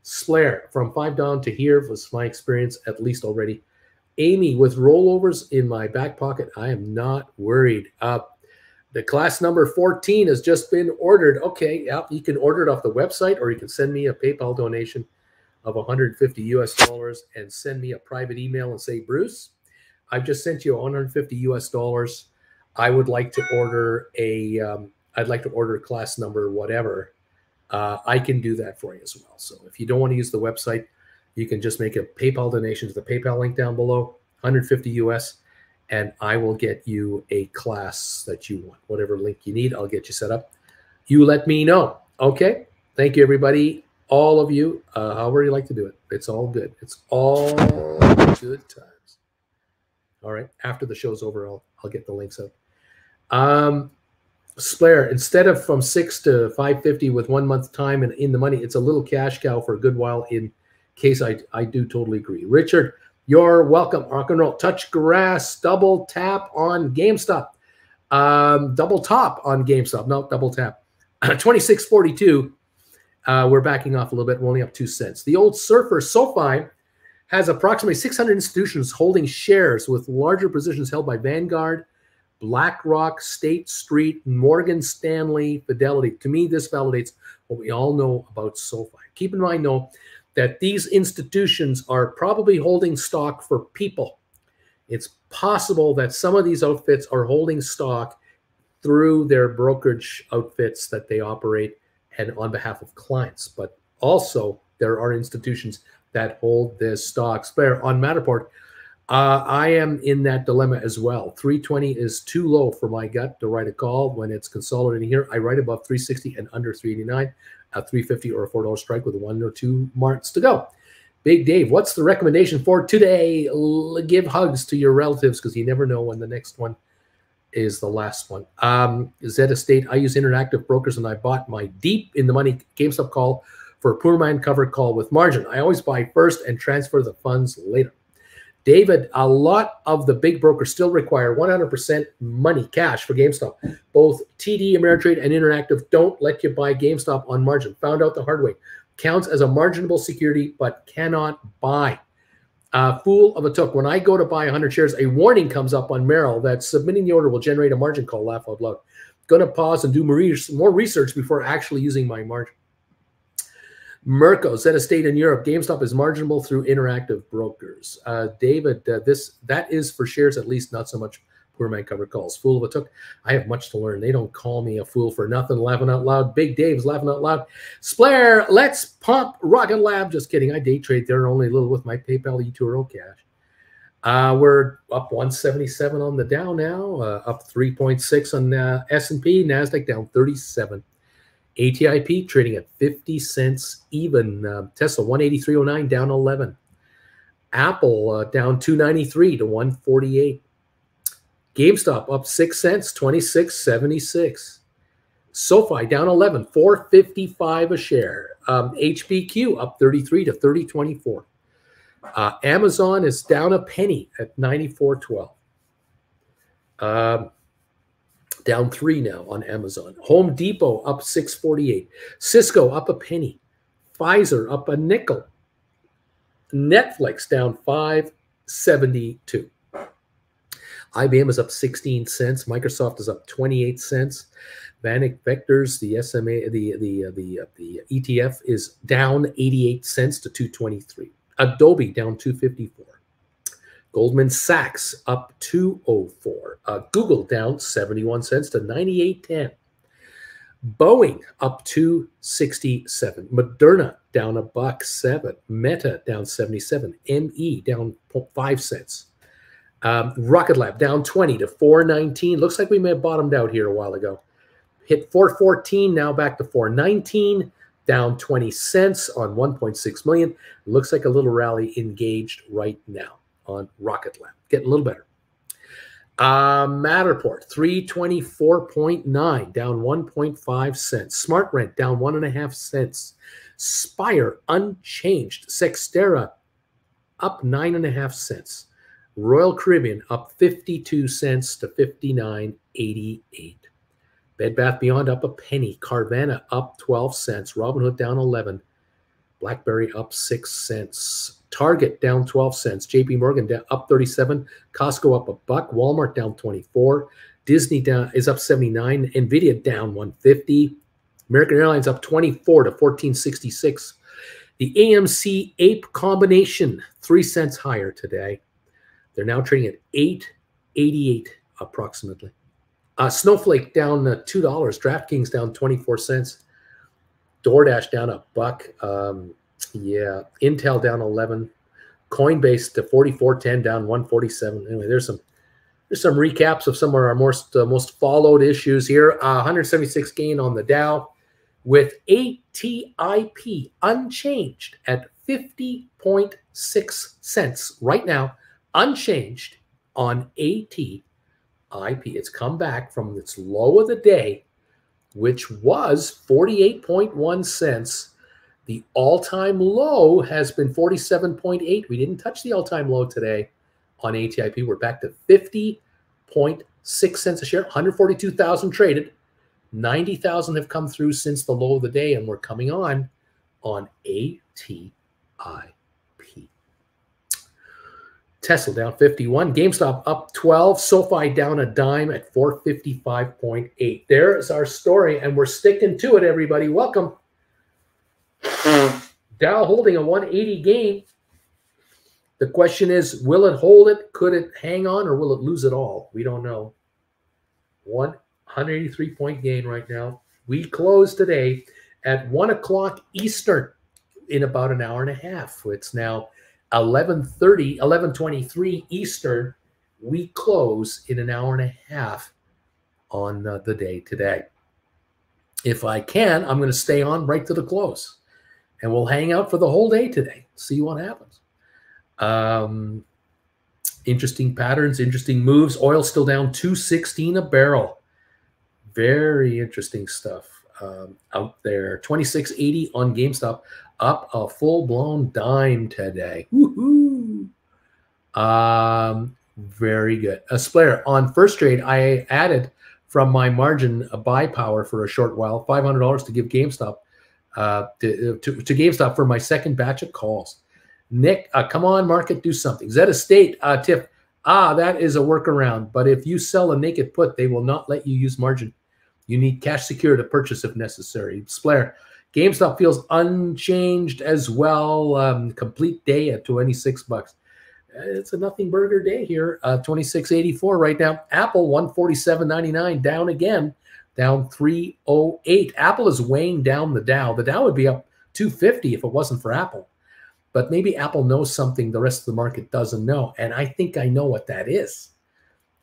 Slayer from five down to here was my experience, at least already. Amy, with rollovers in my back pocket, I am not worried. Uh, the class number 14 has just been ordered. Okay, yeah, you can order it off the website or you can send me a PayPal donation of 150 US dollars and send me a private email and say, Bruce, I've just sent you 150 US dollars. I would like to order a, um, I'd like to order class number whatever. Uh, I can do that for you as well. So if you don't want to use the website, you can just make a PayPal donation to the PayPal link down below, 150 US, and I will get you a class that you want. Whatever link you need, I'll get you set up. You let me know. Okay. Thank you, everybody. All of you, uh, however you like to do it. It's all good. It's all good times. All right. After the show's over, I'll, I'll get the links out. Um, Splair, instead of from six to 550 with one month time and in the money, it's a little cash cow for a good while in case I, I do totally agree. Richard, you're welcome. Rock and roll. Touch grass, double tap on GameStop. Um, double top on GameStop, no double tap. (clears throat) 2642. Uh, we're backing off a little bit. We're only up two cents. The old surfer SoFi has approximately 600 institutions holding shares with larger positions held by Vanguard, BlackRock, State Street, Morgan Stanley, Fidelity. To me, this validates what we all know about SoFi. Keep in mind, though, that these institutions are probably holding stock for people. It's possible that some of these outfits are holding stock through their brokerage outfits that they operate and on behalf of clients. But also, there are institutions that hold this stock. Spare on Matterport, uh, I am in that dilemma as well. 320 is too low for my gut to write a call when it's consolidating here. I write above 360 and under 389, a 350 or a $4 strike with one or two marks to go. Big Dave, what's the recommendation for today? L give hugs to your relatives because you never know when the next one is the last one. Um, Zeta State, I use interactive brokers and I bought my deep in the money GameStop call for a poor man cover call with margin. I always buy first and transfer the funds later. David, a lot of the big brokers still require 100% money cash for GameStop. Both TD, Ameritrade, and Interactive don't let you buy GameStop on margin. Found out the hard way. Counts as a marginable security, but cannot buy. Uh, fool of a took. When I go to buy 100 shares, a warning comes up on Merrill that submitting the order will generate a margin call. Laugh out loud. Going to pause and do more research before actually using my margin. Mirko, a State in Europe, GameStop is marginable through interactive brokers. Uh, David, uh, this that is for shares at least, not so much poor man cover calls. Fool of a took. I have much to learn. They don't call me a fool for nothing. Laughing out loud. Big Dave's laughing out loud. Splair, let's pump Rocket Lab. Just kidding. I day trade there only a little with my PayPal eToro cash. Uh, we're up 177 on the Dow now, uh, up 3.6 on uh, S&P, Nasdaq down 37. ATIP trading at 50 cents even. Uh, Tesla 183.09 down 11. Apple uh, down 293 to 148. GameStop up 6 cents, 26.76. SoFi down 11, 455 a share. Um, HBQ up 33 to 3024. Uh, Amazon is down a penny at 94.12. Um, down three now on Amazon. Home Depot up 648. Cisco up a penny. Pfizer up a nickel. Netflix down 572. IBM is up 16 cents. Microsoft is up 28 cents. VanEck Vectors, the SMA, the the uh, the uh, the ETF is down 88 cents to 223. Adobe down 254. Goldman Sachs up 204. Uh, Google down 71 cents to 98.10. Boeing up 267. Moderna down a buck seven. Meta down 77. ME down 5 cents. Um, Rocket Lab down 20 to 419. Looks like we may have bottomed out here a while ago. Hit 414, now back to 419, down 20 cents on 1.6 million. Looks like a little rally engaged right now on Rocket Lab. Getting a little better. Uh, Matterport, 324.9, down 1.5 cents. Smart Rent, down 1.5 cents. Spire, unchanged. Sextera, up 9.5 cents. Royal Caribbean, up 52 cents to 59.88. Bed Bath Beyond, up a penny. Carvana, up 12 cents. Robinhood, down 11. BlackBerry, up 6 cents. Target down 12 cents. JP Morgan down up 37. Costco up a buck. Walmart down 24. Disney down is up 79. Nvidia down 150. American Airlines up 24 to 1466. The AMC Ape combination, three cents higher today. They're now trading at 888 approximately. Uh, Snowflake down uh, $2. DraftKings down 24 cents. DoorDash down a buck. Um, yeah, Intel down 11. Coinbase to 44.10 down 147. Anyway, there's some there's some recaps of some of our most uh, most followed issues here. Uh, 176 gain on the Dow with ATIP unchanged at 50.6 cents right now, unchanged on ATIP. It's come back from its low of the day, which was 48.1 cents the all-time low has been 47.8. We didn't touch the all-time low today on ATIP. We're back to 50.6 cents a share, 142,000 traded. 90,000 have come through since the low of the day, and we're coming on on ATIP. Tesla down 51, GameStop up 12, SoFi down a dime at 455.8. There's our story, and we're sticking to it, everybody. Welcome Dow holding a 180 gain. The question is, will it hold it? Could it hang on or will it lose it all? We don't know. 183 point gain right now. We close today at 1 o'clock Eastern in about an hour and a half. It's now 11:30, 11:23 Eastern. We close in an hour and a half on uh, the day today. If I can, I'm going to stay on right to the close and we'll hang out for the whole day today. See what happens. Um, interesting patterns, interesting moves. Oil still down 216 a barrel. Very interesting stuff um, out there. 2680 on GameStop, up a full blown dime today. Woohoo! Um, very good. A splayer on first trade, I added from my margin a buy power for a short while, $500 to give GameStop uh, to, to, to, GameStop for my second batch of calls. Nick, uh, come on, market, do something. Zeta State, uh, Tiff, ah, that is a workaround. But if you sell a naked put, they will not let you use margin. You need cash secure to purchase if necessary. Splair, GameStop feels unchanged as well. Um, complete day at 26 bucks. It's a nothing burger day here. Uh, 26.84 right now. Apple 147.99 down again down 308. Apple is weighing down the Dow. The Dow would be up 250 if it wasn't for Apple. But maybe Apple knows something the rest of the market doesn't know. And I think I know what that is.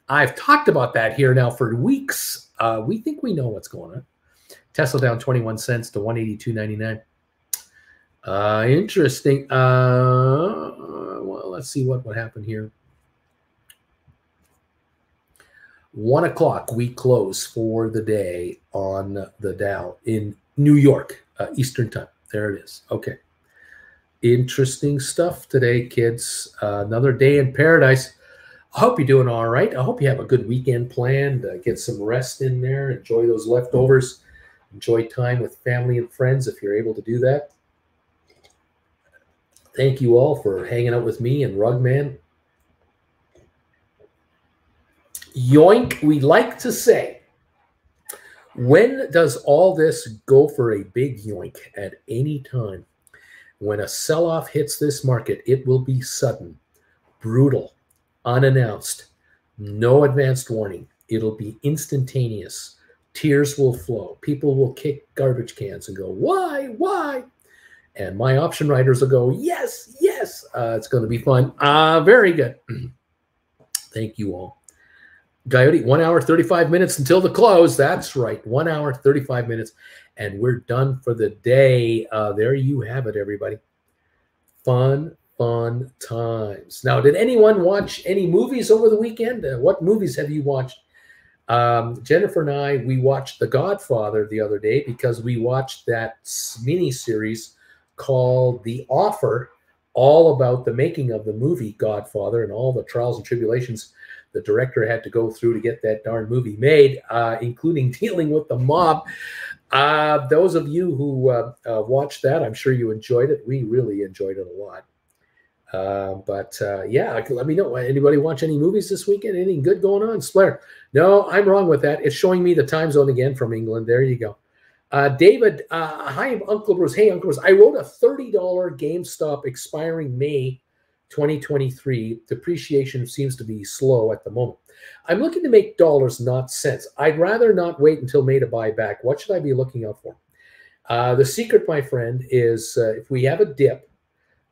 I've talked about that here now for weeks. Uh, we think we know what's going on. Tesla down 21 cents to 182.99. Uh, interesting. Uh, well, let's see what would happen here. One o'clock, we close for the day on the Dow in New York, uh, Eastern Time. There it is. Okay. Interesting stuff today, kids. Uh, another day in paradise. I hope you're doing all right. I hope you have a good weekend planned. Uh, get some rest in there. Enjoy those leftovers. Enjoy time with family and friends if you're able to do that. Thank you all for hanging out with me and Rugman yoink, we like to say. When does all this go for a big yoink at any time? When a sell off hits this market, it will be sudden, brutal, unannounced, no advanced warning. It'll be instantaneous. Tears will flow. People will kick garbage cans and go, Why? Why? And my option writers will go, Yes, yes. Uh, it's going to be fun. Uh, very good. (clears throat) Thank you all. Coyote, one hour, 35 minutes until the close. That's right. One hour, 35 minutes. And we're done for the day. Uh, there you have it, everybody. Fun, fun times. Now, did anyone watch any movies over the weekend? Uh, what movies have you watched? Um, Jennifer and I, we watched The Godfather the other day because we watched that mini series called The Offer, all about the making of the movie Godfather and all the trials and tribulations the director had to go through to get that darn movie made, uh, including (laughs) dealing with the mob. Uh, those of you who uh, uh, watched that, I'm sure you enjoyed it. We really enjoyed it a lot. Uh, but uh, yeah, let me know. Anybody watch any movies this weekend? Anything good going on? Splair. No, I'm wrong with that. It's showing me the time zone again from England. There you go. Uh, David, uh, hi, Uncle Bruce. Hey, Uncle Bruce. I wrote a $30 GameStop expiring May 2023. Depreciation seems to be slow at the moment. I'm looking to make dollars, not cents. I'd rather not wait until May to buy back. What should I be looking out for? Uh, the secret, my friend, is uh, if we have a dip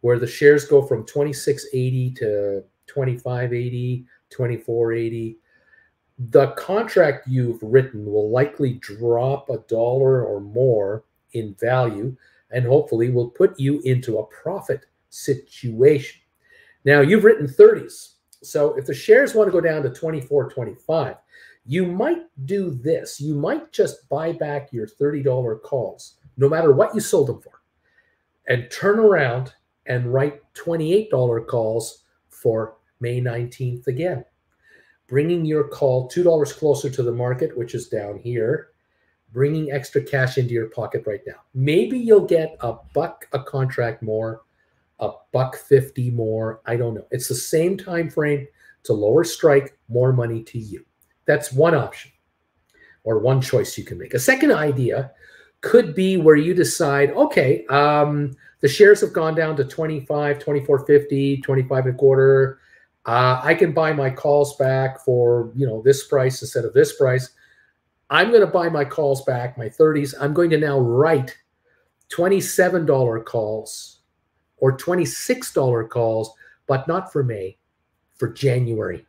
where the shares go from 2680 to 2580, 2480, the contract you've written will likely drop a dollar or more in value and hopefully will put you into a profit situation. Now, you've written 30s. So if the shares want to go down to 24, 25, you might do this. You might just buy back your $30 calls, no matter what you sold them for, and turn around and write $28 calls for May 19th again bringing your call $2 closer to the market, which is down here, bringing extra cash into your pocket right now. Maybe you'll get a buck a contract more, a buck 50 more. I don't know. It's the same time frame to lower strike, more money to you. That's one option or one choice you can make. A second idea could be where you decide, okay, um, the shares have gone down to 25, 24.50, 25 and a quarter, uh, I can buy my calls back for you know this price instead of this price. I'm going to buy my calls back, my 30s. I'm going to now write $27 calls or $26 calls, but not for May, for January.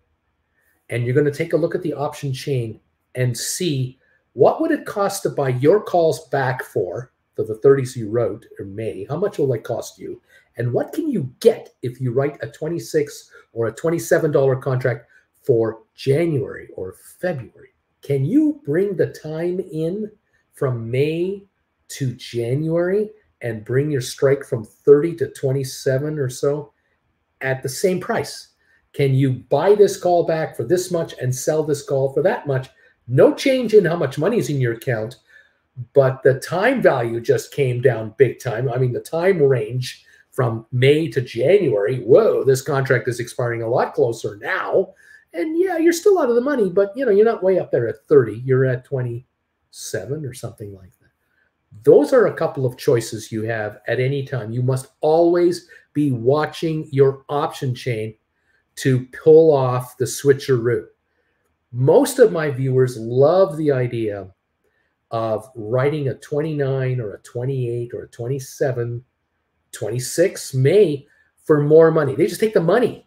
And you're going to take a look at the option chain and see what would it cost to buy your calls back for for the 30s you wrote in May? How much will it cost you? And what can you get if you write a 26 or a $27 contract for January or February? Can you bring the time in from May to January and bring your strike from 30 to 27 or so at the same price? Can you buy this call back for this much and sell this call for that much? No change in how much money is in your account, but the time value just came down big time. I mean, the time range from May to January, whoa, this contract is expiring a lot closer now. And yeah, you're still out of the money, but you know, you're not way up there at 30, you're at 27 or something like that. Those are a couple of choices you have at any time. You must always be watching your option chain to pull off the switcheroo. Most of my viewers love the idea of writing a 29 or a 28 or a 27 26 May for more money. They just take the money.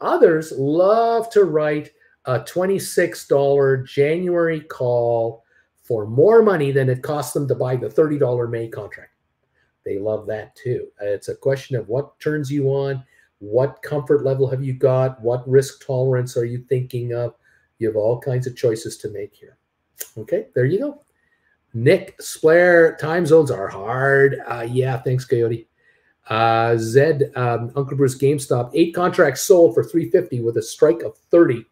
Others love to write a $26 January call for more money than it costs them to buy the $30 May contract. They love that too. It's a question of what turns you on, what comfort level have you got, what risk tolerance are you thinking of. You have all kinds of choices to make here. Okay, there you go. Nick Splair, time zones are hard. Uh, yeah, thanks, Coyote. Uh, Zed, um, Uncle Bruce GameStop, eight contracts sold for 350 with a strike of 30.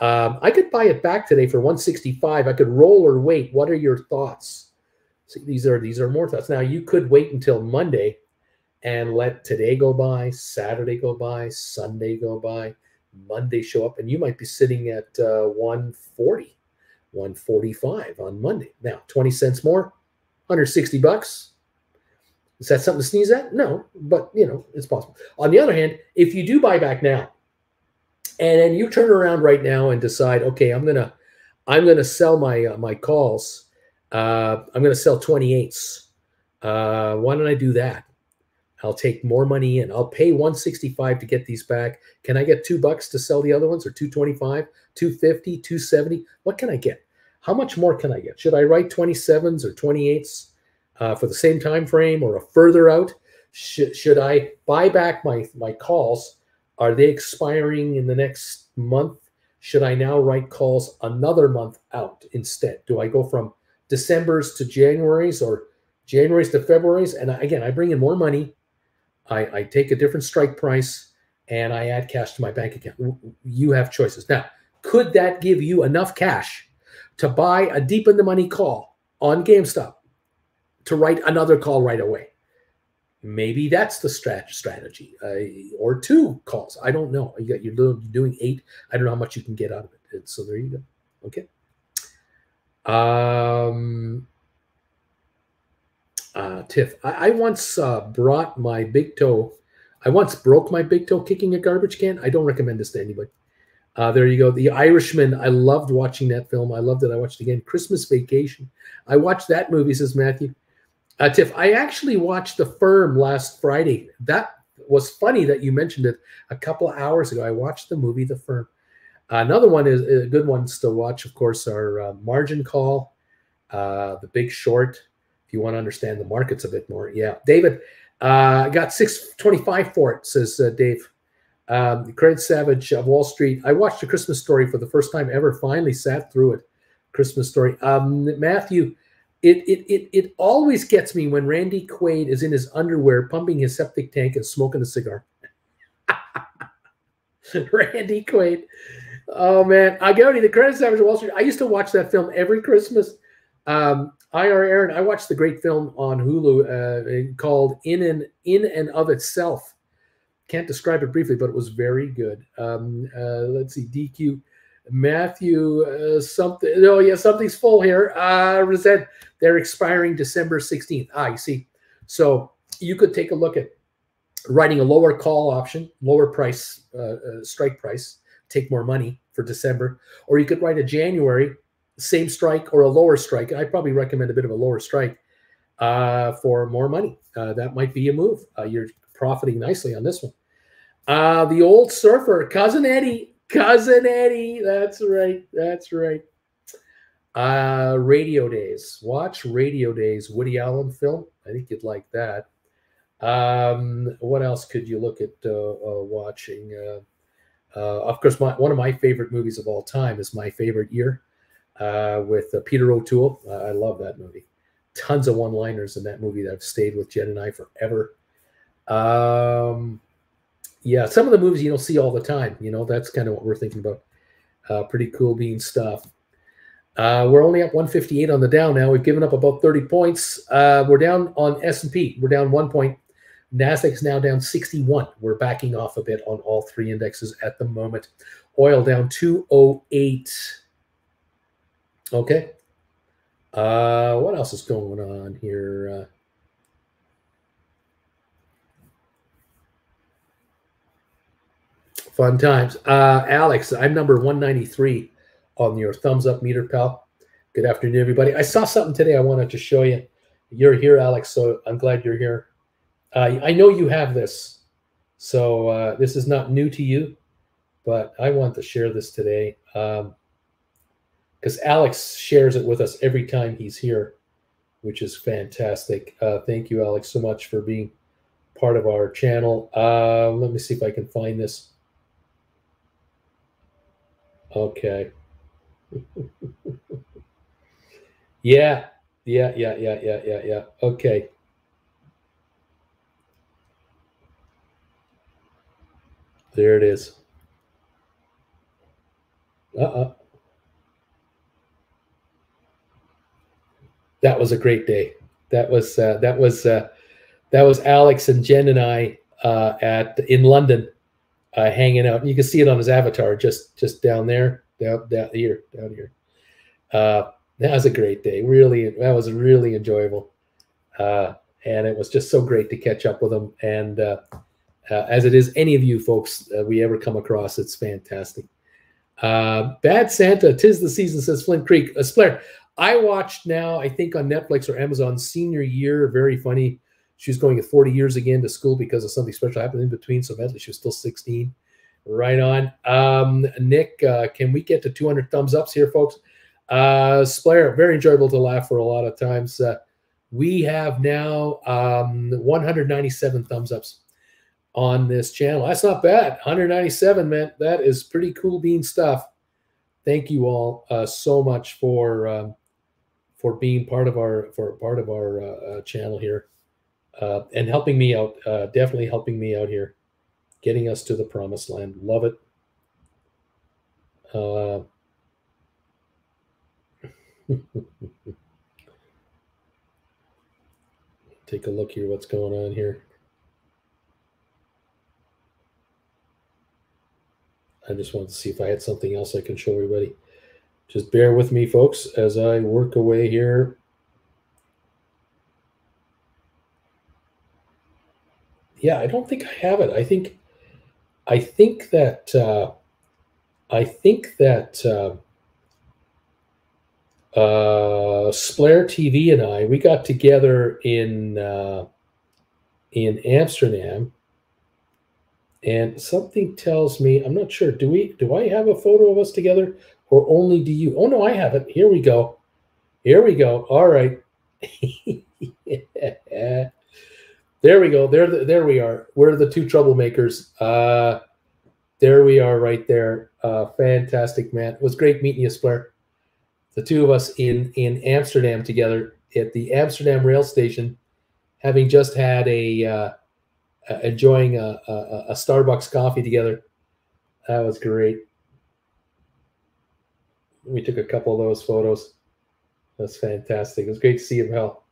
Um, I could buy it back today for 165. I could roll or wait. What are your thoughts? See, these are these are more thoughts. Now you could wait until Monday and let today go by, Saturday go by, Sunday go by, Monday show up, and you might be sitting at uh, 140 145 on Monday. Now, 20 cents more, 160 bucks. Is that something to sneeze at? No, but you know, it's possible. On the other hand, if you do buy back now, and then you turn around right now and decide, okay, I'm gonna, I'm gonna sell my uh, my calls. Uh, I'm gonna sell 28s. Uh, why don't I do that? I'll take more money in. I'll pay 165 to get these back. Can I get two bucks to sell the other ones or 225, 250, 270? What can I get? How much more can I get? Should I write 27s or 28s uh, for the same time frame or a further out? Should, should I buy back my, my calls? Are they expiring in the next month? Should I now write calls another month out instead? Do I go from December's to January's or January's to February's? And again, I bring in more money I, I take a different strike price and I add cash to my bank account. You have choices. Now, could that give you enough cash to buy a deep in the money call on GameStop to write another call right away? Maybe that's the strat- strategy, uh, or two calls. I don't know. You got, you're doing eight. I don't know how much you can get out of it. So there you go. Okay. Um, uh, Tiff. I, I once uh, brought my big toe. I once broke my big toe kicking a garbage can. I don't recommend this to anybody. Uh, there you go. The Irishman. I loved watching that film. I loved it. I watched it again. Christmas Vacation. I watched that movie, says Matthew. Uh, Tiff, I actually watched The Firm last Friday. That was funny that you mentioned it a couple hours ago. I watched the movie The Firm. another one is a good ones to watch, of course, are uh, Margin Call, uh, The Big Short, if you want to understand the markets a bit more. Yeah, David uh, got six twenty five for it. Says uh, Dave. Um, Craig Savage of Wall Street. I watched a Christmas Story for the first time ever. Finally sat through it. Christmas Story. Um, Matthew, it, it it it always gets me when Randy Quaid is in his underwear, pumping his septic tank and smoking a cigar. (laughs) Randy Quaid. Oh man, I got. The Craig Savage of Wall Street. I used to watch that film every Christmas. Um, IR Aaron, I watched the great film on Hulu uh, called "In and In and of Itself." Can't describe it briefly, but it was very good. Um, uh, let's see, DQ, Matthew, uh, something. Oh yeah, something's full here. Uh, Rosette, they're expiring December sixteenth. Ah, you see, so you could take a look at writing a lower call option, lower price uh, uh, strike price, take more money for December, or you could write a January same strike or a lower strike. I probably recommend a bit of a lower strike uh, for more money. Uh, that might be a move. Uh, you're profiting nicely on this one. Uh, the old surfer, cousin Eddie, cousin Eddie. That's right. That's right. Uh, Radio Days. Watch Radio Days, Woody Allen film. I think you'd like that. Um, what else could you look at uh, watching? Uh, of course, my, one of my favorite movies of all time is My Favorite Year uh, with uh, Peter O'Toole. Uh, I love that movie. Tons of one-liners in that movie that have stayed with Jen and I forever. Um, yeah, some of the movies you don't see all the time. You know, that's kind of what we're thinking about. Uh, pretty cool being stuff. Uh, we're only up 158 on the Dow now. We've given up about 30 points. Uh, we're down on S&P. We're down one point. Nasdaq is now down 61. We're backing off a bit on all three indexes at the moment. Oil down 208. Okay. Uh, what else is going on here? Fun times. Uh, Alex, I'm number 193 on your thumbs up meter, pal. Good afternoon, everybody. I saw something today I wanted to show you. You're here, Alex, so I'm glad you're here. Uh, I know you have this, so uh, this is not new to you, but I want to share this today. Um, because Alex shares it with us every time he's here, which is fantastic. Uh, thank you, Alex, so much for being part of our channel. Uh, let me see if I can find this. Okay. (laughs) yeah, yeah, yeah, yeah, yeah, yeah, yeah. Okay. There it is. Uh-uh. that was a great day. That was uh, that was uh, that was Alex and Jen and I uh, at in London, uh, hanging out. You can see it on his avatar, just just down there, down down here, down here. Uh, that was a great day. Really, that was really enjoyable. Uh, and it was just so great to catch up with him. And uh, uh, as it is, any of you folks uh, we ever come across, it's fantastic. Uh, Bad Santa, tis the season, says Flint Creek. Uh, Slayer, I watched now, I think on Netflix or Amazon, senior year, very funny. She's going at 40 years again to school because of something special happened in between. So eventually she was still 16. Right on. Um, Nick, uh, can we get to 200 thumbs ups here, folks? Uh, Slayer, very enjoyable to laugh for a lot of times. Uh, we have now um, 197 thumbs ups on this channel. That's not bad. 197, man. That is pretty cool bean stuff. Thank you all uh, so much for um, for being part of our for part of our uh, uh, channel here uh, and helping me out. Uh, definitely helping me out here, getting us to the promised land. Love it. Uh, (laughs) take a look here. What's going on here? I just wanted to see if I had something else I can show everybody. Just bear with me, folks, as I work away here. Yeah, I don't think I have it. I think, I think that, uh, I think that uh, uh, Slayer TV and I, we got together in uh, in Amsterdam and something tells me i'm not sure do we do i have a photo of us together or only do you? Oh no i have it. Here we go. Here we go. All right (laughs) there we go there there we are we're the two troublemakers uh there we are right there uh fantastic man it was great meeting you Slayer. the two of us in in amsterdam together at the amsterdam rail station having just had a uh enjoying a, a, a Starbucks coffee together. That was great. We took a couple of those photos. That's fantastic. It was great to see him, Hell.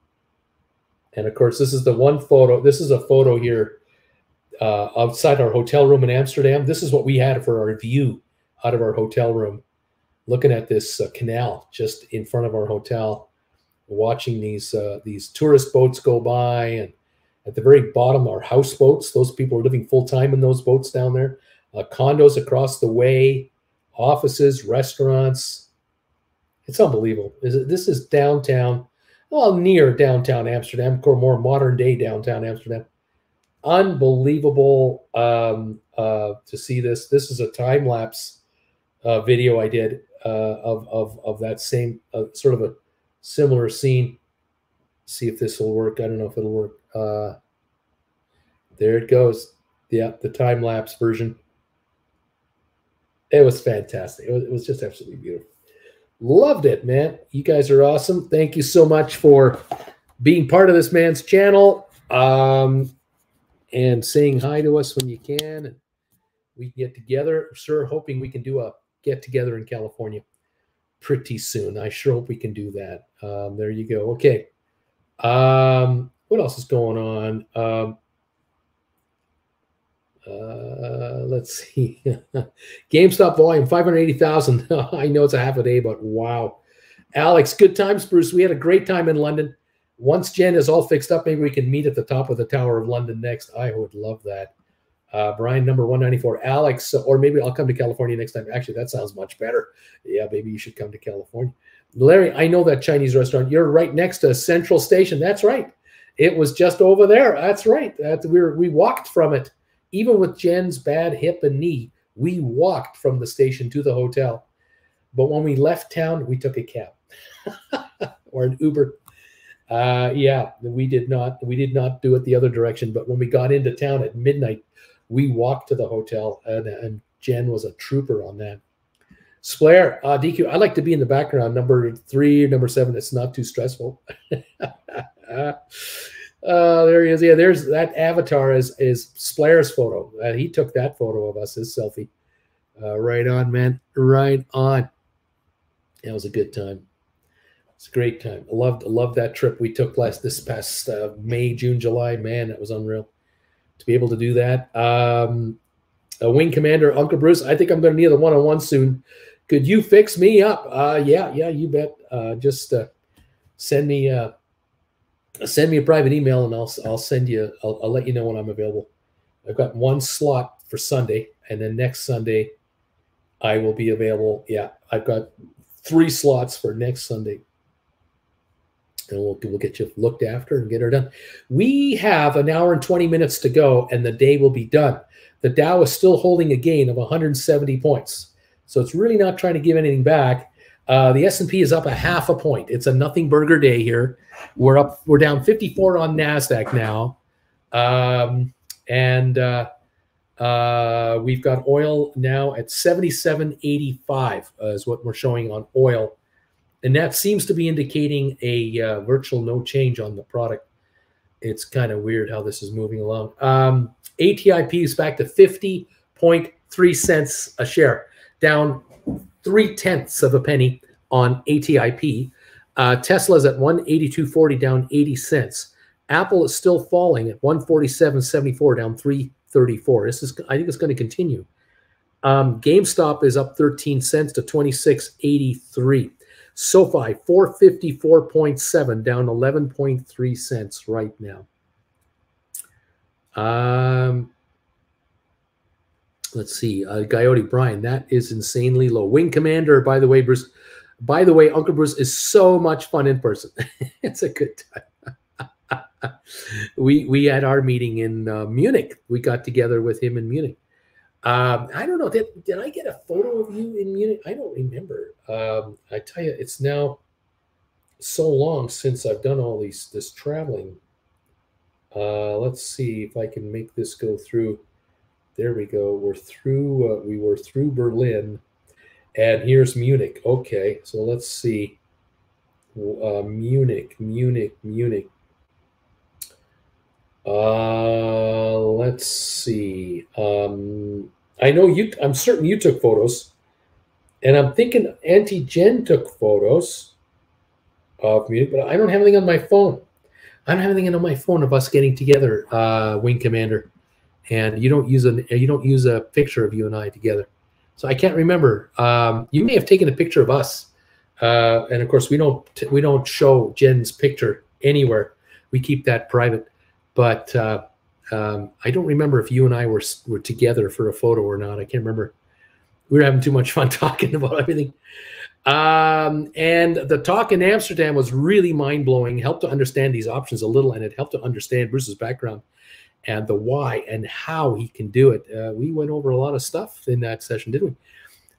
And of course, this is the one photo. This is a photo here uh, outside our hotel room in Amsterdam. This is what we had for our view out of our hotel room, looking at this uh, canal just in front of our hotel, watching these uh, these tourist boats go by and at the very bottom are houseboats. Those people are living full time in those boats down there. Uh, condos across the way, offices, restaurants. It's unbelievable. Is this is downtown, well, near downtown Amsterdam, or more modern day downtown Amsterdam. Unbelievable um, uh, to see this. This is a time lapse uh, video I did uh, of, of, of that same uh, sort of a similar scene. See if this will work. I don't know if it'll work. Uh, there it goes. Yeah, the time lapse version. It was fantastic. It was, it was just absolutely beautiful. Loved it, man. You guys are awesome. Thank you so much for being part of this man's channel um, and saying hi to us when you can. And we get together. Sure, hoping we can do a get together in California pretty soon. I sure hope we can do that. Um, there you go. Okay. Um, what else is going on? Um, uh, let's see. (laughs) GameStop volume 580,000. (laughs) I know it's a half a day, but wow. Alex, good times, Bruce. We had a great time in London. Once Jen is all fixed up, maybe we can meet at the top of the Tower of London next. I would love that. Uh, Brian, number 194. Alex, or maybe I'll come to California next time. Actually, that sounds much better. Yeah, maybe you should come to California. Larry, I know that Chinese restaurant. You're right next to Central Station. That's right. It was just over there. That's right. That's, we were, we walked from it. Even with Jen's bad hip and knee, we walked from the station to the hotel. But when we left town, we took a cab (laughs) or an Uber. Uh, yeah, we did not we did not do it the other direction. But when we got into town at midnight, we walked to the hotel, and, and Jen was a trooper on that. Slayer, uh, DQ, I like to be in the background, number three, number seven. It's not too stressful. (laughs) uh, there he is. Yeah, there's that avatar is is Slayer's photo. Uh, he took that photo of us, his selfie. Uh, right on, man. Right on. That was a good time. It's a great time. I loved loved that trip we took last this past uh, May, June, July. Man, that was unreal to be able to do that. Um, a wing commander, Uncle Bruce. I think I'm going to need a one on one soon Could you fix me up? Uh, yeah, yeah, you bet. Uh, just uh, send me uh, send me a private email, and I'll I'll send you. I'll, I'll let you know when I'm available. I've got one slot for Sunday, and then next Sunday, I will be available. Yeah, I've got three slots for next Sunday, and we'll we'll get you looked after and get her done. We have an hour and twenty minutes to go, and the day will be done. The Dow is still holding a gain of 170 points. So it's really not trying to give anything back. Uh, the S&P is up a half a point. It's a nothing burger day here. We're up. We're down 54 on Nasdaq now, um, and uh, uh, we've got oil now at 77.85 uh, is what we're showing on oil, and that seems to be indicating a uh, virtual no change on the product. It's kind of weird how this is moving along. Um, ATIP is back to 50.3 cents a share down three tenths of a penny on ATIP. Uh, Tesla's at 182.40, down 80 cents. Apple is still falling at 147.74, down 334. This is, I think, it's going to continue. Um, GameStop is up 13 cents to 26.83. SoFi 454.7, down 11.3 cents right now. Um, let's see, uh, Coyote Brian, that is insanely low. Wing Commander, by the way, Bruce. By the way, Uncle Bruce is so much fun in person. (laughs) it's a good time. (laughs) we we had our meeting in uh, Munich. We got together with him in Munich. Um, I don't know. Did, did I get a photo of you in Munich? I don't remember. Um, I tell you, it's now so long since I've done all these this traveling. Uh, let's see if I can make this go through. There we go. We're through. Uh, we were through Berlin, and here's Munich. Okay, so let's see. Uh, Munich, Munich, Munich. Uh, let's see. Um, I know you. I'm certain you took photos, and I'm thinking Auntie Jen took photos of Munich, but I don't have anything on my phone. I don't have anything on my phone of us getting together, uh, Wing Commander and you don't use a you don't use a picture of you and I together. So I can't remember. Um, you may have taken a picture of us, uh, and of course we don't we don't show Jen's picture anywhere. We keep that private. But uh, um, I don't remember if you and I were were together for a photo or not. I can't remember. We were having too much fun (laughs) talking about everything. Um, and the talk in Amsterdam was really mind blowing. Helped to understand these options a little, and it helped to understand Bruce's background and the why and how he can do it. Uh, we went over a lot of stuff in that session, didn't we?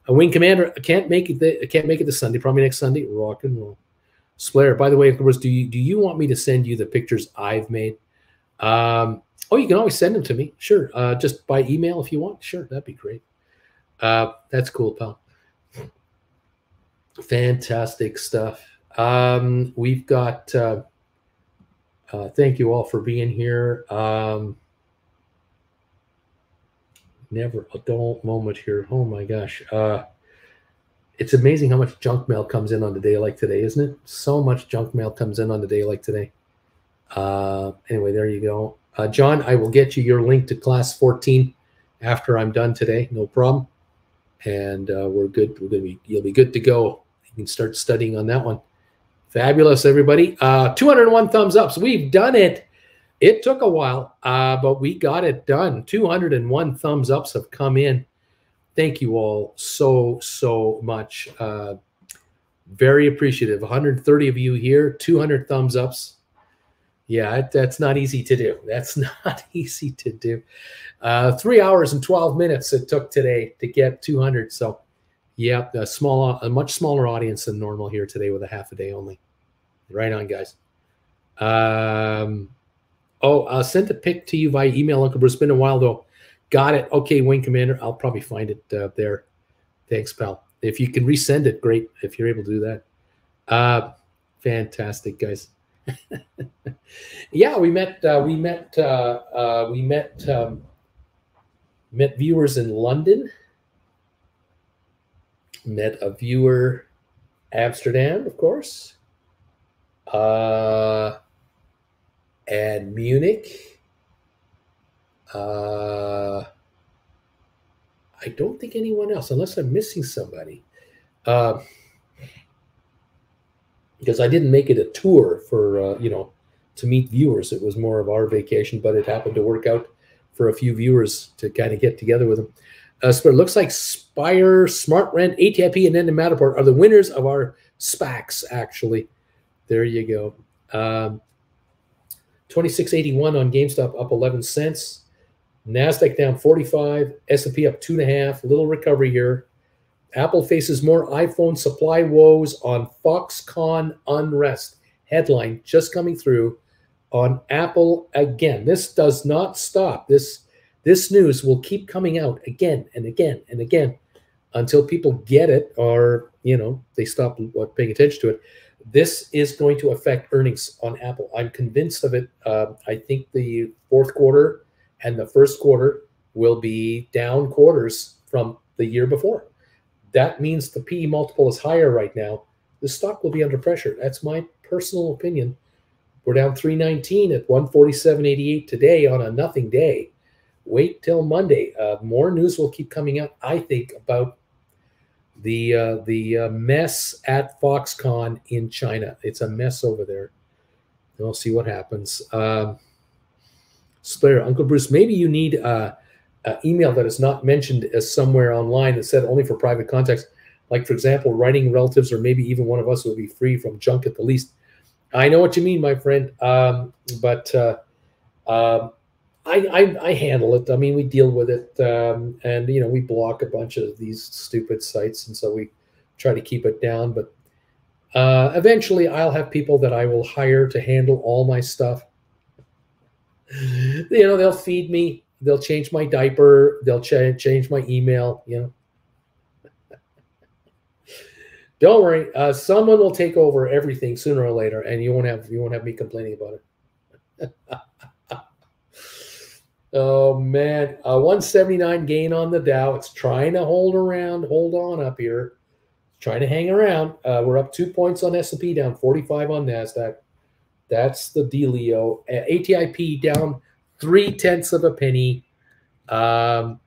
A wing commander can't make it. The, can't make it this Sunday. Probably next Sunday. Rock and roll. Slayer. By the way, do you do you want me to send you the pictures I've made? Um, oh, you can always send them to me. Sure. Uh, just by email if you want. Sure, that'd be great. Uh, that's cool, pal. Fantastic stuff. Um, we've got. Uh, uh, thank you all for being here. Um, never a dull moment here. Oh my gosh. Uh, it's amazing how much junk mail comes in on a day like today, isn't it? So much junk mail comes in on a day like today. Uh, anyway, there you go. Uh, John, I will get you your link to class 14 after I'm done today. No problem. And uh, we're good. We're gonna be. You'll be good to go. You can start studying on that one. Fabulous, everybody. Uh, 201 thumbs ups. We've done it. It took a while, uh, but we got it done. 201 thumbs ups have come in. Thank you all so, so much. Uh, very appreciative. 130 of you here, 200 thumbs ups. Yeah, that's not easy to do. That's (laughs) not easy to do. Uh, three hours and 12 minutes it took today to get 200. So yeah, a small, a much smaller audience than normal here today with a half a day only. Right on, guys. Um, oh, I'll send a pic to you via email, Uncle Bruce. It's been a while though. Got it. Okay, Wing Commander. I'll probably find it uh, there. Thanks, pal. If you can resend it, great. If you're able to do that. Uh, fantastic, guys. (laughs) yeah, we met. Uh, we met. Uh, uh, we met. Um, met viewers in London met a viewer Amsterdam, of course, uh, and Munich. Uh, I don't think anyone else, unless I'm missing somebody. Uh, because I didn't make it a tour for uh, you know to meet viewers. It was more of our vacation, but it happened to work out for a few viewers to kind of get together with them. Uh, it looks like Spire, Smart Rent, ATIP, and then the Matterport are the winners of our SPACs. Actually, there you go. Um, 2681 on GameStop up 11 cents. Nasdaq down 45. S&P up two and a half. Little recovery here. Apple faces more iPhone supply woes on Foxconn unrest. Headline just coming through on Apple again. This does not stop. This this news will keep coming out again and again and again until people get it or you know they stop paying attention to it. This is going to affect earnings on Apple. I'm convinced of it. Uh, I think the fourth quarter and the first quarter will be down quarters from the year before. That means the PE multiple is higher right now. The stock will be under pressure. That's my personal opinion. We're down 319 at 147.88 today on a nothing day. Wait till Monday. Uh, more news will keep coming out, I think, about the uh, the uh, mess at Foxconn in China. It's a mess over there. We'll see what happens. Um, Slayer, Uncle Bruce, maybe you need a, a, email that is not mentioned as somewhere online that said only for private contacts. Like, for example, writing relatives or maybe even one of us would be free from junk at the least. I know what you mean, my friend. Um, but uh, um, I, I, I, handle it. I mean, we deal with it, um, and you know, we block a bunch of these stupid sites, and so we try to keep it down. But uh, eventually, I'll have people that I will hire to handle all my stuff. You know, they'll feed me, they'll change my diaper, they'll ch- change my email. You know, (laughs) don't worry, uh, someone will take over everything sooner or later, and you won't have you won't have me complaining about it. (laughs) oh man, a 179 gain on the Dow. It's trying to hold around, hold on up here, trying to hang around. Uh, we're up two points on S&P, down 45 on Nasdaq. That's the dealio. ATIP down three tenths of a penny. Um,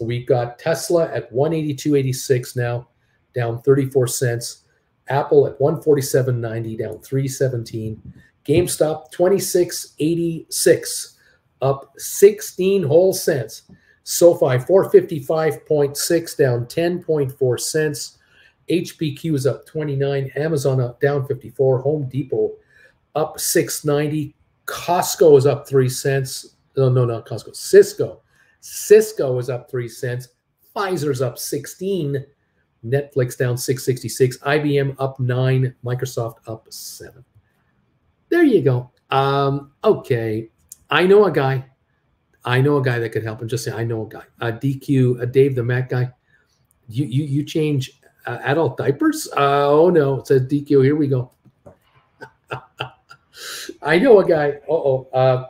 we've got Tesla at 182.86 now down 34 cents. Apple at 147.90, down 317. GameStop 26.86, up 16 whole cents. SoFi 455.6, down 10.4 cents. HPQ is up 29. Amazon up down 54. Home Depot up 690. Costco is up three cents. No, no, not Costco. Cisco. Cisco is up three cents. Pfizer's up 16 Netflix down 666, IBM up nine, Microsoft up seven. There you go. Um, okay. I know a guy. I know a guy that could help. And just say, I know a guy. A DQ, a Dave the Mac guy. You you you change uh, adult diapers? Uh, oh no, it says DQ. Here we go. (laughs) I know a guy. Uh-oh. Uh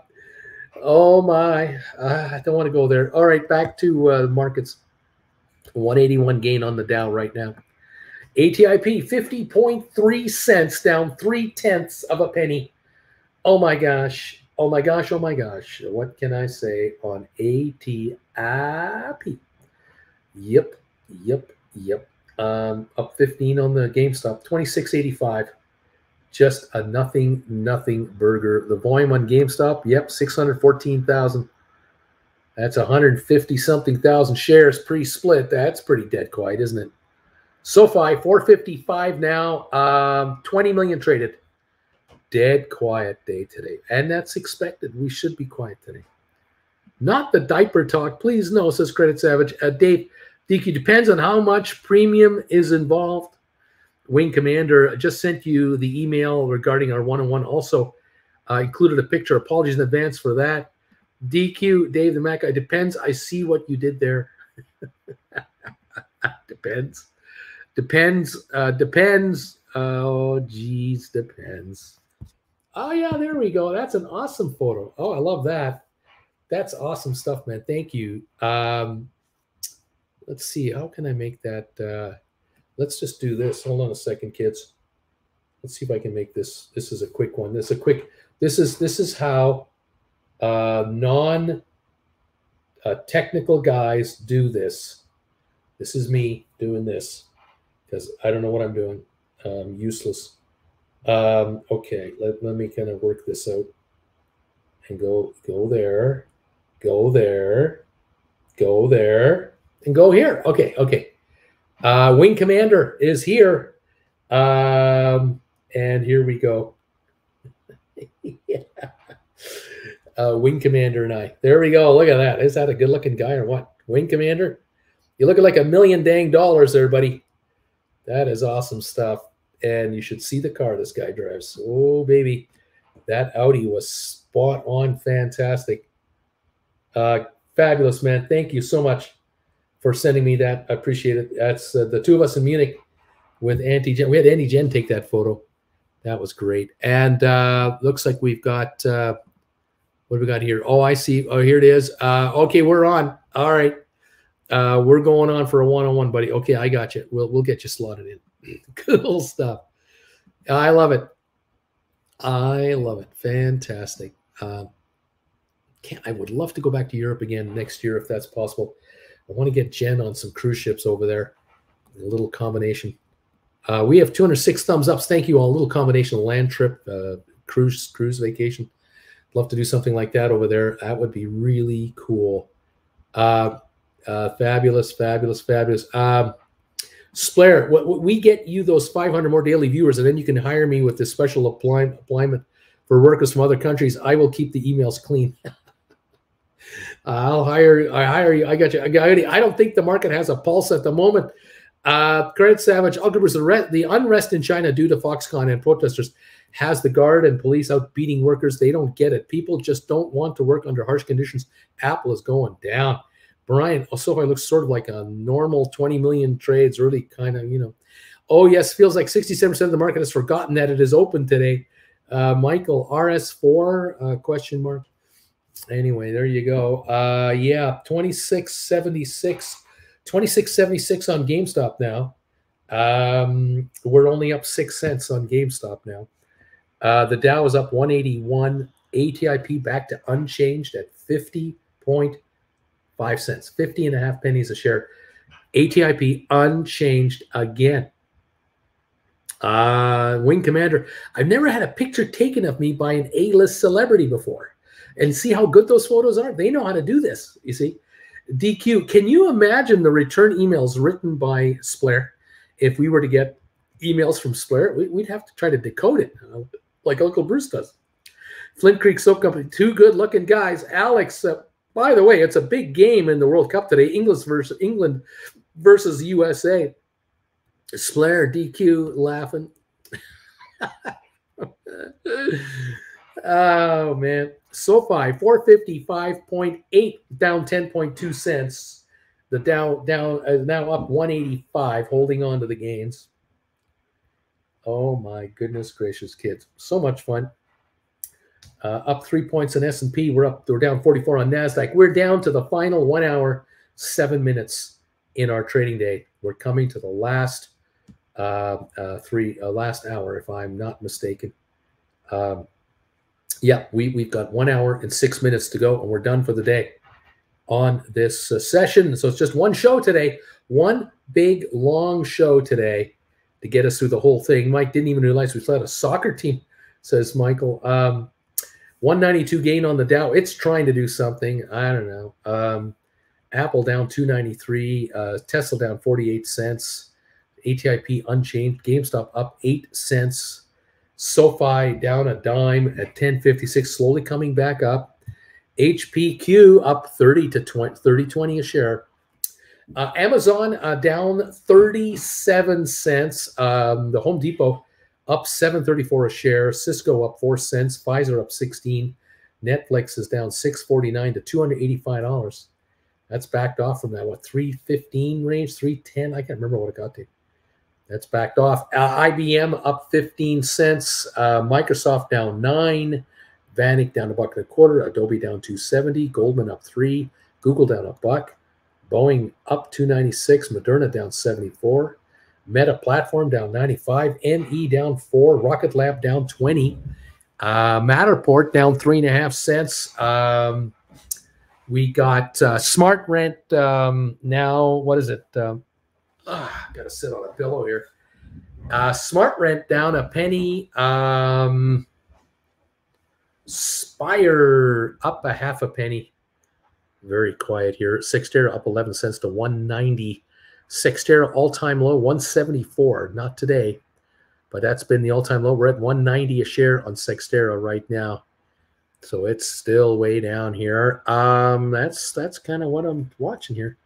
Oh my, uh, I don't want to go there. All right, back to uh, markets. 181 gain on the Dow right now. ATIP 50.3 cents, down three tenths of a penny. Oh my gosh. Oh my gosh. Oh my gosh. What can I say on ATIP? Yep. Yep. Yep. Um, up 15 on the GameStop, 26.85. Just a nothing, nothing burger. The volume on GameStop, yep, 614,000. That's 150 something thousand shares pre-split. That's pretty dead quiet, isn't it? SoFi 455 now, um, 20 million traded. Dead quiet day today, and that's expected. We should be quiet today. Not the diaper talk, please. No, says Credit Savage. Uh, Dave, DQ depends on how much premium is involved. Wing Commander just sent you the email regarding our one-on-one. Also uh, included a picture. Apologies in advance for that. DQ, Dave the Mac. It depends. I see what you did there. (laughs) depends. Depends. Uh, depends. Oh, geez, depends. Oh, yeah, there we go. That's an awesome photo. Oh, I love that. That's awesome stuff, man. Thank you. Um, let's see. How can I make that? Uh, let's just do this. Hold on a second, kids. Let's see if I can make this. This is a quick one. This is a quick. This is this is how uh, non uh, technical guys do this. This is me doing this. because I don't know what I'm doing. Um, useless. Um, okay, let, let me kind of work this out and go go there, go there, go there, and go here. Okay, okay. Uh, Wing Commander is here. Um, and here we go. (laughs) yeah. uh, Wing Commander and I. There we go. Look at that. Is that a good looking guy or what? Wing Commander? You're looking like a million dang dollars there, buddy. That is awesome stuff. And you should see the car this guy drives. Oh, baby. That Audi was spot on fantastic. Uh, fabulous, man. Thank you so much for sending me that. I appreciate it. That's uh, the two of us in Munich with Auntie Jen. We had Auntie Jen take that photo. That was great. And uh, looks like we've got uh, what do we got here? Oh, I see. Oh, here it is. Uh, okay, we're on. All right. Uh, we're going on for a one-on-one, buddy. Okay, I got you. We'll we'll get you slotted in. (laughs) cool stuff. I love it. I love it. Fantastic. Uh, can't, I would love to go back to Europe again next year if that's possible. I want to get Jen on some cruise ships over there. A little combination. Uh, we have 206 thumbs ups. Thank you all. A little combination land trip, uh, cruise cruise vacation. Love to do something like that over there. That would be really cool. Uh, uh, fabulous, fabulous, fabulous. Um, Slayer, we get you those 500 more daily viewers, and then you can hire me with this special appointment for workers from other countries. I will keep the emails clean. (laughs) I'll hire. I hire you. I got you. I, got you. I don't think the market has a pulse at the moment. Uh, Credit Savage, Algebras, the, the unrest in China due to Foxconn and protesters has the guard and police out beating workers. They don't get it. People just don't want to work under harsh conditions. Apple is going down. Brian, SoFi looks sort of like a normal 20 million trades, really kind of, you know. Oh, yes, feels like 67% of the market has forgotten that it is open today. Uh, Michael, RS4, uh, question mark. Anyway, there you go. Uh, yeah, 2676 2676 on GameStop now. Um, we're only up six cents on GameStop now. Uh, the Dow is up 181. ATIP back to unchanged at 50.5 cents, 50 and a half pennies a share. ATIP unchanged again. Uh, Wing Commander, I've never had a picture taken of me by an A-list celebrity before. And see how good those photos are? They know how to do this, you see. DQ, can you imagine the return emails written by Slayer? If we were to get emails from Slayer, we, would have to try to decode it like Uncle Bruce does. Flint Creek Soap Company, two good looking guys. Alex, uh, by the way, it's a big game in the World Cup today. England versus England versus USA. Slayer, DQ, laughing. (laughs) oh man. SoFi 455.8 down 10.2 cents. The Dow down uh, now up 185, holding on to the gains. Oh my goodness gracious, kids! So much fun. Uh, up three points in S and P. We're up. We're down 44 on Nasdaq. We're down to the final one hour, seven minutes in our trading day. We're coming to the last uh, uh, three, uh, last hour, if I'm not mistaken. Um, yeah, we, we've got one hour and six minutes to go, and we're done for the day on this session. So it's just one show today, one big long show today to get us through the whole thing. Mike didn't even realize we had a soccer team, says Michael. Um, 192 gain on the Dow. It's trying to do something. I don't know. Um, Apple down 293, uh, Tesla down 48 cents, ATIP unchanged, GameStop up 8 cents. SoFi down a dime at 1056, slowly coming back up. HPQ up 30 to 20, 30, 20 a share. Uh, Amazon uh, down 37 cents. Um, the Home Depot up 734 a share. Cisco up 4 cents. Pfizer up 16. Netflix is down 649 to $285. That's backed off from that, what, 315 range, 310? I can't remember what it got to. That's backed off. Uh, IBM up 15 cents. Uh, Microsoft down nine. VanEck down a buck and a quarter. Adobe down 270. Goldman up three. Google down a buck. Boeing up 296. Moderna down 74. Meta Platform down 95. ME down four. Rocket Lab down 20. Uh, Matterport down three and a half cents. Um, we got uh, Smart Rent um, now. What is it? Um, Ah, got to sit on a pillow here. Uh, Smart Rent down a penny. Um, Spire up a half a penny. Very quiet here. Cyxtera up 11 cents to 190. Cyxtera all time low 174. Not today, but that's been the all time low. We're at 190 a share on Cyxtera right now. So it's still way down here. Um, that's that's kind of what I'm watching here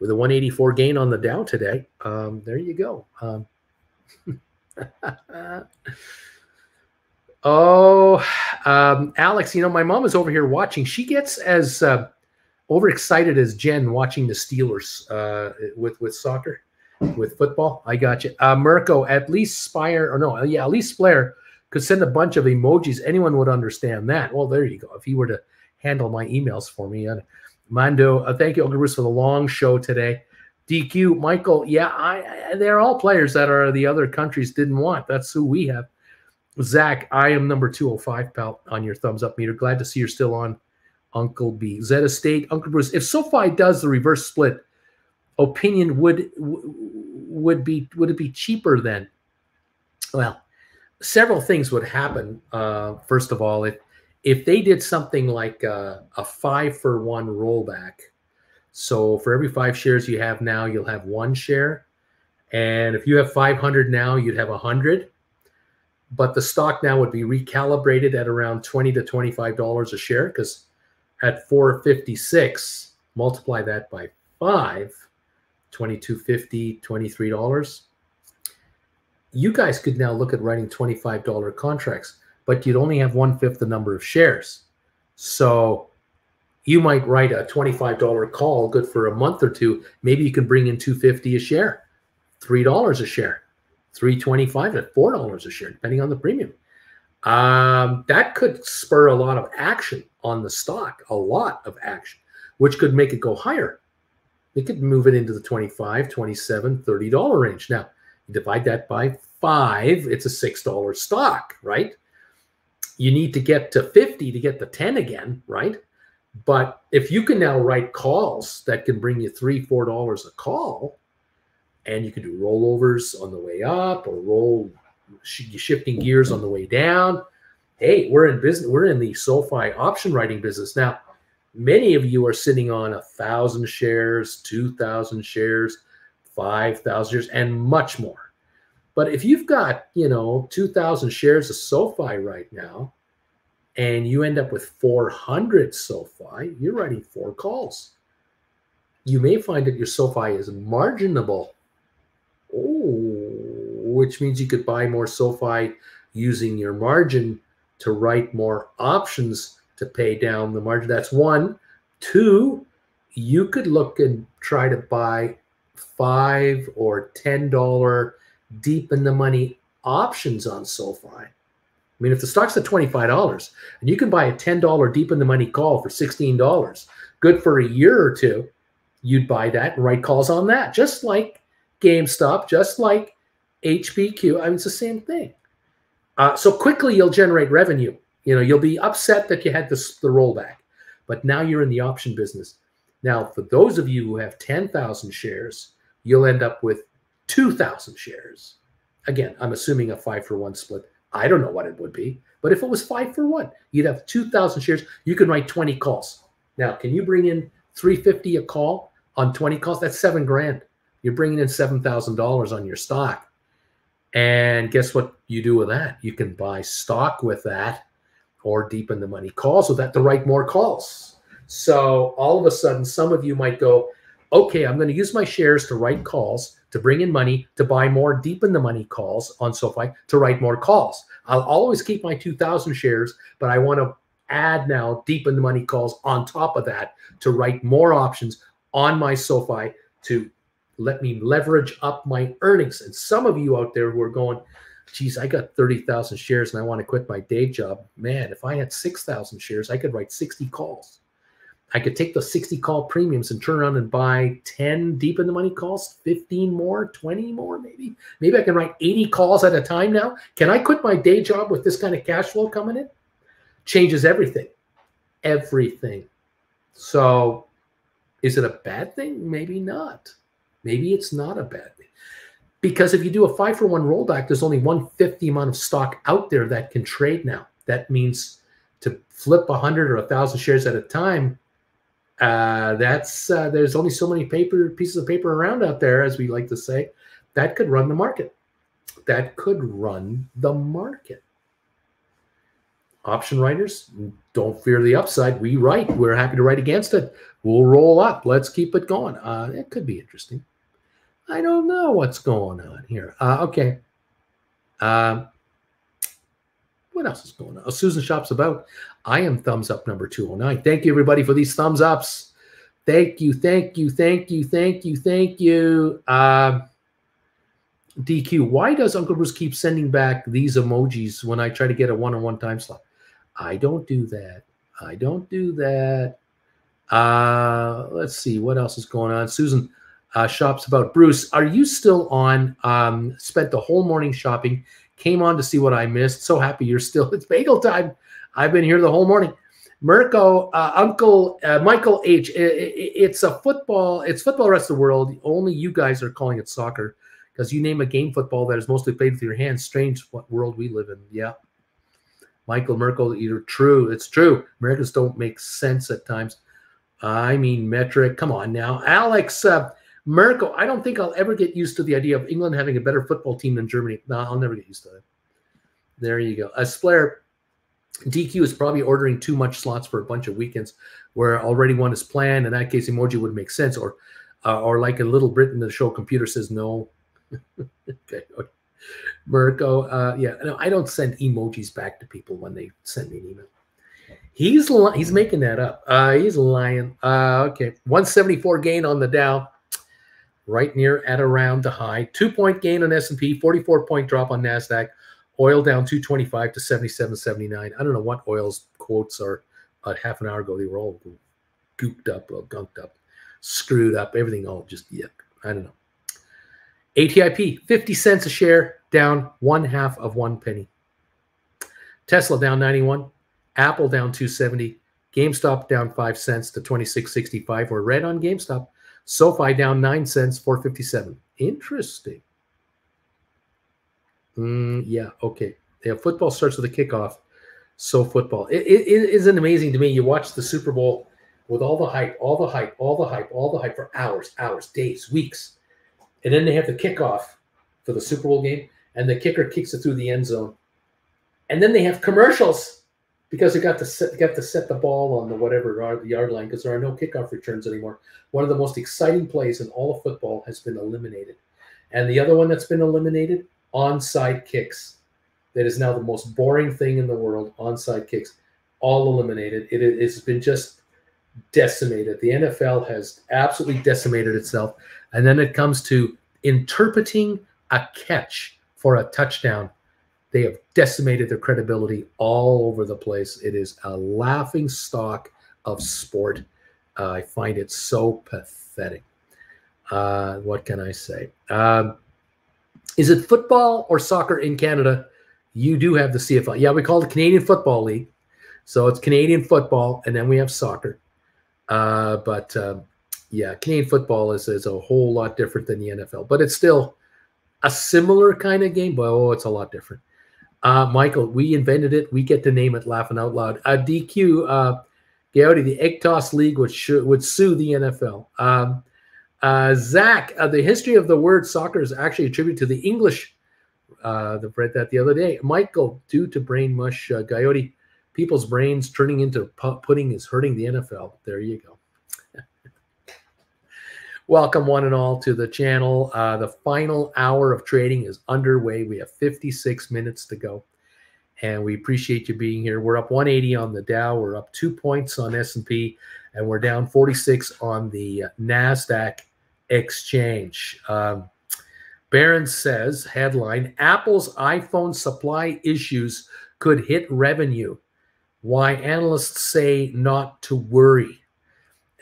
with a 184 gain on the Dow today. Um, there you go. Um, (laughs) oh, um, Alex, you know, my mom is over here watching. She gets as uh, overexcited as Jen watching the Steelers uh, with with soccer, with football. I got you. Uh, Mirko, at least Spire, or no, yeah, at least Flair could send a bunch of emojis. Anyone would understand that. Well, there you go. If he were to handle my emails for me. and Mando, uh, thank you, Uncle Bruce, for the long show today. DQ, Michael, yeah, I, I, they're all players that are the other countries didn't want. That's who we have. Zach, I am number 205, pal, on your thumbs up meter. Glad to see you're still on, Uncle B. Zeta State, Uncle Bruce. If SoFi does the reverse split, opinion would would be would it be cheaper then? Well, several things would happen. Uh, first of all, if if they did something like a, a five for one rollback, so for every five shares you have now, you'll have one share. And if you have 500 now, you'd have a 100. But the stock now would be recalibrated at around 20 to $25 a share because at 456, multiply that by five, 2250, $23. You guys could now look at writing $25 contracts, but you'd only have one fifth the number of shares. So you might write a $25 call good for a month or two maybe you can bring in 250 a share $3 a share 325 at $4 a share depending on the premium um, that could spur a lot of action on the stock a lot of action which could make it go higher. It could move it into the 25 27 $30 range. Now divide that by five it's a $6 stock right? You need to get to 50 to get the 10 again right? But if you can now write calls that can bring you three, four dollars a call, and you can do rollovers on the way up or roll shifting gears on the way down. Hey, we're in business. We're in the SoFi option writing business now. Many of you are sitting on a thousand shares, two thousand shares, five thousand shares, and much more. But if you've got you know two thousand shares of SoFi right now, and you end up with 400 SoFi, you're writing four calls. You may find that your SoFi is marginable, oh, which means you could buy more SoFi using your margin to write more options to pay down the margin. That's one. Two, you could look and try to buy five or ten dollar deep in the money options on SoFi I mean, if the stock's at $25 and you can buy a $10 deep in the money call for $16, good for a year or two, you'd buy that and write calls on that, just like GameStop, just like HPQ. I mean, it's the same thing. Uh, so quickly you'll generate revenue. You know, you'll be upset that you had this, the rollback, but now you're in the option business. Now, for those of you who have 10,000 shares, you'll end up with 2,000 shares. Again, I'm assuming a five for one split I don't know what it would be. But if it was five for one, you'd have 2,000 shares. You can write 20 calls. Now, can you bring in 350 a call on 20 calls? That's seven grand. You're bringing in $7,000 on your stock. And guess what you do with that? You can buy stock with that or deep in the money calls with that to write more calls. So all of a sudden, some of you might go, okay, I'm going to use my shares to write calls to bring in money to buy more deep in the money calls on SoFi to write more calls. I'll always keep my 2000 shares, but I want to add now deep in the money calls on top of that to write more options on my SoFi to let me leverage up my earnings. And some of you out there who are going, geez, I got 30,000 shares and I want to quit my day job. Man, if I had 6,000 shares, I could write 60 calls. I could take the 60 call premiums and turn around and buy 10 deep in the money calls, 15 more, 20 more, maybe. Maybe I can write 80 calls at a time now. Can I quit my day job with this kind of cash flow coming in? Changes everything. Everything. So is it a bad thing? Maybe not. Maybe it's not a bad thing. Because if you do a five for one rollback, there's only one fifth the amount of stock out there that can trade now. That means to flip a hundred or a thousand shares at a time. Uh, that's uh, there's only so many paper pieces of paper around out there, as we like to say. That could run the market. That could run the market. Option writers, don't fear the upside. We write. We're happy to write against it. We'll roll up. Let's keep it going. Uh, it could be interesting. I don't know what's going on here. Uh, okay. Um, what else is going on? Oh, Susan Shops About. I am thumbs up number 209. Thank you, everybody, for these thumbs ups. Thank you, thank you, thank you, thank you, thank you. Uh, DQ, why does Uncle Bruce keep sending back these emojis when I try to get a one on one time slot? I don't do that. I don't do that. Uh, let's see what else is going on. Susan uh, shops about Bruce. Are you still on? Um, spent the whole morning shopping. Came on to see what I missed. So happy you're still. (laughs) It's bagel time. I've been here the whole morning. Mirko, uh, Uncle uh, Michael H. It, it, it's a football. It's football. Rest of the world. Only you guys are calling it soccer because you name a game football that is mostly played with your hands. Strange what world we live in. Yeah. Michael Merkel, either true. It's true. Americans don't make sense at times. I mean, metric. Come on now, Alex uh, Merkel. I don't think I'll ever get used to the idea of England having a better football team than Germany. No, I'll never get used to it. There you go. A Slayer DQ is probably ordering too much slots for a bunch of weekends where already one is planned. In that case, emoji would make sense. Or, uh, or like a Little Britain, the show computer says no. (laughs) okay. Mirko, uh, yeah, no, I don't send emojis back to people when they send me an email. He's he's making that up. Uh, he's lying. Uh, okay, 174 gain on the Dow, right near at around the high. Two point gain on S and P, 44 point drop on Nasdaq. Oil down 225 to 77.79. I don't know what oil's quotes are. About half an hour ago, they were all gooped up, or gunked up, screwed up, everything all just yuck. I don't know. ATIP, 50 cents a share, down one half of one penny. Tesla down 91. Apple down 270. GameStop down 5 cents to 26.65. We're red on GameStop. SoFi down 9 cents, 457. Interesting. Mm, yeah, okay. Yeah, football starts with a kickoff. So football. It, it, it isn't amazing to me. You watch the Super Bowl with all the hype, all the hype, all the hype, all the hype for hours, hours, days, weeks. And then they have the kickoff for the Super Bowl game, and the kicker kicks it through the end zone. And then they have commercials because they got to set got to set the ball on the whatever yard line because there are no kickoff returns anymore. One of the most exciting plays in all of football has been eliminated, and the other one that's been eliminated onside kicks. That is now the most boring thing in the world. Onside kicks, all eliminated. It has been just decimated. The NFL has absolutely decimated itself. And then it comes to interpreting a catch for a touchdown they have decimated their credibility all over the place. It is a laughing stock of sport. Uh, I find it so pathetic. Uh, what can I say? Um, is it football or soccer in Canada? You do have the CFL. Yeah, we call it Canadian Football League. So it's Canadian football, and then we have soccer. Uh, but um, yeah, Canadian football is, is a whole lot different than the NFL, but it's still a similar kind of game, but oh, it's a lot different. Uh, Michael, we invented it. We get to name it laughing out loud. Uh, DQ, uh, the egg toss league would, would sue the NFL. Um, uh, Zach, uh, the history of the word soccer is actually attributed to the English. Uh, I read that the other day. Michael, due to brain mush, uh, people's brains turning into pudding is hurting the NFL. There you go. Welcome, one and all, to the channel. Uh, the final hour of trading is underway. We have 56 minutes to go, and we appreciate you being here. We're up 180 on the Dow. We're up two points on S&P, and we're down 46 on the Nasdaq exchange. Um, Barron says, headline: Apple's iPhone supply issues could hit revenue. Why analysts say not to worry,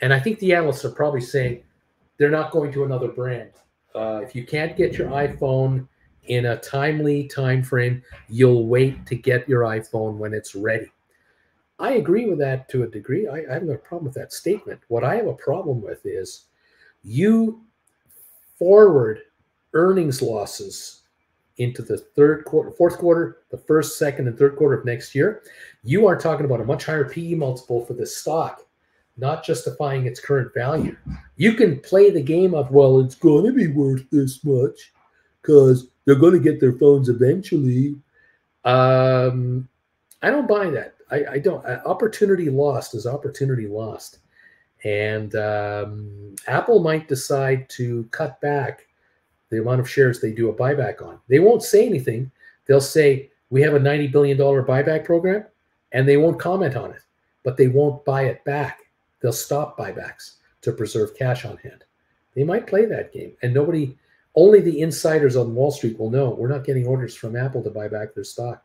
and I think the analysts are probably saying they're not going to another brand. Uh, if you can't get your iPhone in a timely time frame, you'll wait to get your iPhone when it's ready. I agree with that to a degree. I, I have no problem with that statement. What I have a problem with is you forward earnings losses into the third quarter, fourth quarter, the first, second, and third quarter of next year, you are talking about a much higher PE multiple for this stock, not justifying its current value. You can play the game of, well, it's going to be worth this much because they're going to get their phones eventually. Um, I don't buy that. I, I don't. Uh, opportunity lost is opportunity lost. And um, Apple might decide to cut back the amount of shares they do a buyback on. They won't say anything. They'll say, we have a $90 billion buyback program, and they won't comment on it, but they won't buy it back. They'll stop buybacks to preserve cash on hand. They might play that game, and nobody, only the insiders on Wall Street will know we're not getting orders from Apple to buy back their stock.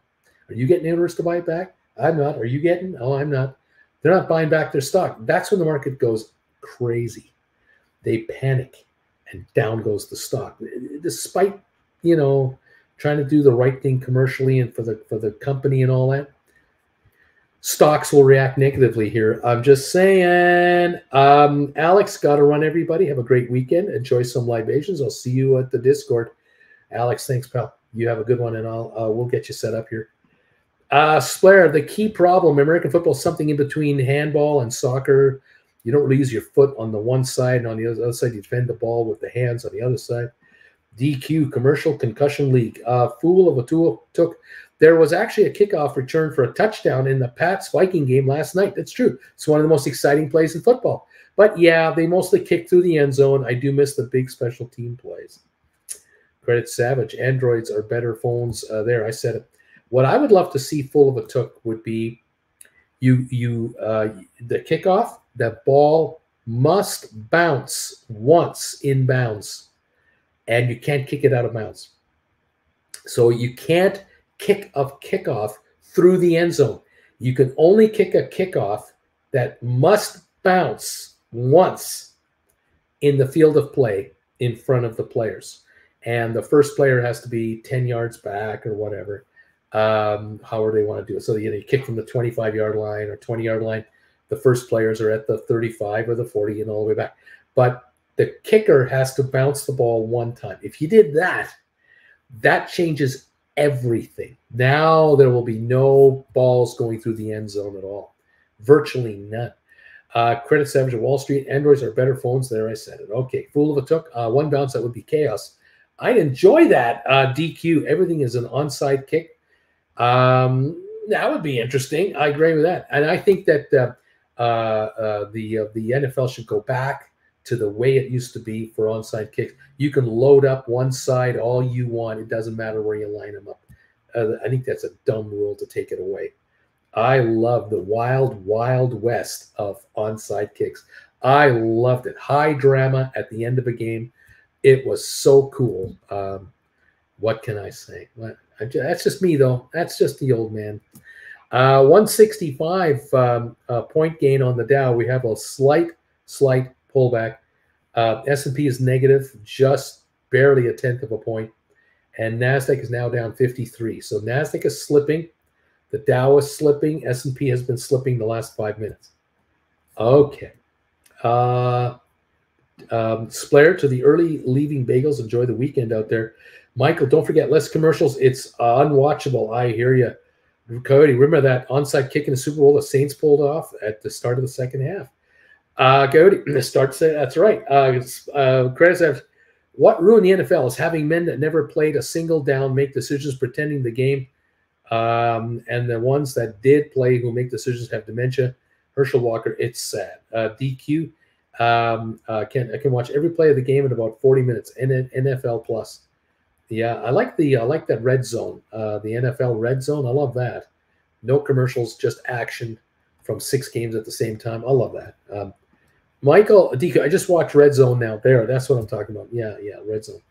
Are you getting orders to buy it back? I'm not. Are you getting? Oh, I'm not. They're not buying back their stock. That's when the market goes crazy. They panic and down goes the stock. Despite, you know, trying to do the right thing commercially and for the for the company and all that, stocks will react negatively here. I'm just saying. Um, Alex, got to run everybody. Have a great weekend. Enjoy some libations. I'll see you at the Discord. Alex, thanks, pal. You have a good one, and I'll uh, we'll get you set up here. Uh, Splair, the key problem, American football is something in between handball and soccer. You don't really use your foot on the one side, and on the other side, you defend the ball with the hands on the other side. DQ, Commercial Concussion League. Uh, fool of a tool took. There was actually a kickoff return for a touchdown in the Pats Viking game last night. That's true. It's one of the most exciting plays in football. But yeah, they mostly kick through the end zone. I do miss the big special team plays. Credit Savage. Androids are better phones. Uh, there, I said it. What I would love to see Fool of a took would be you you uh, the kickoff. The ball must bounce once in bounds, and you can't kick it out of bounds. So you can't kick a kickoff through the end zone. You can only kick a kickoff that must bounce once in the field of play in front of the players. And the first player has to be 10 yards back or whatever um, however they want to do it. So you know, you kick from the 25 yard line or 20 yard line. The first players are at the 35 or the 40 and all the way back. But the kicker has to bounce the ball one time. If you did that, that changes everything. Now there will be no balls going through the end zone at all. Virtually none. Uh, credit Savage at Wall Street. Androids are better phones. There, I said it. Okay, fool of a took. Uh, one bounce, that would be chaos. I'd enjoy that. Uh, DQ. Everything is an onside kick. Um, that would be interesting. I agree with that, and I think that uh, uh, the uh, the NFL should go back to the way it used to be for onside kicks. You can load up one side all you want; it doesn't matter where you line them up. Uh, I think that's a dumb rule to take it away. I love the wild, wild west of onside kicks. I loved it. High drama at the end of a game. It was so cool. Um, what can I say? What, that's just me, though. That's just the old man. Uh, 165 um, uh, point gain on the Dow. We have a slight, slight pullback. Uh, S&P is negative, just barely a tenth of a point, and Nasdaq is now down 53. So Nasdaq is slipping, the Dow is slipping, S&P has been slipping the last five minutes. Okay. Uh, um, Splair to the early leaving bagels. Enjoy the weekend out there. Michael, don't forget less commercials. It's unwatchable. I hear you. Cody, remember that onside kick in the Super Bowl the Saints pulled off at the start of the second half. Uh, Cody, (clears throat) the start. That's right. Uh, uh, credits what ruined the NFL is having men that never played a single down make decisions pretending the game, um, and the ones that did play who make decisions have dementia. Herschel Walker, it's sad. Uh, DQ, um, uh, can I can watch every play of the game in about 40 minutes. N- NFL Plus. Yeah, I like the I like that red zone, uh, the NFL red zone. I love that. No commercials, just action from six games at the same time. I love that. Um, Michael I just watched Red Zone now. There, that's what I'm talking about. Yeah, yeah, Red Zone.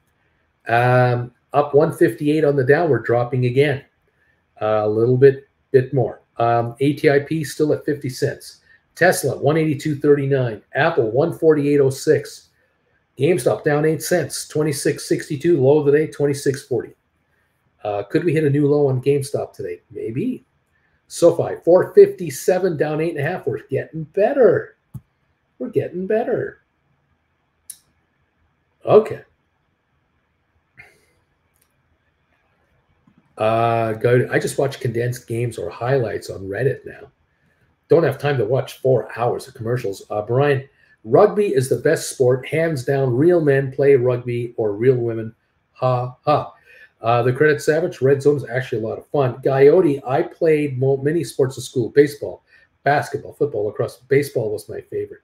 Um, up 158 on the downward, dropping again. A little bit, bit more. Um, ATIP still at 50 cents. Tesla 182.39. Apple 148.06. GameStop down 8 cents, 26.62. Low of the day, 26.40. Uh, could we hit a new low on GameStop today? Maybe. SoFi, 457 down 8.5. We're getting better. We're getting better. Okay. Uh, go. To, I just watch condensed games or highlights on Reddit now. Don't have time to watch four hours of commercials. Uh, Brian, rugby is the best sport, hands down. Real men play rugby or real women. Ha ha. Uh, the Credit Savage Red Zone is actually a lot of fun. Coyote, I played many sports in school baseball, basketball, football, lacrosse. Baseball was my favorite.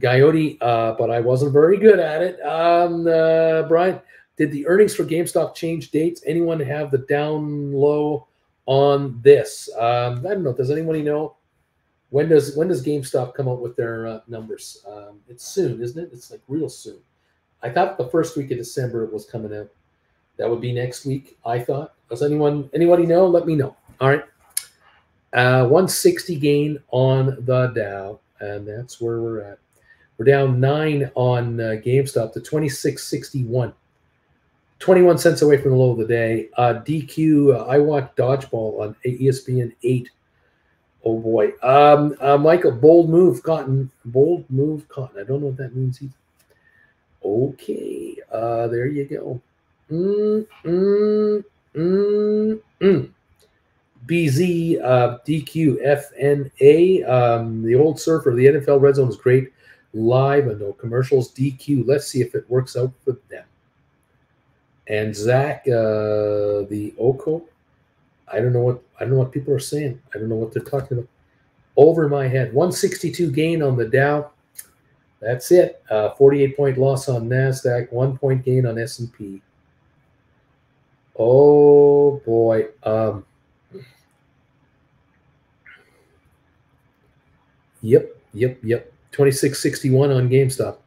Coyote, uh, but I wasn't very good at it. Um, uh, Brian, did the earnings for GameStop change dates? Anyone have the down low on this? Um, I don't know. Does anybody know? When does when does GameStop come out with their uh, numbers? Um, it's soon, isn't it? It's like real soon. I thought the first week of December it was coming out. That would be next week. I thought. Does anyone anybody know? Let me know. All right. Uh, 160 gain on the Dow, and that's where we're at. We're down nine on uh, GameStop to 2661. 21 cents away from the low of the day. Uh, DQ, uh, I watched Dodgeball on ESPN 8. Oh boy. Um, uh, Michael, bold move, Cotton. Bold move, Cotton. I don't know what that means either. Okay. Uh, there you go. Mm, mm, mm, mm. BZ, uh, DQ, FNA. Um, the old surfer, the NFL Red Zone is great. Live and no commercials. DQ. Let's see if it works out for them. And Zach, uh, the Ocho, I don't know what I don't know what people are saying. I don't know what they're talking about. Over my head, 162 gain on the Dow. That's it. Uh, 48 point loss on Nasdaq. One point gain on S and P. Oh boy. Um, yep, yep, yep. 2661 on GameStop.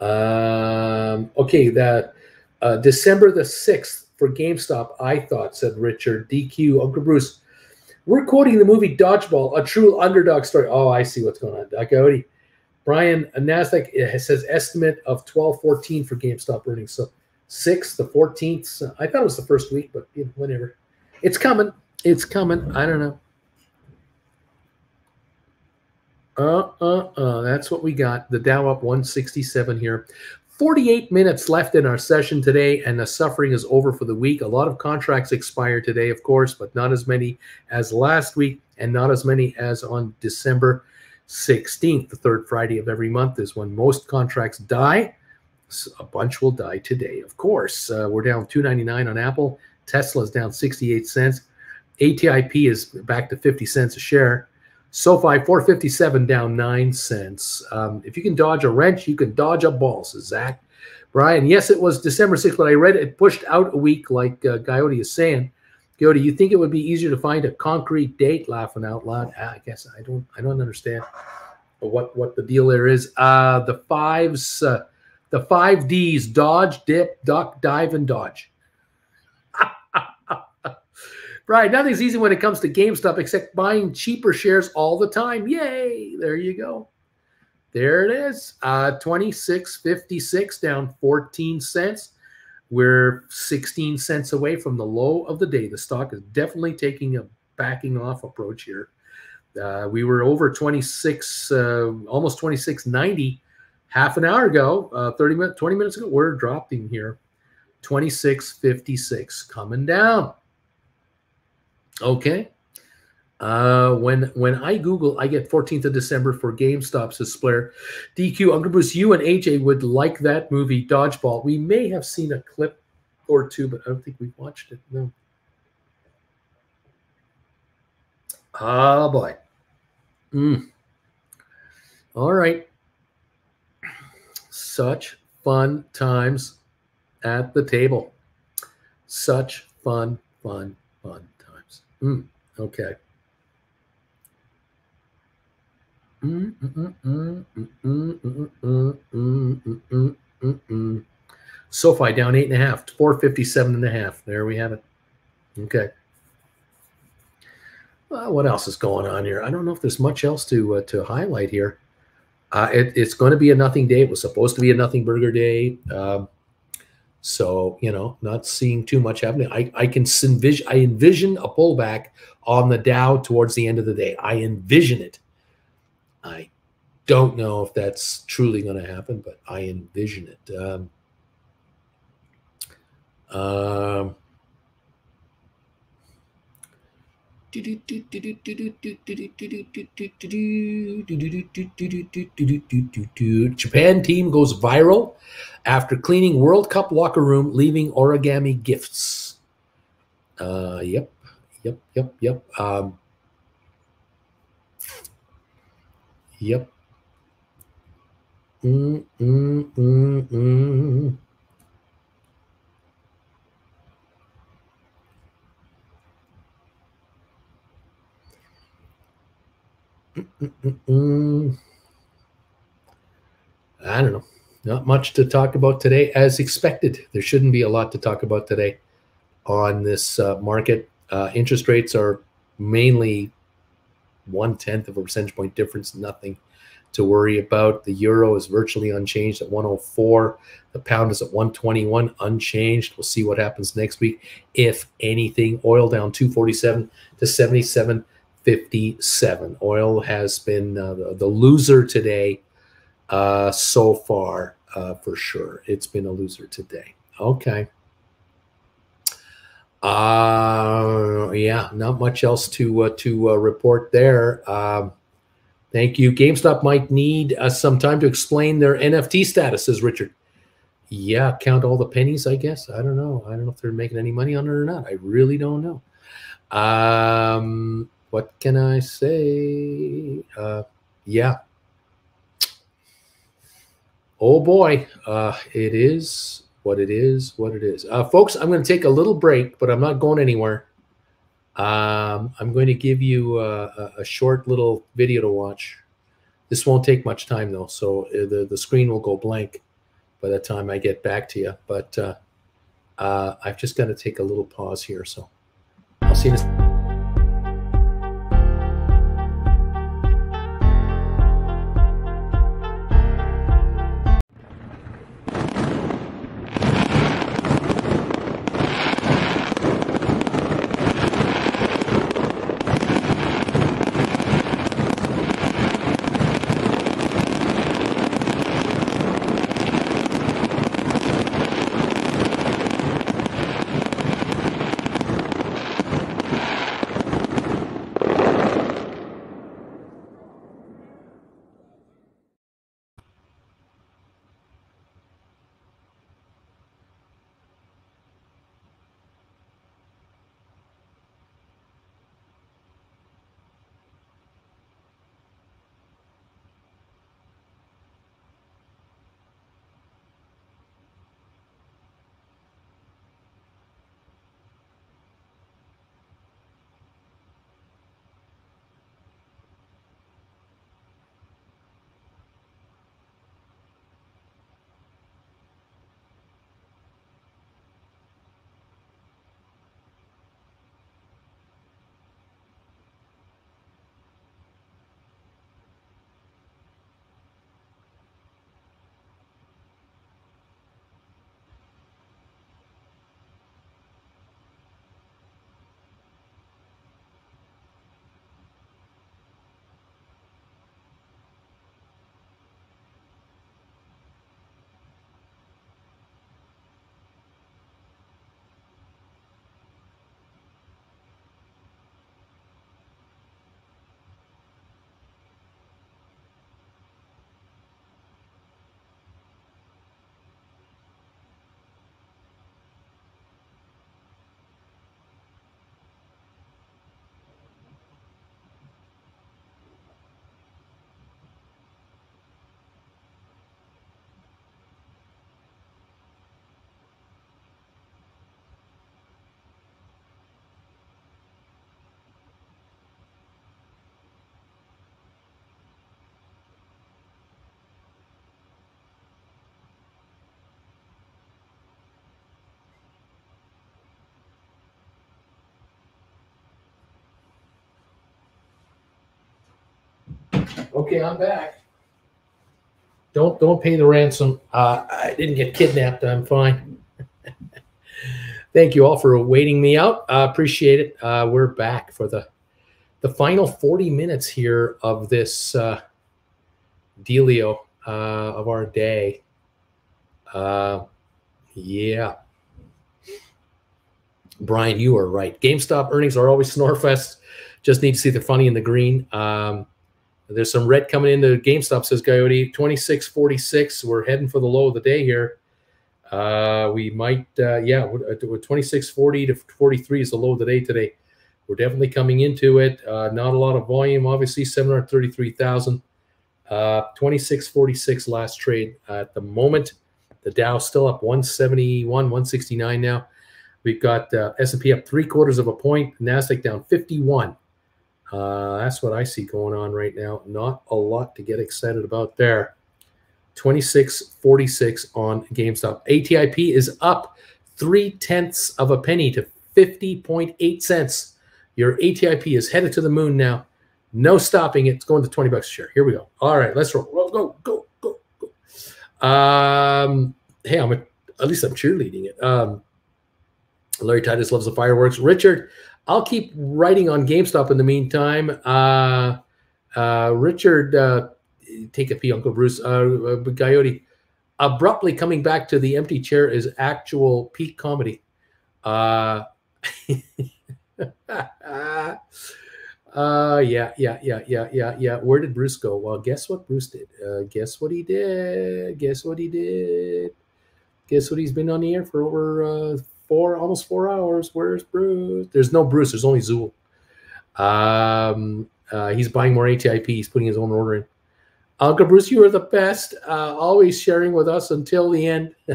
Um, okay, that uh, December the 6th for GameStop, I thought, said Richard. DQ, Uncle Bruce. We're quoting the movie Dodgeball, a true underdog story. Oh, I see what's going on. Coyote. Brian, NASDAQ says estimate of 1214 for GameStop earnings. So 6th, the 14th. I thought it was the first week, but you know, whatever. It's coming. It's coming. I don't know. Uh, uh, uh. That's what we got. The Dow up 167 here. 48 minutes left in our session today, and the suffering is over for the week. A lot of contracts expire today, of course, but not as many as last week, and not as many as on December 16th. The third Friday of every month is when most contracts die. A bunch will die today, of course. Uh, we're down 2.99 on Apple. Tesla's down 68 cents. ATIP is back to 50 cents a share. SoFi 457 down nine cents. Um, if you can dodge a wrench, you can dodge a ball, says Zach. Brian, yes, it was December 6th, but I read it, pushed out a week, like uh, is saying. Coyote, you think it would be easier to find a concrete date? Laughing out loud. Ah, I guess I don't. I don't understand what what the deal there is. Uh, the fives, uh, the five Ds: dodge, dip, duck, dive, and dodge. Right. Nothing's easy when it comes to GameStop except buying cheaper shares all the time. Yay. There you go. There it is. Uh, 26.56 down 14 cents. We're 16 cents away from the low of the day. The stock is definitely taking a backing off approach here. Uh, we were over 26, uh, almost 26.90 half an hour ago, uh, 30 minutes, 20 minutes ago. We're dropping here. 26.56 coming down. Okay. Uh, when when I Google, I get 14th of December for GameStop, says Splair. DQ, Uncle Bruce, you and AJ would like that movie, Dodgeball. We may have seen a clip or two, but I don't think we've watched it. No. Oh, boy. Mm. All right. Such fun times at the table. Such fun, fun, fun Mm, okay. SoFi down eight and a half, 457 and a half. There we have it. Okay. Well, what else is going on here? I don't know if there's much else to uh, to highlight here. Uh, it, it's going to be a nothing day. It was supposed to be a nothing burger day. Um, so, you know, not seeing too much happening. I, I can envision I envision a pullback on the Dow towards the end of the day. I envision it. I don't know if that's truly going to happen, but I envision it. Um, um, Japan team goes viral after cleaning World Cup locker room, leaving origami gifts. Uh, yep, yep, yep, yep. Um, yep. Mm, mm, mm, mm. I don't know. Not much to talk about today, as expected. There shouldn't be a lot to talk about today on this uh, market. Uh, interest rates are mainly one tenth of a percentage point difference, nothing to worry about. The euro is virtually unchanged at 104. The pound is at 121, unchanged. We'll see what happens next week. If anything, oil down 247 to 77 57. Oil has been uh, the, the, loser today uh, so far, uh, for sure. It's been a loser today. Okay. Uh, yeah, not much else to uh, to uh, report there. Um, thank you. GameStop might need uh, some time to explain their NFT status, says Richard. Yeah, count all the pennies, I guess. I don't know. I don't know if they're making any money on it or not. I really don't know. Um, what can I say? Uh, yeah. Oh boy, uh, it is what it is, what it is. Uh, folks, I'm going to take a little break, but I'm not going anywhere. Um, I'm going to give you a, a, short little video to watch. This won't take much time though, so uh, the, the screen will go blank by the time I get back to you. But uh, uh, I've just got to take a little pause here. So I'll see you Okay, I'm back. Don't don't pay the ransom. Uh, I didn't get kidnapped. I'm fine. (laughs) Thank you all for waiting me out. Uh, appreciate it. Uh, we're back for the the final 40 minutes here of this uh, dealio uh, of our day. Uh, yeah. Brian, you are right. GameStop earnings are always snorefest. Just need to see the funny in the green. Um, there's some red coming into GameStop, says Coyote. 2646. We're heading for the low of the day here. Uh, we might, uh, yeah, 2640 to 43 is the low of the day today. We're definitely coming into it. Uh, not a lot of volume, obviously, 733,000. Uh, 2646 last trade at the moment. The Dow still up 171, 169 now. We've got uh, S&P up three quarters of a point. Nasdaq down 51. Uh, that's what I see going on right now. Not a lot to get excited about there. 26.46 on GameStop. ATIP is up three tenths of a penny to 50.8 cents. Your ATIP is headed to the moon now. No stopping it. It's going to 20 bucks a share. Here we go. All right, let's roll. Roll, go, go, go, go. Um, hey, I'm a, at least I'm cheerleading it. Um, Larry Titus loves the fireworks. Richard, I'll keep writing on GameStop in the meantime. Uh, uh, Richard, uh, take a pee, Uncle Bruce. Uh, uh, Coyote, abruptly coming back to the empty chair is actual peak comedy. Uh, (laughs) uh, yeah, yeah, yeah, yeah, yeah, yeah. Where did Bruce go? Well, guess what Bruce did? Uh, guess what he did? Guess what he did? Guess what he's been on the air for over uh, four, almost four hours. Where's Bruce? There's no Bruce. There's only Zuul. Um, uh, he's buying more ATIP. He's putting his own order in. Uncle Bruce, you are the best. Uh, always sharing with us until the end. (laughs)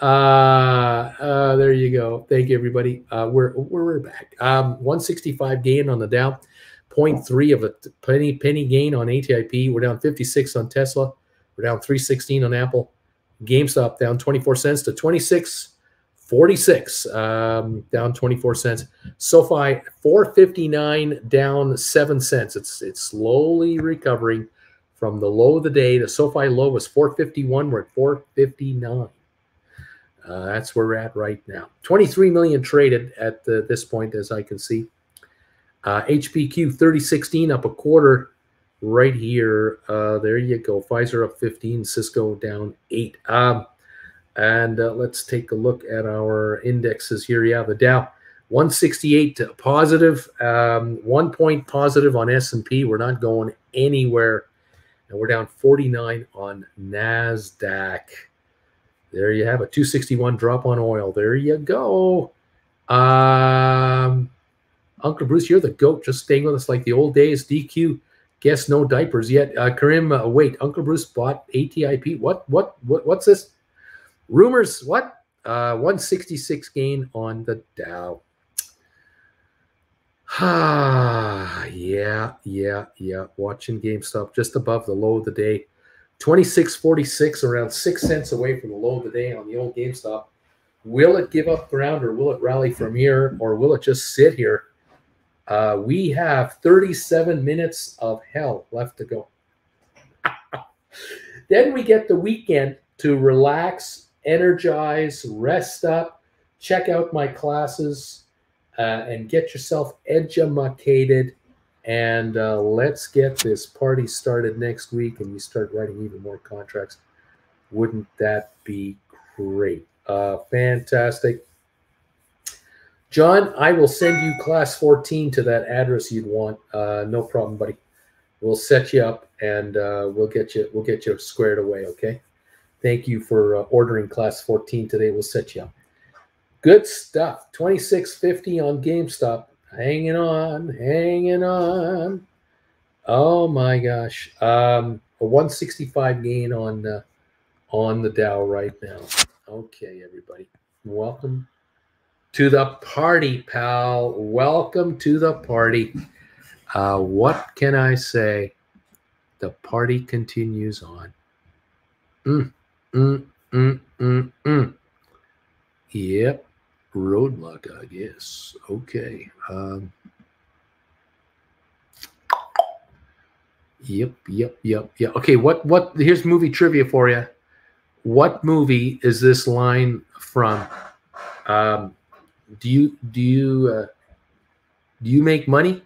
uh, uh, there you go. Thank you, everybody. Uh, we're, we're, back. Um, 165 gain on the Dow, 0.3 of a penny penny gain on ATIP. We're down 56 on Tesla. We're down 316 on Apple. GameStop down 24 cents to 26.46, um, down 24 cents. SoFi 459 down 7 cents. It's it's slowly recovering from the low of the day. The SoFi low was 451. We're at 459. Uh, that's where we're at right now. 23 million traded at the, this point, as I can see. Uh, HPQ 3016 up a quarter right here. Uh, there you go. Pfizer up 15, Cisco down 8. Um, and uh, let's take a look at our indexes here. Yeah, the Dow 168 positive, um, one point positive on S&P. We're not going anywhere. And we're down 49 on NASDAQ. There you have a 261 drop on oil. There you go. Um, Uncle Bruce, you're the goat. Just staying with us like the old days. DQ Guess no diapers yet. Uh, Karim, uh, wait, Uncle Bruce bought ATIP. What? What? What? What's this? Rumors? What? Uh, 166 gain on the Dow. Ah, (sighs) yeah, yeah, yeah. Watching GameStop just above the low of the day. 2646, around six cents away from the low of the day on the old GameStop. Will it give up ground or will it rally from here or will it just sit here? Uh, we have 37 minutes of hell left to go. (laughs) then we get the weekend to relax, energize, rest up, check out my classes, uh, and get yourself educated. And uh, let's get this party started next week and you start writing even more contracts. Wouldn't that be great? Uh, fantastic. John, I will send you class 14 to that address you'd want. Uh, no problem, buddy. We'll set you up and uh, we'll get you we'll get you squared away. Okay. Thank you for uh, ordering class 14 today. We'll set you up. Good stuff. 2650 on GameStop. Hanging on, hanging on. Oh my gosh. Um, a 165 gain on uh, on the Dow right now. Okay, everybody. Welcome to the party, pal. Welcome to the party. Uh, what can I say? The party continues on. Mm, mm, mm, mm, mm. Yep. Roadblock, I guess. Okay. Um, yep, yep, yep, yep. Okay, what what here's movie trivia for you. What movie is this line from? Um, do you do you uh, do you make money?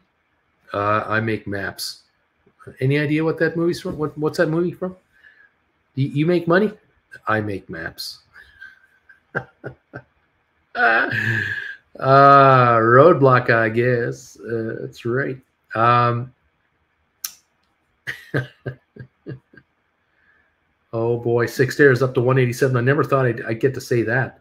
Uh, I make maps. Any idea what that movie's from? What what's that movie from? You, you make money? I make maps. uh, (laughs) roadblock, I guess. Uh, that's right. Um, (laughs) oh boy, six stairs up to 187. I never thought I'd, I'd, get to say that.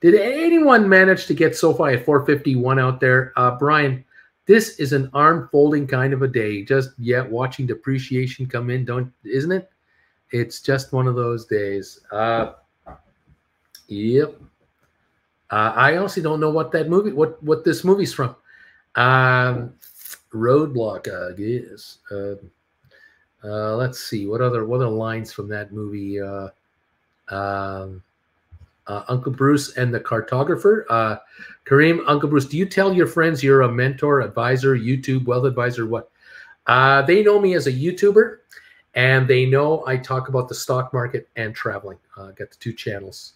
Did anyone manage to get SoFi at 451 out there? Uh, Brian, this is an arm folding kind of a day. Just yeah, watching depreciation come in, don't isn't it? It's just one of those days. Uh, yep. Uh, I honestly don't know what that movie, what what this movie's from. Um, Roadblock, I guess. Uh, uh, let's see what other what other lines from that movie. Uh, um, uh, Uncle Bruce and the cartographer. Uh, Kareem, Uncle Bruce, do you tell your friends you're a mentor, advisor, YouTube, wealth advisor? What? Uh, they know me as a YouTuber, and they know I talk about the stock market and traveling. Uh, got the two channels.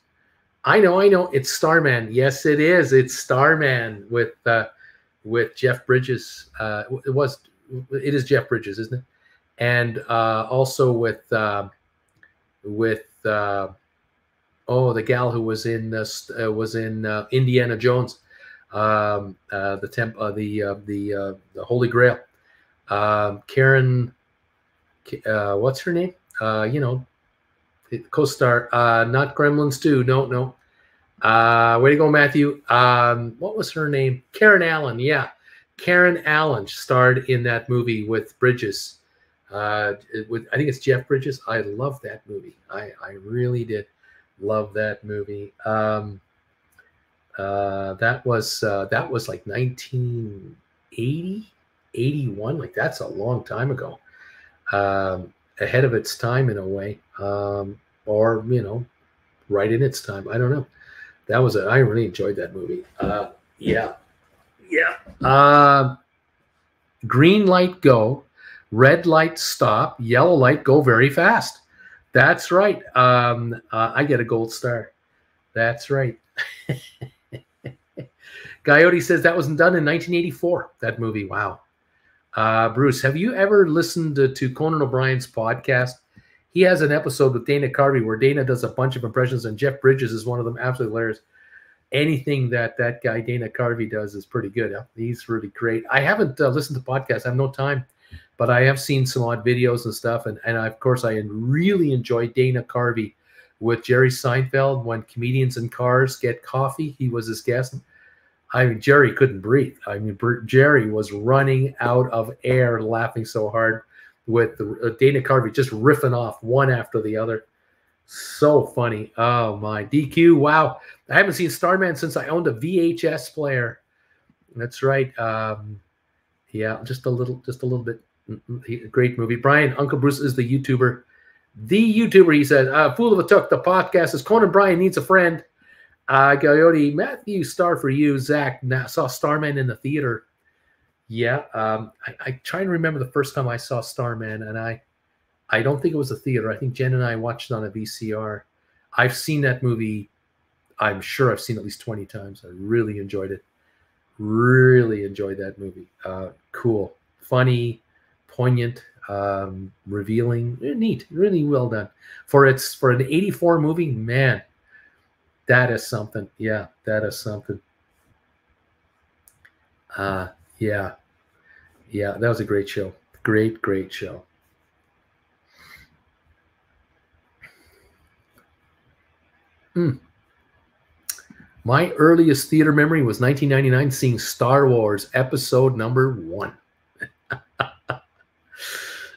I know, I know. It's Starman. Yes, it is. It's Starman with uh, with Jeff Bridges. Uh, it was. It is Jeff Bridges, isn't it? And uh, also with uh, with uh, oh the gal who was in uh, was in uh, Indiana Jones, um, uh, the temp uh, the uh, the uh, the Holy Grail, um, Karen, what's her name? You know, co-star, not Gremlins 2. No, no. Uh, way to go, Matthew. Um, what was her name? Karen Allen. Yeah, Karen Allen starred in that movie with Bridges. Uh, with I think it's Jeff Bridges. I love that movie. I I really did. Love that movie. Um, uh, that was uh, that was like 1980, 81. Like that's a long time ago. Um, ahead of its time in a way, um, or you know, right in its time. I don't know. That was a, I really enjoyed that movie. Uh, yeah, yeah. Uh, green light go, red light stop, yellow light go very fast. That's right. Um, uh, I get a gold star. That's right. (laughs) Coyote says that wasn't done in 1984. That movie. Wow. Uh, Bruce, have you ever listened to, to, Conan O'Brien's podcast? He has an episode with Dana Carvey where Dana does a bunch of impressions, and Jeff Bridges is one of them. Absolutely hilarious. Anything that that guy Dana Carvey does is pretty good. He's really great. I haven't uh, listened to podcasts. I have no time but I have seen some odd videos and stuff. And, and I, of course, I really enjoy Dana Carvey with Jerry Seinfeld when comedians in cars get coffee. He was his guest. I mean, Jerry couldn't breathe. I mean, Jerry was running out of air laughing so hard with the, uh, Dana Carvey just riffing off one after the other. So funny. Oh my DQ. Wow. I haven't seen Starman since I owned a VHS player. That's right. Um, yeah, just a little, just a little bit great movie. Brian, Uncle Bruce is the YouTuber. The YouTuber, he said, uh, Fool of a Took, the podcast is Conan O'Brien needs a friend. Uh, Coyote, Matthew, star for you. Zach, now, saw Starman in the theater. Yeah, um, I, I try and remember the first time I saw Starman, and I, I don't think it was a theater. I think Jen and I watched it on a VCR. I've seen that movie. I'm sure I've seen at least 20 times. I really enjoyed it. Really enjoyed that movie. Uh, cool, funny, poignant, um, revealing, eh, neat, really well done for its for an '84 movie. Man, that is something. Yeah, that is something. Uh, yeah, yeah, that was a great show. Great, great show. Mm. My earliest theater memory was 1999 seeing Star Wars Episode Number One. (laughs)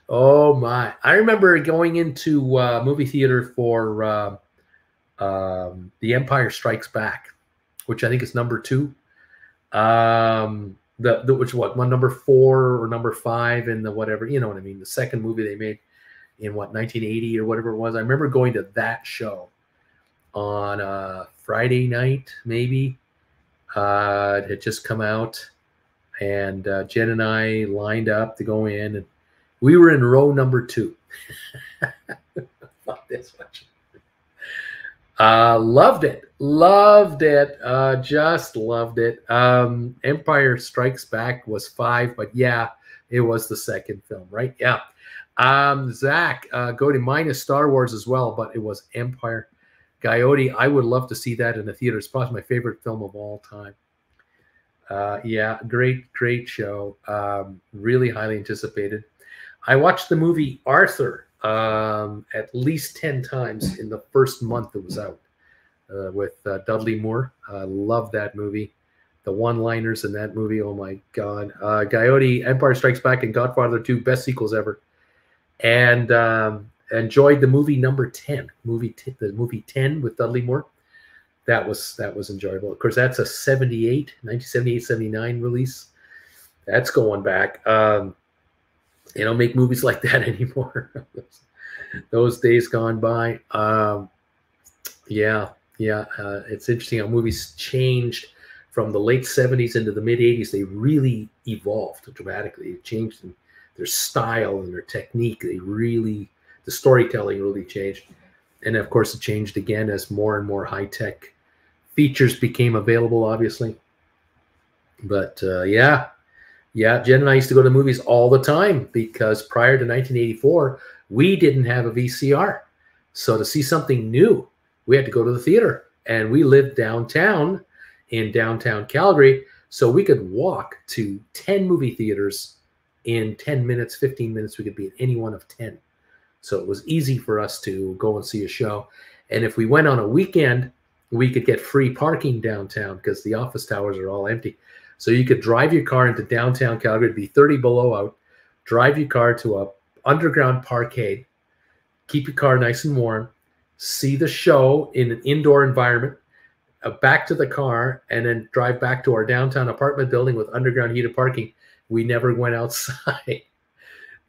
Oh my! I remember going into uh, movie theater for uh, um, The Empire Strikes Back, which I think is number two. Um, the, the which what one number four or number five in the whatever you know what I mean. The second movie they made in what 1980 or whatever it was. I remember going to that show on a Friday night, maybe. Uh, it had just come out, and uh, Jen and I lined up to go in and we were in row number two. (laughs) this much. Uh, loved it. Loved it. Uh, just loved it. Um, Empire Strikes Back was five, but yeah, it was the second film, right? Yeah. Um, Zach, uh, go to minus Star Wars as well, but it was Empire. Coyote, I would love to see that in the theater. It's probably my favorite film of all time. Uh, yeah, great, great show. Um, really highly anticipated. I watched the movie Arthur um, at least 10 times in the first month it was out uh, with uh, Dudley Moore. I love that movie. The one liners in that movie, oh my God. Uh, Empire Strikes Back, and Godfather 2, best sequels ever. And um, enjoyed the movie number 10, movie t- the movie 10 with Dudley Moore. That was that was enjoyable. Of course, that's a 78, 1978, 79 release. That's going back. Um, they don't make movies (laughs) like that anymore. (laughs) Those days gone by. Um, yeah, yeah. Uh, it's interesting how movies changed from the late 70s into the mid 80s. They really evolved dramatically. They changed their style and their technique. They really, the storytelling really changed. And of course, it changed again as more and more high tech features became available, obviously. But uh, yeah, yeah, Jen and I used to go to movies all the time because prior to 1984, we didn't have a VCR. So to see something new, we had to go to the theater. And we lived downtown in downtown Calgary. So we could walk to 10 movie theaters in 10 minutes, 15 minutes. We could be at any one of 10. So it was easy for us to go and see a show. And if we went on a weekend, we could get free parking downtown because the office towers are all empty. So you could drive your car into downtown Calgary, it'd be 30 below out, drive your car to a underground parkade, keep your car nice and warm, see the show in an indoor environment, uh, back to the car, and then drive back to our downtown apartment building with underground heated parking. We never went (laughs) outside.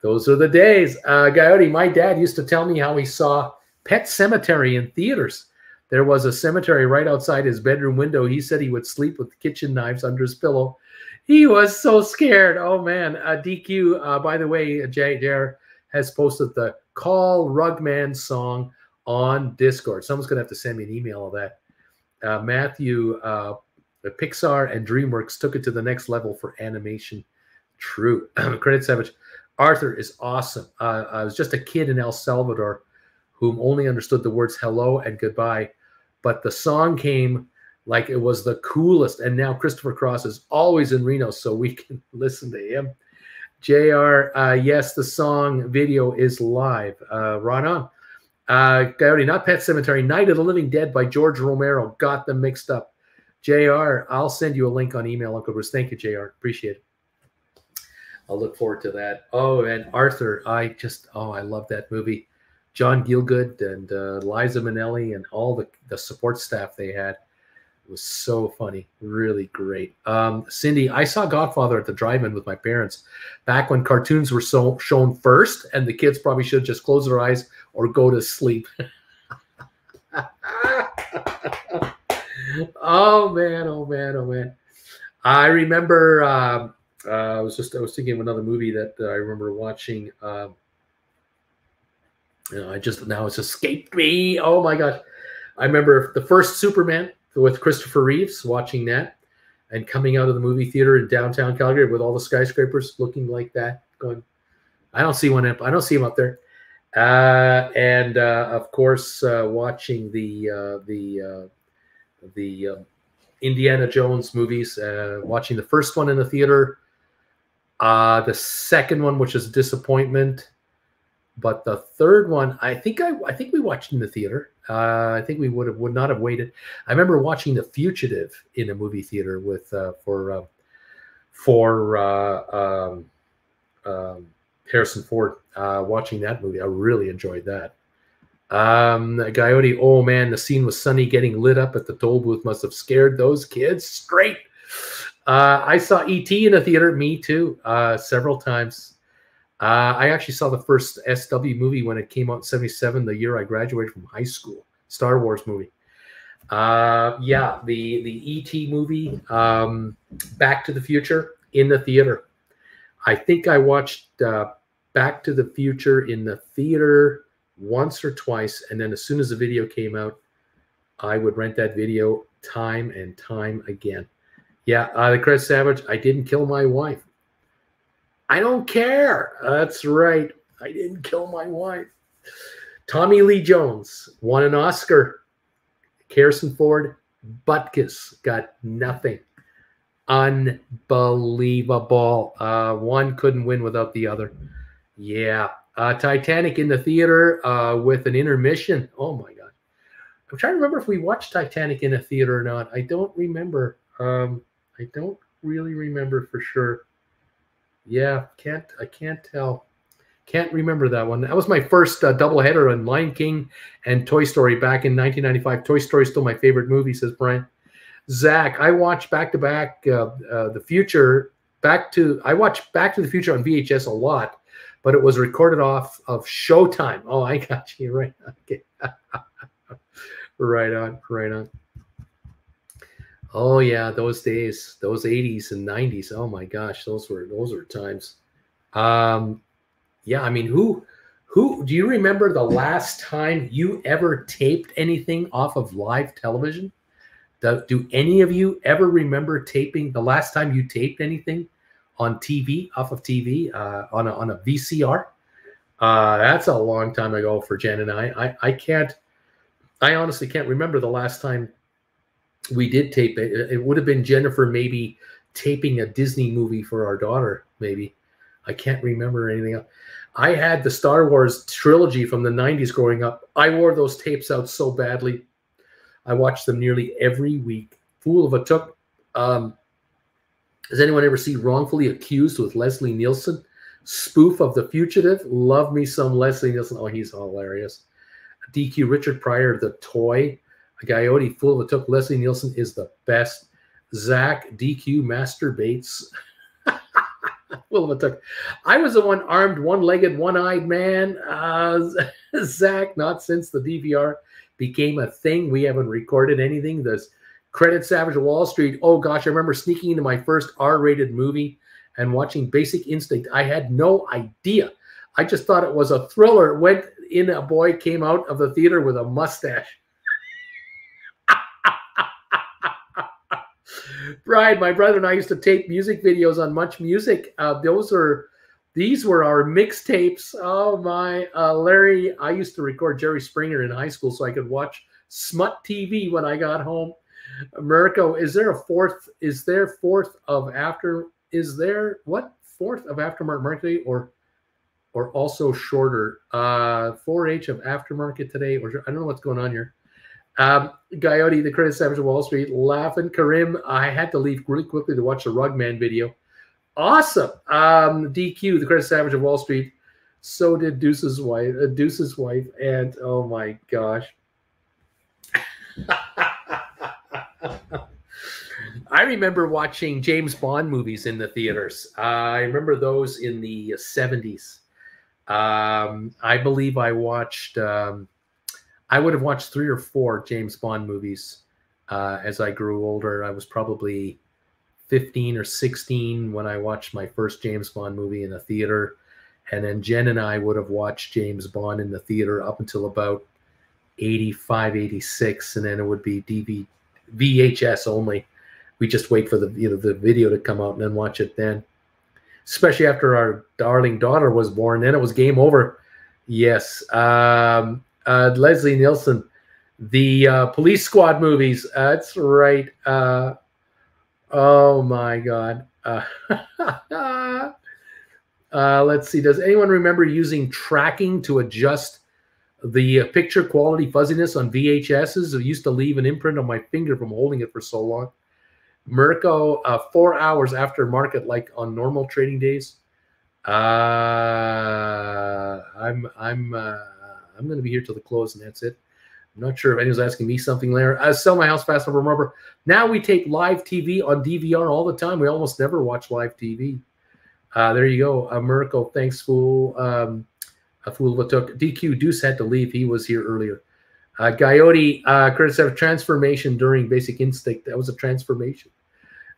Those are the days. Uh, Coyote, my dad used to tell me how he saw Pet Sematary in theaters. There was a cemetery right outside his bedroom window. He said he would sleep with kitchen knives under his pillow. He was so scared. Oh man, uh, DQ. Uh, by the way, Jay JR has posted the "Call Rugman" song on Discord. Someone's gonna have to send me an email of that. Uh, Matthew, uh, Pixar and DreamWorks took it to the next level for animation. True. (clears throat) Credit Savage. Arthur is awesome. Uh, I was just a kid in El Salvador whom only understood the words hello and goodbye but the song came like it was the coolest. And now Christopher Cross is always in Reno, so we can (laughs) listen to him. JR, uh, yes, the song video is live. Uh, right on. Uh, Coyote, not Pet Sematary, Night of the Living Dead by George Romero. Got them mixed up. JR, I'll send you a link on email, Uncle Bruce. Thank you, JR. Appreciate it. I'll look forward to that. Oh, and Arthur, I just, oh, I love that movie. John Gielgud and uh, Liza Minnelli and all the, the support staff they had. It was so funny, really great. Um, Cindy, I saw Godfather at the drive-in with my parents back when cartoons were so shown first, and the kids probably should just close their eyes or go to sleep. (laughs) oh man, oh man, oh man. I remember. Uh, I was just I was thinking of another movie that uh, I remember watching. Um, you know, I just now it's escaped me. Oh my gosh. I remember the first Superman with Christopher Reeves watching that and coming out of the movie theater in downtown Calgary with all the skyscrapers looking like that, going, I don't see one up. I don't see him up there. Uh, and uh, of course, uh, watching the uh, the uh, the um, Indiana Jones movies, uh, watching the first one in the theater, the second one, which is disappointment, but the third one, I think I, I think we watched in the theater. Uh, I think we would have would not have waited. I remember watching The Fugitive in a movie theater with uh, for uh, for uh, um, um, Harrison Ford. Uh, watching that movie, I really enjoyed that. Um, Coyote, oh man, the scene with Sonny getting lit up at the toll booth must have scared those kids straight. Uh, I saw ET in a theater, me too, several times. Uh, I actually saw the first SW movie when it came out in 77, the year I graduated from high school, Star Wars movie. Uh, yeah, the, the ET movie, um, Back to the Future in the theater. I think I watched uh, Back to the Future in the theater once or twice. And then as soon as the video came out, I would rent that video time and time again. Yeah, uh, the Credit Savage, I didn't kill my wife. I don't care. That's right. I didn't kill my wife. Tommy Lee Jones won an Oscar Harrison Ford, Butkus got nothing. Unbelievable. Uh, one couldn't win without the other. Yeah. Uh, Titanic in the theater uh, with an intermission. Oh my God. I'm trying to remember if we watched Titanic in a theater or not. I don't remember. Um, I don't really remember for sure. Yeah, can't I can't tell. Can't remember that one. That was my first uh, doubleheader on Lion King and Toy Story back in 1995. Toy Story is still my favorite movie, says Brian. Zach, I watched back to back The Future. Back to I watched Back to the Future on VHS a lot, but it was recorded off of Showtime. Oh, I (laughs) got you right. Okay. (laughs) right on, right on. Oh yeah, those days, those 80s and 90s. Oh my gosh, those were those were times. Um yeah, I mean, who who do you remember the last time you ever taped anything off of live television? Do, do any of you ever remember taping the last time you taped anything on TV, off of TV, uh, on, a, on a VCR? Uh, that's a long time ago for Jen and I. I. I can't, I honestly can't remember the last time we did tape it. It would have been Jennifer maybe taping a Disney movie for our daughter, maybe. I can't remember anything else. I had the Star Wars trilogy from the 90s growing up. I wore those tapes out so badly. I watched them nearly every week. Fool of a Took. Um, anyone ever see Wrongfully Accused with Leslie Nielsen? Spoof of The Fugitive. Love me some Leslie Nielsen. Oh, he's hilarious. DQ Richard Pryor, The Toy. Coyote Fool of a Took. Leslie Nielsen is the best. Zach DQ masturbates. (laughs) Of Took. I was the one armed, one-legged, one-eyed man. Uh, (laughs) Zach, not since the DVR became a thing. We haven't recorded anything. This credit Savage Wall Street. Oh gosh, I remember sneaking into my first R-rated movie and watching Basic Instinct. I had no idea. I just thought it was a thriller. Went in, a boy came out of the theater with a mustache. Brian, my brother and I used to tape music videos on Much Music. Uh, those are these were our mixtapes. Oh my, uh, Larry! I used to record Jerry Springer in high school so I could watch Smut TV when I got home. Mirko, is there a fourth? Is there fourth of after? Is there what fourth of aftermarket market or or also shorter? Uh, 4H of aftermarket today, or I don't know what's going on here. Um, Coyote, the credit savage of Wall Street, laughing. Karim, I had to leave really quickly to watch the Rugman video. Awesome. Um, DQ, the credit savage of Wall Street. So did Deuce's wife, uh, Deuce's wife, and oh my gosh. (laughs) I remember watching James Bond movies in the theaters. Uh, I remember those in the 70s. Um, I believe I watched um, I would have watched three or four James Bond movies uh, as I grew older. I was probably 15 or 16 when I watched my first James Bond movie in the theater. And then Jen and I would have watched James Bond in the theater up until about 85, 86. And then it would be DV, VHS only. We just wait for the you know the video to come out and then watch it then. Especially after our darling daughter was born, then it was game over. Yes. Um, uh, Leslie Nielsen, the uh, Police Squad movies. That's right. Uh, oh my God. Uh, (laughs) uh, let's see. Does anyone remember using tracking to adjust the picture quality fuzziness on VHSs? It used to leave an imprint on my finger from holding it for so long. Mirko, uh, four hours after market, like on normal trading days. Uh, I'm I'm uh, I'm going to be here till the close, and that's it. I'm not sure if anyone's asking me something later. I sell my house fast. Remember, now we take live TV on DVR all the time. We almost never watch live TV. Uh, there you go. A miracle. Thanks, fool. Um, a fool of a took. DQ Deuce had to leave. He was here earlier. Uh, Coyote, uh, Curtis transformation during Basic Instinct. That was a transformation.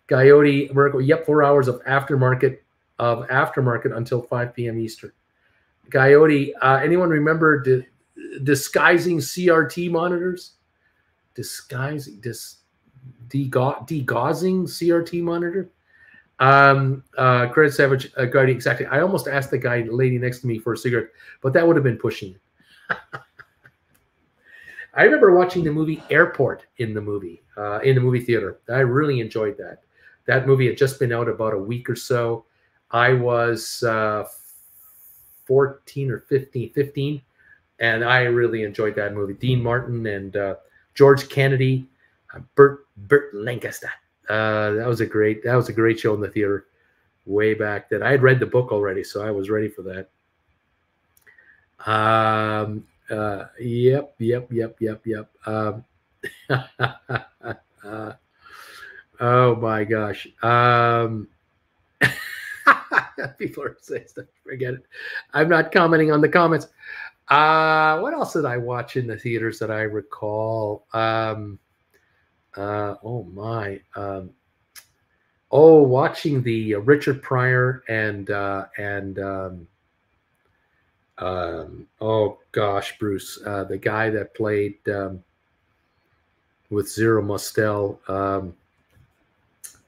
Coyote, Miracle. Yep, four hours of aftermarket of aftermarket until 5 p.m. Eastern. Coyote, uh, anyone remember di- disguising CRT monitors? Disguising, dis, degaussing CRT monitor? Um, uh, Credit Savage, uh, Coyote, exactly. I almost asked the guy, lady next to me for a cigarette, but that would have been pushing it. (laughs) I remember watching the movie Airport in the movie uh, in the movie theater. I really enjoyed that. That movie had just been out about a week or so. I was uh, 14 or 15, 15, and I really enjoyed that movie. Dean Martin and uh, George Kennedy, uh, Burt Burt Lancaster. Uh, that was a great that was a great show in the theater way back then. I had read the book already, so I was ready for that. Um, uh, yep, yep, yep, yep, yep. Um, (laughs) uh, oh my gosh. Um, (laughs) people are saying stuff. Forget it. I'm not commenting on the comments. Uh, what else did I watch in the theaters that I recall? Um, uh, oh my. Um, oh, watching the uh, Richard Pryor and uh, and um, um, oh gosh, Bruce, uh, the guy that played um, with Zero Mostel. Um,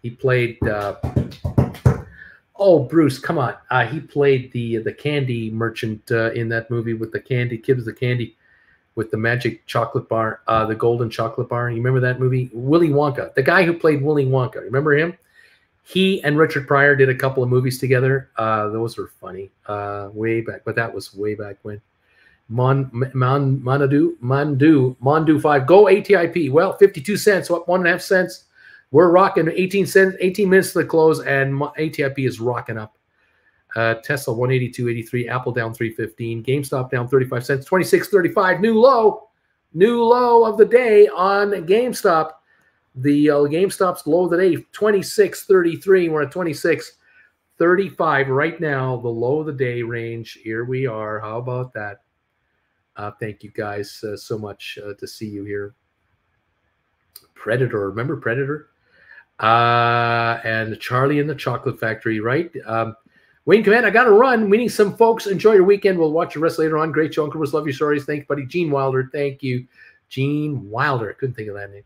he played. Uh, oh, Bruce, come on! Uh, he played the the candy merchant uh, in that movie with the candy, Kibbs the candy, with the magic chocolate bar, uh, the golden chocolate bar. You remember that movie? Willy Wonka, the guy who played Willy Wonka. Remember him? he and Richard Pryor did a couple of movies together. Uh, those were funny, uh, way back, but that was way back when. Mon, Mon, Monadu, Mondu, Mondu five. Go ATIP. Well, fifty-two cents, what one and a half cents. We're rocking 18 cents, 18 minutes to the close, and ATIP is rocking up. Uh, Tesla 182.83, Apple down 315, GameStop down 35 cents, 26.35, new low, new low of the day on GameStop. The uh, GameStop's low of the day, 26.33. We're at 26.35 right now. The low of the day range. Here we are. How about that? Uh, thank you guys uh, so much uh, to see you here. Predator, remember Predator? Uh, and Charlie in the Chocolate Factory, right? Um, Wayne Command, I got to run. Meeting some folks. Enjoy your weekend. We'll watch the rest later on. Great show. Uncle Bruce, love your stories. Thanks, buddy. Gene Wilder, thank you. Gene Wilder. I couldn't think of that name.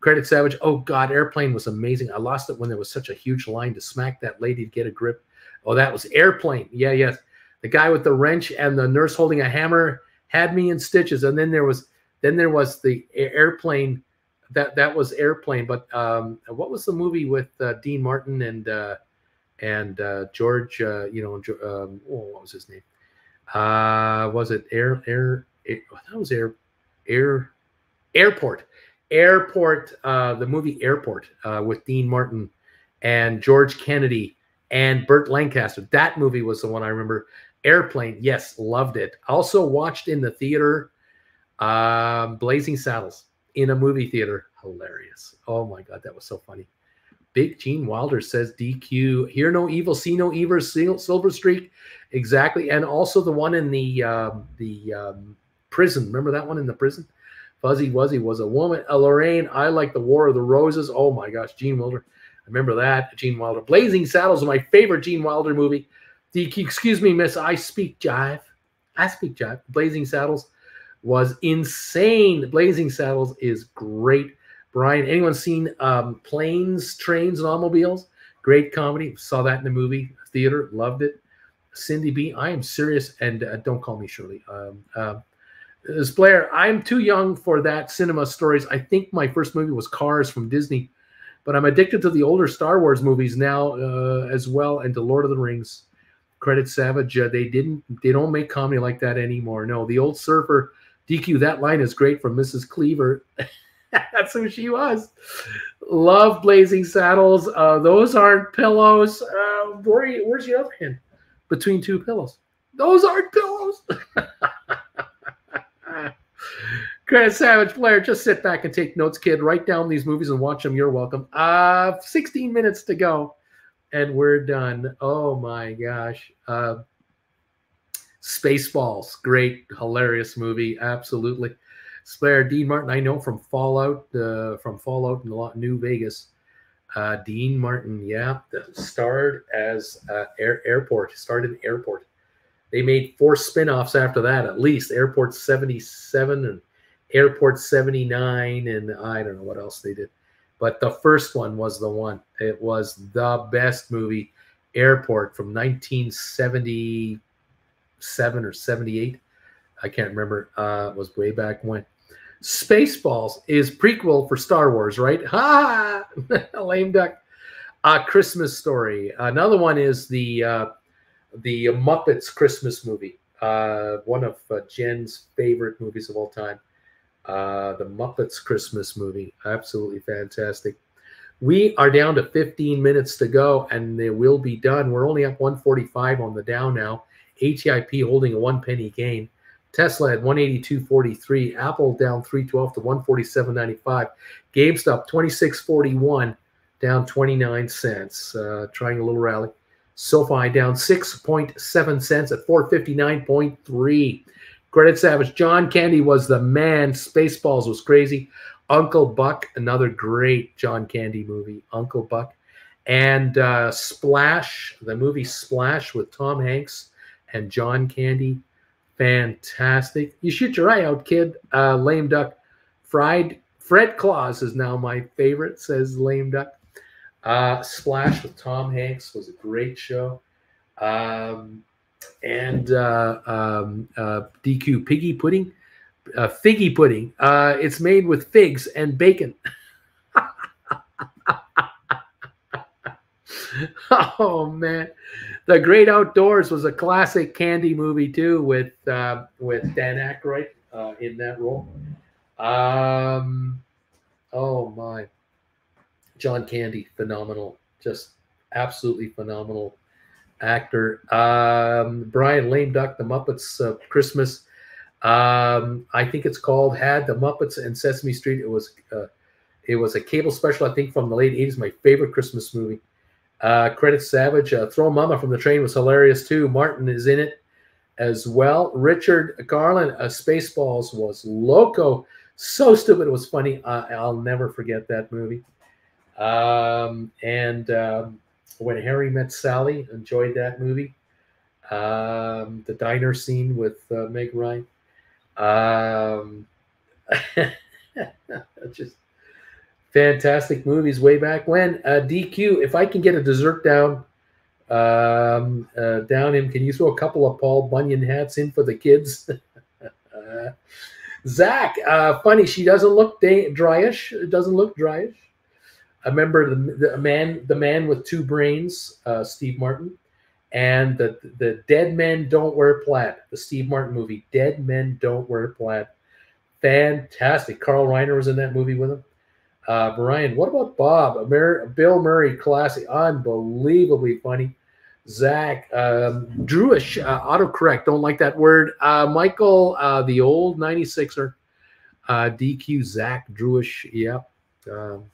Credit Savage. Oh God, Airplane was amazing. I lost it when there was such a huge line to smack that lady to get a grip. Oh, that was Airplane. Yeah, yes. The guy with the wrench and the nurse holding a hammer had me in stitches. And then there was then there was the airplane. That that was Airplane. But um, what was the movie with uh, Dean Martin and uh, and uh, George? Uh, you know, um, oh, what was his name? Uh, was it Air Air? air that was Air Air Airport Airport, uh, the movie Airport uh, with Dean Martin and George Kennedy and Burt Lancaster. That movie was the one I remember. Airplane, yes, loved it. Also watched in the theater um, Blazing Saddles in a movie theater. Hilarious. Oh my God, that was so funny. Big Gene Wilder says DQ. Hear no evil, see no evil. Silver Streak, exactly. And also the one in the um, the um, prison. Remember that one in the prison? Fuzzy Wuzzy was a woman. A Lorraine, I like the War of the Roses. Oh my gosh, Gene Wilder. I remember that. Gene Wilder. Blazing Saddles is my favorite Gene Wilder movie. The, excuse me, miss, I speak jive. I speak jive. Blazing Saddles was insane. Blazing Saddles is great. Brian, anyone seen um, Planes, Trains, and Automobiles? Great comedy. Saw that in the movie theater. Loved it. Cindy B, I am serious, and uh, don't call me Shirley. Um, uh, as Blair, I'm too young for that cinema stories. I think my first movie was Cars from Disney, but I'm addicted to the older Star Wars movies now uh, as well, and to Lord of the Rings. Credit Savage, uh, they didn't, they don't make comedy like that anymore. No, the old surfer DQ. That line is great from Mrs. Cleaver. (laughs) That's who she was. Love Blazing Saddles. Uh, those aren't pillows. Uh, where, where's your other hand? Between two pillows. Those aren't pillows. (laughs) Grant Savage Blair, just sit back and take notes, kid. Write down these movies and watch them. You're welcome. Uh, 16 minutes to go, and we're done. Oh my gosh. Uh, Spaceballs, great, hilarious movie. Absolutely. Spare Dean Martin, I know from Fallout, uh, from Fallout in a lot New Vegas. Uh, Dean Martin, yeah, starred as uh, air, Airport, started Airport. They made four spin-offs after that, at least. Airport 77 and Airport 79, and I don't know what else they did. But the first one was the one. It was the best movie, Airport, from 1977 or 78. I can't remember. Uh, it was way back when. Spaceballs is prequel for Star Wars, right? Ha! (laughs) Lame duck. Uh, Christmas Story. Another one is the uh, the Muppets Christmas movie. Uh, one of uh, Jen's favorite movies of all time. Uh, the Muppets Christmas movie. Absolutely fantastic. We are down to 15 minutes to go, and it will be done. We're only up 145 on the Dow now. ATIP holding a one penny gain. Tesla at 182.43. Apple down 312 to 147.95. GameStop 26.41, down 29 cents. Uh, trying a little rally. SoFi down 6.7 cents at 459.3. Credit Savage. John Candy was the man. Spaceballs was crazy. Uncle Buck, another great John Candy movie. Uncle Buck. And uh, Splash, the movie Splash with Tom Hanks and John Candy. Fantastic. You shoot your eye out, kid. Uh, lame Duck. Fried Fred Claus is now my favorite, says Lame Duck. Uh, Splash with Tom Hanks was a great show. Um, and uh, um, uh, DQ Piggy Pudding, uh, Figgy Pudding. Uh, it's made with figs and bacon. (laughs) oh man, The Great Outdoors was a classic candy movie too, with uh, with Dan Aykroyd uh, in that role. Um, oh my, John Candy, phenomenal, just absolutely phenomenal actor. Um, Brian Lame Duck, The Muppets uh, Christmas. Um, I think it's called Had the Muppets and Sesame Street. It was uh, it was a cable special, I think, from the late '80s. My favorite Christmas movie. Uh, Credit Savage. Uh, Throw Momma from the Train was hilarious too. Martin is in it as well. Richard Garland, uh, Spaceballs was loco. So stupid. It was funny. Uh, I'll never forget that movie. Um, and um, when Harry Met Sally, enjoyed that movie. Um, the diner scene with uh, Meg Ryan. Um, (laughs) just fantastic movies way back when. Uh, DQ, if I can get a dessert down, um, uh, down him, can you throw a couple of Paul Bunyan hats in for the kids? (laughs) uh, Zach, funny, she doesn't look Druish. It doesn't look Druish. I remember the, the man, the man with two brains, uh, Steve Martin, and the the Dead Men Don't Wear Plaid, the Steve Martin movie. Dead Men Don't Wear Plaid, fantastic. Carl Reiner was in that movie with him. Uh, Brian, what about Bob? Amer- Bill Murray, classic, unbelievably funny. Zach, um, Druish, uh, autocorrect, don't like that word. Uh, Michael, uh, the old 96er, uh, DQ, Zach, Druish, yep. Um,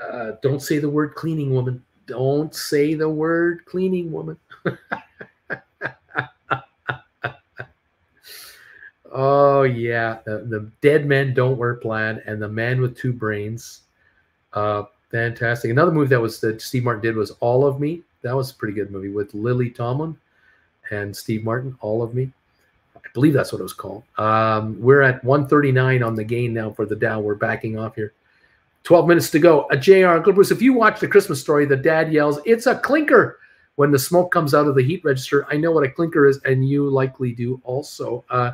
uh, don't say the word cleaning woman. Don't say the word cleaning woman. (laughs) oh yeah, the, the, dead men don't wear plaid, and the man with two brains. Uh, fantastic. Another movie that was that Steve Martin did was All of Me. That was a pretty good movie with Lily Tomlin and Steve Martin. All of Me. I believe that's what it was called. Um, we're at 139 on the gain now for the Dow. We're backing off here. 12 minutes to go. A JR Uncle Bruce, If you watch the Christmas story, the dad yells, It's a clinker when the smoke comes out of the heat register. I know what a clinker is, and you likely do also. Uh,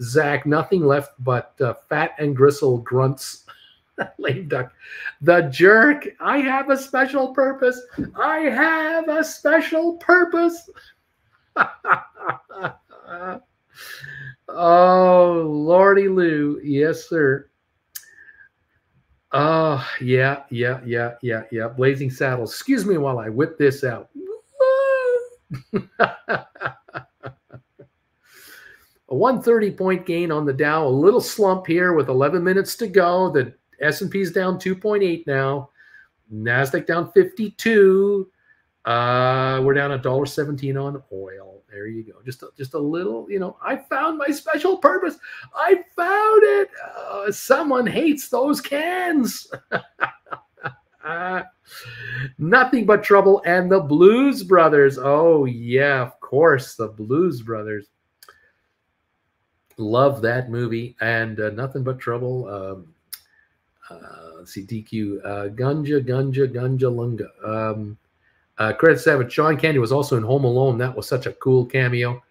Zach, nothing left but uh, fat and gristle grunts. (laughs) Lame duck. The jerk. I have a special purpose. I have a special purpose. (laughs) oh, Lordy Lou. Yes, sir. Oh, yeah, yeah, yeah, yeah, yeah. Blazing Saddles. Excuse me while I whip this out. (laughs) a 130 point gain on the Dow. A little slump here with 11 minutes to go. The S&P is down 2.8 now. Nasdaq down 52. Uh, we're down a dollar 17 on oil. There you go. Just a, just a little, you know, I found my special purpose. I found it. Uh, someone hates those cans. uh, (laughs) nothing but trouble and the Blues Brothers. Oh yeah, of course, the Blues Brothers. Love that movie and uh, nothing but trouble. Um, uh, let's see, DQ, uh, Gunja, Gunja, Gunja Lunga. Um, uh, Credit Savage, John Candy was also in Home Alone. That was such a cool cameo.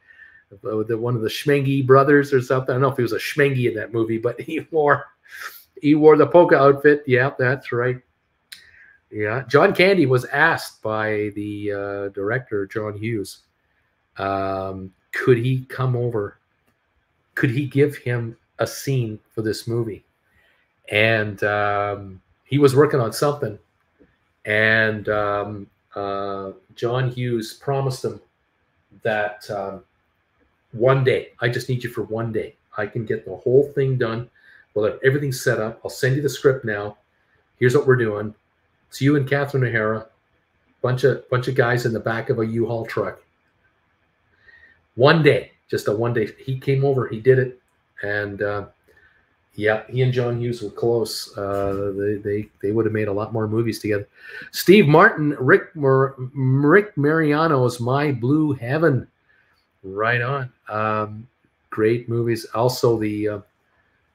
uh, the one of the Schmenge brothers or something. I don't know if he was a Schmenge in that movie, but (laughs) he wore he wore the polka outfit. Yeah, that's right. Yeah, John Candy was asked by the uh, director John Hughes, um, could he come over? Could he give him a scene for this movie? And um, he was working on something, and um, uh, John Hughes promised him that um, one day, I just need you for one day. I can get the whole thing done. We'll have everything set up. I'll send you the script now. Here's what we're doing. It's you and Catherine O'Hara, bunch of bunch of guys in the back of a U-Haul truck. One day, just a one day. He came over. He did it, and uh, yeah, he and John Hughes were close. Uh, they they they would have made a lot more movies together. Steve Martin, Rick Mar- Rick Moranis My Blue Heaven, right on. Um, great movies. Also the uh,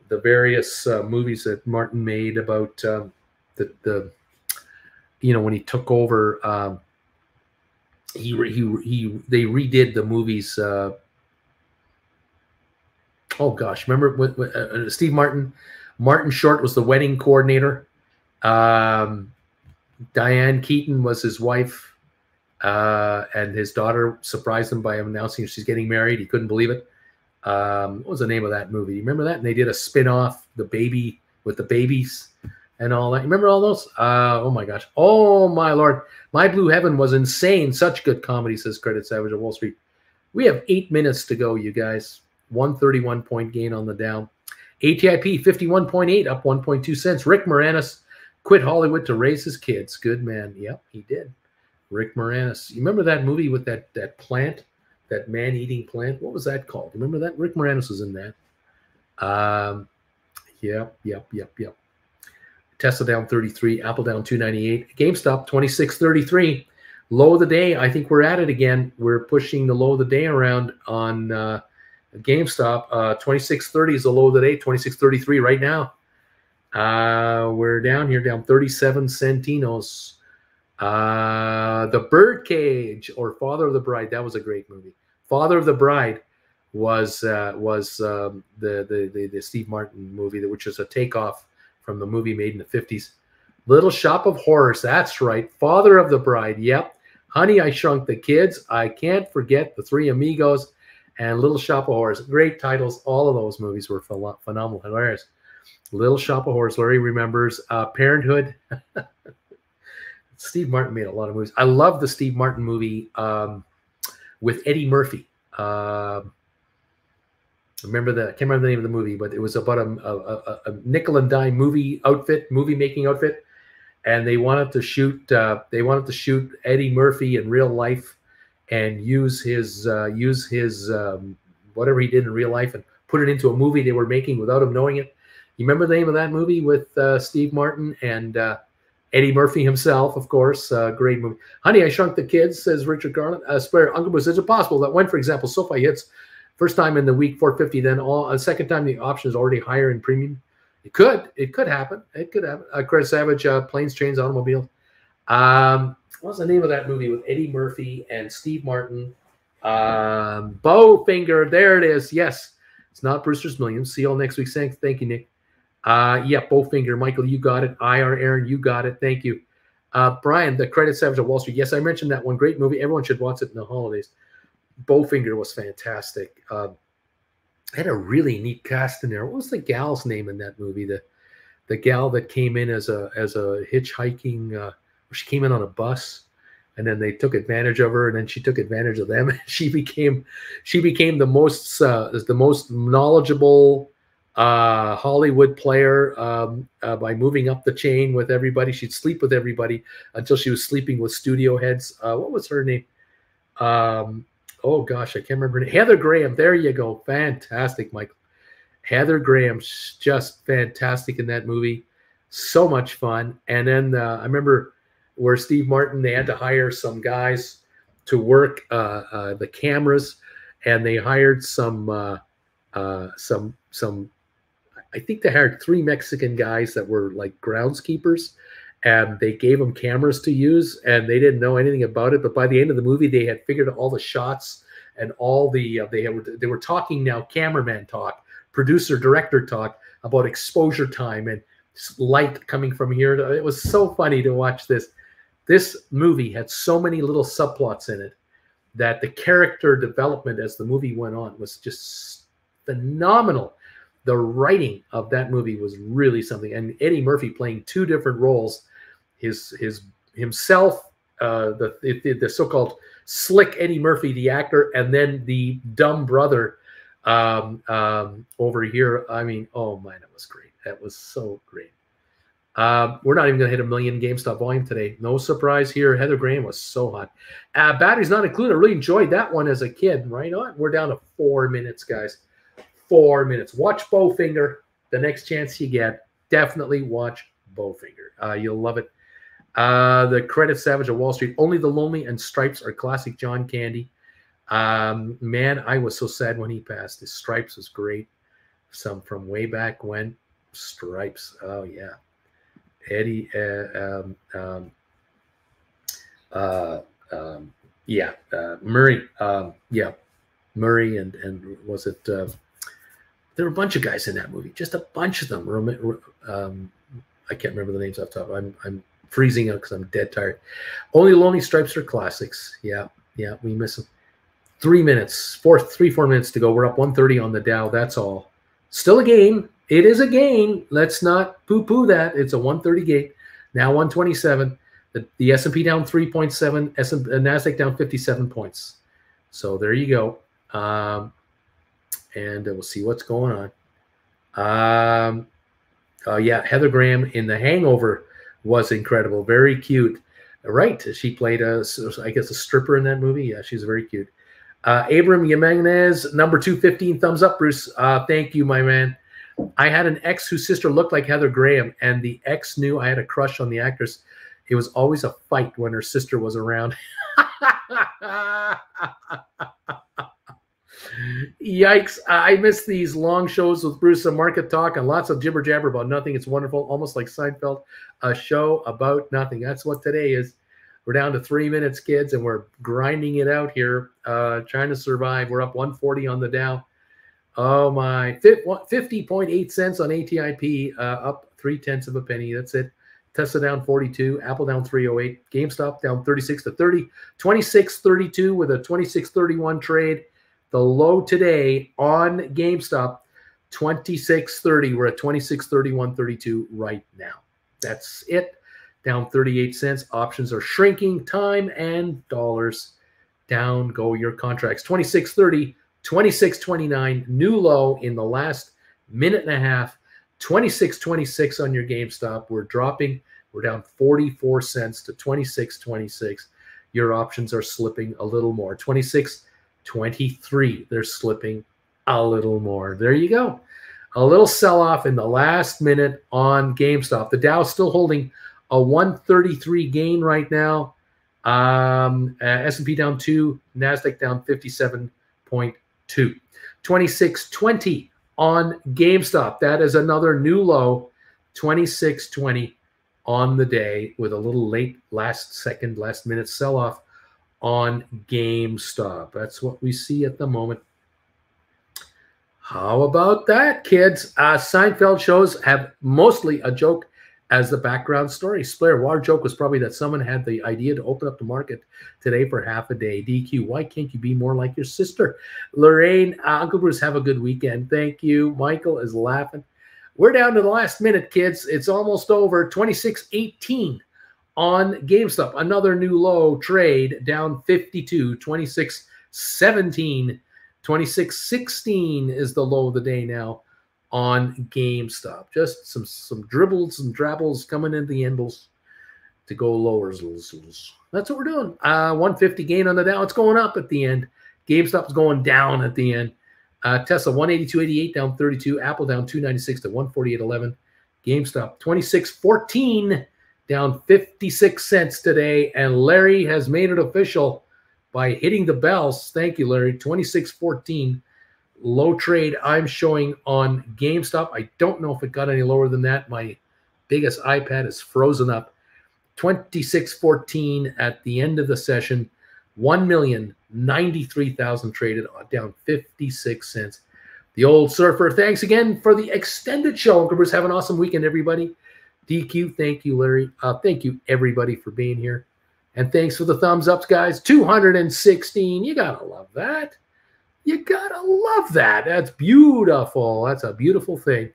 the various uh, movies that Martin made about um, the the you know when he took over. Um, he he he they redid the movies. Uh, oh gosh, remember what, what uh, Steve Martin? Martin Short was the wedding coordinator. Um, Diane Keaton was his wife, uh, and his daughter surprised him by announcing she's getting married. He couldn't believe it. Um, what was the name of that movie? You remember that? And they did a spin-off, the baby with the babies and all that. Remember all those? Uh, oh my gosh. Oh my lord. My Blue Heaven was insane. Such good comedy, says Credit Savage of Wall Street. We have eight minutes to go, you guys. 131 point gain on the down. ATIP 51.8 up 1.2 cents. Rick Moranis quit Hollywood to raise his kids. Good man. Yep, he did. Rick Moranis. You remember that movie with that that plant, that man-eating plant? What was that called? Remember that? Rick Moranis was in that. Um, yep, yep, yep, yep. Tesla down 33, Apple down 298, GameStop 2633. Low of the day, I think we're at it again. We're pushing the low of the day around on uh, GameStop. Uh, 2630 is the low of the day, 2633 right now. Uh, we're down here, down 37 centinos. Uh, the Birdcage or Father of the Bride, that was a great movie. Father of the Bride was uh, was um, the, the, the the Steve Martin movie, that which was a takeoff from the movie made in the 50s. Little Shop of Horrors, that's right. Father of the Bride, yep. Honey, I Shrunk the Kids. I can't forget The Three Amigos and Little Shop of Horrors. Great titles. All of those movies were phenomenal, hilarious. Little Shop of Horrors. Larry remembers uh, Parenthood. (laughs) Steve Martin made a lot of movies. I love the Steve Martin movie um, with Eddie Murphy. Uh, remember the I can't remember the name of the movie, but it was about a, a, a nickel and dime movie outfit, movie making outfit, and they wanted to shoot uh, they wanted to shoot Eddie Murphy in real life and use his uh, use his um, whatever he did in real life and put it into a movie they were making without him knowing it. You remember the name of that movie with uh, Steve Martin and uh, Eddie Murphy himself, of course. Uh, great movie. Honey, I Shrunk the Kids, says Richard Garland. Uh, spare Uncle Bruce. Is it possible that when, for example, SoFi hits first time in the week 450, then all a second time the option is already higher in premium? It could. It could happen. It could happen. Uh, Credit Savage, uh, Planes, Trains, Automobiles. Um, what's the name of that movie with Eddie Murphy and Steve Martin? Um, Bowfinger. There it is. Yes, it's not Brewster's Millions. See you all next week. Thank, thank you, Nick. Uh, yeah, Bowfinger. Michael, you got it. IR Aaron, you got it. Thank you. Uh, Brian, the credit savage of Wall Street. Yes, I mentioned that one great movie. Everyone should watch it in the holidays. Bowfinger was fantastic. Uh, had a really neat cast in there. What was the gal's name in that movie? The the gal that came in as a as a hitchhiking. Uh, she came in on a bus, and then they took advantage of her, and then she took advantage of them. (laughs) she became she became the most uh, the most knowledgeable uh, Hollywood player um, uh, by moving up the chain with everybody. She'd sleep with everybody until she was sleeping with studio heads. Uh, what was her name? Um, oh gosh, I can't remember. Heather Graham. There you go. Fantastic, Michael. Heather Graham's just fantastic in that movie. So much fun. And then uh, I remember where Steve Martin they had to hire some guys to work uh, uh, the cameras, and they hired some uh, uh, some some. I think they hired three Mexican guys that were like groundskeepers, and they gave them cameras to use and they didn't know anything about it but by the end of the movie they had figured out all the shots and all the uh, they were they were talking now cameraman talk, producer director talk about exposure time and light coming from here. It was so funny to watch this. This movie had so many little subplots in it that the character development as the movie went on was just phenomenal. The writing of that movie was really something, and Eddie Murphy playing two different roles, his his himself, uh, the the, the so-called slick Eddie Murphy, the actor, and then the dumb brother um, um, over here. I mean, oh man, it was great. That was so great. Uh, we're not even going to hit a million GameStop volume today. No surprise here. Heather Graham was so hot. Uh, batteries not included. I really enjoyed that one as a kid. Right on. We're down to four minutes, guys. Four minutes. Watch Bowfinger. The next chance you get, definitely watch Bowfinger. Uh, you'll love it. Uh, the Credit Savage of Wall Street. Only the Lonely and Stripes are classic John Candy. Um, man, I was so sad when he passed. His Stripes was great. Some from way back when. Stripes. Oh yeah. Eddie, uh, um, um, uh, um, yeah, uh, Murray, um, yeah, Murray, and and was it? Uh, there were a bunch of guys in that movie, just a bunch of them. I can't remember the names off the top. I'm I'm freezing out because I'm dead tired. Only Lonely Stripes are classics. Yeah, yeah, we miss them. Three minutes, four, three, four minutes to go. We're up 130 on the Dow. That's all. Still a game. It is a gain. Let's not poo-poo that. It's a 130 gate. Now 127. The, the S&P down 3.7. S and uh, Nasdaq down 57 points. So there you go. Um, and we'll see what's going on. Um, uh, yeah, Heather Graham in The Hangover was incredible. Very cute. Right. She played a, I guess, a stripper in that movie. Yeah, she's very cute. Uh, Abram Jimenez, number 215, thumbs up, Bruce. Uh, thank you, my man. I had an ex whose sister looked like Heather Graham, and the ex knew I had a crush on the actress. It was always a fight when her sister was around. (laughs) Yikes. I miss these long shows with Bruce and Market Talk and lots of jibber jabber about nothing. It's wonderful, almost like Seinfeld, a show about nothing. That's what today is. We're down to three minutes, kids, and we're grinding it out here, uh, trying to survive. We're up 140 on the Dow. Oh my, 50.8 cents on ATIP, uh, up three tenths of a penny. That's it. Tesla down 42, Apple down 308, GameStop down 36 to 30, 26.32 with a 26.31 trade. The low today on GameStop, 26.30. We're at 26.31.32 right now. That's it. Down 38 cents. Options are shrinking. Time and dollars down go your contracts. 26.30 26.29, new low in the last minute and a half. 26.26 on your GameStop. We're dropping. We're down 44 cents to 26.26. Your options are slipping a little more. 26.23. They're slipping a little more. There you go. A little sell off in the last minute on GameStop. The Dow still holding a 133 gain right now. Um, uh, S&P down two, Nasdaq down 57 point two. 2620 on GameStop. That is another new low, 2620 on the day with a little late last second, last minute sell off on GameStop. That's what we see at the moment. How about that, kids? Uh, Seinfeld shows have mostly a joke as the background story. Splair, our joke was probably that someone had the idea to open up the market today for half a day. DQ, why can't you be more like your sister? Lorraine, uh, Uncle Bruce, have a good weekend. Thank you. Michael is laughing. We're down to the last minute, kids. It's almost over. 26 18 on GameStop. Another new low trade down 52, 26 17. 26 16 is the low of the day now on GameStop. Just some some dribbles and drabbles coming in the endles to go lower. That's what we're doing. Uh, 150 gain on the Dow. It's going up at the end. GameStop's going down at the end. Uh, Tesla 182.88 down 32. Apple down 296 to 148.11. GameStop 26.14 down 56 cents today. And Larry has made it official by hitting the bells. Thank you, Larry. 26.14 low trade I'm showing on GameStop. I don't know if it got any lower than that. My biggest iPad is frozen up. 2614 at the end of the session. 1 million 93,000 traded uh, down 56 cents. The old surfer, thanks again for the extended show. Uncle Bruce, have an awesome weekend, everybody. DQ, thank you, Larry. Uh, thank you, everybody, for being here. And thanks for the thumbs ups, guys. 216. You got to love that. You got to love that. That's beautiful. That's a beautiful thing.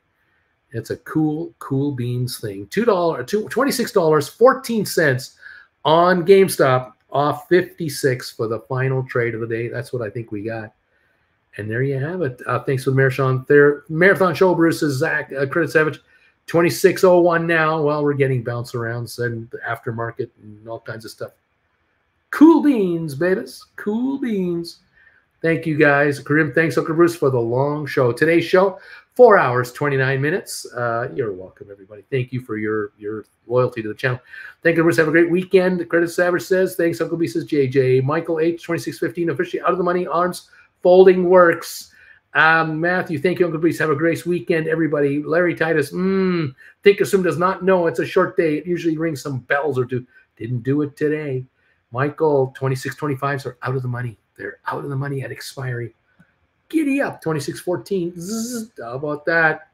It's a cool, cool beans thing. $2, $26.14 on GameStop off 56 for the final trade of the day. That's what I think we got. And there you have it. Uh, thanks for the marathon there. Marathon show, Bruce is Zach uh, Credit Savage. 2601 now. Well, we're getting bounce arounds and aftermarket and all kinds of stuff. Cool beans, babies. Cool beans. Thank you guys. Karim, thanks, Uncle Bruce, for the long show. Today's show, four hours, 29 minutes. Uh, you're welcome, everybody. Thank you for your your loyalty to the channel. Thank you, Bruce. Have a great weekend. Credit Savage says, thanks, Uncle B says JJ. Michael H, 2615, officially out of the money, arms folding works. Um, Matthew, thank you, Uncle Bruce. Have a great weekend, everybody. Larry Titus, mm, Thinkorswim does not know it's a short day. It usually rings some bells or two. Didn't do it today. Michael, 2625s are out of the money. They're out of the money at expiry. Giddy up, 2614. How about that?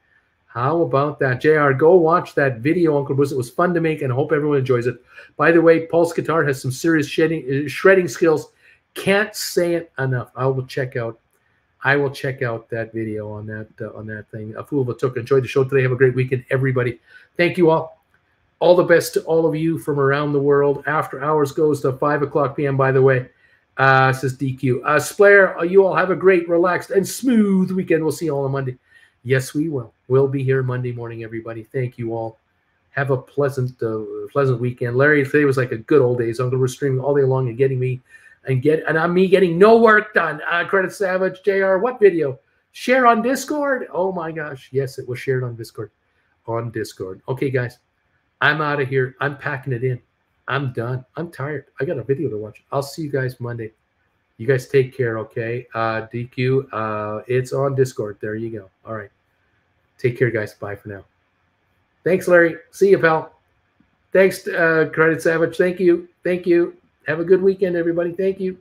How about that? JR, go watch that video, Uncle Bruce. It was fun to make and I hope everyone enjoys it. By the way, Pulse Guitar has some serious shredding, uh, shredding skills. Can't say it enough. I will check out I will check out that video on that uh, on that thing. A fool of a took. Enjoyed the show today. Have a great weekend, everybody. Thank you all. All the best to all of you from around the world. After hours goes to five o'clock p.m. By the way, uh, says DQ. Uh, Slayer, uh, you all have a great, relaxed, and smooth weekend. We'll see you all on Monday. Yes, we will. We'll be here Monday morning, everybody. Thank you all. Have a pleasant, uh, pleasant weekend. Larry, today was like a good old days. I'm going to be streaming all day long and getting me and get and I'm me getting no work done. Uh, Credit Savage, Jr. What video? Share on Discord? Oh my gosh, yes, it was shared on Discord. On Discord. Okay, guys, I'm out of here. I'm packing it in. I'm done. I'm tired. I got a video to watch. I'll see you guys Monday. You guys take care, okay? Uh, DQ, uh, it's on Discord. There you go. All right. Take care, guys. Bye for now. Thanks, Larry. See you, pal. Thanks, uh, Credit Savage. Thank you. Thank you. Have a good weekend, everybody. Thank you.